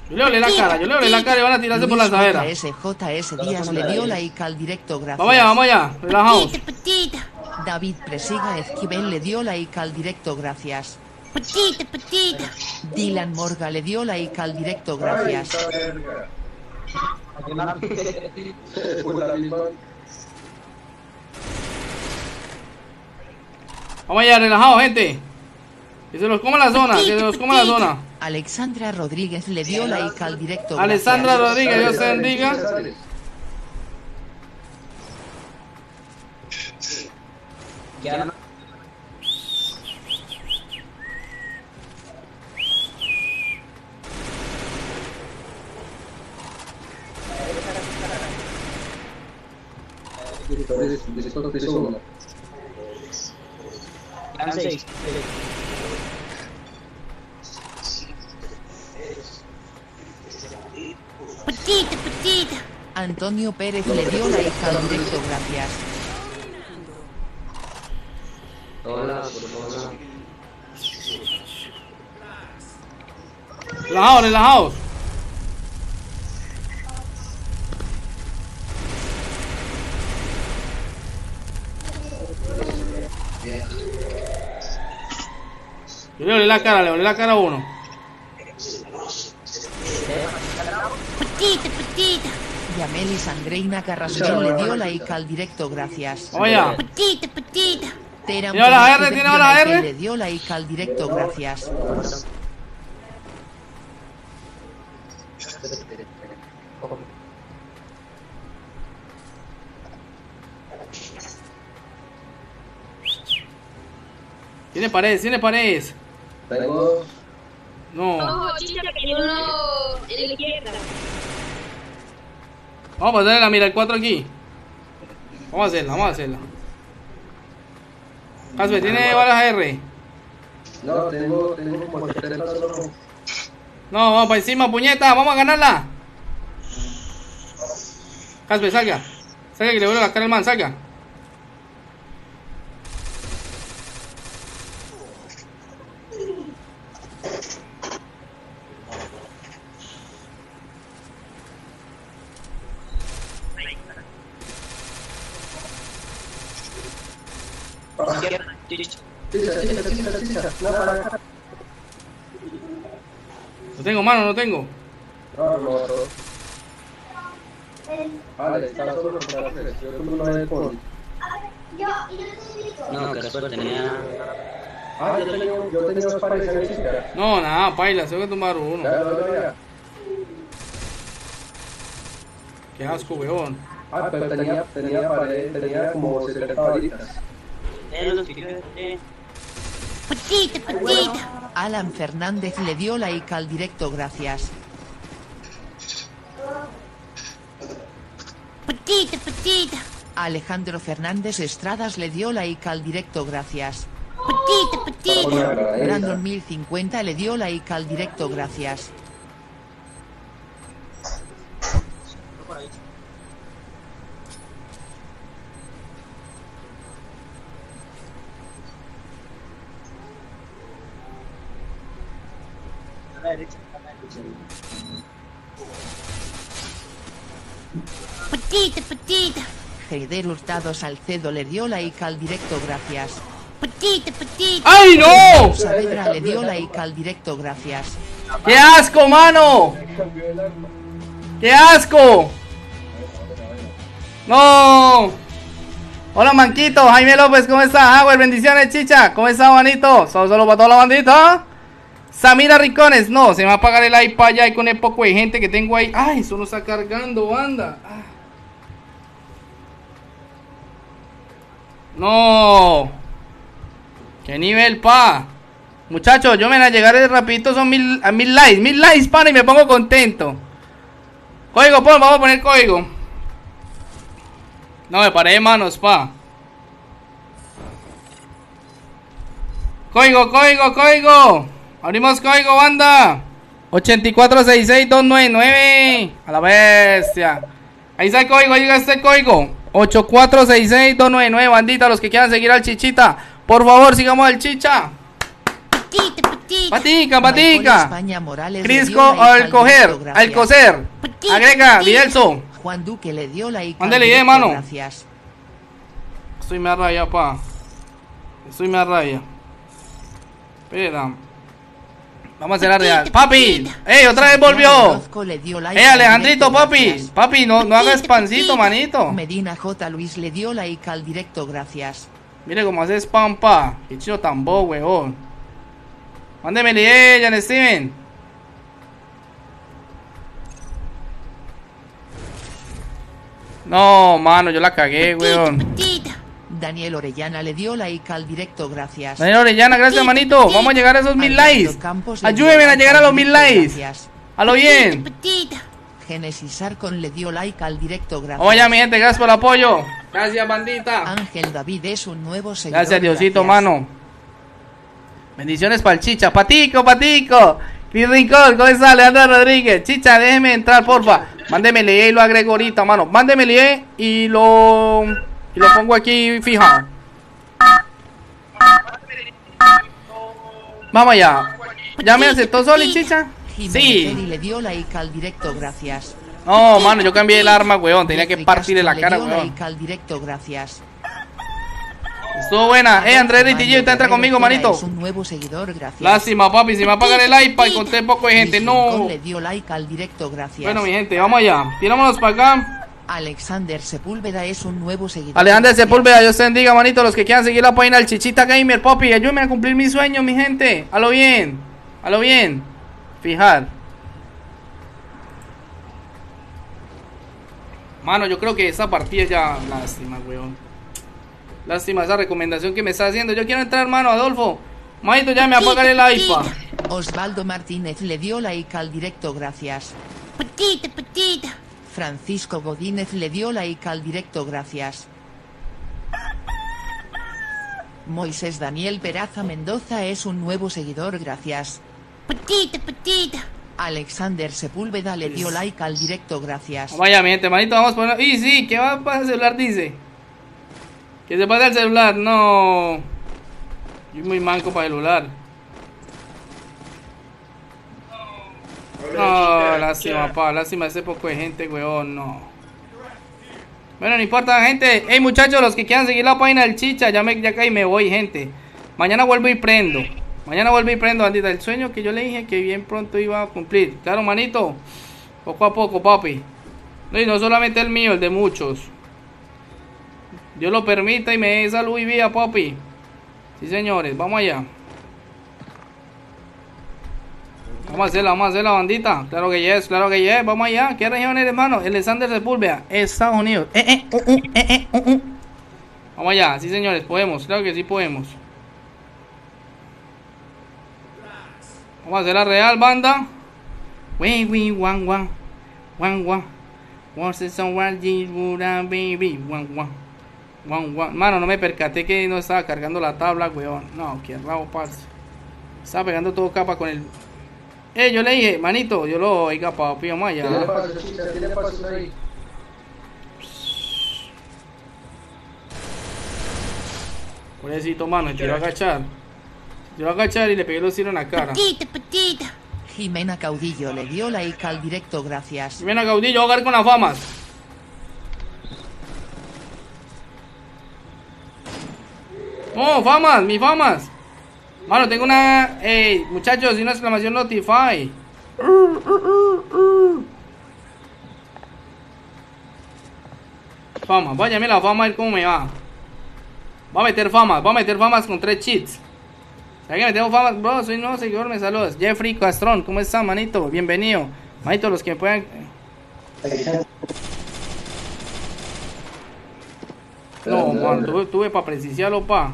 A: Yo le olé la cara, yo le olé la cara y van a tirarse por la asadera.
B: JSJS Díaz le dio like al directo, gracias.
A: Vamos allá, vamos allá, relajaos.
B: David Presiga Esquivel le dio like al directo, gracias. Dylan Morga le dio like al directo, gracias.
F: Esta verga. Por la misma.
A: Vamos allá, relajados, gente. Que se los coma la zona, que se los coma la zona.
B: Alexandra Rodríguez le dio like al directo, gracias.
A: Rodríguez, Dios te bendiga.
E: Ya no.
F: Entonces, esto te suma.
E: Ya seis.
B: Antonio Pérez le dio like al directo, gracias.
F: Hola, hola.
A: Relajados, relajados. Yo le olé la cara, le olé la cara a uno.
B: Yamelis Andreina Carrasco le dio like al directo, gracias.
A: Vamos allá.
B: Teram
A: ¿Tiene la R? ¿Tiene la R?
B: Le dio like al directo, gracias.
A: Tiene paredes, tiene paredes.
F: Tengo
A: No.
C: Que tiene uno en la izquierda.
A: Vamos a pasarle la mira el 4 aquí. Vamos a hacerla, vamos a hacerla. Casper, ¿tiene balas R?
F: No, tengo, tengo como tres pasos.
A: No, vamos para encima, puñeta, vamos a ganarla. Casper, salga. Salga que le vuelvo la cara al man, salga.
E: Izquierda.
F: No,
A: tengo mano, no tengo.
F: No, no, no. Vale, está solo para la Yo tú no eres con.
E: No, que suerte tenía.
F: Ah, yo tenía, yo tenía dos pares en.
A: No, nada, paila, se voy a tomar uno.
F: Ya, ya, ya.
A: Qué asco, weón.
F: Ah, pero tenía, tenía pared, tenía como 70 balitas.
E: Los.
B: Alan Fernández le dio like al directo, gracias. Alejandro Fernández Estradas le dio like al directo, gracias. Brandon 1050 le dio like al directo, gracias.
E: La derecha, a la derecha.
B: Heider Hurtado Salcedo le dio like al directo, gracias.
A: ¡Ay, no!
B: Saavedra le dio like al directo, gracias.
A: ¡Qué asco, mano! ¡Qué asco! ¡No! Hola, Manquito, Jaime López, ¿cómo está? Howard, bendiciones, chicha. ¿Cómo está, manito? Solo, solo para toda la bandita. Samira Ricones, no, se me va a apagar el iPad ya y con el poco de gente que tengo ahí. ¡Ay, eso no está cargando, banda! Ah. No. ¿Qué nivel, pa? Muchachos, yo me la llegaré rapidito, son mil, a mil likes. Mil likes, pana, y me pongo contento. Código, pon, vamos a poner código. No, me paré de manos, pa. Código, código, código. Abrimos código, banda. 8466299. A la bestia. Ahí está el código, ahí está el código. 8466299, bandita, los que quieran seguir al chichita. Por favor, sigamos al chicha. Patica,
B: Michael
A: patica.
B: Le
A: Crisco al coger, al coser. Agrega, Bielso.
B: Juan Duque le dio like
A: Mándale
B: al
A: idea, mano.
B: Gracias.
A: Estoy me raya, pa. Estoy me raya. Espera. Vamos a hacer la real. ¡Papi! ¡Ey, otra vez volvió! ¡Eh,
B: al
A: Alejandrito, papi! Papi, no, no hagas pancito, manito.
B: Medina J. Luis le dio like al directo, gracias.
A: Mire cómo haces spam, pa. Qué chido tan bo, weón. Mándeme el Jan Steven. No, mano, yo la cagué, weón.
B: Daniel Orellana le dio like al directo, gracias.
A: Daniel Orellana, gracias, manito. Vamos a llegar a esos mil likes. Ayúdenme a llegar a los mil likes. A lo bien.
B: Genesis Arcon le dio like al directo, gracias.
A: Allá, mi gente, gracias por el apoyo. Gracias, bandita.
B: Ángel David es un nuevo seguidor.
A: Gracias, Diosito,
B: gracias.
A: mano. Bendiciones para el Chicha. Patico, Patico. Cris Rincón, ¿cómo está? Leandro Rodríguez. Chicha, déjeme entrar, porfa. Mándeme el y lo agrego ahorita, mano. Mándeme el y lo, y lo pongo aquí fijado. Vamos allá. ¿Ya me aceptó Soli, Chicha? Sí.
B: Le dio like al directo, gracias.
A: No, mano, yo cambié el arma, weón. Tenía que partirle la cara, weón.
B: al directo, gracias.
A: Estuvo buena. Eh, Andrés Ritillo, entra
B: Guerrero
A: conmigo, manito.
B: Es un nuevo seguidor, gracias.
A: Lástima, papi. Se me va a apagar el iPad y conté poco de gente. No.
B: le dio like al directo, gracias.
A: Bueno, mi gente, vamos allá. Tirámonos para acá.
B: Alexander Sepúlveda es un nuevo seguidor.
A: Alexander. Sepúlveda, Dios te bendiga, manito. Los que quieran seguir la página del Chichita Gamer, papi, ayúdenme a cumplir mi sueño, mi gente. A lo bien, a lo bien. Fijar. Mano, yo creo que esta partida ya. Lástima, weón. Lástima esa recomendación que me está haciendo. Yo quiero entrar, hermano, Adolfo. Manito, ya me apagan el iPad.
B: Osvaldo Martínez le dio like al directo, gracias.
C: Petita, petita.
B: Francisco Godínez le dio like al directo, gracias. Moisés Daniel Peraza Mendoza es un nuevo seguidor, gracias.
C: Petita, petita.
B: Alexander Sepúlveda le dio like al directo, gracias.
A: Vaya, mi gente, manito, vamos a poner. Y sí, ¿qué va a pasar el celular? Dice. Que se pasa el celular, no. Yo soy muy manco para el celular. No, lástima, pa, lástima ese poco de gente, weón, no. Bueno, no importa, gente. Hey, muchachos, los que quieran seguir la página del Chicha, ya me ya caí me voy, gente. Mañana vuelvo y prendo. Mañana vuelvo y prendo, bandita. El sueño que yo le dije que bien pronto iba a cumplir. Claro, manito. Poco a poco, papi. No, y no solamente el mío, el de muchos. Dios lo permita y me dé salud y vida, papi. Sí, señores, vamos allá. Vamos a hacerla, vamos a hacer la bandita. Claro que yes, claro que yes. Vamos allá. ¿Qué región eres, hermano? Alexander Sepúlveda, Estados Unidos. Eh, eh, uh, uh, eh, eh, uh, uh. Vamos allá, sí, señores, podemos. Claro que sí podemos. Vamos a hacer la real, banda. Wey, wey, wan, wan. Wan, wan. What's it so what you would have, baby? Wan, wan. Wan, wan. Mano, no me percaté que no estaba cargando la tabla, weón. No, qué rabo, parce. Estaba pegando todo capa con el. Eh, yo le dije, manito, yo lo oiga, papi, vamos allá.
F: Tiene pasos, chicha, tiene pasos ahí.
A: Pobrecito, mano, tiró a agachar. Tiró a agachar y le pegué los tiros en la cara.
C: Petita, petita.
B: Jimena Caudillo le dio like al directo, gracias.
A: Ven a Caudillo a jugar con las famas. No, famas, mis famas. Mano, tengo una. Ey, muchachos, una exclamación Notify. Fama, váyame la fama a ver cómo me va. Va a meter famas, va a meter famas con tres cheats. ¿Sabes que metemos famas? Bro, soy nuevo seguidor, me saludas. Jeffrey Castrón, ¿cómo está, manito? Bienvenido. Manito, los que puedan. No, man, tuve, tuve para precisarlo, pa.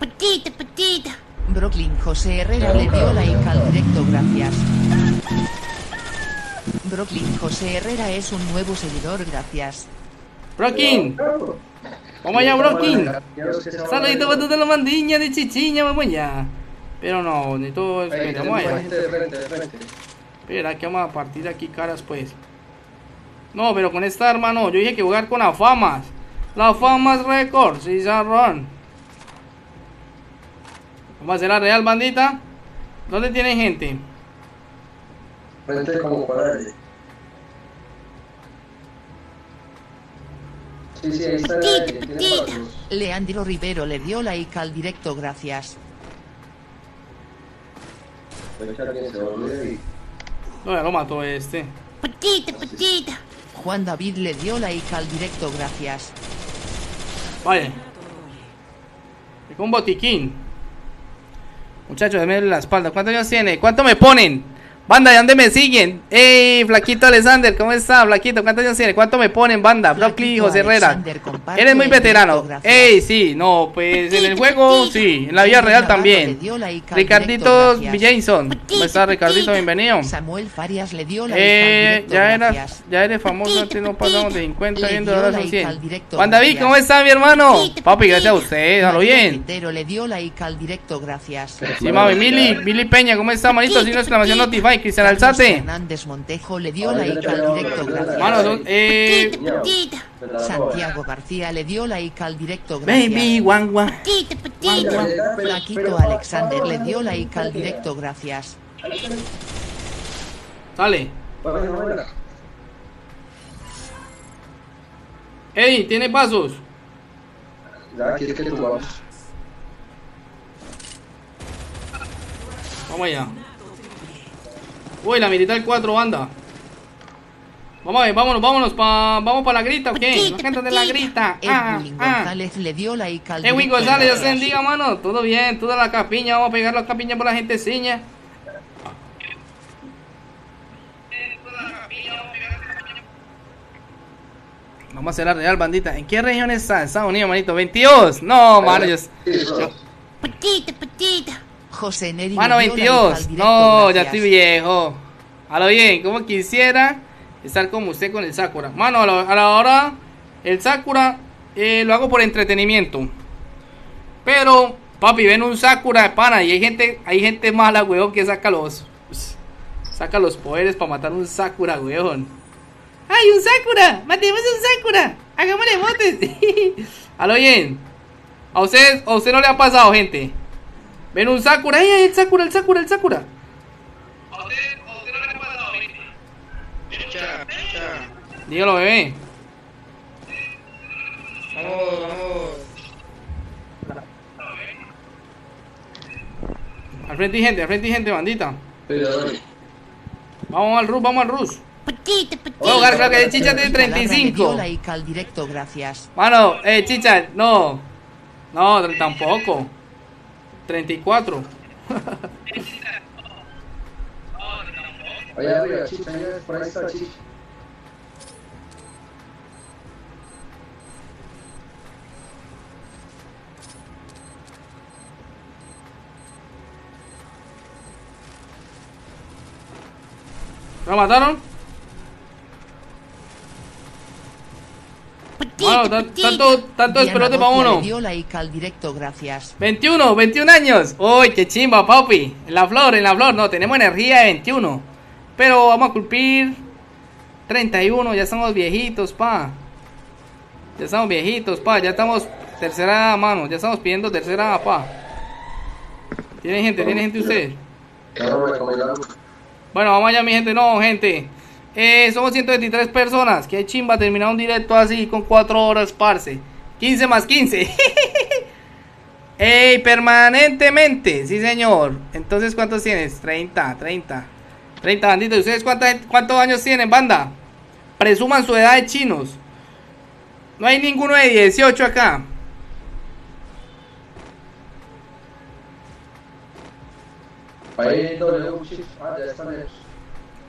C: Petita, petita.
B: Brooklyn José Herrera le dio like al directo, gracias. Brooklyn José Herrera es un nuevo seguidor, gracias.
A: Brokin, vamos allá, Brokin. Saludito para toda la mandiña de chichiña, vamos allá. Pero no, ni todo eso.
F: Ahí,
A: Vamos allá.
F: frente, frente.
A: Espera, que vamos a partir aquí caras, pues. No, pero con esta arma no. Yo dije que jugar con las famas. Las famas Records, y Run. Vamos a hacer la real bandita. ¿Dónde tienen gente?
F: Frente como para. Sí, sí, ahí está. Tiene.
B: Leandro Rivero le dio like al directo, gracias.
A: No, ya lo mató este.
C: Petita, petita.
B: Juan David le dio like al directo, gracias.
A: Vaya. Es un botiquín. Muchachos, denme la espalda. ¿Cuántos años tiene? ¿Cuánto me ponen? Banda, ¿de dónde me siguen? ¡Ey, Flaquito Alexander! ¿Cómo está, Flaquito? ¿Cuántos años tiene? ¿Cuánto me ponen, banda? Broccoli José Herrera. Eres muy veterano. ¡Ey, sí! No, pues en el juego sí. En la vida real también. Ricardito. Jason. ¿Cómo está, Ricardito? Bienvenido.
B: Samuel Farias le dio like
A: Eh, ya eras, ya eres famoso, antes no pasamos de 50
B: Le
A: viendo ahora son
B: like
A: 100.
B: al directo,
A: Juan David. ¿cómo está mi hermano? Papi, gracias a usted, a lo
B: María
A: bien.
B: Le dio like al directo, gracias.
A: Sí, mami, Mili, Mili Peña, ¿cómo está, manito? Sin exclamación Notify, Cristian
B: Carlos
A: Alzate.
B: Hernández Montejo le dio like
F: ya
B: al directo, gracias.
A: Eh,
F: la.
B: Santiago García le dio like al directo, gracias.
A: baby, guan, guan.
B: Flaquito Alexander le dio like al directo, gracias.
A: Sale. Ey, tiene pasos.
F: Ya, ¿quieres que tú vamos?
A: Vamos allá. Uy, la militar 4 banda. Vamos a ver, vámonos, vámonos, pa, vamos para la grita, ¿ok? La gente de la grita. Ah,
B: Edwin
A: ah.
B: González le dio like al
A: Edwin González,
B: gracias.
A: bendiga, mano. Todo bien, toda la capiña. Vamos a pegar la capiña por la gente ciña. Vamos a hacer la real, bandita. ¿En qué región está? Estados Unidos, manito. 22. No, mano. Yo-
C: Petita, petita.
B: José Neri
A: Mano,
B: le dio like
A: 22.
B: al directo
A: No, ya estoy viejo. A lo bien, como quisiera estar como usted con el Sakura. Mano, a la, a la hora, el Sakura eh, lo hago por entretenimiento. Pero, papi, ven un Sakura de pana y hay gente, hay gente mala, weón, que saca los, saca los poderes para matar un Sakura, weón. ¡Ay, un Sakura! ¡Matemos un Sakura! ¡Hagámosle motes! a lo bien. ¿A usted, ¿A usted no le ha pasado, gente? Ven un Sakura, ¡ay, ay, el Sakura, el Sakura, el Sakura! Dígalo, bebé.
D: Vamos, vamos.
A: Al frente hay gente, al frente hay gente, bandita. Vamos al Rus, vamos al Rus. Voy a jugar, creo que de chicha
B: dio
A: 35.
B: like al directo gracias.
A: Mano, eh, chicha, no. No, tampoco. 34.
F: Allá arriba, chicha, allá, por ahí está chicha.
A: ¿Lo mataron? Tanto, tanto esperote para uno.
B: Le dio like al directo gracias.
A: 21, 21 años. Uy, qué chimba, papi. En la flor, en la flor. No, tenemos energía de 21. Pero vamos a cumplir 31. Ya estamos viejitos, pa. Ya estamos viejitos, pa. Ya estamos tercera mano. Ya estamos pidiendo tercera pa. ¿Tiene gente? ¿Tiene gente usted? Bueno, vamos allá, mi gente. No, gente. Eh, somos 123 personas. Qué chimba terminar un directo así con 4 horas, parce. 15 más 15. Ey, permanentemente. Sí, señor. Entonces, ¿cuántos tienes? 30, 30. 30 banditos. ¿Y ustedes cuánta- cuántos años tienen, banda? Presuman su edad de chinos. No hay ninguno de 18 acá.
F: Ahí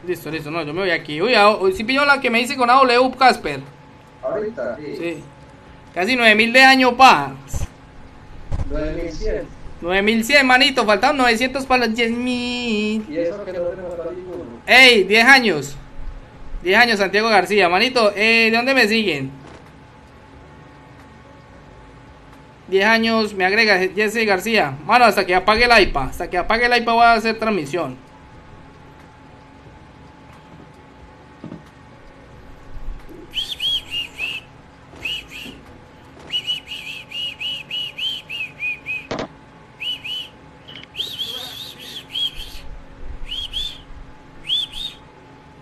A: Listo, listo. No, yo me voy aquí. Uy, si pillo la que me dice con AW, Casper.
F: Ahorita, sí.
A: Sí. Casi 9000 de año, pa.
F: 9100.
A: 9100, manito. Faltan 900 para los 10000.
F: Y eso que no tenemos para ninguno.
A: Ey, 10 años. 10 años, Santiago García. Manito, eh, ¿de dónde me siguen? 10 años, me agrega Jesse García. Mano, hasta que apague el iPad. Hasta que apague el iPad voy a hacer transmisión.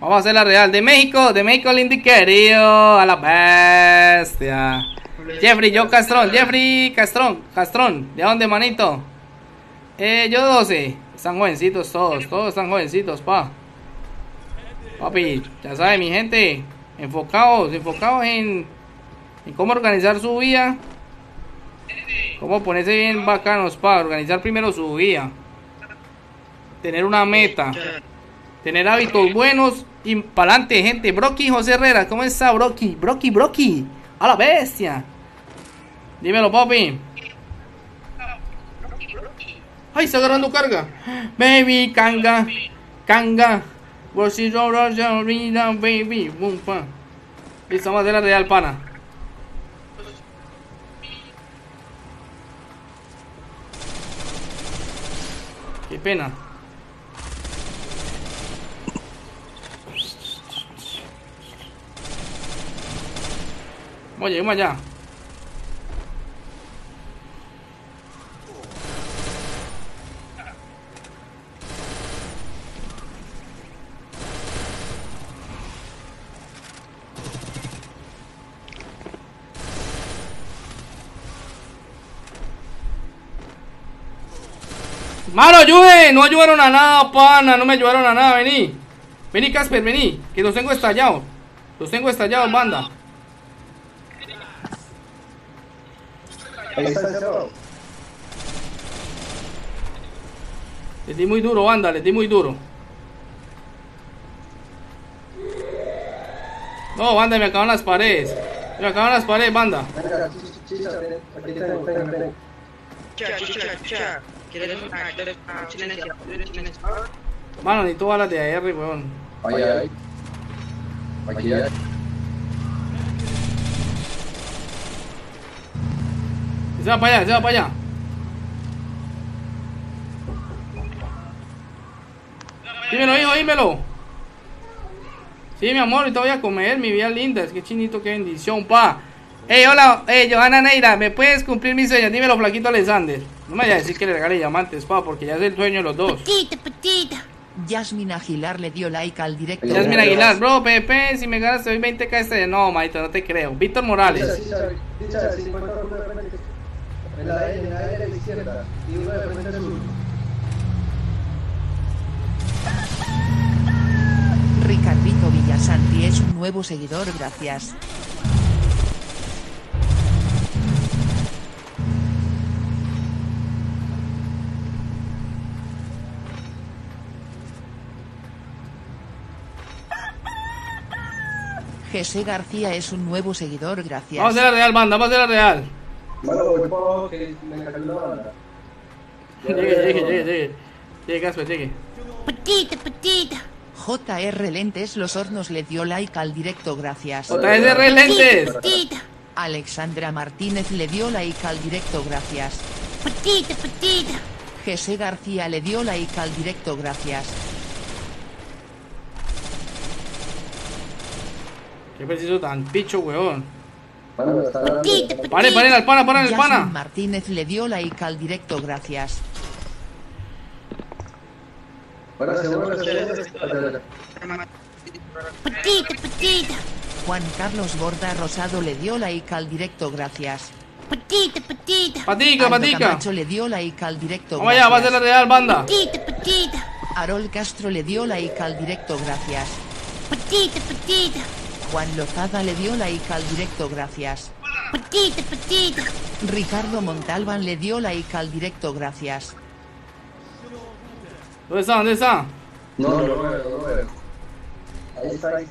A: Vamos a hacer la real. De México, de México, Lindy querido. A la bestia. Jeffrey, yo Castrón. Jeffrey Castrón. Castrón. ¿De dónde, manito? Eh, yo 12. Están jovencitos todos. Todos están jovencitos, pa. Papi, ya sabe, mi gente. Enfocados, enfocados en, en cómo organizar su vida. Cómo ponerse bien bacanos, pa. Organizar primero su vida. Tener una meta tener hábitos buenos y para adelante, gente. Brocky José Herrera, ¿cómo está, Brocky? Brocky, Brocky, a la bestia. Dímelo, papi. Ay, está agarrando carga. Baby, canga, canga. Baby. Listo, vamos a hacer la real, pana. Qué pena. Oye, vamos allá. Mano, ayude, no ayudaron a nada, pana, no me ayudaron a nada, vení. Vení, Casper, vení, que los tengo estallados. Los tengo estallados, banda.
J: Ahí está el cerro.
A: Les di muy duro, banda, les di muy duro. No, banda, me acaban las paredes. Me acaban las paredes, banda. Mano, ni todas las de AR, weón.
F: Ahí hay. Aquí hay.
A: Se va para allá, se va para allá. Dímelo, hijo, dímelo. Sí, mi amor, ahorita voy a comer, mi vida linda. Es que chinito, qué bendición, pa. Hey, hola, hey, Johanna Neira, ¿me puedes cumplir mi sueño? Dímelo, flaquito Alexander. No me vayas a decir que le regale diamantes, pa, porque ya es el sueño de los dos.
C: Petita, petita.
B: Yasmin Aguilar le dio like al directo.
A: Yasmin Aguilar, bro, Pepe, si me ganas te doy 20k este. No, maito, no te creo. Víctor Morales.
J: La L, en la L de la izquierda. Y uno de frente azul.
B: Ricardito Villasanti es un nuevo seguidor, gracias. Jesse García es un nuevo seguidor, gracias.
A: Vamos a hacer la real, banda, vamos hacer la real.
J: Bueno, voy por abajo que me cayó la banda.
A: Llegue, llegue, llegue, llegue. Llegue, Casper, llegue.
C: Petita, petita.
B: JR Lentes Los Hornos le dio like al directo, gracias.
A: JSR Lentes.
C: Petita,
B: Alexandra Martínez le dio like al directo, gracias.
C: petita, petita.
B: Jesse García le dio like al directo, gracias.
A: Qué preciso tan picho, weón. Paren, paren al pana, paren al pana.
B: Martínez le dio like al directo, gracias.
C: Petita, petita.
B: Juan Carlos Borda Rosado le dio like al directo, gracias.
C: Petita, petita.
A: Patica, patica.
B: Camacho le dio like al directo,
A: Vamos allá, va a ser la
B: gracias.
A: real, banda.
C: Petita, petita.
B: Arol Castro le dio like al directo, gracias.
C: Petita, petita.
B: Juan Lozada le dio like al directo, gracias.
C: Petita, petita.
B: Ricardo Montalban le dio like al directo, gracias.
A: ¿Dónde está? ¿Dónde está?
F: No, no no lo veo.
J: Ahí está, ahí.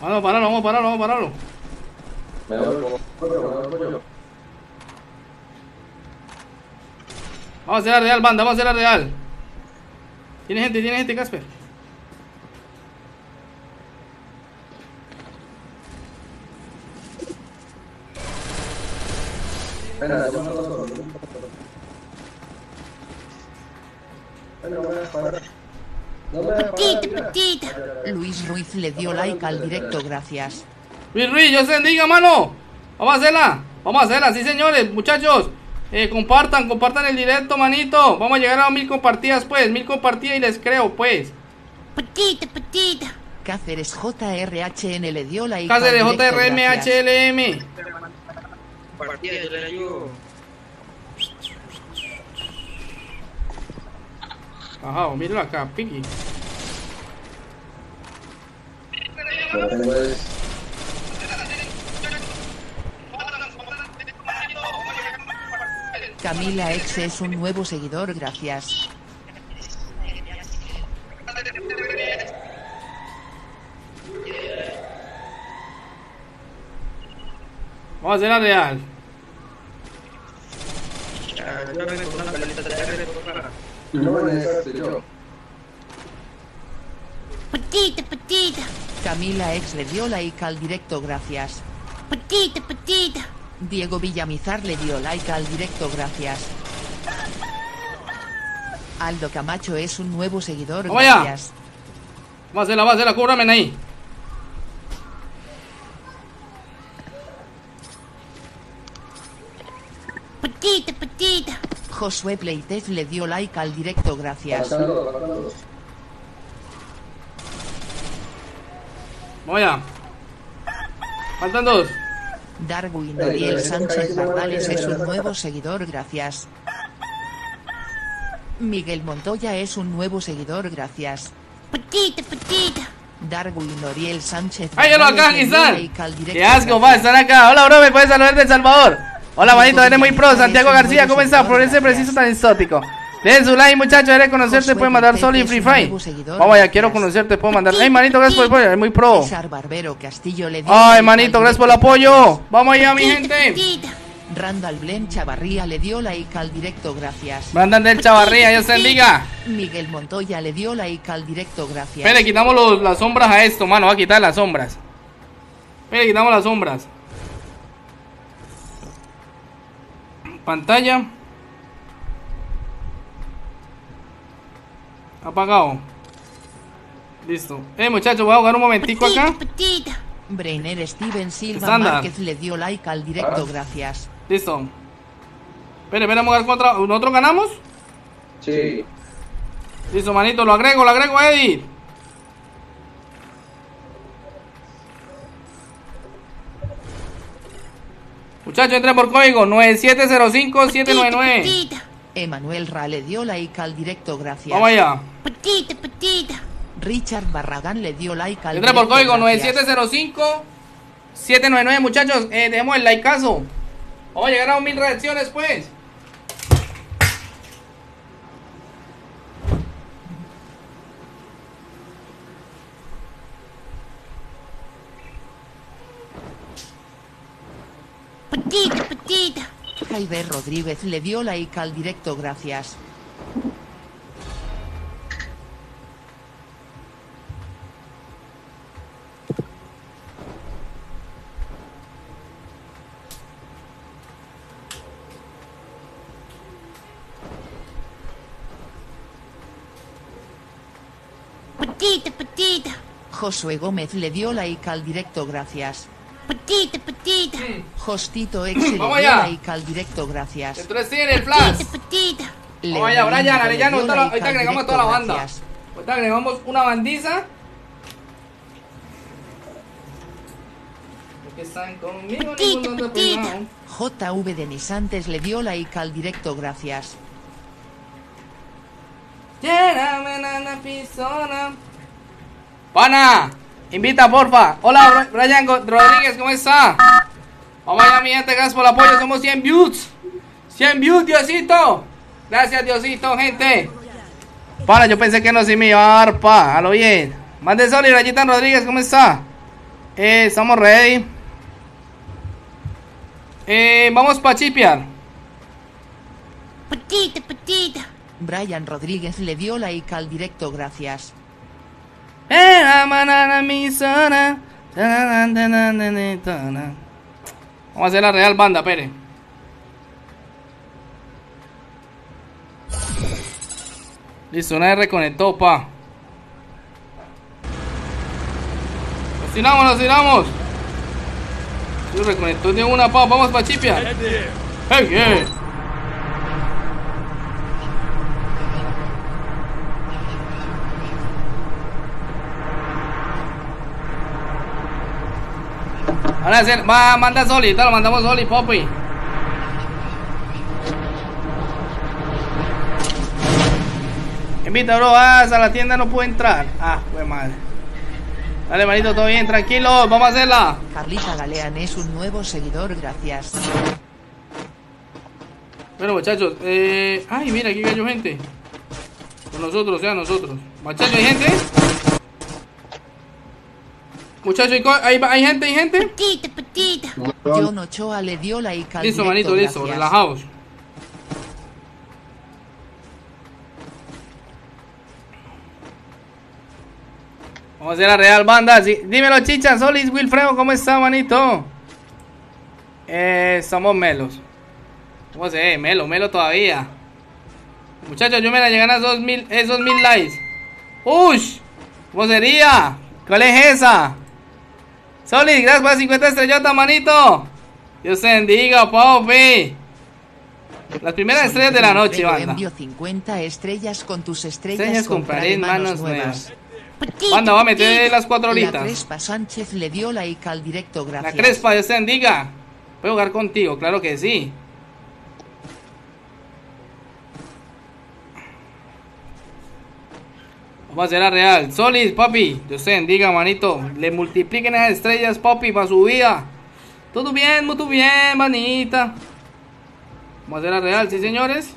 A: Vamos a pararlo, vamos a pararlo, vamos a pararlo.
F: Me voy voy por yo.
A: Vamos a hacer la real, banda, vamos a hacer la real. Tiene gente, tiene gente, Casper.
F: Venga, yo solo.
J: A parar. No me vas a parar,
C: Petita,
J: mira.
C: petita.
B: Luis Ruiz le dio like al directo, gracias.
A: Luis Ruiz, Dios te bendiga, mano. Vamos a hacerla. Vamos a hacerla, sí, señores. Muchachos, eh, compartan, compartan el directo, manito. Vamos a llegar a mil compartidas, pues. Mil compartidas y les creo, pues.
C: Petita, petita.
B: Cáceres JRHN le dio al
A: Cáceres. JRMHLM. Ajá, míralo acá, Pinky.
F: Lo que tengo es.
B: Camila X es un nuevo seguidor, gracias.
A: Vamos a hacer la real.
F: No, yo.
C: Petita, petita.
B: Camila X le dio like al directo, gracias.
C: Petita, petita.
B: Diego Villamizar le dio like al directo gracias. Aldo Camacho es un nuevo seguidor. Gracias.
A: Más de la, más la, cúbrame ahí.
C: Petita, petita.
B: Josué Pleitez le dio like al directo, gracias.
A: Voy a. Faltan dos.
B: Darwin Oriel Sánchez Barbales es un nuevo seguidor, gracias. Miguel Montoya es un nuevo seguidor, gracias.
C: Petita, petita.
B: Darwin Oriel Sánchez
A: ¡Ay, lo
B: al directo,
A: ¡Qué asco, va! Están acá. Hola, bro, ¿me puedes saludar de El Salvador? Hola, manito, eres muy pro. Santiago García, ¿cómo estás? Por ese preciso tan exótico. Den su like, muchachos. Eres conocerte. Puedes mandar solo y free fire. Vamos allá, quiero conocerte. Puedo mandar. ¡Ay, manito, gracias por el apoyo! Es muy pro. ¡Ay, manito, gracias por el apoyo! ¡Vamos allá, mi gente!
B: Randall Blen Chavarría le dio like al directo, gracias.
A: Mandan del Chavarría, Dios te bendiga.
B: Miguel Montoya le dio like al directo, gracias.
A: Espere, quitamos los- las sombras a esto, mano. Va a quitar las sombras. Espere, quitamos las sombras. Pantalla. Apagado. Listo. Eh, muchachos, voy a jugar un momentico acá.
C: Petita.
B: Brainer Steven Silva. Márquez le dio like al directo, gracias.
A: Listo. Espere, espere, vamos a jugar contra. ¿Nosotros ganamos?
F: Sí.
A: Listo, manito, lo agrego, lo agrego, Eddie. Muchachos, entren por código 9705-799.
B: Emanuel Ra le dio like al directo, gracias.
A: Vamos allá.
C: Petita, petita.
B: Richard Barragán le dio like al
A: Entren por código
B: gracias.
A: 9705-799, muchachos. Eh, dejemos el likeazo. Vamos a llegar a un mil reacciones, pues.
C: Petita, petita.
B: Jaiber Rodríguez le dio like al directo, gracias.
C: Petita, petita.
B: Josué Gómez le dio like al directo, gracias.
C: Petita, petita.
B: Hostito X le dio
A: Vamos allá.
B: like al directo, gracias.
A: Entonces tiene el flash.
C: Petita, petita.
A: Vamos allá, Brian,
B: le
A: Arellano, ahorita agregamos
B: directo,
A: toda la banda.
B: gracias.
A: Ahorita agregamos una bandiza. Porque están conmigo,
C: Petita, petita.
B: JV Denisantes le dio like al directo, gracias.
A: Lléname la pisona. Pana, invita porfa. Hola, Brian Rodríguez, ¿cómo está? Vamos allá, mi gente, gracias por el apoyo. Somos 100 views. 100 views, Diosito. Gracias, Diosito, gente. Pana, yo pensé que no se me iba a dar, pa. A lo bien. Mande sol y Rayitan Rodríguez, ¿cómo está? Eh, estamos ready. Eh, vamos pa' chipear.
C: Petita, petita.
B: Brian Rodríguez le dio like al directo, gracias.
A: Vamos a hacer la real banda, pere. Listo, una vez reconectó, pa. Nos tiramos, nos tiramos. Sí, reconectó de una, pa. Vamos pa' chipia. Hey, yeah. Hacer, va, manda Soli, te lo mandamos Soli, Poppy. Invita, bro, vas a la tienda, no puedo entrar. Ah, fue mal. Dale, manito, todo bien, tranquilo, vamos a hacerla.
B: Carlita Galeán es un nuevo seguidor, gracias.
A: Bueno, muchachos, eh... Ay, mira, aquí cayó gente. Con nosotros, o sea, nosotros. Muchachos, ¿hay gente? Muchachos, ¿hay, hay, hay gente, hay gente?
C: Petita, petita.
B: John Ochoa le dio like al
A: Listo,
B: directo,
A: manito, listo, relajados. Vamos a hacer la real banda. sí. Dímelo, chicha, Solis, Wilfredo, ¿cómo está, manito? Eh, estamos melos. ¿Cómo se ve? Melo, melo todavía. Muchachos, yo me la llegan a esos mil, esos mil likes. ¡Ush! ¿Cómo sería? ¿Cuál es esa? Solis, gracias por las 50 estrellotas, manito. Dios te bendiga, papi. Las primeras estrellas de la noche, banda.
B: envío 50 estrellas con tus estrellas,
A: Estrellas
B: compraré
A: compraré
B: manos nuevas.
A: Manda, va a meter las cuatro
B: La
A: horitas.
B: Crespa Sánchez le dio like al directo,
A: La
B: gracias.
A: Crespa, Dios te bendiga. ¿Puedo jugar contigo? Claro que sí. Vamos a hacer la real. Solis, papi. Dios te bendiga, manito. Le multipliquen esas estrellas, papi, para su vida. Todo bien, muy bien, manita. Vamos a hacer la real, sí, señores.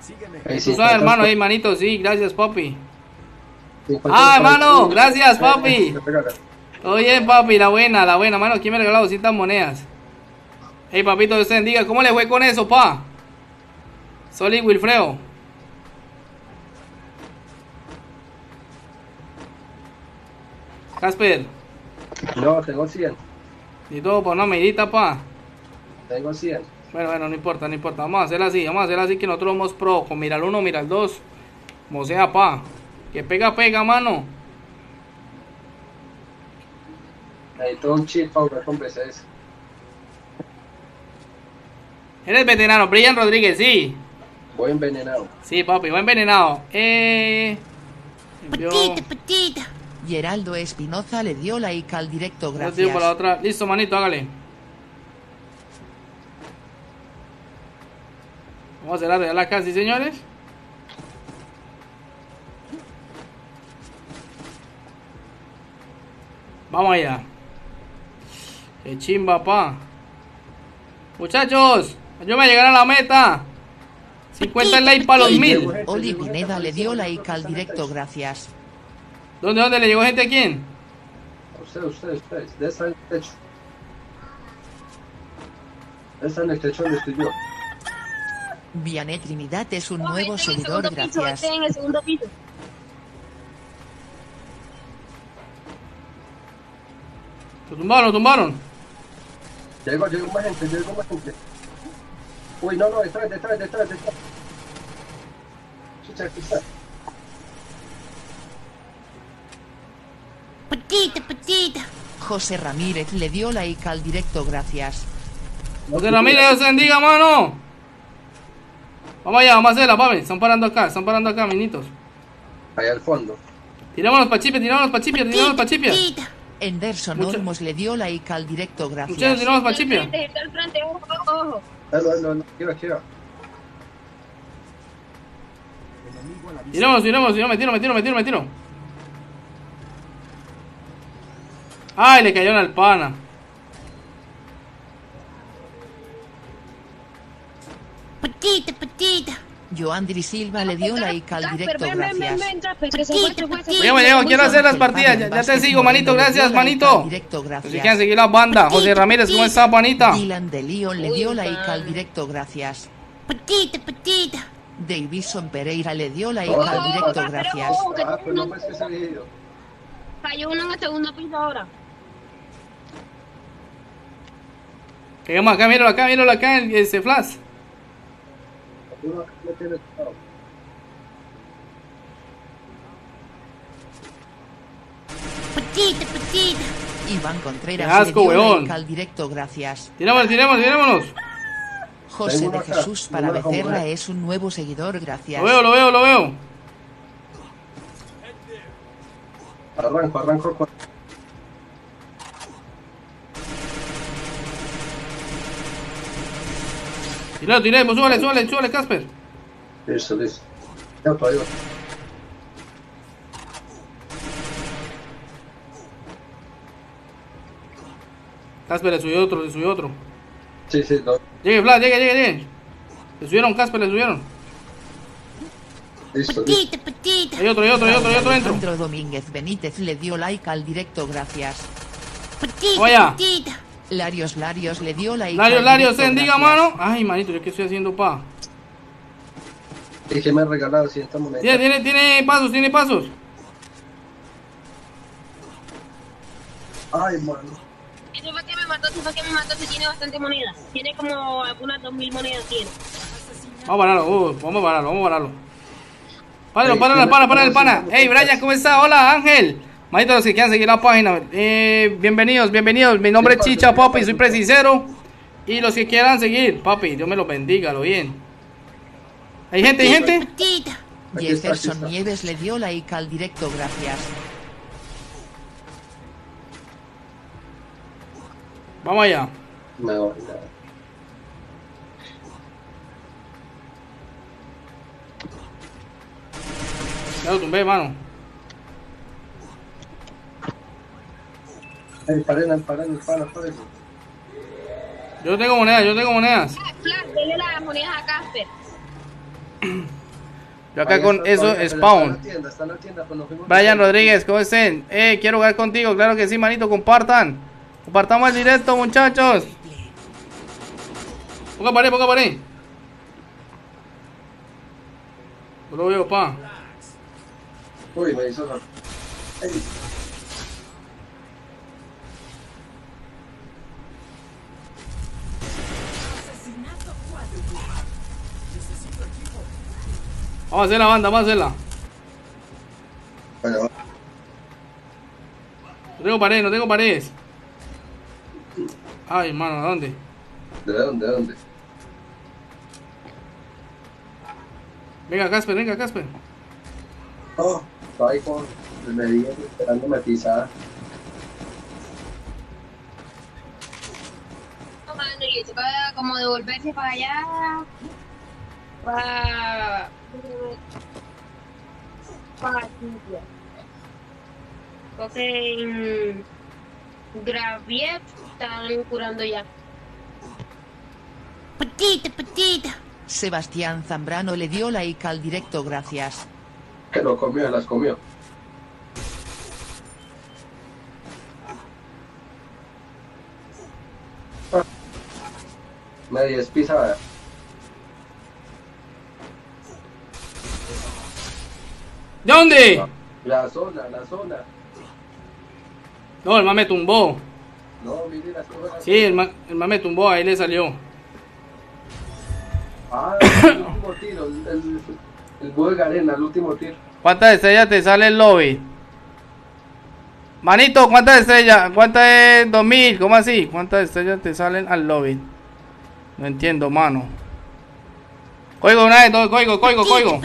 G: Sígueme.
F: Ahí
A: Tú
F: sí,
A: sabes, hermano, ahí, manito, sí, gracias, papi. Ah, hermano, gracias, papi. Bien, papi, la buena, la buena, mano. ¿Quién me regaló 200 monedas? Ey, papito, Dios te bendiga. ¿Cómo le fue con eso, pa? Soli Wilfredo. Casper,
F: No, tengo 100.
A: ni todo por una medita, pa.
F: Tengo 100.
A: Bueno, bueno, no importa, no importa. Vamos a hacer así, vamos a hacer así que nosotros somos pro. Con mira el uno, mira el dos. Como sea, pa. Que pega, pega, mano.
F: Necesito un chip para jugar con PCs.
A: Eres veterano, Brian Rodríguez, sí.
F: Voy envenenado.
A: Sí, papi, va envenenado. Eh. envió-
B: Geraldo Espinoza le dio like al directo, gracias.
A: por la otra. Listo, manito, hágale. Vamos a hacer la real acá, sí, señores. Vamos allá. Qué chimba, pa. Muchachos, ayúdenme a llegar a la meta. 50 likes para los mil.
B: Oli Pineda le dio like al directo, gracias.
A: ¿Dónde, dónde le llegó gente a quién?
F: A Ustedes, ustedes, ustedes. De esta en el techo. Esta en el techo donde estoy yo.
B: Trinidad es un nuevo seguidor, gracias.
K: en el segundo piso.
A: Lo tumbaron, lo tumbaron.
F: Llegó, llegó más gente, llegó más gente. Uy, no, no, detrás, detrás, detrás, detrás. Chucha, aquí está.
B: José Ramírez le dio like al directo, gracias.
A: José Ramírez, Dios bendiga, mano. Vamos allá, vamos a hacerla, papi. Están parando acá, están parando acá, minitos.
F: Allá al fondo.
A: Tirámonos pa' chipia, tirámonos pa' chipia, tirámonos pa' chipia.
B: Enderson
A: Mucha-
B: Olmos le dio like al directo,
A: Muchachos,
B: gracias.
A: tirámonos pa' chipia.
K: Está al frente, ojo, ojo,
F: dale, dale. Quiero, quiero.
A: Tiramos, tiramos, tiramos, me tiro, me tiro, me tiro, me tiro. Ay, le cayó al pana.
B: Joandri Silva le dio like al directo, gracias.
A: quiero hacer las partidas. Ya, ya te sigo, manito, gracias, manito.
B: directo,
A: Si quieren seguir la banda, José Ramírez, ¿cómo está, panita?
B: Dylan de Leon le dio like al directo, gracias. Davison Pereira le dio like
F: Ojo,
B: al directo, gracias.
K: ojo, que
F: Ah, pues.
K: Cayó uno en el segundo piso ahora.
A: Que vamos acá, míralo acá, míralo acá, el- ese flash.
F: Tiene todo.
B: Iván Contreras
A: asco,
B: le dio
A: weón.
B: like al directo, gracias.
A: Tirámonos, tirámonos, tirámonos.
B: José de Jesús para Becerra es un nuevo seguidor, gracias.
A: Lo veo, lo veo, lo veo.
F: Arranco, arranco con...
A: Tiralo, tiremos, súbale, súbale, súbale, Casper.
F: Listo, listo. Ya, todavía.
A: Casper le subió otro, le subió otro.
F: Sí, sí, no.
A: Llegue, Flash, llegue, llegue, llegue. Le subieron, Casper, le subieron.
F: Listo, listo.
A: Hay otro, hay otro, hay otro, hay otro dentro.
B: Alejandro Domínguez Benítez le dio like al directo, gracias.
A: Vaya.
B: Larios Larios le dio like
A: Lario,
B: al
A: Lario,
B: directo,
A: se bendiga,
B: gracias.
A: mano. Ay, manito, ¿yo qué estoy haciendo, pa?
F: ¿Y qué me ha regalado 100 monedas?
A: Tiene, tiene, tiene pasos, tiene pasos.
F: Ay, mano.
K: Ese fue que me mató, ese fue que me mató, ese tiene bastante monedas. Tiene como algunas 2000 monedas tiene.
A: Vamos a pararlo, uh, vamos a pararlo, vamos a pararlo. Páralo, páralo, el
F: tiene
A: pana. Hey. Brian, ¿cómo está? Hola, Ángel. Manito, los que quieran seguir la página. Eh, bienvenidos, bienvenidos. Mi nombre es Chicha,
F: papi,
A: soy precisero. Y los que quieran seguir, papi, Dios me los bendiga, lo bien. ¿Hay gente, hay gente?
B: Jefferson. Nieves le dio like al directo, gracias.
A: Vamos allá.
F: Me voy, ya.
A: Ya lo tumbé, mano.
F: Ay, paren, paren, paren, paren.
A: Yo tengo monedas, yo tengo monedas.
C: Dele las monedas a Casper.
A: Yo acá
F: Ahí
A: con
F: está,
A: eso,
F: todavía, pero Está en
A: spawn.
F: la tienda, está en la tienda,
A: Brian Rodríguez, ¿cómo estén? Eh, quiero jugar contigo, claro que sí, manito, compartan. Compartamos el directo, muchachos. Ponga pared, ponga pared. No lo veo, pa.
F: Uy, me hizo la...
A: Vamos a hacer la banda, vamos a hacerla.
F: va.
A: No tengo pared, no tengo paredes. Ay, mano, ¿a dónde?
F: ¿De dónde, de dónde?
A: Venga, Casper, venga, Casper.
F: Oh, estaba ahí con el medidor esperando matizada.
C: No, mano, y le toca como devolverse para allá. Para. Porque en. Gravier están curando ya.
B: Petita, petita. Sebastián Zambrano le dio like al directo, gracias.
F: Que lo comió, las comió. Ah. Media espisa.
A: Dónde?
F: La zona, la zona.
A: No, el man me tumbó.
F: No, mire las cosas.
A: Sí, el man, el man me tumbó, ahí le salió.
F: Ah, el último tiro, el, el, el búho de Garena, el último tiro.
A: ¿Cuántas estrellas te sale el lobby? Manito, ¿cuántas estrellas? ¿Cuántas es 2000? ¿Cómo así? ¿Cuántas estrellas te salen al lobby? No entiendo, mano. Coigo una vez, dos, coigo, coigo, coigo.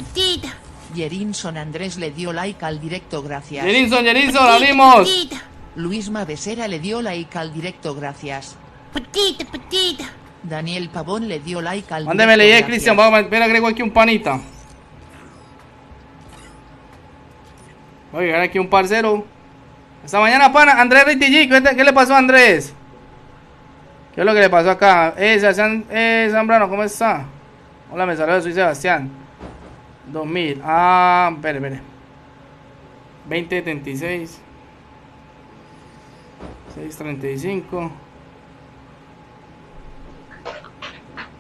B: Jerinson Andrés le dio like al directo, gracias.
A: Jerinson, Jerinson, abrimos.
B: Luisma Besera le dio like al directo, gracias. Daniel Pavón le dio like al
A: Mándeme
B: directo,
A: leí,
B: gracias.
A: Cristian. Vamos, espera, agrego aquí un panita. Voy a agregar aquí un parcero. Esta mañana, pana. Andrés Ritigi, ¿qué, te- qué le pasó a Andrés? ¿Qué es lo que le pasó acá? Eh, Sebastián eh, Zambrano, ¿cómo está? Hola, me saluda, soy Sebastián. 2000. Ah, espere, espere. 2076. 635.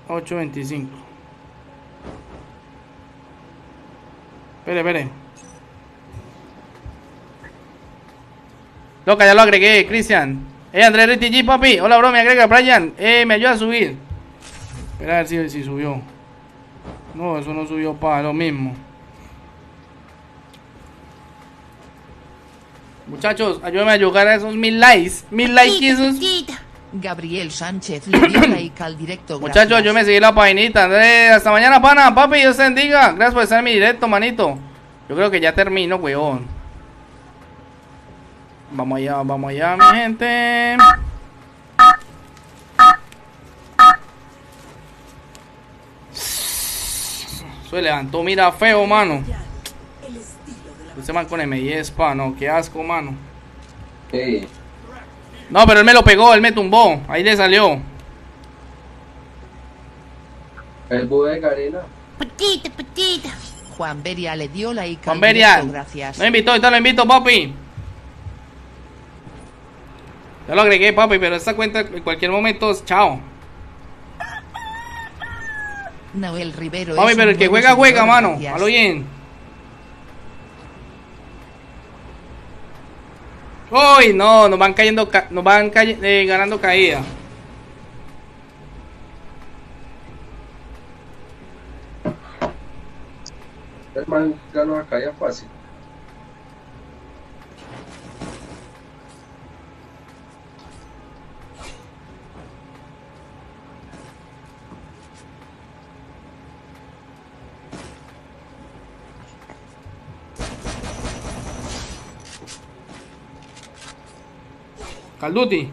A: 825. Espere, espere. Loca, ya lo agregué, Cristian. Eh, Andrés Ritigi, papi. Hola, bro, me agrega, Brian. Eh, me ayuda a subir. Espera a ver si, si subió. No, eso no subió para lo mismo. Muchachos, ayúdenme a llegar a esos mil likes. Mil likes esos.
B: Gabriel Sánchez le dio like al directo,
A: Muchachos, yo me seguí la paginita. Andrés, hasta mañana, pana. Papi, Dios te bendiga. Gracias por estar en mi directo, manito. Yo creo que ya termino, weón. Vamos allá, vamos allá, mi gente. Se levantó, mira, feo, mano.
I: La
A: Ese man con M10, pa, no, qué asco, mano.
F: Sí.
A: No, pero él me lo pegó, él me tumbó. Ahí le salió.
F: El búho de Garena.
B: Juan Beria le dio like
A: Juan
B: al
A: Beria.
B: gracias.
A: No invitó, ahorita lo invito, papi. Ya lo agregué, papi, pero esta cuenta en cualquier momento, chao.
B: Noel Rivero es
A: pero el que juega, juega, mano. Halo bien. Uy, no, nos van cayendo, ca- nos van eh, ganando caída.
F: El man ganó acá ya fácil.
A: Calduti.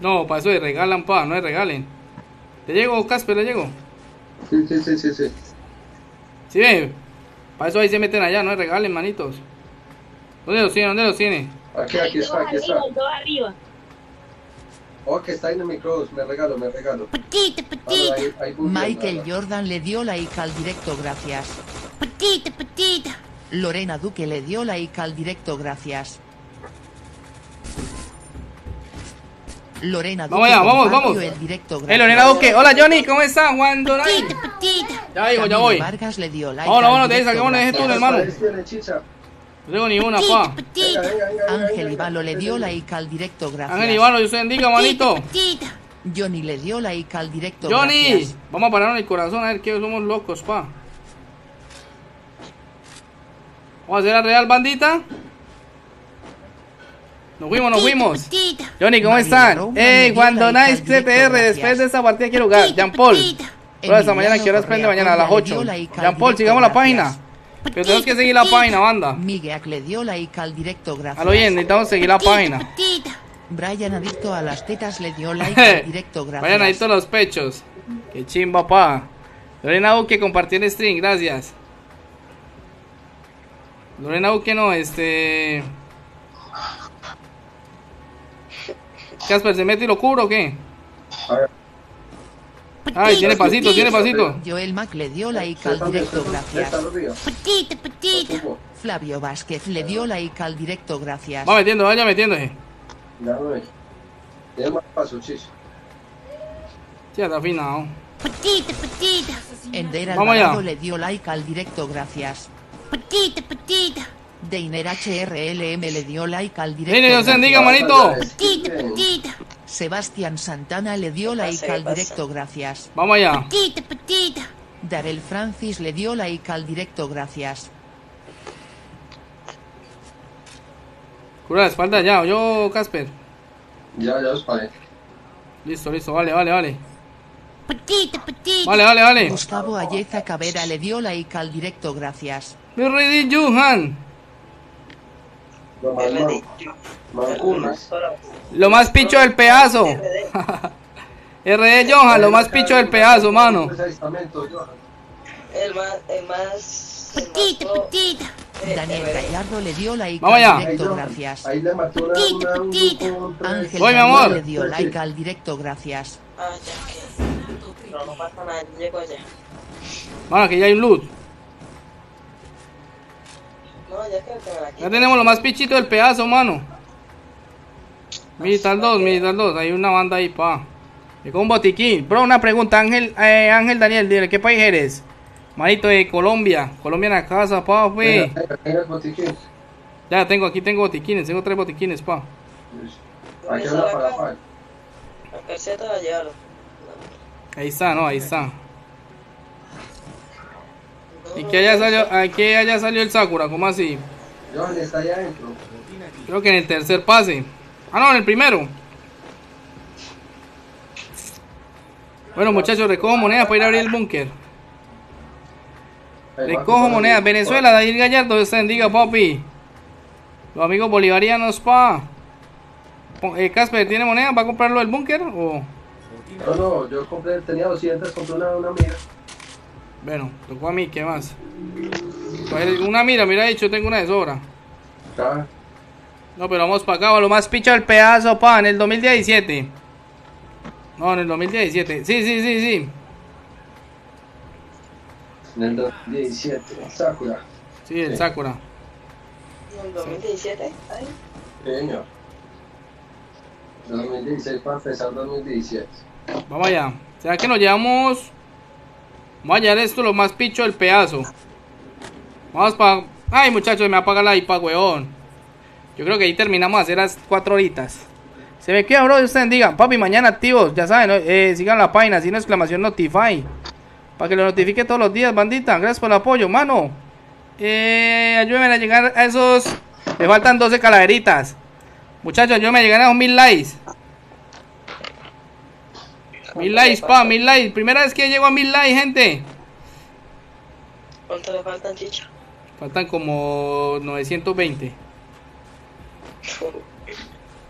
A: No, para eso le regalan, pa, no le regalen. ¿Le llego, Casper, le llego?
F: Sí, sí, sí, sí, sí.
A: ¿Sí ve? Para eso ahí se meten allá, no le regalen, manitos. ¿Dónde los tiene? ¿Dónde los tiene?
F: Aquí, aquí está, aquí está.
C: arriba, dos arriba.
F: Ok, está en mi cross, me regalo, me regalo. Ahí- ahí funciona,
B: Michael. Jordan le dio like al directo, gracias.
C: Petita, petita.
B: Lorena Duque le dio like al directo, gracias. Lorena Duque
A: Vamos allá, vamos, vamos.
B: el directo,
A: Eh,
B: gracias.
A: Lorena Duque. Hola, Johnny, ¿cómo estás? Juan.
C: Petita, petita.
A: Ya digo, ya voy.
B: Vargas le dio like
A: Vámonos, vámonos, de ahí,
B: directo,
A: salgamos de ese
B: gracias.
A: túnel, hermano. No tengo ni una, pa.
B: Ángel. Ivalo le dio like al directo, gracias.
A: Ángel Ivano, yo soy bendiga, manito.
C: Petita.
B: Johnny le dio like al directo,
A: Johnny,
B: gracias.
A: vamos a parar en el corazón a ver que somos locos, pa. Vamos a hacer la real bandita. Nos fuimos, nos fuimos. Johnny, ¿cómo están? Ey,
B: directo,
A: CTR,
B: gracias.
A: después de esta partida quiero jugar. Jean Paul. Pero esta mañana, ¿qué horas prende? Mañana a las
B: Conda le dio
A: 8.
B: like al
A: Jean Paul, sigamos la página. Pero tenemos que seguir la página, banda.
B: Miguel le dio like al directo, gracias.
A: A lo bien, necesitamos seguir la página.
B: Brian Adicto a las tetas le dio like al directo, gracias.
A: Vayan ahí todos los pechos. Qué chimba, pa. Lorena Uque compartió el stream, gracias. Lorena Uque no, este. Casper, ¿se mete y lo cubro o qué?
F: A ver,
A: Ay, tiene pasito, tiene pasito.
B: Joel Mac le dio like al directo, gracias.
C: Petita, petita.
B: Flavio Vázquez le dio like al directo, gracias.
A: Va metiendo, vaya metiéndose.
F: Ya no ve. Tiene más paso, chicha.
A: Ya está afinado.
C: Petita, petita.
B: Ender
A: Vamos
B: Alvarado
A: allá.
B: le dio like al directo, gracias.
C: Petita, petita.
B: Deiner HRLM le dio like al directo.
A: Mire,
B: gracias.
A: bendiga, manito.
C: Petita, petita.
B: Sebastián Santana le dio like al directo, gracias.
A: Vamos allá.
C: Petita, petita.
B: Darel Francis le dio like al directo, gracias.
A: Cura la espalda ya, yo, Casper.
F: Ya, ya os paré.
A: Listo, listo, vale, vale, vale.
C: Petita, petita.
A: Vale, vale, vale.
B: Gustavo Ayeza Cabera le dio like al directo, gracias.
A: Mi ready, Johan.
F: Lo más mancunas.
A: Lo más picho del pedazo. RD Johan, lo más picho del pedazo, mano.
D: El más, el más. más
C: Petita, petita.
B: Daniel Gallardo le dio like
A: Vamos
B: al
A: allá.
B: Directo, gracias.
F: Ahí le maté una,
C: Petita,
F: una, un un.
B: Ángel
A: Voy, mi amor.
B: le dio like al directo, gracias.
D: Ah, ya que. No, no pasa nada, llego allá.
A: Mano, que ya hay un loot.
D: No, ya que me la
A: Ya
D: quito.
A: tenemos lo más pichito del pedazo, mano. Militar 2, Militar 2. Hay una banda ahí, pa. Y con un botiquín. Bro, una pregunta. Ángel, eh, Ángel Daniel, dile, ¿qué país eres? Manito de Colombia. Colombia en la casa, pa,
F: botiquín.
A: Ya tengo, aquí tengo botiquines. Tengo tres botiquines, pa. Ahí está, no, ahí está. Y que allá salió, que allá salió el Sakura, ¿cómo así?
F: Johan está allá adentro.
A: Creo que en el tercer pase. Ah, no, en el primero. Bueno, muchachos, recojo monedas para ir a abrir el búnker. Recojo monedas.
F: el-
A: Venezuela, David Gallardo, Dios te bendiga, papi. Los amigos bolivarianos, pa. Eh, Casper, ¿tiene monedas? ¿Va a comprarlo del búnker? O...
F: No, no, yo compré, tenía 200, compré una, una amiga.
A: Bueno, tocó a mí, ¿qué más? Coger Una mira, mira, dicho, tengo una de sobra.
F: Ya,
A: No, pero vamos para acá, va lo más picho del pedazo, pa, en el 2017. No, en el 2017. Sí, sí, sí, sí.
F: en el 2017, Sakura.
A: Sí, el Sakura.
D: En el 2017. Ay,
F: Señor. 2016 para empezar 2017.
A: Vamos allá. ¿Será que nos llevamos? Vamos a hallar esto lo más picho del pedazo. Vamos para... Ay, muchachos, me apaga la IPA, weón. Yo creo que ahí terminamos de hacer las cuatro horitas. Se me queda, bro. Ustedes digan, papi, mañana activos. Ya saben, eh, sigan la página, sin exclamación Notify. Para que lo notifique todos los días, bandita. Gracias por el apoyo, mano. Eh, ayúdenme a llegar a esos. Me faltan 12 calaveritas. Muchachos, ayúdenme a llegar a esos mil likes. Mil likes, pa, mil likes. Primera vez que llego a mil likes, gente.
D: ¿Cuánto le faltan, chicha?
A: Faltan como 920.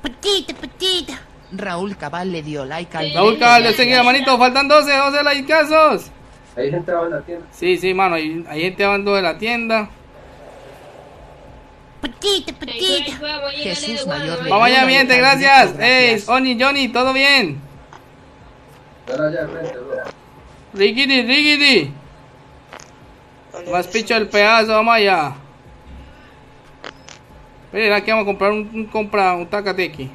B: Petita, petita. Raúl Cabal le dio like al
A: Raúl Cabal, le seguí la manito. Faltan 12, 12 likeazos.
F: Hay gente abajo en la tienda.
A: Sí, sí, mano. Hay, hay gente hablando de la tienda.
B: Petita,
K: Entonces, vamos a llegar
B: Jesús
K: de
B: Mayor
A: Vamos allá, mi gente, gracias.
B: directo,
A: Ey,
B: gracias.
A: Oni, Johnny, ¿todo bien?
F: Ven allá al frente, bro.
A: Riggity, riggity.
D: ¿Dónde
A: Más picho el pedazo, vamos allá. Mira, aquí vamos a comprar un, un compra, un tacatequi.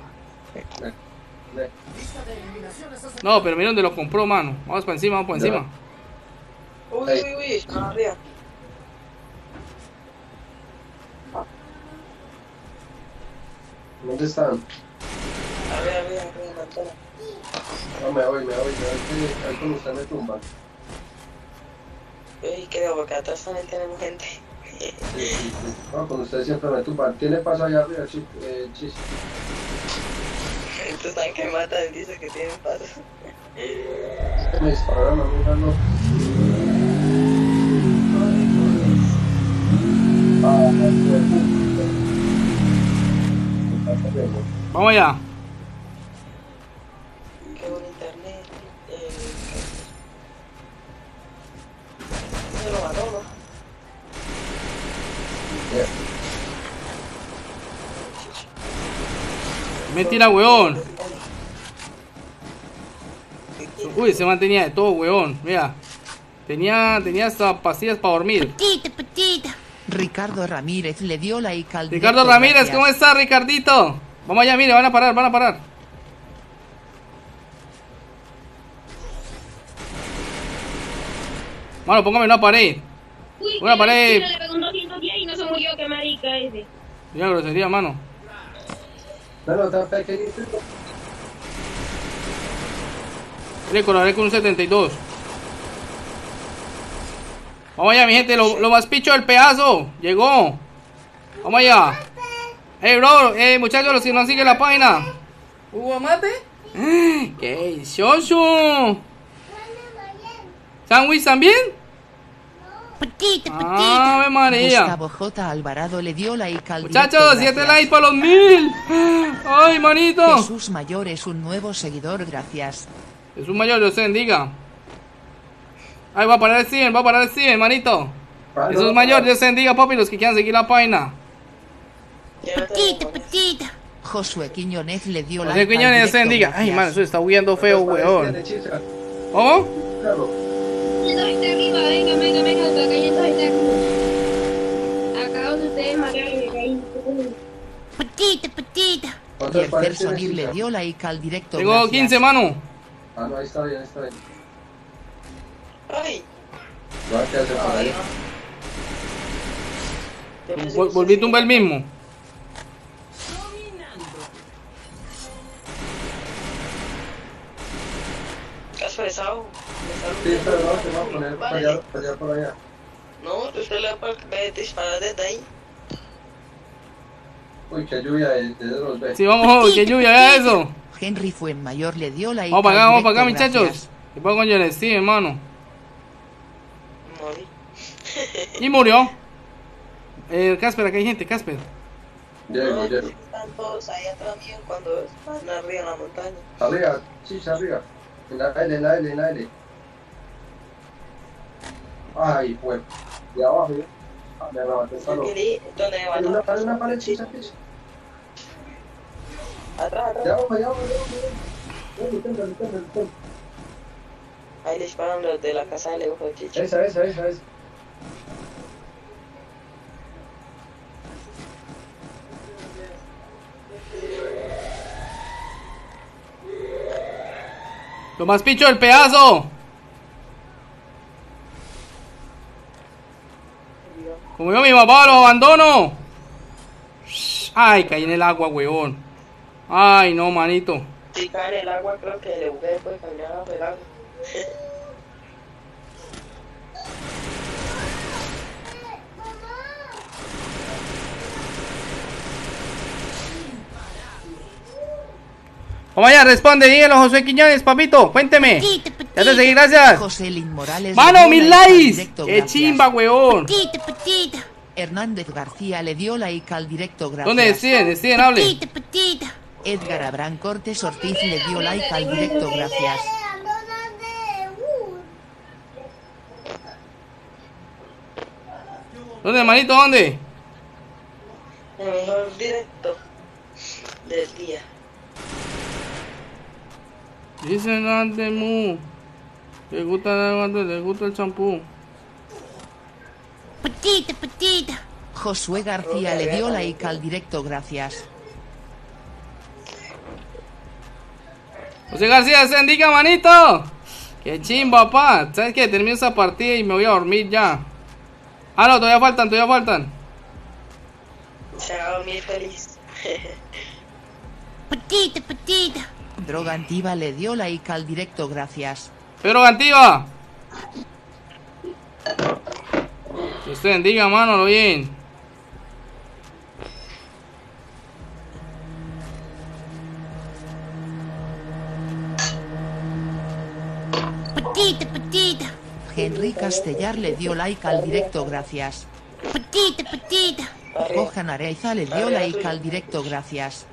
A: No, pero mira dónde lo compró, mano. Vamos para encima, vamos para encima.
D: Uy, uy, uy, están arriba.
F: ¿Dónde están?
D: Arriba, arriba, arriba.
F: No, me voy, me voy, me voy. que Ahí con usted me tumban.
D: Uy, creo, porque atrás también tenemos gente.
F: Sí, sí, sí. No, con usted siempre me tumban. ¿Tiene paso allá arriba, chi- eh, chis?
D: Estos están que matan, dice que tienen paso.
F: Me dispararon a mí, no. Ah,
A: Vamos allá.
D: Se lo mató, ¿no?
F: Bien.
A: Mentira, weón. Uy, se mantenía de todo, weón. Mira. Tenía, tenía hasta pastillas para dormir.
B: Petita, petita. Ricardo Ramírez le dio like al
A: Ricardo Ramírez,
B: gracias.
A: ¿cómo está, Ricardito? Vamos allá, mire, van a parar, van a parar. Mano, póngame una pared.
K: Uy,
A: Una pared.
K: Le pegó un 210 y no se murió, qué marica ese.
A: Mira, grosería, mano. Le colaré con un 72. Vamos allá, mi gente, lo, lo más picho del pedazo. Llegó. Vamos allá. Hey, bro, hey, muchachos, los que no siguen la página. ¿Hugo mate? ¡Qué shoshu! ¿Sándwich también?
B: Petita, petita.
A: ¡Ave María!
B: Gustavo J. Alvarado le dio like al
A: Muchachos,
B: directo,
A: 7
B: gracias.
A: likes para los mil. ¡Ay, manito!
B: Jesús Mayor es un nuevo seguidor, gracias.
A: Jesús mayor, Dios te bendiga. Ay, va a parar el 100, va a parar el 100, manito.
F: Ah,
A: Jesús mayor. Dios te bendiga, papi, los que quieran seguir la página.
B: Petita, petita. Josué Quiñones le dio like
A: José Quiñones, Dios te bendiga. Ay, man, eso está huyendo feo, weón. ¿Cómo?
F: Claro.
K: Venga, venga, venga,
B: Petita, petita.
F: ¿Cuántas paredes
B: Jefferson
F: tiene
B: le dio like al directo,
A: Tengo
B: gracias.
A: 15, mano.
F: Ah, no, ahí está bien, ahí está bien.
D: Ay,
A: Vol-
D: que
A: Volví a tumbar el mismo.
D: ¿Qué has pesado?
F: Sí, pero no, se va a poner para allá, para allá.
D: No, a disparar desde ahí.
F: Uy, qué lluvia de, de los ve.
A: Sí, vamos, qué lluvia, vea eso.
B: Henry Fuenmayor le dio like
A: Vamos para acá, vamos para acá, muchachos. ¿Qué pasa con John Steve, hermano?
D: Morí.
A: Y murió. Eh, Casper, acá hay gente, Casper.
F: Llego, llego.
D: Están todos ahí atrás mío cuando están arriba en la montaña.
F: Arriba, chicha, arriba. En la L, en la L, en la L. Ay, pues. De abajo, ¿eh? El chicha, chicha.
D: Atrás,
F: De.
D: Ahí le la casa del ojo de chicha.
F: Esa, esa, esa, esa.
A: Lo más picho del pedazo. Como yo mi papá lo abandono. Ay, caí en el agua, weón. Ay, no, manito.
D: Si cae en el agua, creo que el bebé puede caminar
A: Vamos allá, responde, dígalo, José Quiñones, papito, cuénteme.
B: Petite,
A: Ya te seguí, gracias.
B: José Lin Morales.
A: Mano, mil likes. Qué chimba, weón.
B: Petite, petite. Hernández García le dio like al directo, gracias.
A: ¿Dónde deciden? Deciden, hable.
B: Petite, petite. Edgar Abraham Cortés Ortiz le dio like al directo, gracias.
A: ¿Dónde, hermanito, dónde?
D: El mejor directo del día.
A: Dice grande mu. Le gusta, le gusta el champú.
B: Petite, petite. Josué García le dio like al directo, gracias.
A: José García, se indica, manito. Qué chimba, papá. ¿Sabes qué? Termino esa partida y me voy a dormir ya. Ah, no, todavía faltan, todavía faltan.
D: Se va a dormir feliz.
B: Petite, petite. Droga Antiva le dio like al directo, gracias.
A: Pedro Gantiva. Que usted bendiga, mano, lo bien.
B: Petite, petite. Henry Castellar le dio like al directo, gracias. Petite, petite. Johan Areiza le dio like al directo, gracias.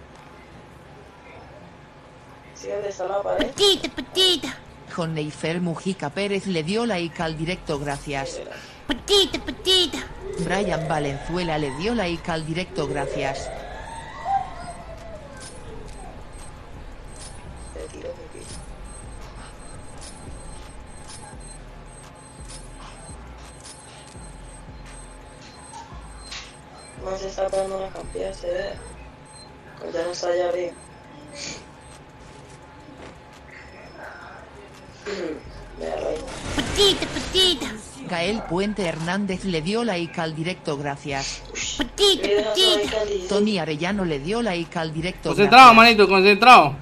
D: ¿Sí dónde está la pared?
B: Petite, petite. Joneifer Mujica Pérez le dio like al directo, gracias. Petite, petite. Brian Valenzuela le dio like al directo, gracias.
D: Se está pegando una campilla, se ve. Pues ya no está allá arriba.
B: Petite, petite. Gael Puente Hernández le dio like al directo, gracias. Petite, petite. Tony Arellano le dio like al directo,
A: Concentrado,
B: gracias.
A: manito, concentrado.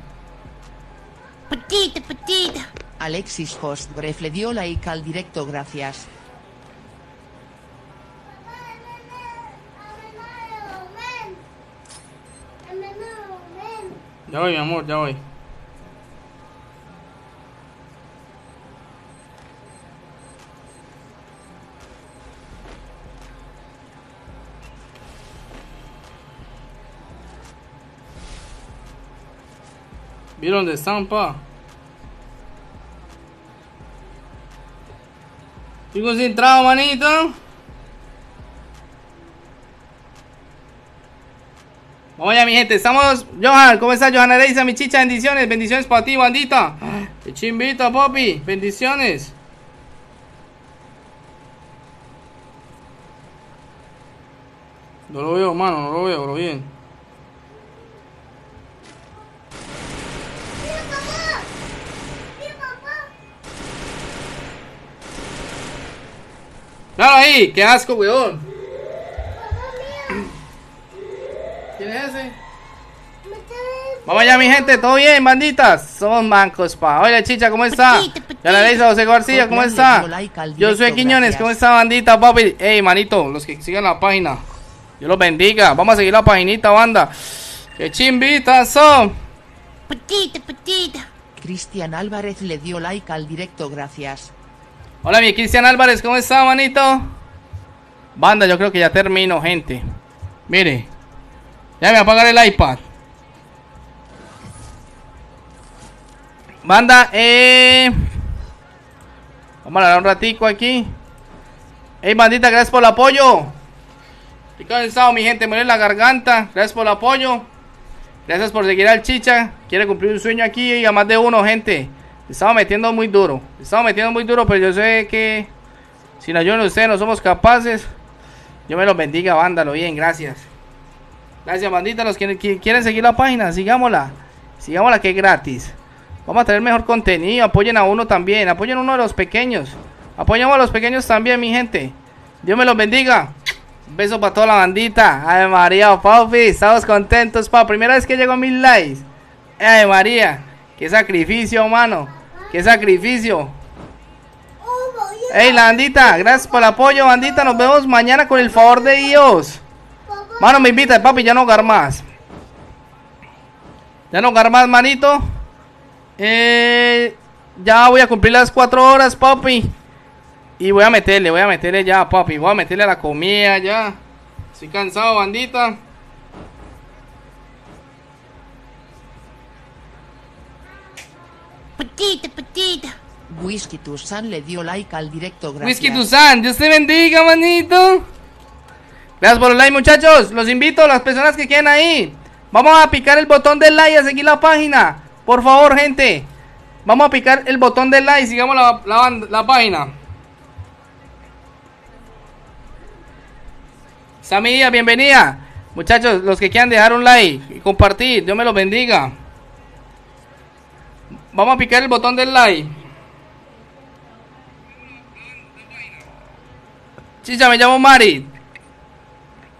B: Petite, petite. Alexis Hostgref le dio like al directo, gracias.
A: Ya voy, mi amor, ya voy. ¿Vieron dónde están, pa? Estoy concentrado, manito. Vamos ya, mi gente. Estamos. Johan, ¿cómo estás, Johan Areiza, mi chicha? Bendiciones, bendiciones para ti, bandita. Qué chimbita, papi. Bendiciones. No lo veo, mano, no lo veo, lo bien. Claro ahí, qué asco, weón. ¿Quién es ese? Vamos allá, mi gente, todo bien, banditas. Son mancos, pa. Oye, chicha, ¿cómo está? Ya la dice José García, ¿cómo está? Yo soy Quiñones, ¿cómo está, bandita, papi? Ey, manito, los que sigan la página. Dios los bendiga. Vamos a seguir la paginita, banda. Qué chimbitas son.
B: Petite, petite. Cristian Álvarez le dio like al directo, gracias.
A: Hola, mi Cristian Álvarez, ¿cómo está, manito? Banda, yo creo que ya termino, gente. Mire, ya me va apagar el iPad. Banda, eh. Vamos a hablar un ratico aquí. Hey, bandita, gracias por el apoyo. Estoy cansado, mi gente, me duele la garganta. Gracias por el apoyo. Gracias por seguir al chicha. Quiere cumplir un sueño aquí y a más de uno, gente. Estamos metiendo muy duro. Estamos metiendo muy duro, pero yo sé que sin ayuda de ustedes no somos capaces. Yo me los bendiga, vándalo bien, gracias. Gracias, bandita, los que qui- quieren seguir la página, sigámosla. Sigámosla que es gratis. Vamos a tener mejor contenido. Apoyen a uno también. Apoyen a uno de los pequeños. Apoyamos a los pequeños también, mi gente. Dios me los bendiga. Un beso para toda la bandita. Ay, María, papi. Estamos contentos, pa. Primera vez que llego a mil likes. Ay, María. Qué sacrificio, mano. Qué sacrificio. Ey, la bandita. Gracias por el apoyo, bandita. Nos vemos mañana con el favor de Dios. Mano, me invita, papi. Ya no hogar más. Ya no jugar más, manito. Eh, ya voy a cumplir las cuatro horas, papi. Y voy a meterle, voy a meterle ya, papi. Voy a meterle a la comida ya. Estoy cansado, bandita.
B: Petita, petita. Whisky Tusan le dio like al directo, gracias.
A: Whisky Tuzan, Dios te bendiga, manito. Gracias por el like, muchachos. Los invito, las personas que quieran ahí. Vamos a picar el botón del like y a seguir la página. Por favor, gente. Vamos a picar el botón del like y sigamos la, la la página. Samia, bienvenida. Muchachos, los que quieran dejar un like y compartir, Dios me los bendiga. Vamos a picar el botón del like. Chicha, me llamo Mari.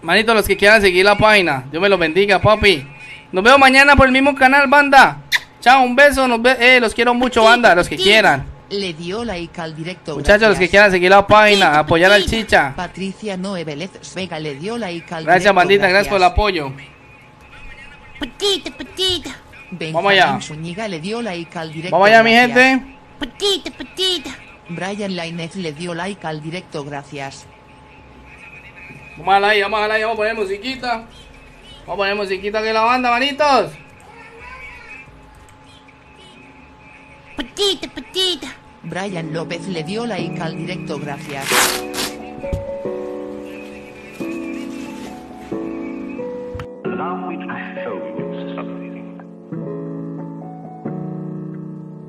A: Manito, los que quieran seguir la página, Dios me los bendiga, papi. Nos vemos mañana por el mismo canal, banda. Chao, un beso, nos ve eh, los quiero mucho, banda, los que quieran.
B: Le dio like al directo,
A: Muchachos, los que quieran seguir la página, apoyar al Chicha.
B: Patricia Noe Vélez Vega le dio like al
A: Gracias,
B: directo,
A: bandita, gracias por el apoyo.
B: Petita, petita.
A: Vamos allá.
B: Benjamín Zúñiga le dio like al directo.
A: Vamos allá, mi gente.
B: Petita, petita. Brian Lainez le dio like al directo, gracias.
A: Vamos a like, vamos a like, vamos a poner musiquita. Vamos a poner musiquita que la banda, manitos.
B: Petita, petita. Brian López le dio like al directo, gracias.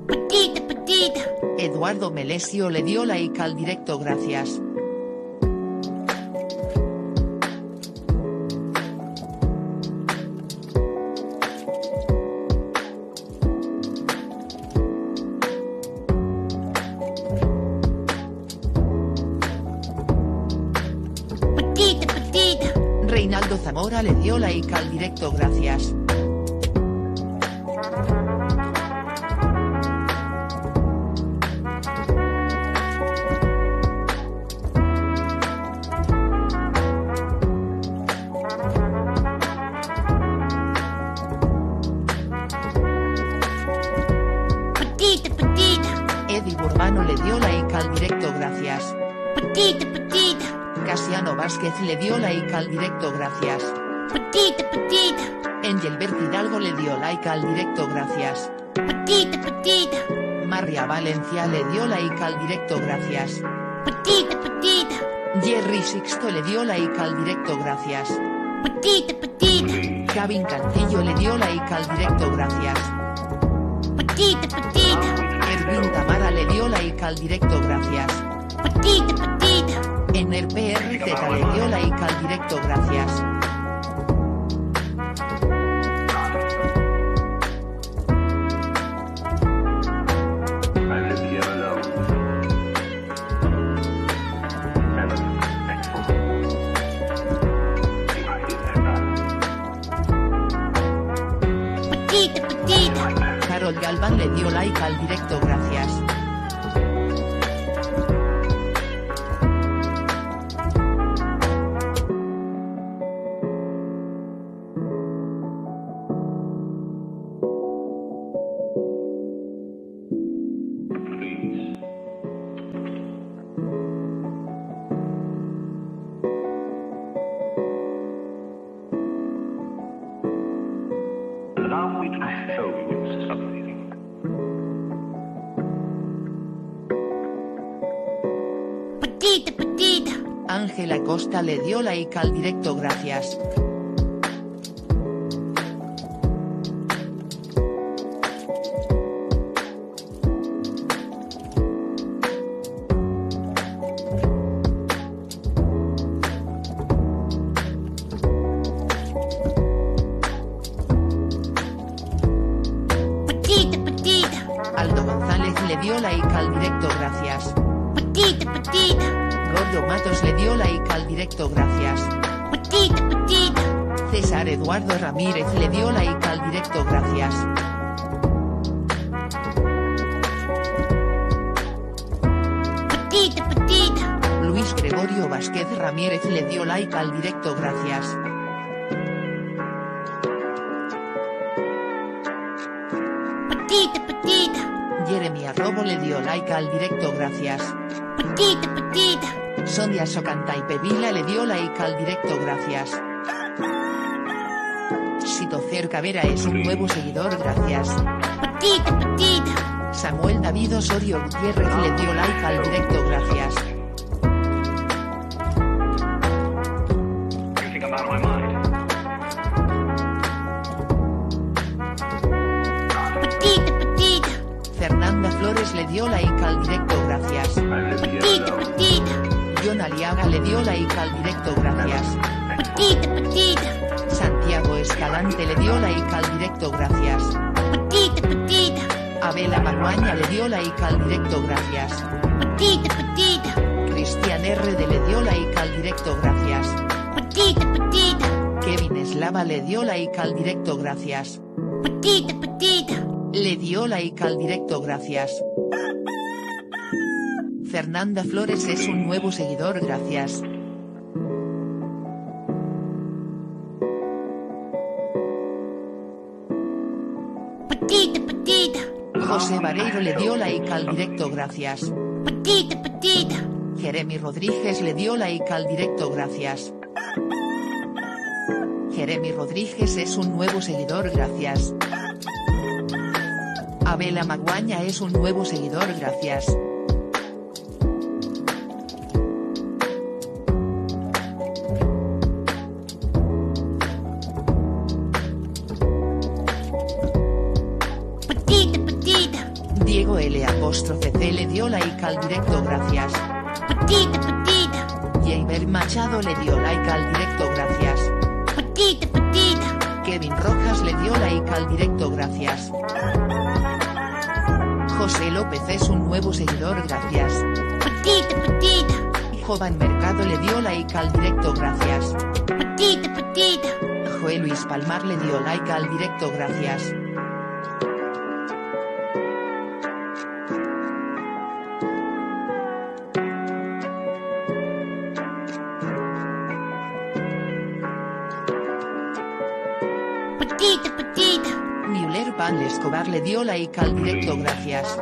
B: Petita, petita. Eduardo Melesio le dio like al directo, gracias. Petita, petita. Reinaldo Zamora le dio like al directo, gracias. Directo, gracias. Petita, petita. Engelbert Hidalgo le dio like al directo, gracias. Petita, petita. María Valencia le dio like al directo, gracias. Petita, petita. Jerry Sixto le dio like al directo, gracias. Petita, petita. Kevin Cancillo le dio like al directo, gracias. Petita, petita. Erwin Tamara le dio like al directo, gracias. Petita, petita. En el PRZ le dio like al directo, gracias. Petita, petita. Carol Galván le dio like al directo, le dio like al directo, gracias. Aldo González le dio like al directo, gracias. Petita. Matos le dio like al directo, gracias. César Eduardo Ramírez le dio like al directo, gracias. Luis Gregorio Vázquez Ramírez le dio like al directo, gracias. Jeremy Arrobo le dio like al directo gracias.
C: Petita, petita.
B: Sonia Socanta y Pevila le dio like al directo gracias. Sito Cercavera es un nuevo seguidor gracias.
C: Petita, petita.
B: Samuel David Osorio Gutiérrez le dio like al directo gracias. Fernanda Flores le dio like Aliaga le dio like al directo gracias.
C: Petita, petita.
B: Santiago Escalante le dio like al directo gracias.
C: Petita, petita.
B: Abela Maruaña le dio like al directo gracias.
C: Petita, petita.
B: Cristian RD le dio like al directo gracias.
C: Petita, petita.
B: Kevin Eslava le dio like al directo gracias.
C: Petita, petita.
B: Le dio like al directo gracias. Fernanda Flores es un nuevo seguidor gracias.
C: Petita, petita.
B: José Vareiro le dio like al directo gracias.
C: Petita, petita.
B: Jeremy Rodríguez le dio like al directo gracias. Jeremy Rodríguez es un nuevo seguidor gracias. Abela Maguaña es un nuevo seguidor gracias. Like al directo gracias.
C: Petita, petita.
B: Jaber Machado le dio like al directo gracias.
C: Petita, petita.
B: Kevin Rojas le dio like al directo gracias. José López es un nuevo seguidor gracias.
C: Petita, petita.
B: Jovan Mercado le dio like al directo gracias.
C: Petita, petita.
B: Joel Luis Palmar le dio like al directo gracias. Escobar le dio like al directo gracias.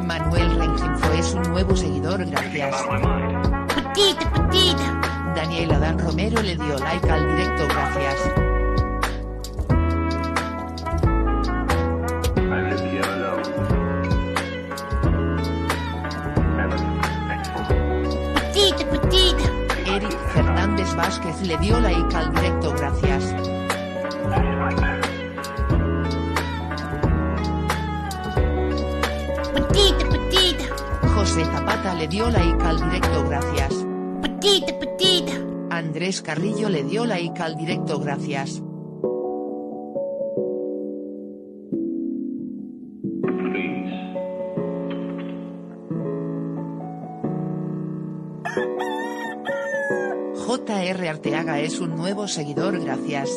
B: Manuel Rengifo es un nuevo seguidor gracias.
C: Petita, petita.
B: Daniel Adán Romero le dio like al directo gracias. Vázquez le dio like al directo gracias.
C: Petita, petita.
B: José Zapata le dio like al directo gracias.
C: Petita, petita.
B: Andrés Carrillo le dio like al directo gracias. Arteaga es un nuevo seguidor gracias.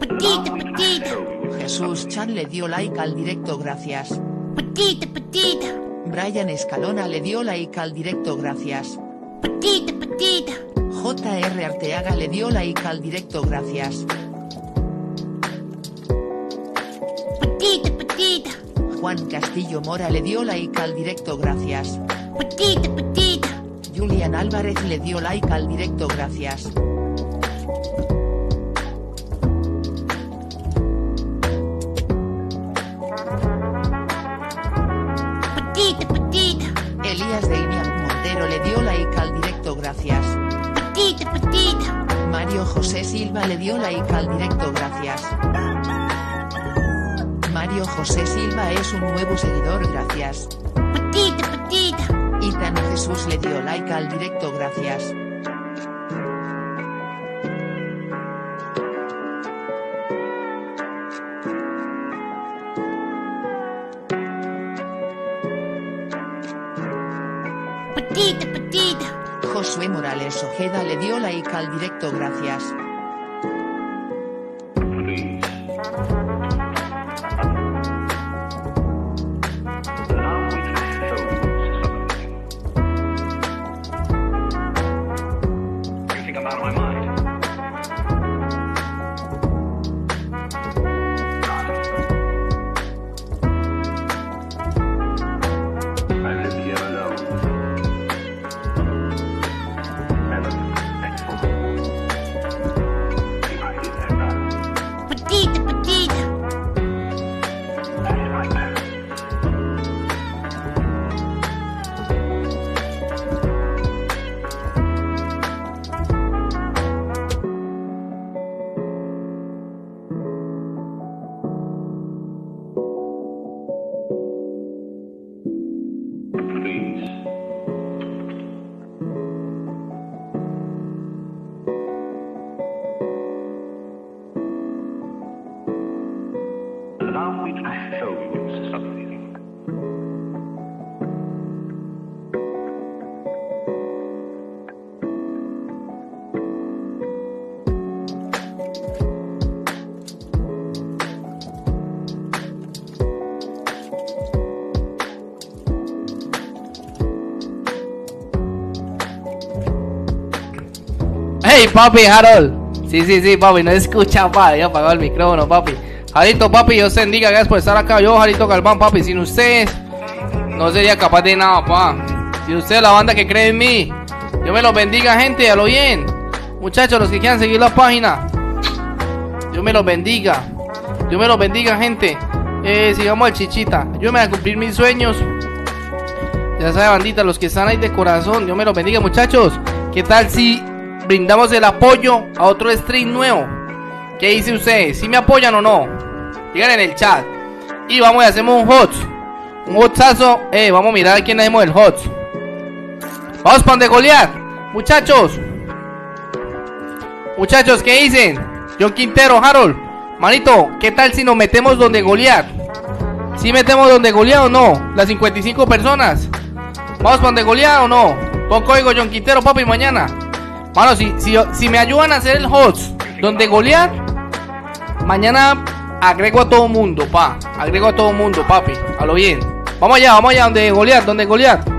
C: Petita, petita.
B: Jesús Chan le dio like al directo gracias.
C: Petita, petita.
B: Brian Escalona le dio like al directo gracias.
C: Petita, petita.
B: JR Arteaga le dio like al directo gracias.
C: Petita, petita.
B: Juan Castillo Mora le dio like al directo gracias.
C: Petita, petita.
B: Julian Álvarez le dio like al directo gracias. José Silva le dio like al directo gracias. Mario José Silva es un nuevo seguidor gracias.
C: Petita, petita.
B: Ethan Jesús le dio like al directo gracias. Josué Morales Ojeda le dio like al directo gracias.
A: Papi, Harold. Sí, sí, sí, papi, no escucha, papi. Ya apagó el micrófono, papi. Jarito, papi, Dios te bendiga, gracias por estar acá. Yo, Jarito Galván, papi, sin ustedes no sería capaz de nada, pa. Sin ustedes, la banda que cree en mí. Dios me los bendiga, gente, a lo bien. Muchachos, los que quieran seguir la página. Dios me los bendiga. Dios me los bendiga, gente. Eh, sigamos al chichita. Yo me voy a cumplir mis sueños. Ya sabe, bandita, los que están ahí de corazón, Dios me los bendiga, muchachos. ¿Qué tal si brindamos el apoyo a otro stream nuevo? ¿Qué dice usted? ¿Si me apoyan o no? Digan en el chat. Y vamos y hacemos un hot. Un hotazo. Eh, vamos a mirar a quién hacemos el hot. Vamos pan de Goliath. Muchachos. Muchachos, ¿qué dicen? John Quintero, Harold. Manito, ¿qué tal si nos metemos donde Goliath? ¿Si metemos donde Goliath o no? Las 55 personas. ¿Vamos para donde Goliath o no? Pon código John Quintero, papi, mañana. Mano, si, si, si me ayudan a hacer el host donde Goliath, mañana agrego a todo mundo, pa. Agrego a todo mundo, papi. A lo bien. Vamos allá, vamos allá, donde Goliath, donde Goliath.